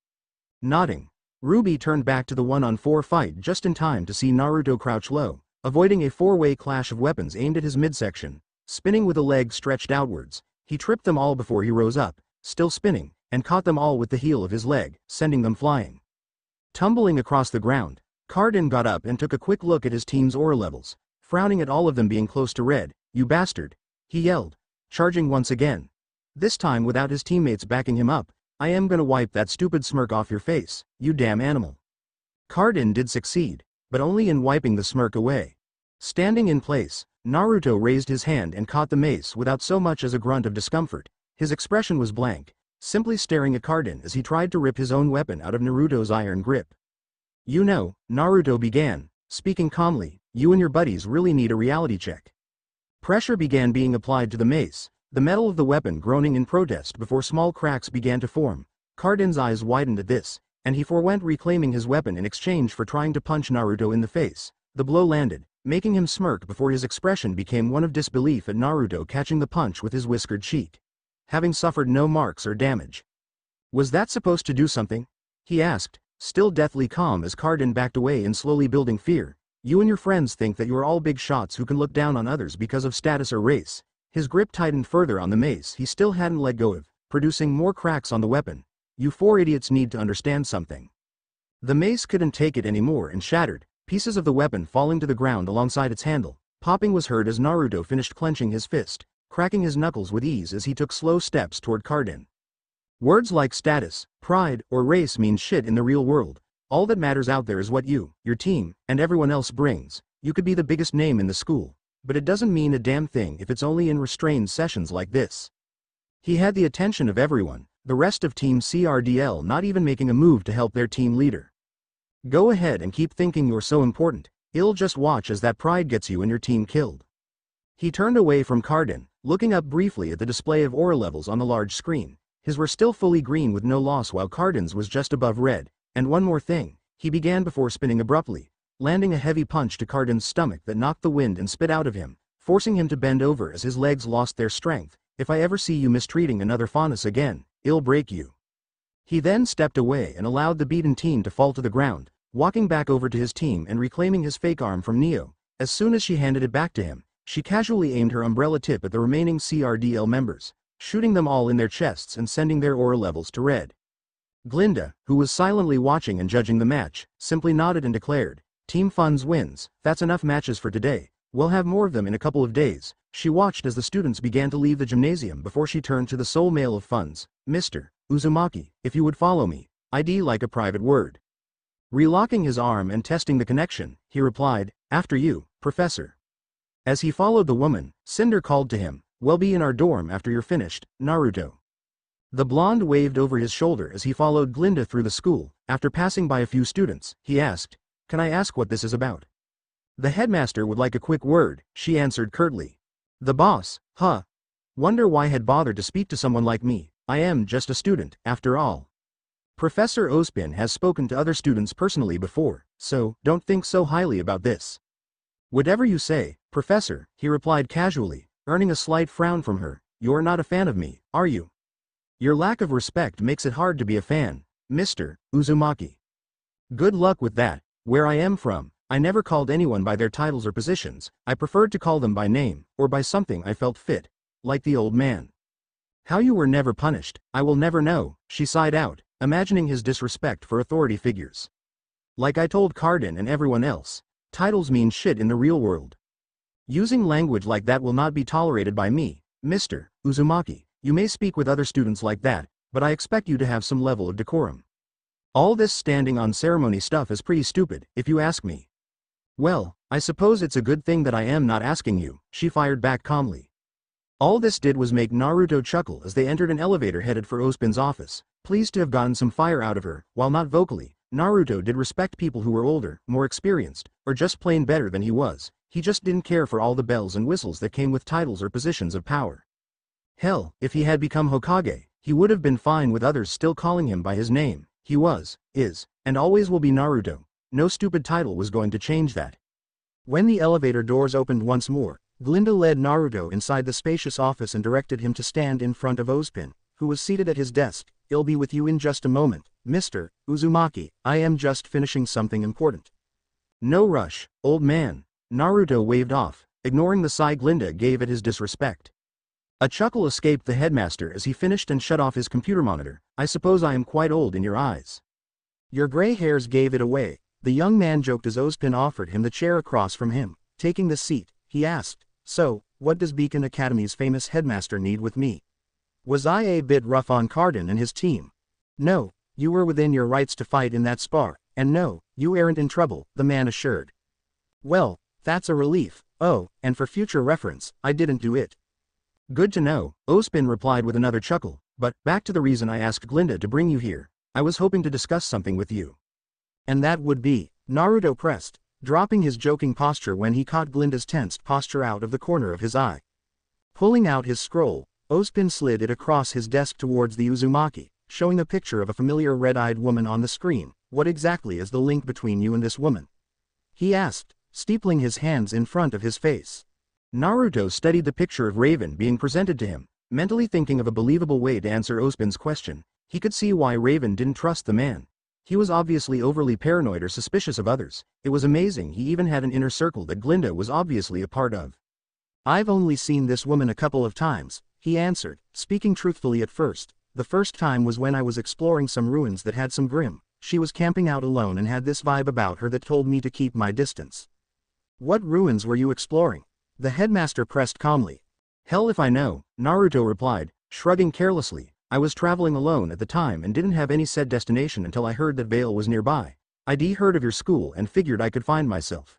Nodding. Ruby turned back to the one-on-four fight just in time to see Naruto crouch low, avoiding a four-way clash of weapons aimed at his midsection. Spinning with a leg stretched outwards, he tripped them all before he rose up, still spinning, and caught them all with the heel of his leg, sending them flying. Tumbling across the ground, Cardin got up and took a quick look at his team's aura levels, frowning at all of them being close to red. You bastard! He yelled, charging once again. This time without his teammates backing him up, I am gonna wipe that stupid smirk off your face, you damn animal. Cardin did succeed, but only in wiping the smirk away. Standing in place, Naruto raised his hand and caught the mace without so much as a grunt of discomfort. His expression was blank, simply staring at Cardin as he tried to rip his own weapon out of Naruto's iron grip. You know, Naruto began, speaking calmly, you and your buddies really need a reality check. Pressure began being applied to the mace, the metal of the weapon groaning in protest before small cracks began to form. Cardin's eyes widened at this, and he forewent reclaiming his weapon in exchange for trying to punch Naruto in the face. The blow landed, making him smirk before his expression became one of disbelief at Naruto catching the punch with his whiskered cheek. Having suffered no marks or damage. Was that supposed to do something? He asked, still deathly calm as Cardin backed away in slowly building fear. You and your friends think that you are all big shots who can look down on others because of status or race. His grip tightened further on the mace he still hadn't let go of, producing more cracks on the weapon. You four idiots need to understand something. The mace couldn't take it anymore and shattered, pieces of the weapon falling to the ground alongside its handle. Popping was heard as Naruto finished clenching his fist, cracking his knuckles with ease as he took slow steps toward Cardin. Words like status, pride, or race mean shit in the real world. All that matters out there is what you, your team, and everyone else brings. You could be the biggest name in the school, but it doesn't mean a damn thing if it's only in restrained sessions like this. He had the attention of everyone, the rest of Team CRDL not even making a move to help their team leader. Go ahead and keep thinking you're so important, I'll just watch as that pride gets you and your team killed. He turned away from Cardin, looking up briefly at the display of aura levels on the large screen. His were still fully green with no loss while Cardin's was just above red. And one more thing, he began before spinning abruptly, landing a heavy punch to Cardin's stomach that knocked the wind and spit out of him, forcing him to bend over as his legs lost their strength. If I ever see you mistreating another faunus again, I'll break you. He then stepped away and allowed the beaten team to fall to the ground, walking back over to his team and reclaiming his fake arm from Neo. As soon as she handed it back to him, she casually aimed her umbrella tip at the remaining CRDL members, shooting them all in their chests and sending their aura levels to red. Glynda, who was silently watching and judging the match, simply nodded and declared, Team Funds wins, that's enough matches for today, we'll have more of them in a couple of days. She watched as the students began to leave the gymnasium before she turned to the sole male of Funds, Mr. Uzumaki, if you would follow me, I'd like a private word. Relocking his arm and testing the connection, he replied, After you, Professor. As he followed the woman, Cinder called to him, We'll be in our dorm after you're finished, Naruto. The blonde waved over his shoulder as he followed Glynda through the school. After passing by a few students, he asked, Can I ask what this is about? The headmaster would like a quick word, she answered curtly. The boss, huh? Wonder why had bothered to speak to someone like me, I am just a student, after all. Professor Ozpin has spoken to other students personally before, so don't think so highly about this. Whatever you say, Professor, he replied casually, earning a slight frown from her. You're not a fan of me, are you? Your lack of respect makes it hard to be a fan, Mr. Uzumaki. Good luck with that. Where I am from, I never called anyone by their titles or positions, I preferred to call them by name, or by something I felt fit. Like the old man. How you were never punished, I will never know, she sighed out, imagining his disrespect for authority figures. Like I told Cardin and everyone else, titles mean shit in the real world. Using language like that will not be tolerated by me, Mr. Uzumaki. You may speak with other students like that, but I expect you to have some level of decorum. All this standing on ceremony stuff is pretty stupid, if you ask me. Well, I suppose it's a good thing that I am not asking you, she fired back calmly. All this did was make Naruto chuckle as they entered an elevator headed for Ozpin's office, pleased to have gotten some fire out of her, while not vocally. Naruto did respect people who were older, more experienced, or just plain better than he was, he just didn't care for all the bells and whistles that came with titles or positions of power. Hell, if he had become Hokage, he would have been fine with others still calling him by his name. He was, is, and always will be Naruto. No stupid title was going to change that. When the elevator doors opened once more, Glynda led Naruto inside the spacious office and directed him to stand in front of Ozpin, who was seated at his desk. I'll be with you in just a moment, Mr. Uzumaki, I am just finishing something important. No rush, old man. Naruto waved off, ignoring the sigh Glynda gave at his disrespect. A chuckle escaped the headmaster as he finished and shut off his computer monitor. I suppose I am quite old in your eyes. Your gray hairs gave it away, the young man joked as Ozpin offered him the chair across from him. Taking the seat, he asked, So, what does Beacon Academy's famous headmaster need with me? Was I a bit rough on Cardin and his team? No, you were within your rights to fight in that spar, and no, you aren't in trouble, the man assured. Well, that's a relief, oh, and for future reference, I didn't do it. Good to know, Ozpin replied with another chuckle, but, back to the reason I asked Glynda to bring you here. I was hoping to discuss something with you. And that would be, Naruto pressed, dropping his joking posture when he caught Glynda's tensed posture out of the corner of his eye. Pulling out his scroll, Ozpin slid it across his desk towards the Uzumaki, showing a picture of a familiar red-eyed woman on the screen. What exactly is the link between you and this woman? He asked, steepling his hands in front of his face. Naruto studied the picture of Raven being presented to him, mentally thinking of a believable way to answer Ozpin's question. He could see why Raven didn't trust the man. He was obviously overly paranoid or suspicious of others. It was amazing he even had an inner circle that Glynda was obviously a part of. I've only seen this woman a couple of times, he answered, speaking truthfully at first. The first time was when I was exploring some ruins that had some Grimm. She was camping out alone and had this vibe about her that told me to keep my distance. What ruins were you exploring? The headmaster pressed calmly. Hell if I know, Naruto replied, shrugging carelessly. I was traveling alone at the time and didn't have any said destination until I heard that Vale was nearby. I'd heard of your school and figured I could find myself.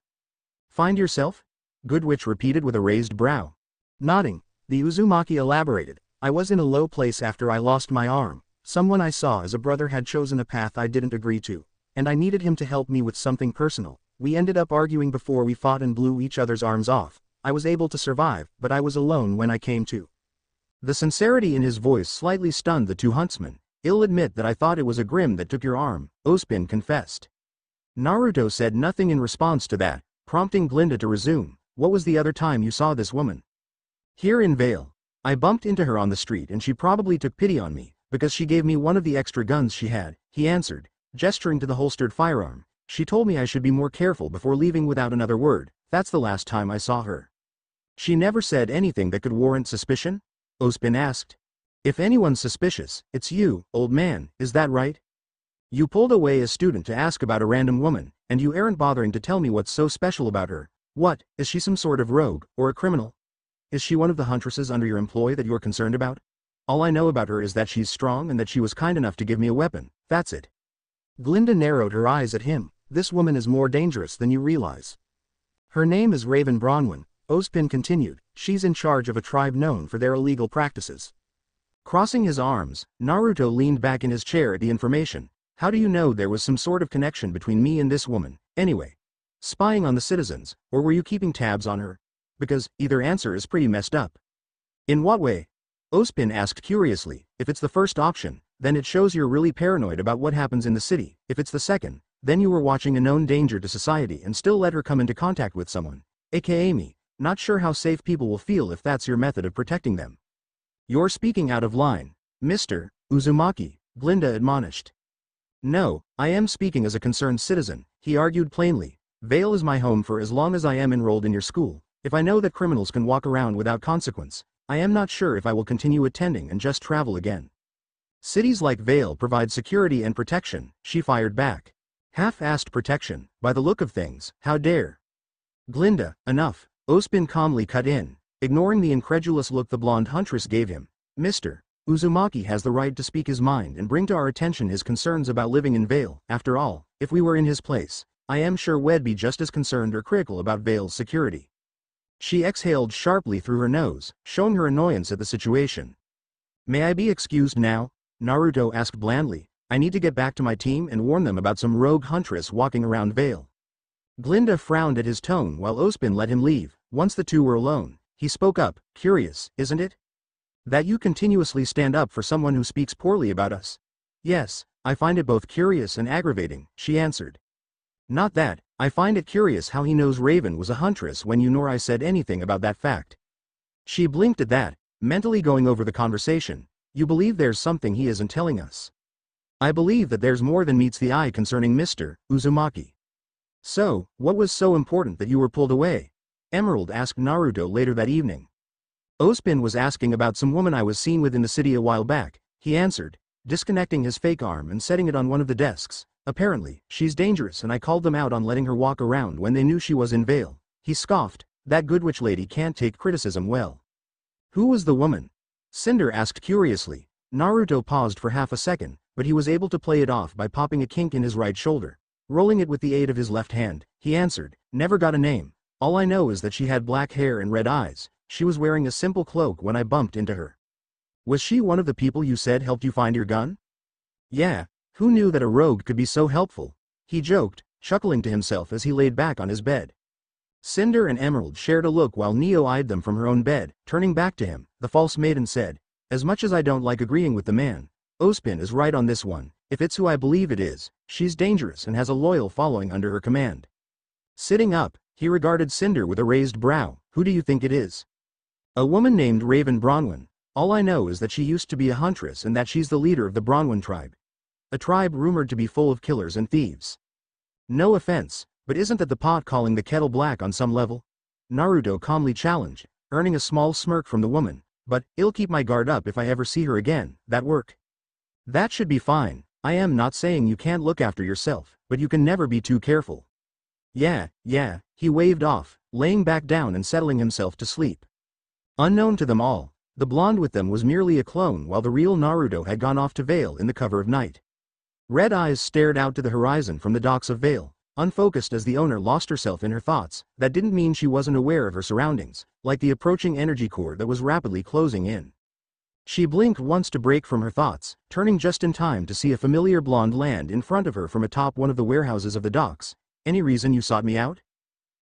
Find yourself? Goodwitch repeated with a raised brow. Nodding, the Uzumaki elaborated. I was in a low place after I lost my arm. Someone I saw as a brother had chosen a path I didn't agree to, and I needed him to help me with something personal. We ended up arguing before we fought and blew each other's arms off. I was able to survive, but I was alone when I came to. The sincerity in his voice slightly stunned the two huntsmen. I'll admit that I thought it was a Grimm that took your arm, Ozpin confessed. Naruto said nothing in response to that, prompting Glynda to resume. What was the other time you saw this woman? Here in Vale. I bumped into her on the street and she probably took pity on me, because she gave me one of the extra guns she had, he answered, gesturing to the holstered firearm. She told me I should be more careful before leaving without another word, that's the last time I saw her. She never said anything that could warrant suspicion? Ozpin asked. If anyone's suspicious, it's you, old man, is that right? You pulled away a student to ask about a random woman, and you aren't bothering to tell me what's so special about her. What, is she some sort of rogue, or a criminal? Is she one of the huntresses under your employ that you're concerned about? All I know about her is that she's strong and that she was kind enough to give me a weapon, that's it. Glynda narrowed her eyes at him, this woman is more dangerous than you realize. Her name is Raven Branwen, Ozpin continued, she's in charge of a tribe known for their illegal practices. Crossing his arms, Naruto leaned back in his chair at the information. How do you know there was some sort of connection between me and this woman, anyway? Spying on the citizens, or were you keeping tabs on her? Because, either answer is pretty messed up. In what way? Ozpin asked curiously, if it's the first option, then it shows you're really paranoid about what happens in the city, if it's the second, then you were watching a known danger to society and still let her come into contact with someone, aka me. Not sure how safe people will feel if that's your method of protecting them. You're speaking out of line, Mr. Uzumaki, Glynda admonished. No, I am speaking as a concerned citizen, he argued plainly. Vale is my home for as long as I am enrolled in your school. If I know that criminals can walk around without consequence, I am not sure if I will continue attending and just travel again. Cities like Vale provide security and protection, she fired back. Half-assed protection, by the look of things, how dare. Glynda, enough, Ozpin calmly cut in, ignoring the incredulous look the blonde huntress gave him. Mr. Uzumaki has the right to speak his mind and bring to our attention his concerns about living in Vale. After all, if we were in his place, I am sure we'd be just as concerned or critical about Vale's security. She exhaled sharply through her nose, showing her annoyance at the situation. May I be excused now? Naruto asked blandly. I need to get back to my team and warn them about some rogue huntress walking around Vale. Glynda frowned at his tone while Ozpin let him leave. Once the two were alone, he spoke up, curious, isn't it? That you continuously stand up for someone who speaks poorly about us. Yes, I find it both curious and aggravating, she answered. Not that, I find it curious how he knows Raven was a huntress when you nor I said anything about that fact. She blinked at that, mentally going over the conversation. You believe there's something he isn't telling us. I believe that there's more than meets the eye concerning Mr. Uzumaki. So, what was so important that you were pulled away? Emerald asked Naruto later that evening. Ozpin was asking about some woman I was seen with in the city a while back, he answered, disconnecting his fake arm and setting it on one of the desks. Apparently, she's dangerous and I called them out on letting her walk around when they knew she was in Vale. He scoffed, That good witch lady can't take criticism well. Who was the woman? Cinder asked curiously. Naruto paused for half a second, but he was able to play it off by popping a kink in his right shoulder. Rolling it with the aid of his left hand, he answered, Never got a name. All I know is that she had black hair and red eyes. She was wearing a simple cloak when I bumped into her. Was she one of the people you said helped you find your gun? Yeah, who knew that a rogue could be so helpful? He joked, chuckling to himself as he laid back on his bed. Cinder and Emerald shared a look while Neo eyed them from her own bed, turning back to him, the false maiden said, As much as I don't like agreeing with the man, Ozpin is right on this one, if it's who I believe it is, she's dangerous and has a loyal following under her command. Sitting up, he regarded Cinder with a raised brow. Who do you think it is? A woman named Raven Branwen. All I know is that she used to be a huntress and that she's the leader of the Branwen tribe. A tribe rumored to be full of killers and thieves. No offense, but isn't that the pot calling the kettle black on some level? Naruto calmly challenged, earning a small smirk from the woman. But, I'll keep my guard up if I ever see her again, that work. That should be fine, I am not saying you can't look after yourself, but you can never be too careful. Yeah, yeah, he waved off, laying back down and settling himself to sleep. Unknown to them all, the blonde with them was merely a clone while the real Naruto had gone off to Vale in the cover of night. Red eyes stared out to the horizon from the docks of Vale, unfocused as the owner lost herself in her thoughts, that didn't mean she wasn't aware of her surroundings, like the approaching energy core that was rapidly closing in. She blinked once to break from her thoughts, turning just in time to see a familiar blonde land in front of her from atop one of the warehouses of the docks. Any reason you sought me out?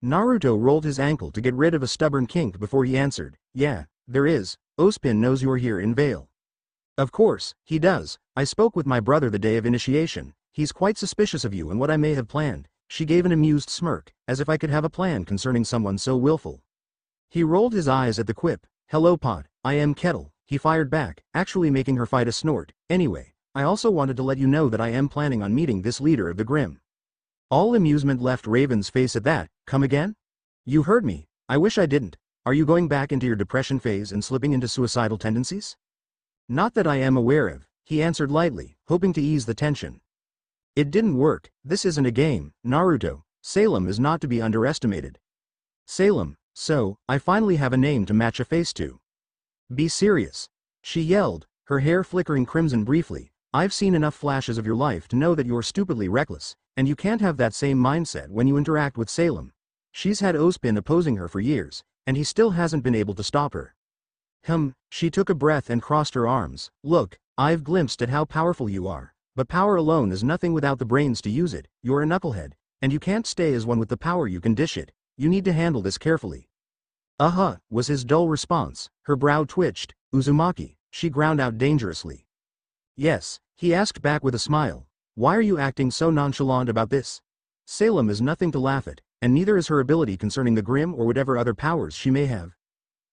Naruto rolled his ankle to get rid of a stubborn kink before he answered, yeah, there is, Ozpin knows you're here in Vale. Of course, he does, I spoke with my brother the day of initiation, he's quite suspicious of you and what I may have planned, she gave an amused smirk, as if I could have a plan concerning someone so willful. He rolled his eyes at the quip, hello pot, I am Kettle, he fired back, actually making her fight a snort, anyway, I also wanted to let you know that I am planning on meeting this leader of the Grimm. All amusement left Raven's face at that, come again? You heard me, I wish I didn't. Are you going back into your depression phase and slipping into suicidal tendencies? Not that I am aware of, he answered lightly, hoping to ease the tension. It didn't work, this isn't a game, Naruto, Salem is not to be underestimated. Salem, so, I finally have a name to match a face to. Be serious. She yelled, her hair flickering crimson briefly, I've seen enough flashes of your life to know that you're stupidly reckless, and you can't have that same mindset when you interact with Salem. She's had Ozpin opposing her for years, and he still hasn't been able to stop her. Hum, she took a breath and crossed her arms. Look, I've glimpsed at how powerful you are. But power alone is nothing without the brains to use it. You're a knucklehead, and you can't stay as one with the power you can dish it. You need to handle this carefully. Uh-huh, was his dull response. Her brow twitched. Uzumaki, she ground out dangerously. Yes, he asked back with a smile. Why are you acting so nonchalant about this? Salem is nothing to laugh at, and neither is her ability concerning the Grimm or whatever other powers she may have.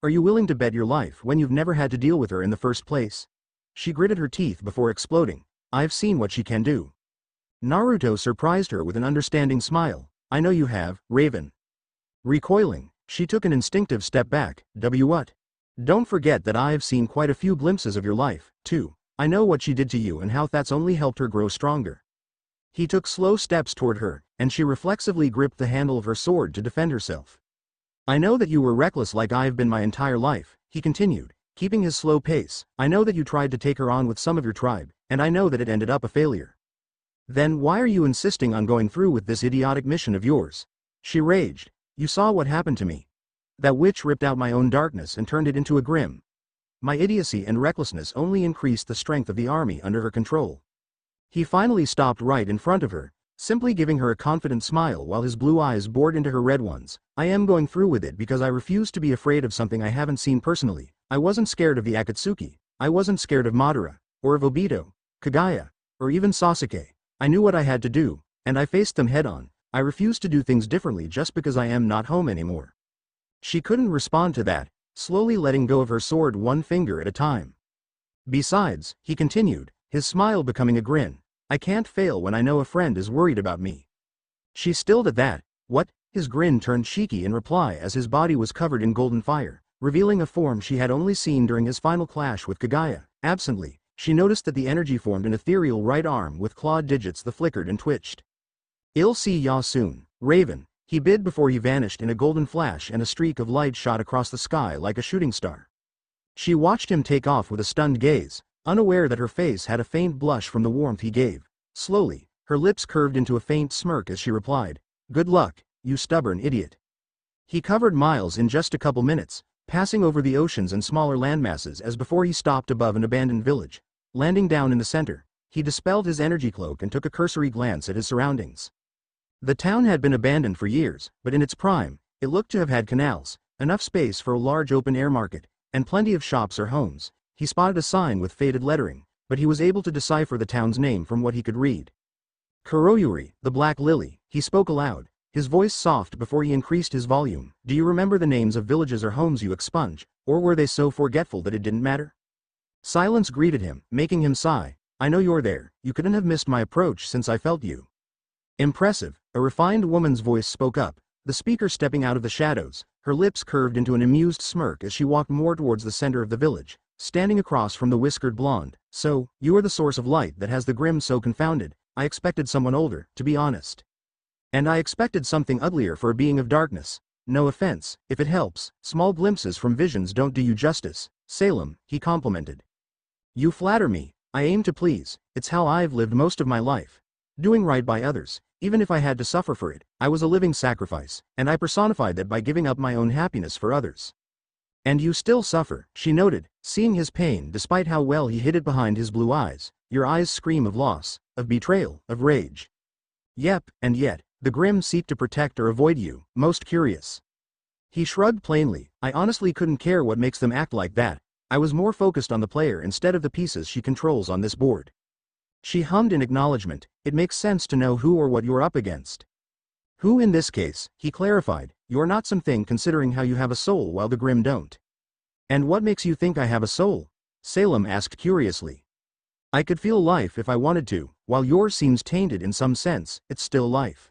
Are you willing to bet your life when you've never had to deal with her in the first place? She gritted her teeth before exploding. I've seen what she can do. Naruto surprised her with an understanding smile. I know you have, Raven. Recoiling, she took an instinctive step back. W what? Don't forget that I've seen quite a few glimpses of your life, too. I know what she did to you and how that's only helped her grow stronger. He took slow steps toward her, and she reflexively gripped the handle of her sword to defend herself. I know that you were reckless like I've been my entire life, he continued, keeping his slow pace. I know that you tried to take her on with some of your tribe, and I know that it ended up a failure. Then why are you insisting on going through with this idiotic mission of yours? She raged. You saw what happened to me. That witch ripped out my own darkness and turned it into a Grimm. My idiocy and recklessness only increased the strength of the army under her control. He finally stopped right in front of her, simply giving her a confident smile while his blue eyes bored into her red ones. I am going through with it because I refuse to be afraid of something I haven't seen personally. I wasn't scared of the Akatsuki. I wasn't scared of Madara, or of Obito, Kaguya, or even Sasuke. I knew what I had to do, and I faced them head on. I refuse to do things differently just because I am not home anymore. She couldn't respond to that, slowly letting go of her sword one finger at a time. Besides, he continued, his smile becoming a grin, I can't fail when I know a friend is worried about me. She stilled at that, what? His grin turned cheeky in reply as his body was covered in golden fire, revealing a form she had only seen during his final clash with Kaguya. Absently, she noticed that the energy formed an ethereal right arm with clawed digits that flickered and twitched. I'll see ya soon, Raven, He bid before he vanished in a golden flash and a streak of light shot across the sky like a shooting star. She watched him take off with a stunned gaze, unaware that her face had a faint blush from the warmth he gave. Slowly, her lips curved into a faint smirk as she replied, Good luck, you stubborn idiot. He covered miles in just a couple minutes, passing over the oceans and smaller landmasses as before he stopped above an abandoned village. Landing down in the center, he dispelled his energy cloak and took a cursory glance at his surroundings. The town had been abandoned for years, but in its prime, it looked to have had canals, enough space for a large open-air market, and plenty of shops or homes. He spotted a sign with faded lettering, but he was able to decipher the town's name from what he could read. Kuroyuri, the Black Lily, he spoke aloud, his voice soft before he increased his volume. Do you remember the names of villages or homes you expunge, or were they so forgetful that it didn't matter? Silence greeted him, making him sigh. I know you're there, you couldn't have missed my approach since I felt you. Impressive, a refined woman's voice spoke up, the speaker stepping out of the shadows, her lips curved into an amused smirk as she walked more towards the center of the village, standing across from the whiskered blonde. So, you are the source of light that has the Grimm so confounded, I expected someone older, to be honest. And I expected something uglier for a being of darkness. No offense, if it helps, small glimpses from visions don't do you justice. Salem, he complimented. You flatter me, I aim to please, it's how I've lived most of my life. Doing right by others, even if I had to suffer for it, I was a living sacrifice, and I personified that by giving up my own happiness for others. And you still suffer, she noted, seeing his pain despite how well he hid it behind his blue eyes. Your eyes scream of loss, of betrayal, of rage. Yep, and yet, the Grimm seek to protect or avoid you, most curious. He shrugged plainly, I honestly couldn't care what makes them act like that, I was more focused on the player instead of the pieces she controls on this board. She hummed in acknowledgement, it makes sense to know who or what you're up against. Who in this case, he clarified, you're not something considering how you have a soul while the Grimm don't. And what makes you think I have a soul? Salem asked curiously. I could feel life if I wanted to, while yours seems tainted in some sense, it's still life.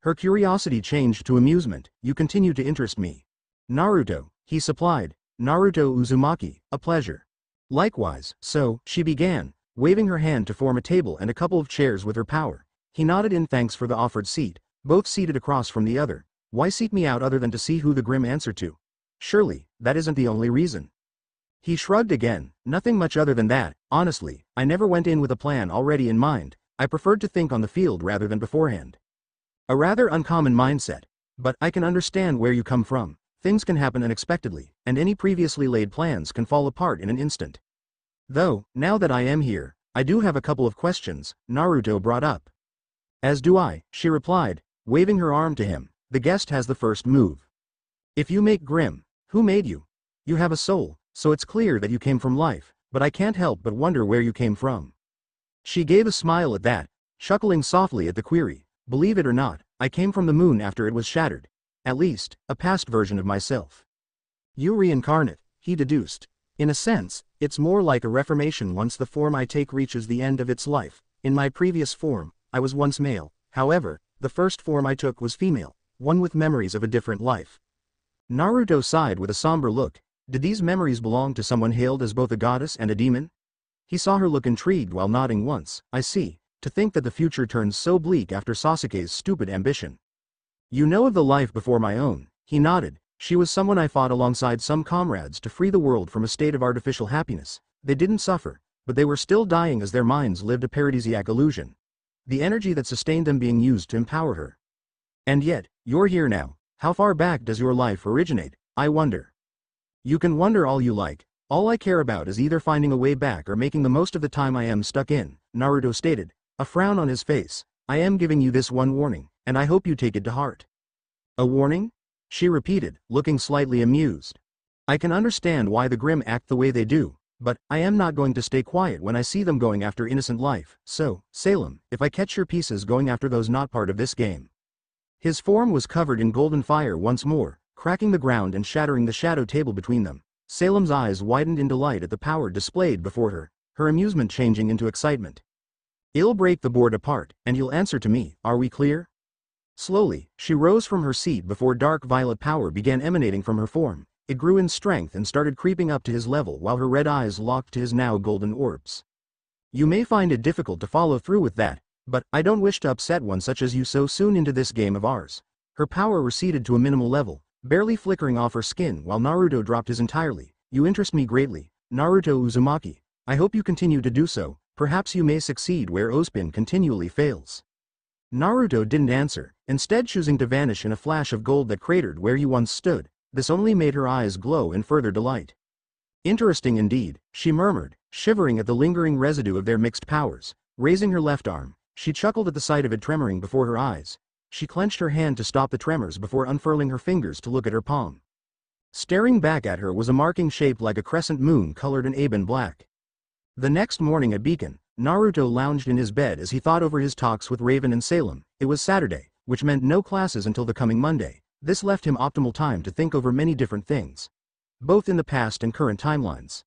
Her curiosity changed to amusement, you continue to interest me. Naruto, he supplied, Naruto Uzumaki, a pleasure. Likewise, so, she began, waving her hand to form a table and a couple of chairs with her power. He nodded in thanks for the offered seat, both seated across from the other. Why seek me out other than to see who the Grimm answer to? Surely, that isn't the only reason. He shrugged again, nothing much other than that, honestly, I never went in with a plan already in mind, I preferred to think on the field rather than beforehand. A rather uncommon mindset. But I can understand where you come from. Things can happen unexpectedly, and any previously laid plans can fall apart in an instant. Though, now that I am here, I do have a couple of questions, Naruto brought up. As do I, she replied, waving her arm to him. The guest has the first move. If you make Grimm, who made you? You have a soul, so it's clear that you came from life, but I can't help but wonder where you came from. She gave a smile at that, chuckling softly at the query. Believe it or not, I came from the moon after it was shattered. At least, a past version of myself. You reincarnate, he deduced. In a sense, it's more like a reformation once the form I take reaches the end of its life. In my previous form, I was once male, however, the first form I took was female, one with memories of a different life. Naruto sighed with a somber look. Did these memories belong to someone hailed as both a goddess and a demon? He saw her look intrigued while nodding once. I see, to think that the future turns so bleak after Sasuke's stupid ambition. You know of the life before my own, he nodded. She was someone I fought alongside some comrades to free the world from a state of artificial happiness. They didn't suffer, but they were still dying as their minds lived a paradisiac illusion. The energy that sustained them being used to empower her. And yet, you're here now. How far back does your life originate, I wonder. You can wonder all you like, all I care about is either finding a way back or making the most of the time I am stuck in, Naruto stated, a frown on his face. I am giving you this one warning, and I hope you take it to heart. A warning? She repeated, looking slightly amused. I can understand why the Grimm act the way they do, but I am not going to stay quiet when I see them going after innocent life, so, Salem, if I catch your pieces going after those not part of this game. His form was covered in golden fire once more, cracking the ground and shattering the shadow table between them. Salem's eyes widened in delight at the power displayed before her, her amusement changing into excitement. I'll break the board apart, and you'll answer to me, are we clear? Slowly, she rose from her seat before dark violet power began emanating from her form. It grew in strength and started creeping up to his level while her red eyes locked to his now golden orbs. You may find it difficult to follow through with that, but I don't wish to upset one such as you so soon into this game of ours. Her power receded to a minimal level, barely flickering off her skin while Naruto dropped his entirely. You interest me greatly, Naruto Uzumaki. I hope you continue to do so, perhaps you may succeed where Ozpin continually fails. Naruto didn't answer, instead choosing to vanish in a flash of gold that cratered where he once stood, this only made her eyes glow in further delight. Interesting indeed, she murmured, shivering at the lingering residue of their mixed powers, raising her left arm, she chuckled at the sight of it tremoring before her eyes, she clenched her hand to stop the tremors before unfurling her fingers to look at her palm. Staring back at her was a marking shaped like a crescent moon colored in ebon black. The next morning a Beacon, Naruto lounged in his bed as he thought over his talks with Raven and Salem. It was Saturday, which meant no classes until the coming Monday. This left him optimal time to think over many different things. Both in the past and current timelines.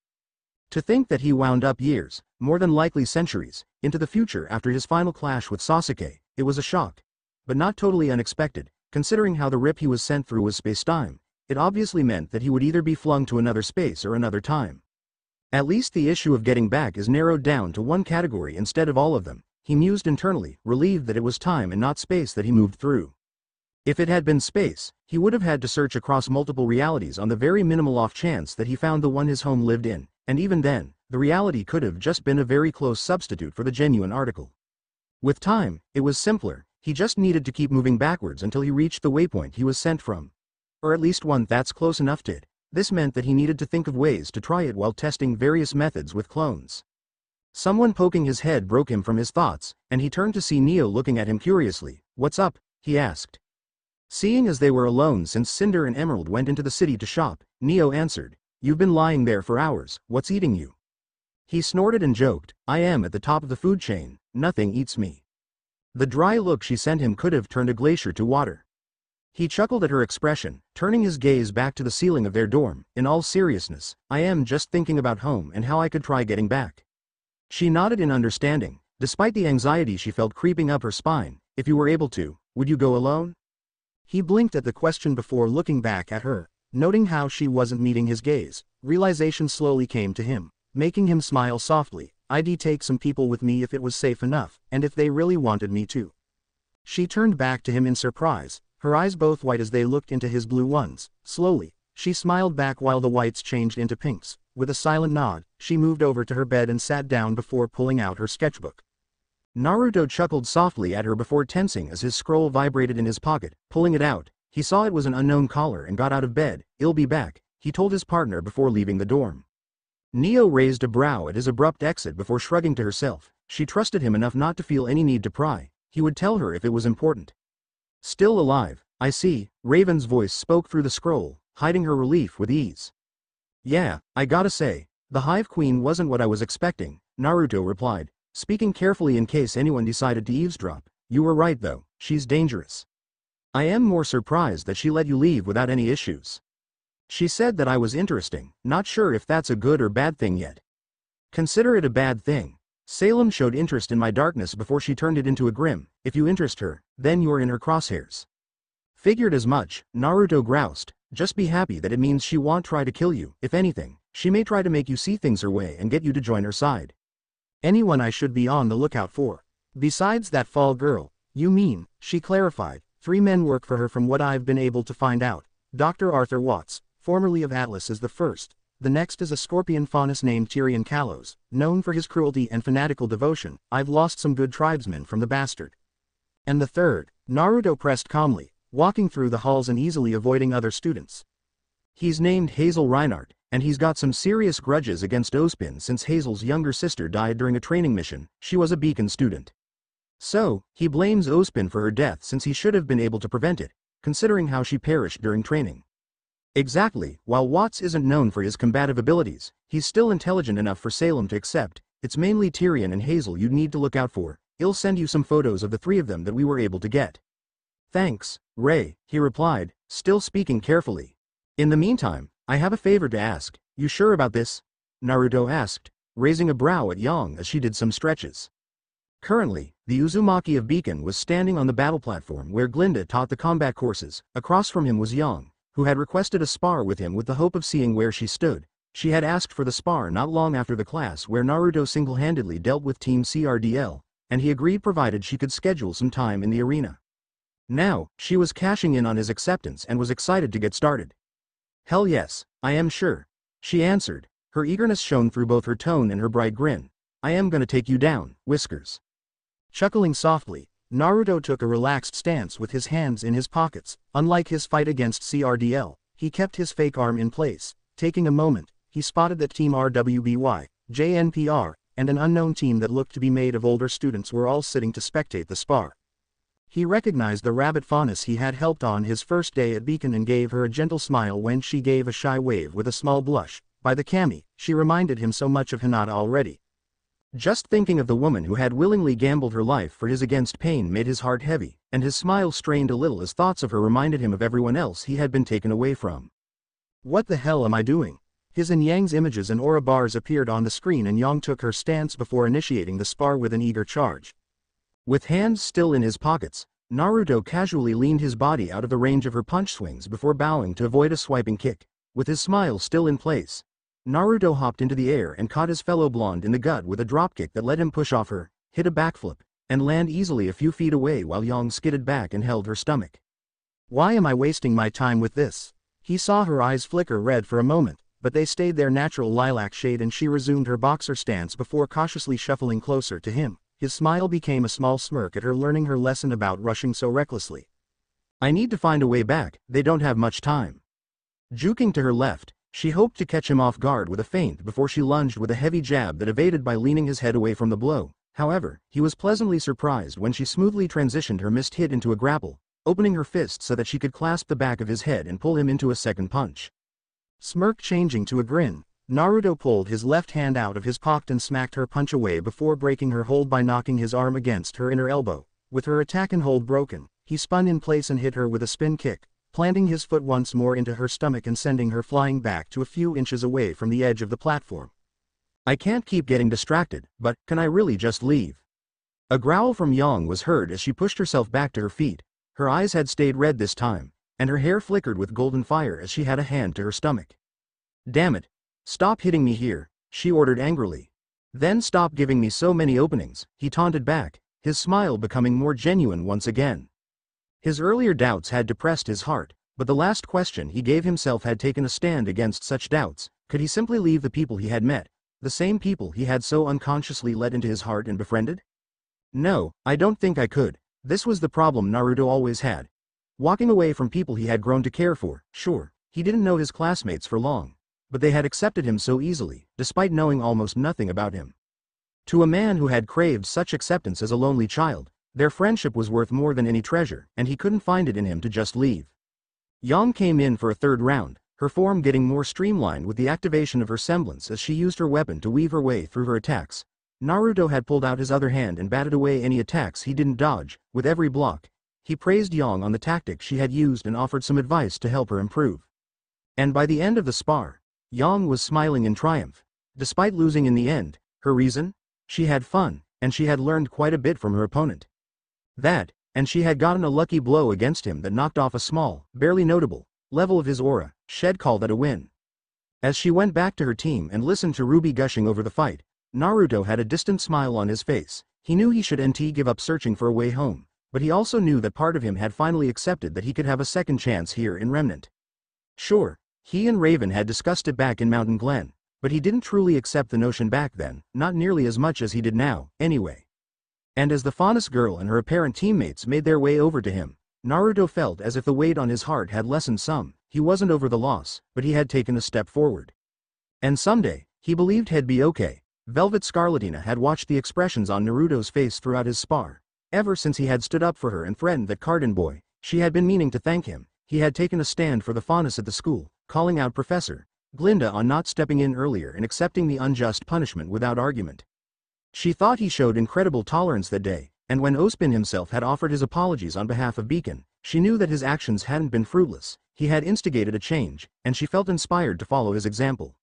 To think that he wound up years, more than likely centuries, into the future after his final clash with Sasuke, it was a shock but not totally unexpected, considering how the rip he was sent through was space-time. It obviously meant that he would either be flung to another space or another time. At least the issue of getting back is narrowed down to one category instead of all of them, he mused internally, relieved that it was time and not space that he moved through. If it had been space, he would have had to search across multiple realities on the very minimal off chance that he found the one his home lived in, and even then, the reality could have just been a very close substitute for the genuine article. With time, it was simpler, he just needed to keep moving backwards until he reached the waypoint he was sent from. Or at least one that's close enough to it. This meant that he needed to think of ways to try it while testing various methods with clones. Someone poking his head broke him from his thoughts, and he turned to see Neo looking at him curiously. What's up? he asked. Seeing as they were alone since Cinder and Emerald went into the city to shop, Neo answered, You've been lying there for hours, what's eating you? He snorted and joked, I am at the top of the food chain, nothing eats me. The dry look she sent him could have turned a glacier to water. He chuckled at her expression, turning his gaze back to the ceiling of their dorm. In all seriousness, I am just thinking about home and how I could try getting back. She nodded in understanding, despite the anxiety she felt creeping up her spine. If you were able to, would you go alone? He blinked at the question before looking back at her, noting how she wasn't meeting his gaze. Realization slowly came to him, making him smile softly. I'd take some people with me if it was safe enough, and if they really wanted me to. She turned back to him in surprise, her eyes both white as they looked into his blue ones. Slowly, she smiled back while the whites changed into pinks. With a silent nod, she moved over to her bed and sat down before pulling out her sketchbook. Naruto chuckled softly at her before tensing as his scroll vibrated in his pocket, pulling it out. He saw it was an unknown caller and got out of bed. I'll be back, he told his partner before leaving the dorm. Neo raised a brow at his abrupt exit before shrugging to herself. She trusted him enough not to feel any need to pry. He would tell her if it was important. Still alive, I see, Raven's voice spoke through the scroll, hiding her relief with ease. Yeah, I gotta say, the Hive Queen wasn't what I was expecting, Naruto replied, speaking carefully in case anyone decided to eavesdrop. You were right though, she's dangerous. I am more surprised that she let you leave without any issues. She said that I was interesting, not sure if that's a good or bad thing yet. Consider it a bad thing. Salem showed interest in my darkness before she turned it into a Grimm. If you interest her, then you're in her crosshairs. Figured as much, Naruto groused. Just be happy that it means she won't try to kill you. If anything, she may try to make you see things her way and get you to join her side. Anyone I should be on the lookout for. Besides that fall girl, you mean, she clarified, three men work for her from what I've been able to find out. Dr. Arthur Watts, formerly of Atlas is the first. The next is a scorpion faunus named Tyrian Callows, known for his cruelty and fanatical devotion. I've lost some good tribesmen from the bastard. And the third, Naruto pressed calmly, walking through the halls and easily avoiding other students. He's named Hazel Rainart, and he's got some serious grudges against Ozpin since Hazel's younger sister died during a training mission, she was a beacon student. So, he blames Ozpin for her death since he should have been able to prevent it, considering how she perished during training. Exactly, while Watts isn't known for his combative abilities, he's still intelligent enough for Salem to accept, it's mainly Tyrian and Hazel you'd need to look out for, I'll send you some photos of the three of them that we were able to get. Thanks, Ray, he replied, still speaking carefully. In the meantime, I have a favor to ask, you sure about this? Naruto asked, raising a brow at Yang as she did some stretches. Currently, the Uzumaki of Beacon was standing on the battle platform where Glynda taught the combat courses, across from him was Yang, who had requested a spar with him with the hope of seeing where she stood. She had asked for the spar not long after the class where Naruto single-handedly dealt with Team CRDL, and he agreed provided she could schedule some time in the arena. Now, she was cashing in on his acceptance and was excited to get started. Hell yes, I am sure. She answered, her eagerness shone through both her tone and her bright grin. I am gonna take you down, Whiskers. Chuckling softly, Naruto took a relaxed stance with his hands in his pockets. Unlike his fight against CRDL, he kept his fake arm in place. Taking a moment, he spotted that Team RWBY, JNPR, and an unknown team that looked to be made of older students were all sitting to spectate the spar. He recognized the rabbit faunus he had helped on his first day at Beacon and gave her a gentle smile when she gave a shy wave with a small blush. By the kami, she reminded him so much of Hinata already. Just thinking of the woman who had willingly gambled her life for his against pain made his heart heavy, and his smile strained a little as thoughts of her reminded him of everyone else he had been taken away from. What the hell am I doing? His and Yang's images and aura bars appeared on the screen and Yang took her stance before initiating the spar with an eager charge. With hands still in his pockets, Naruto casually leaned his body out of the range of her punch swings before bowing to avoid a swiping kick. With his smile still in place, Naruto hopped into the air and caught his fellow blonde in the gut with a dropkick that let him push off her, hit a backflip, and land easily a few feet away while Yang skidded back and held her stomach. Why am I wasting my time with this? He saw her eyes flicker red for a moment, but they stayed their natural lilac shade and she resumed her boxer stance before cautiously shuffling closer to him. His smile became a small smirk at her learning her lesson about rushing so recklessly. I need to find a way back, they don't have much time. Juking to her left, she hoped to catch him off guard with a feint before she lunged with a heavy jab that evaded by leaning his head away from the blow. However, he was pleasantly surprised when she smoothly transitioned her missed hit into a grapple, opening her fist so that she could clasp the back of his head and pull him into a second punch. Smirk changing to a grin, Naruto pulled his left hand out of his pocket and smacked her punch away before breaking her hold by knocking his arm against her inner elbow. With her attack and hold broken, he spun in place and hit her with a spin kick, planting his foot once more into her stomach and sending her flying back to a few inches away from the edge of the platform. I can't keep getting distracted, but can I really just leave? A growl from Yang was heard as she pushed herself back to her feet. Her eyes had stayed red this time, and her hair flickered with golden fire as she had a hand to her stomach. Damn it. Stop hitting me here, she ordered angrily. Then stop giving me so many openings, he taunted back, his smile becoming more genuine once again. His earlier doubts had depressed his heart, but the last question he gave himself had taken a stand against such doubts. Could he simply leave the people he had met, the same people he had so unconsciously let into his heart and befriended? No, I don't think I could. This was the problem Naruto always had. Walking away from people he had grown to care for, sure, he didn't know his classmates for long. But they had accepted him so easily, despite knowing almost nothing about him. To a man who had craved such acceptance as a lonely child, their friendship was worth more than any treasure, and he couldn't find it in him to just leave. Yang came in for a third round, her form getting more streamlined with the activation of her semblance as she used her weapon to weave her way through her attacks. Naruto had pulled out his other hand and batted away any attacks he didn't dodge, with every block. He praised Yang on the tactic she had used and offered some advice to help her improve. And by the end of the spar, Yang was smiling in triumph. Despite losing in the end, her reason? She had fun, and she had learned quite a bit from her opponent. That, and she had gotten a lucky blow against him that knocked off a small, barely notable, level of his aura, shed called that a win. As she went back to her team and listened to Ruby gushing over the fight, Naruto had a distant smile on his face. He knew he should NT give up searching for a way home, but he also knew that part of him had finally accepted that he could have a second chance here in Remnant. Sure, he and Raven had discussed it back in Mountain Glenn, but he didn't truly accept the notion back then, not nearly as much as he did now, anyway. And as the Faunus girl and her apparent teammates made their way over to him, Naruto felt as if the weight on his heart had lessened some, he wasn't over the loss, but he had taken a step forward. And someday, he believed he'd be okay. Velvet Scarlatina had watched the expressions on Naruto's face throughout his spar. Ever since he had stood up for her and threatened that Cardin boy, she had been meaning to thank him. He had taken a stand for the Faunus at the school, calling out Professor Glynda on not stepping in earlier and accepting the unjust punishment without argument. She thought he showed incredible tolerance that day, and when Ozpin himself had offered his apologies on behalf of Beacon, she knew that his actions hadn't been fruitless, he had instigated a change, and she felt inspired to follow his example.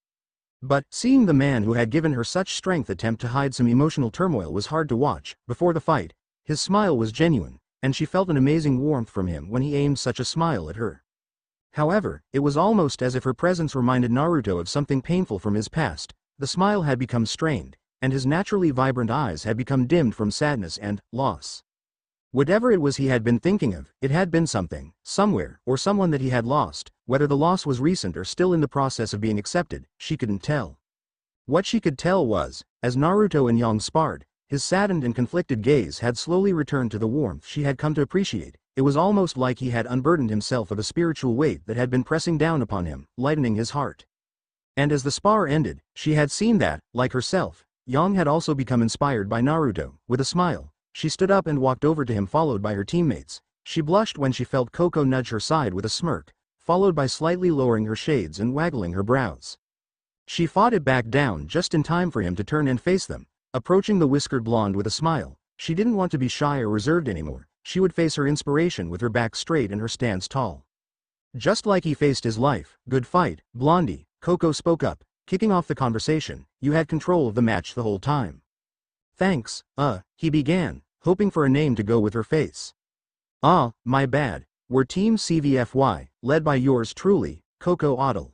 But, seeing the man who had given her such strength attempt to hide some emotional turmoil was hard to watch, before the fight, his smile was genuine, and she felt an amazing warmth from him when he aimed such a smile at her. However, it was almost as if her presence reminded Naruto of something painful from his past, the smile had become strained, and his naturally vibrant eyes had become dimmed from sadness and loss. Whatever it was he had been thinking of, it had been something, somewhere, or someone that he had lost, whether the loss was recent or still in the process of being accepted, she couldn't tell. What she could tell was, as Naruto and Yang sparred, his saddened and conflicted gaze had slowly returned to the warmth she had come to appreciate, it was almost like he had unburdened himself of a spiritual weight that had been pressing down upon him, lightening his heart. And as the spar ended, she had seen that, like herself, Yang had also become inspired by Naruto, with a smile, she stood up and walked over to him followed by her teammates. She blushed when she felt Coco nudge her side with a smirk, followed by slightly lowering her shades and waggling her brows. She fought it back down just in time for him to turn and face them, approaching the whiskered blonde with a smile. She didn't want to be shy or reserved anymore, she would face her inspiration with her back straight and her stance tall. Just like he faced his life, good fight, Blondie, Coco spoke up, kicking off the conversation, you had control of the match the whole time. Thanks, uh, he began, hoping for a name to go with her face. Ah, my bad, we're Team CVFY, led by yours truly, Coco Otto.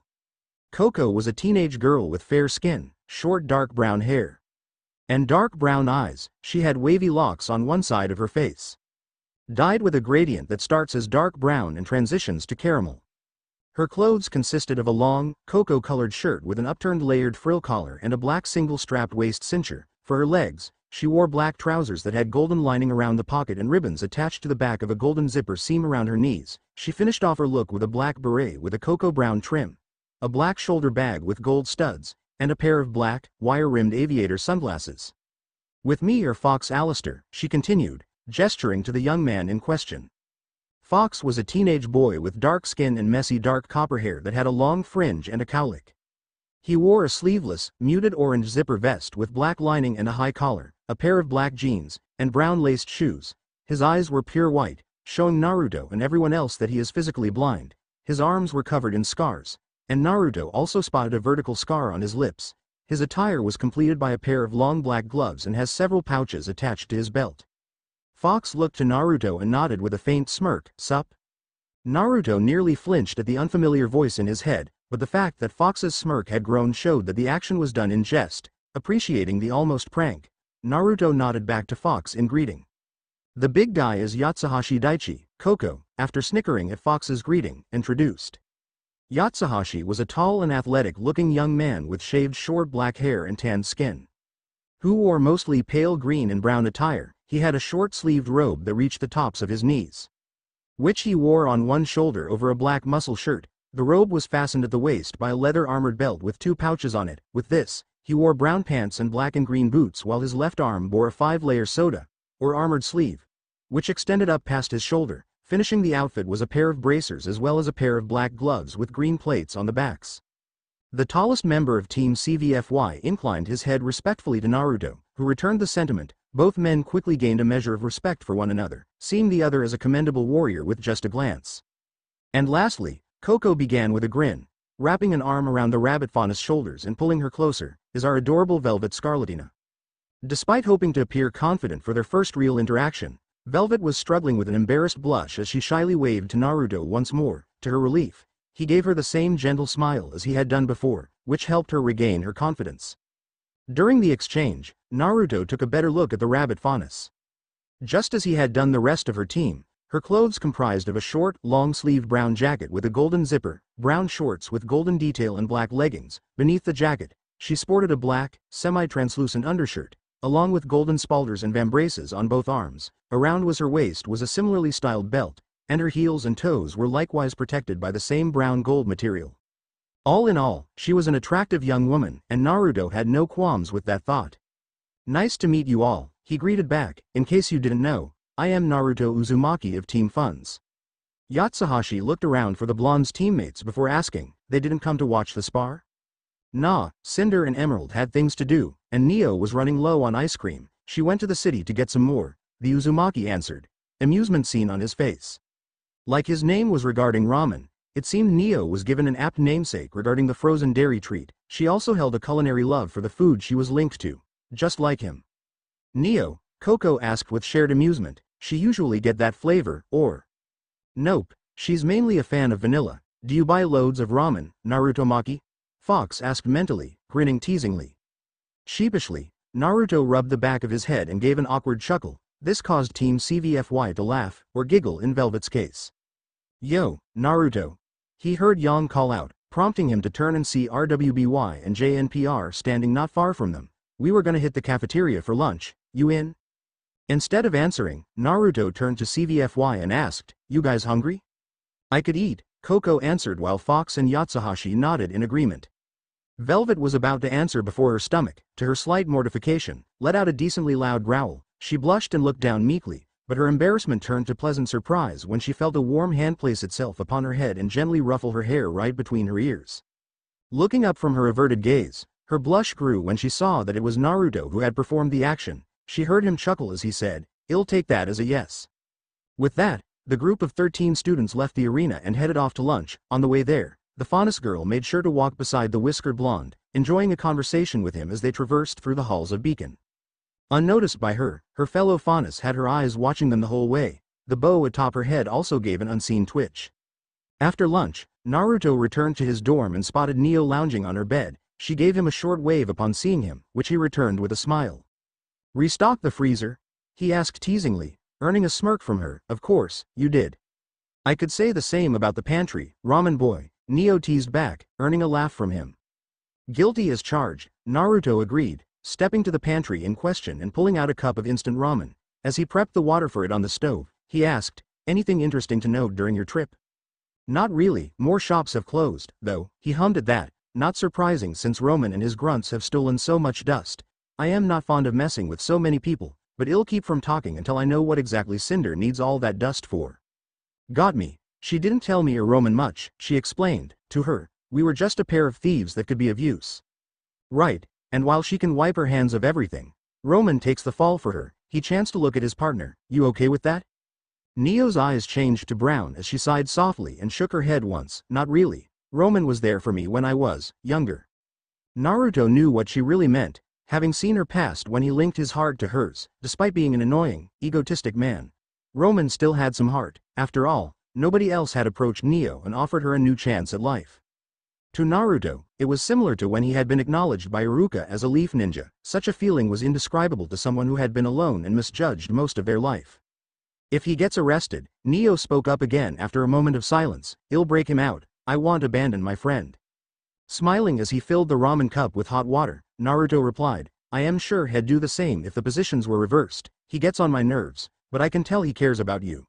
Coco was a teenage girl with fair skin, short dark brown hair. And dark brown eyes, she had wavy locks on one side of her face. Dyed with a gradient that starts as dark brown and transitions to caramel. Her clothes consisted of a long, cocoa-colored shirt with an upturned layered frill collar and a black single-strapped waist cincher. For her legs, she wore black trousers that had golden lining around the pocket and ribbons attached to the back of a golden zipper seam around her knees. She finished off her look with a black beret with a cocoa brown trim, a black shoulder bag with gold studs, and a pair of black, wire-rimmed aviator sunglasses. With me or Fox Alistair, she continued, gesturing to the young man in question. Fox was a teenage boy with dark skin and messy dark copper hair that had a long fringe and a cowlick. He wore a sleeveless, muted orange zipper vest with black lining and a high collar, a pair of black jeans, and brown laced shoes. His eyes were pure white, showing Naruto and everyone else that he is physically blind. His arms were covered in scars, and Naruto also spotted a vertical scar on his lips. His attire was completed by a pair of long black gloves and has several pouches attached to his belt. Fox looked to Naruto and nodded with a faint smirk, sup? Naruto nearly flinched at the unfamiliar voice in his head, but the fact that Fox's smirk had grown showed that the action was done in jest, appreciating the almost prank. Naruto nodded back to Fox in greeting. The big guy is Yatsuhashi Daichi, Coco, after snickering at Fox's greeting, introduced. Yatsuhashi was a tall and athletic-looking young man with shaved short black hair and tanned skin. Who wore mostly pale green and brown attire, he had a short-sleeved robe that reached the tops of his knees. Which he wore on one shoulder over a black muscle shirt, the robe was fastened at the waist by a leather armored belt with two pouches on it. With this, he wore brown pants and black and green boots while his left arm bore a five-layer sode, or armored sleeve, which extended up past his shoulder. Finishing the outfit was a pair of bracers as well as a pair of black gloves with green plates on the backs. The tallest member of Team CVFY inclined his head respectfully to Naruto, who returned the sentiment. Both men quickly gained a measure of respect for one another, seeing the other as a commendable warrior with just a glance. And lastly, Coco began with a grin, wrapping an arm around the rabbit fauna's shoulders and pulling her closer, is our adorable Velvet Scarlatina. Despite hoping to appear confident for their first real interaction, Velvet was struggling with an embarrassed blush as she shyly waved to Naruto once more, to her relief. He gave her the same gentle smile as he had done before, which helped her regain her confidence. During the exchange, Naruto took a better look at the rabbit faunus. Just as he had done the rest of her team, her clothes comprised of a short, long-sleeved brown jacket with a golden zipper, brown shorts with golden detail and black leggings. Beneath the jacket, she sported a black, semi-translucent undershirt, along with golden spaulders and vambraces on both arms. Around was her waist was a similarly styled belt, and her heels and toes were likewise protected by the same brown gold material. All in all, she was an attractive young woman, and Naruto had no qualms with that thought. Nice to meet you all, he greeted back, in case you didn't know, I am Naruto Uzumaki of Team Funds. Yatsuhashi looked around for the blonde's teammates before asking, they didn't come to watch the spar? Nah, Cinder and Emerald had things to do, and Neo was running low on ice cream, she went to the city to get some more, the Uzumaki answered, amusement seen on his face. Like his name was regarding ramen, it seemed Neo was given an apt namesake regarding the frozen dairy treat, she also held a culinary love for the food she was linked to, just like him. Neo, Coco asked with shared amusement, she usually get that flavor, or? Nope, she's mainly a fan of vanilla. Do you buy loads of ramen, Naruto Maki? Fox asked mentally, grinning teasingly. Sheepishly, Naruto rubbed the back of his head and gave an awkward chuckle. This caused Team CVFY to laugh, or giggle in Velvet's case. Yo, Naruto. He heard Yang call out, prompting him to turn and see RWBY and JNPR standing not far from them. We were gonna hit the cafeteria for lunch, you in? Instead of answering, Naruto turned to CVFY and asked, You guys hungry? I could eat, Coco answered while Fox and Yatsuhashi nodded in agreement. Velvet was about to answer before her stomach, to her slight mortification, let out a decently loud growl. She blushed and looked down meekly, but her embarrassment turned to pleasant surprise when she felt a warm hand place itself upon her head and gently ruffle her hair right between her ears. Looking up from her averted gaze, her blush grew when she saw that it was Naruto who had performed the action, she heard him chuckle as he said, I'll take that as a yes. With that, the group of 13 students left the arena and headed off to lunch. On the way there, the Faunus girl made sure to walk beside the whiskered blonde, enjoying a conversation with him as they traversed through the halls of Beacon. Unnoticed by her, her fellow Faunus had her eyes watching them the whole way, the bow atop her head also gave an unseen twitch. After lunch, Naruto returned to his dorm and spotted Neo lounging on her bed, she gave him a short wave upon seeing him, which he returned with a smile. Restock the freezer? He asked teasingly, earning a smirk from her, of course, you did. I could say the same about the pantry, ramen boy, Neo teased back, earning a laugh from him. Guilty as charged, Naruto agreed, stepping to the pantry in question and pulling out a cup of instant ramen. As he prepped the water for it on the stove, he asked, anything interesting to note during your trip? Not really, more shops have closed, though, he hummed at that, not surprising since Roman and his grunts have stolen so much dust, I am not fond of messing with so many people, but I'll keep from talking until I know what exactly Cinder needs all that dust for. Got me. She didn't tell me or Roman much, she explained, to her, we were just a pair of thieves that could be of use. Right, and while she can wipe her hands of everything, Roman takes the fall for her, he chanced to look at his partner, you okay with that? Neo's eyes changed to brown as she sighed softly and shook her head once, not really, Roman was there for me when I was, younger. Naruto knew what she really meant, Having seen her past when he linked his heart to hers, despite being an annoying, egotistic man. Roman still had some heart, after all, nobody else had approached Neo and offered her a new chance at life. To Naruto, it was similar to when he had been acknowledged by Iruka as a leaf ninja, such a feeling was indescribable to someone who had been alone and misjudged most of their life. If he gets arrested, Neo spoke up again after a moment of silence, I'll break him out, I won't abandon my friend. Smiling as he filled the ramen cup with hot water, Naruto replied, I am sure he'd do the same if the positions were reversed, he gets on my nerves, but I can tell he cares about you.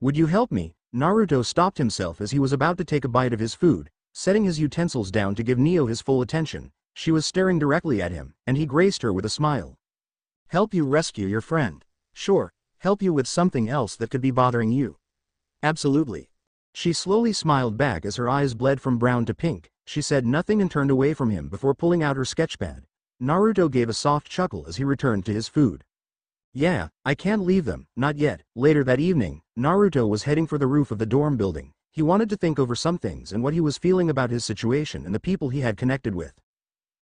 Would you help me? Naruto stopped himself as he was about to take a bite of his food, setting his utensils down to give Neo his full attention. She was staring directly at him, and he graced her with a smile. Help you rescue your friend. Sure, help you with something else that could be bothering you. Absolutely. She slowly smiled back as her eyes bled from brown to pink, she said nothing and turned away from him before pulling out her sketchpad. Naruto gave a soft chuckle as he returned to his food. Yeah, I can't leave them, not yet. Later that evening, Naruto was heading for the roof of the dorm building. He wanted to think over some things and what he was feeling about his situation and the people he had connected with.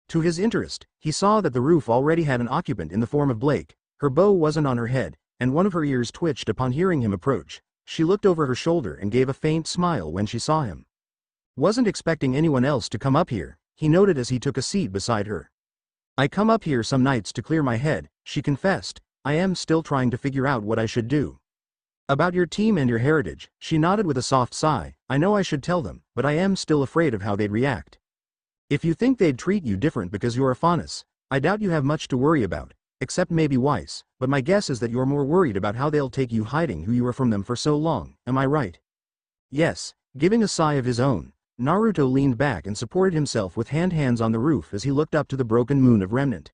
To his interest, he saw that the roof already had an occupant in the form of Blake. Her bow wasn't on her head, and one of her ears twitched upon hearing him approach. She looked over her shoulder and gave a faint smile when she saw him. Wasn't expecting anyone else to come up here, he noted as he took a seat beside her. I come up here some nights to clear my head, she confessed, I am still trying to figure out what I should do. About your team and your heritage, she nodded with a soft sigh, I know I should tell them, but I am still afraid of how they'd react. If you think they'd treat you different because you're a Faunus, I doubt you have much to worry about, except maybe Weiss, but my guess is that you're more worried about how they'll take you hiding who you were from them for so long, am I right? Yes, giving a sigh of his own, Naruto leaned back and supported himself with hand hands on the roof as he looked up to the broken moon of Remnant.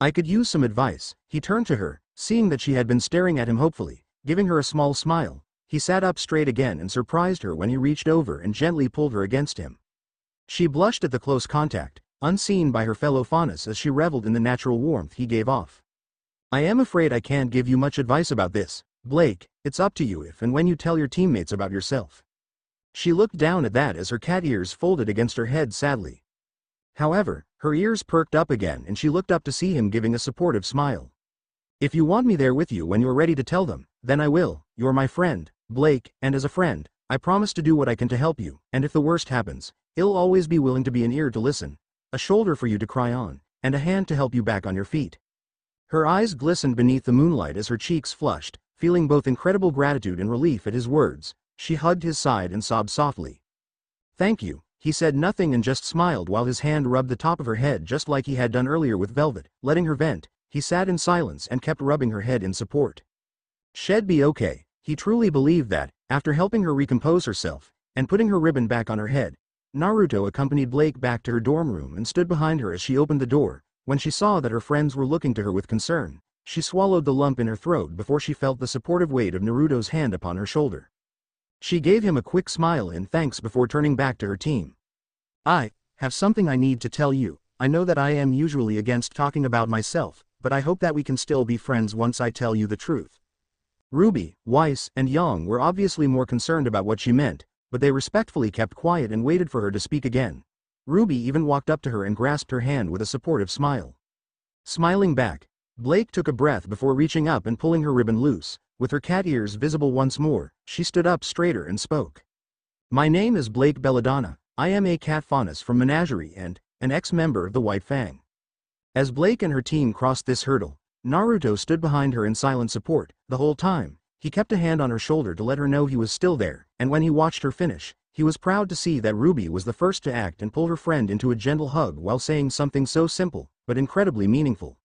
I could use some advice, he turned to her, seeing that she had been staring at him hopefully, giving her a small smile. He sat up straight again and surprised her when he reached over and gently pulled her against him. She blushed at the close contact, unseen by her fellow Faunus as she reveled in the natural warmth he gave off. I am afraid I can't give you much advice about this, Blake, it's up to you if and when you tell your teammates about yourself. She looked down at that as her cat ears folded against her head sadly. However, her ears perked up again and she looked up to see him giving a supportive smile. If you want me there with you when you're ready to tell them, then I will, you're my friend, Blake, and as a friend, I promise to do what I can to help you, and if the worst happens, I'll always be willing to be an ear to listen, a shoulder for you to cry on, and a hand to help you back on your feet. Her eyes glistened beneath the moonlight as her cheeks flushed, feeling both incredible gratitude and relief at his words. She hugged his side and sobbed softly. Thank you, he said nothing and just smiled while his hand rubbed the top of her head just like he had done earlier with Velvet, letting her vent. He sat in silence and kept rubbing her head in support. She'd be okay, he truly believed that, after helping her recompose herself, and putting her ribbon back on her head, Naruto accompanied Blake back to her dorm room and stood behind her as she opened the door, when she saw that her friends were looking to her with concern, she swallowed the lump in her throat before she felt the supportive weight of Naruto's hand upon her shoulder. She gave him a quick smile in thanks before turning back to her team. I have something I need to tell you. I know that I am usually against talking about myself, but I hope that we can still be friends once I tell you the truth. Ruby, Weiss, and Yang were obviously more concerned about what she meant, but they respectfully kept quiet and waited for her to speak again. Ruby even walked up to her and grasped her hand with a supportive smile. Smiling back, Blake took a breath before reaching up and pulling her ribbon loose. With her cat ears visible once more, she stood up straighter and spoke. My name is Blake Belladonna, I am a cat faunus from Menagerie and an ex-member of the White Fang. As Blake and her team crossed this hurdle, Naruto stood behind her in silent support, the whole time. He kept a hand on her shoulder to let her know he was still there, and when he watched her finish, he was proud to see that Ruby was the first to act and pull her friend into a gentle hug while saying something so simple, but incredibly meaningful.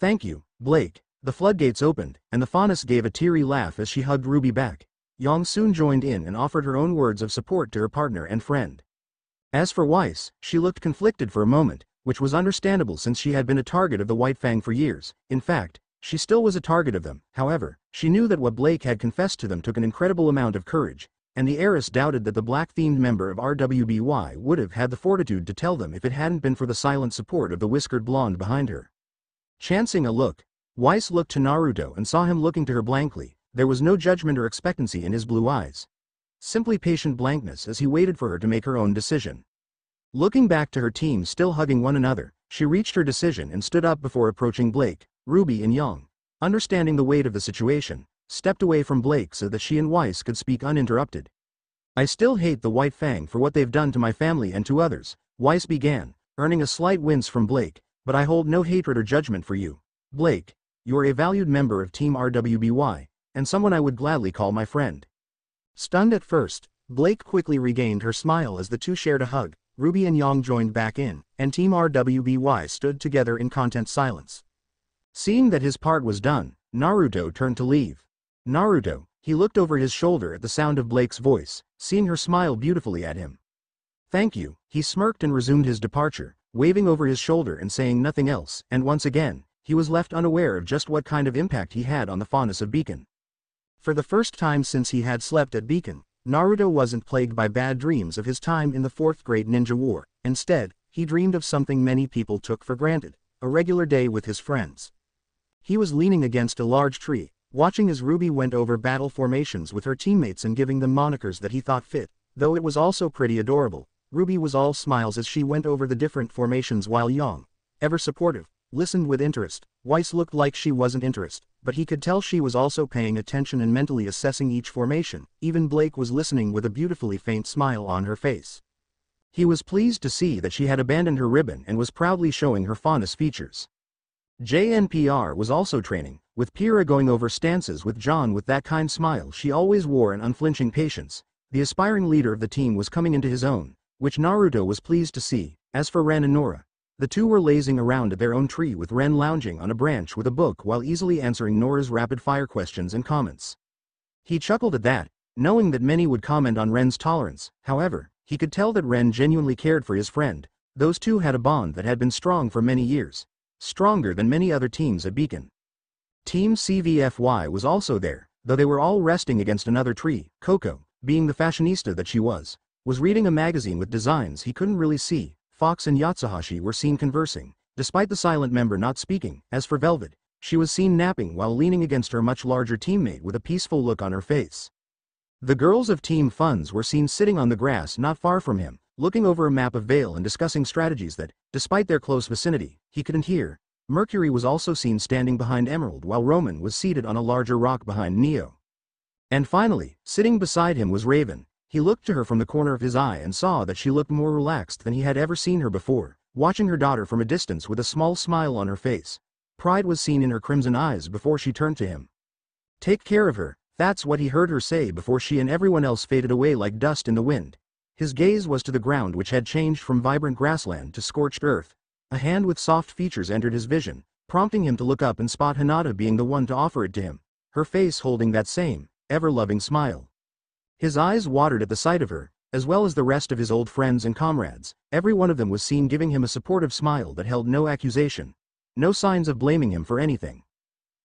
Thank you, Blake. The floodgates opened, and the faunus gave a teary laugh as she hugged Ruby back. Yang soon joined in and offered her own words of support to her partner and friend. As for Weiss, she looked conflicted for a moment, which was understandable since she had been a target of the White Fang for years. In fact, she still was a target of them, however, she knew that what Blake had confessed to them took an incredible amount of courage, and the heiress doubted that the black-themed member of RWBY would have had the fortitude to tell them if it hadn't been for the silent support of the whiskered blonde behind her. Chancing a look, Weiss looked to Naruto and saw him looking to her blankly, there was no judgment or expectancy in his blue eyes. Simply patient blankness as he waited for her to make her own decision. Looking back to her team still hugging one another, she reached her decision and stood up before approaching Blake, Ruby and Yang. Understanding the weight of the situation, stepped away from Blake so that she and Weiss could speak uninterrupted. I still hate the White Fang for what they've done to my family and to others, Weiss began, earning a slight wince from Blake, but I hold no hatred or judgment for you. Blake, you're a valued member of Team RWBY, and someone I would gladly call my friend. Stunned at first, Blake quickly regained her smile as the two shared a hug, Ruby and Yang joined back in, and Team RWBY stood together in content silence. Seeing that his part was done, Naruto turned to leave. Naruto, he looked over his shoulder at the sound of Blake's voice, seeing her smile beautifully at him. Thank you, he smirked and resumed his departure, waving over his shoulder and saying nothing else, and once again, he was left unaware of just what kind of impact he had on the faunus of Beacon. For the first time since he had slept at Beacon, Naruto wasn't plagued by bad dreams of his time in the 4th great ninja war, instead, he dreamed of something many people took for granted, a regular day with his friends. He was leaning against a large tree, watching as Ruby went over battle formations with her teammates and giving them monikers that he thought fit, though it was also pretty adorable. Ruby was all smiles as she went over the different formations while Yang, ever supportive, listened with interest. Weiss looked like she wasn't interested, but he could tell she was also paying attention and mentally assessing each formation. Even Blake was listening with a beautifully faint smile on her face. He was pleased to see that she had abandoned her ribbon and was proudly showing her faunus features. JNPR was also training, with Pyrrha going over stances with Jaune with that kind smile she always wore and unflinching patience. The aspiring leader of the team was coming into his own, which Naruto was pleased to see. As for Ren and Nora, the two were lazing around at their own tree with Ren lounging on a branch with a book while easily answering Nora's rapid-fire questions and comments. He chuckled at that, knowing that many would comment on Ren's tolerance, however, he could tell that Ren genuinely cared for his friend. Those two had a bond that had been strong for many years, stronger than many other teams at Beacon. Team CVFY was also there, though they were all resting against another tree. Coco, being the fashionista that she was, was reading a magazine with designs he couldn't really see. Fox and Yatsuhashi were seen conversing, despite the silent member not speaking. As for Velvet, she was seen napping while leaning against her much larger teammate with a peaceful look on her face. The girls of Team Funds were seen sitting on the grass not far from him, looking over a map of Vale and discussing strategies that, despite their close vicinity, he couldn't hear. Mercury was also seen standing behind Emerald while Roman was seated on a larger rock behind Neo. And finally, sitting beside him was Raven. He looked to her from the corner of his eye and saw that she looked more relaxed than he had ever seen her before, watching her daughter from a distance with a small smile on her face. Pride was seen in her crimson eyes before she turned to him. Take care of her, that's what he heard her say before she and everyone else faded away like dust in the wind. His gaze was to the ground which had changed from vibrant grassland to scorched earth. A hand with soft features entered his vision, prompting him to look up and spot Hinata being the one to offer it to him, her face holding that same, ever-loving smile. His eyes watered at the sight of her, as well as the rest of his old friends and comrades, every one of them was seen giving him a supportive smile that held no accusation, no signs of blaming him for anything.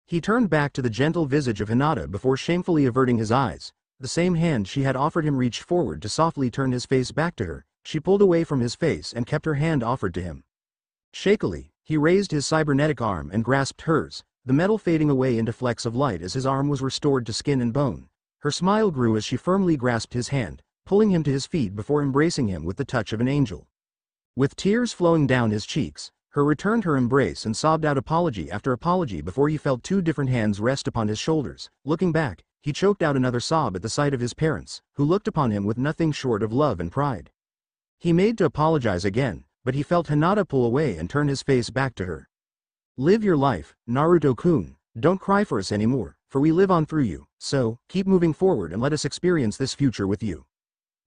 He turned back to the gentle visage of Hinata before shamefully averting his eyes, the same hand she had offered him reached forward to softly turn his face back to her, she pulled away from his face and kept her hand offered to him. Shakily, he raised his cybernetic arm and grasped hers, the metal fading away into flecks of light as his arm was restored to skin and bone. Her smile grew as she firmly grasped his hand, pulling him to his feet before embracing him with the touch of an angel. With tears flowing down his cheeks, her returned her embrace and sobbed out apology after apology before he felt two different hands rest upon his shoulders. Looking back, he choked out another sob at the sight of his parents, who looked upon him with nothing short of love and pride. He made to apologize again, but he felt Hinata pull away and turn his face back to her. Live your life, Naruto-kun, don't cry for us anymore, for we live on through you, so, keep moving forward and let us experience this future with you.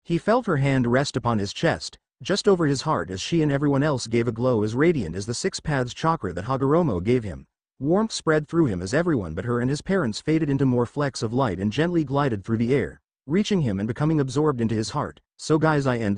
He felt her hand rest upon his chest, just over his heart as she and everyone else gave a glow as radiant as the six paths chakra that Hagoromo gave him. Warmth spread through him as everyone but her and his parents faded into more flecks of light and gently glided through the air, reaching him and becoming absorbed into his heart. So guys I end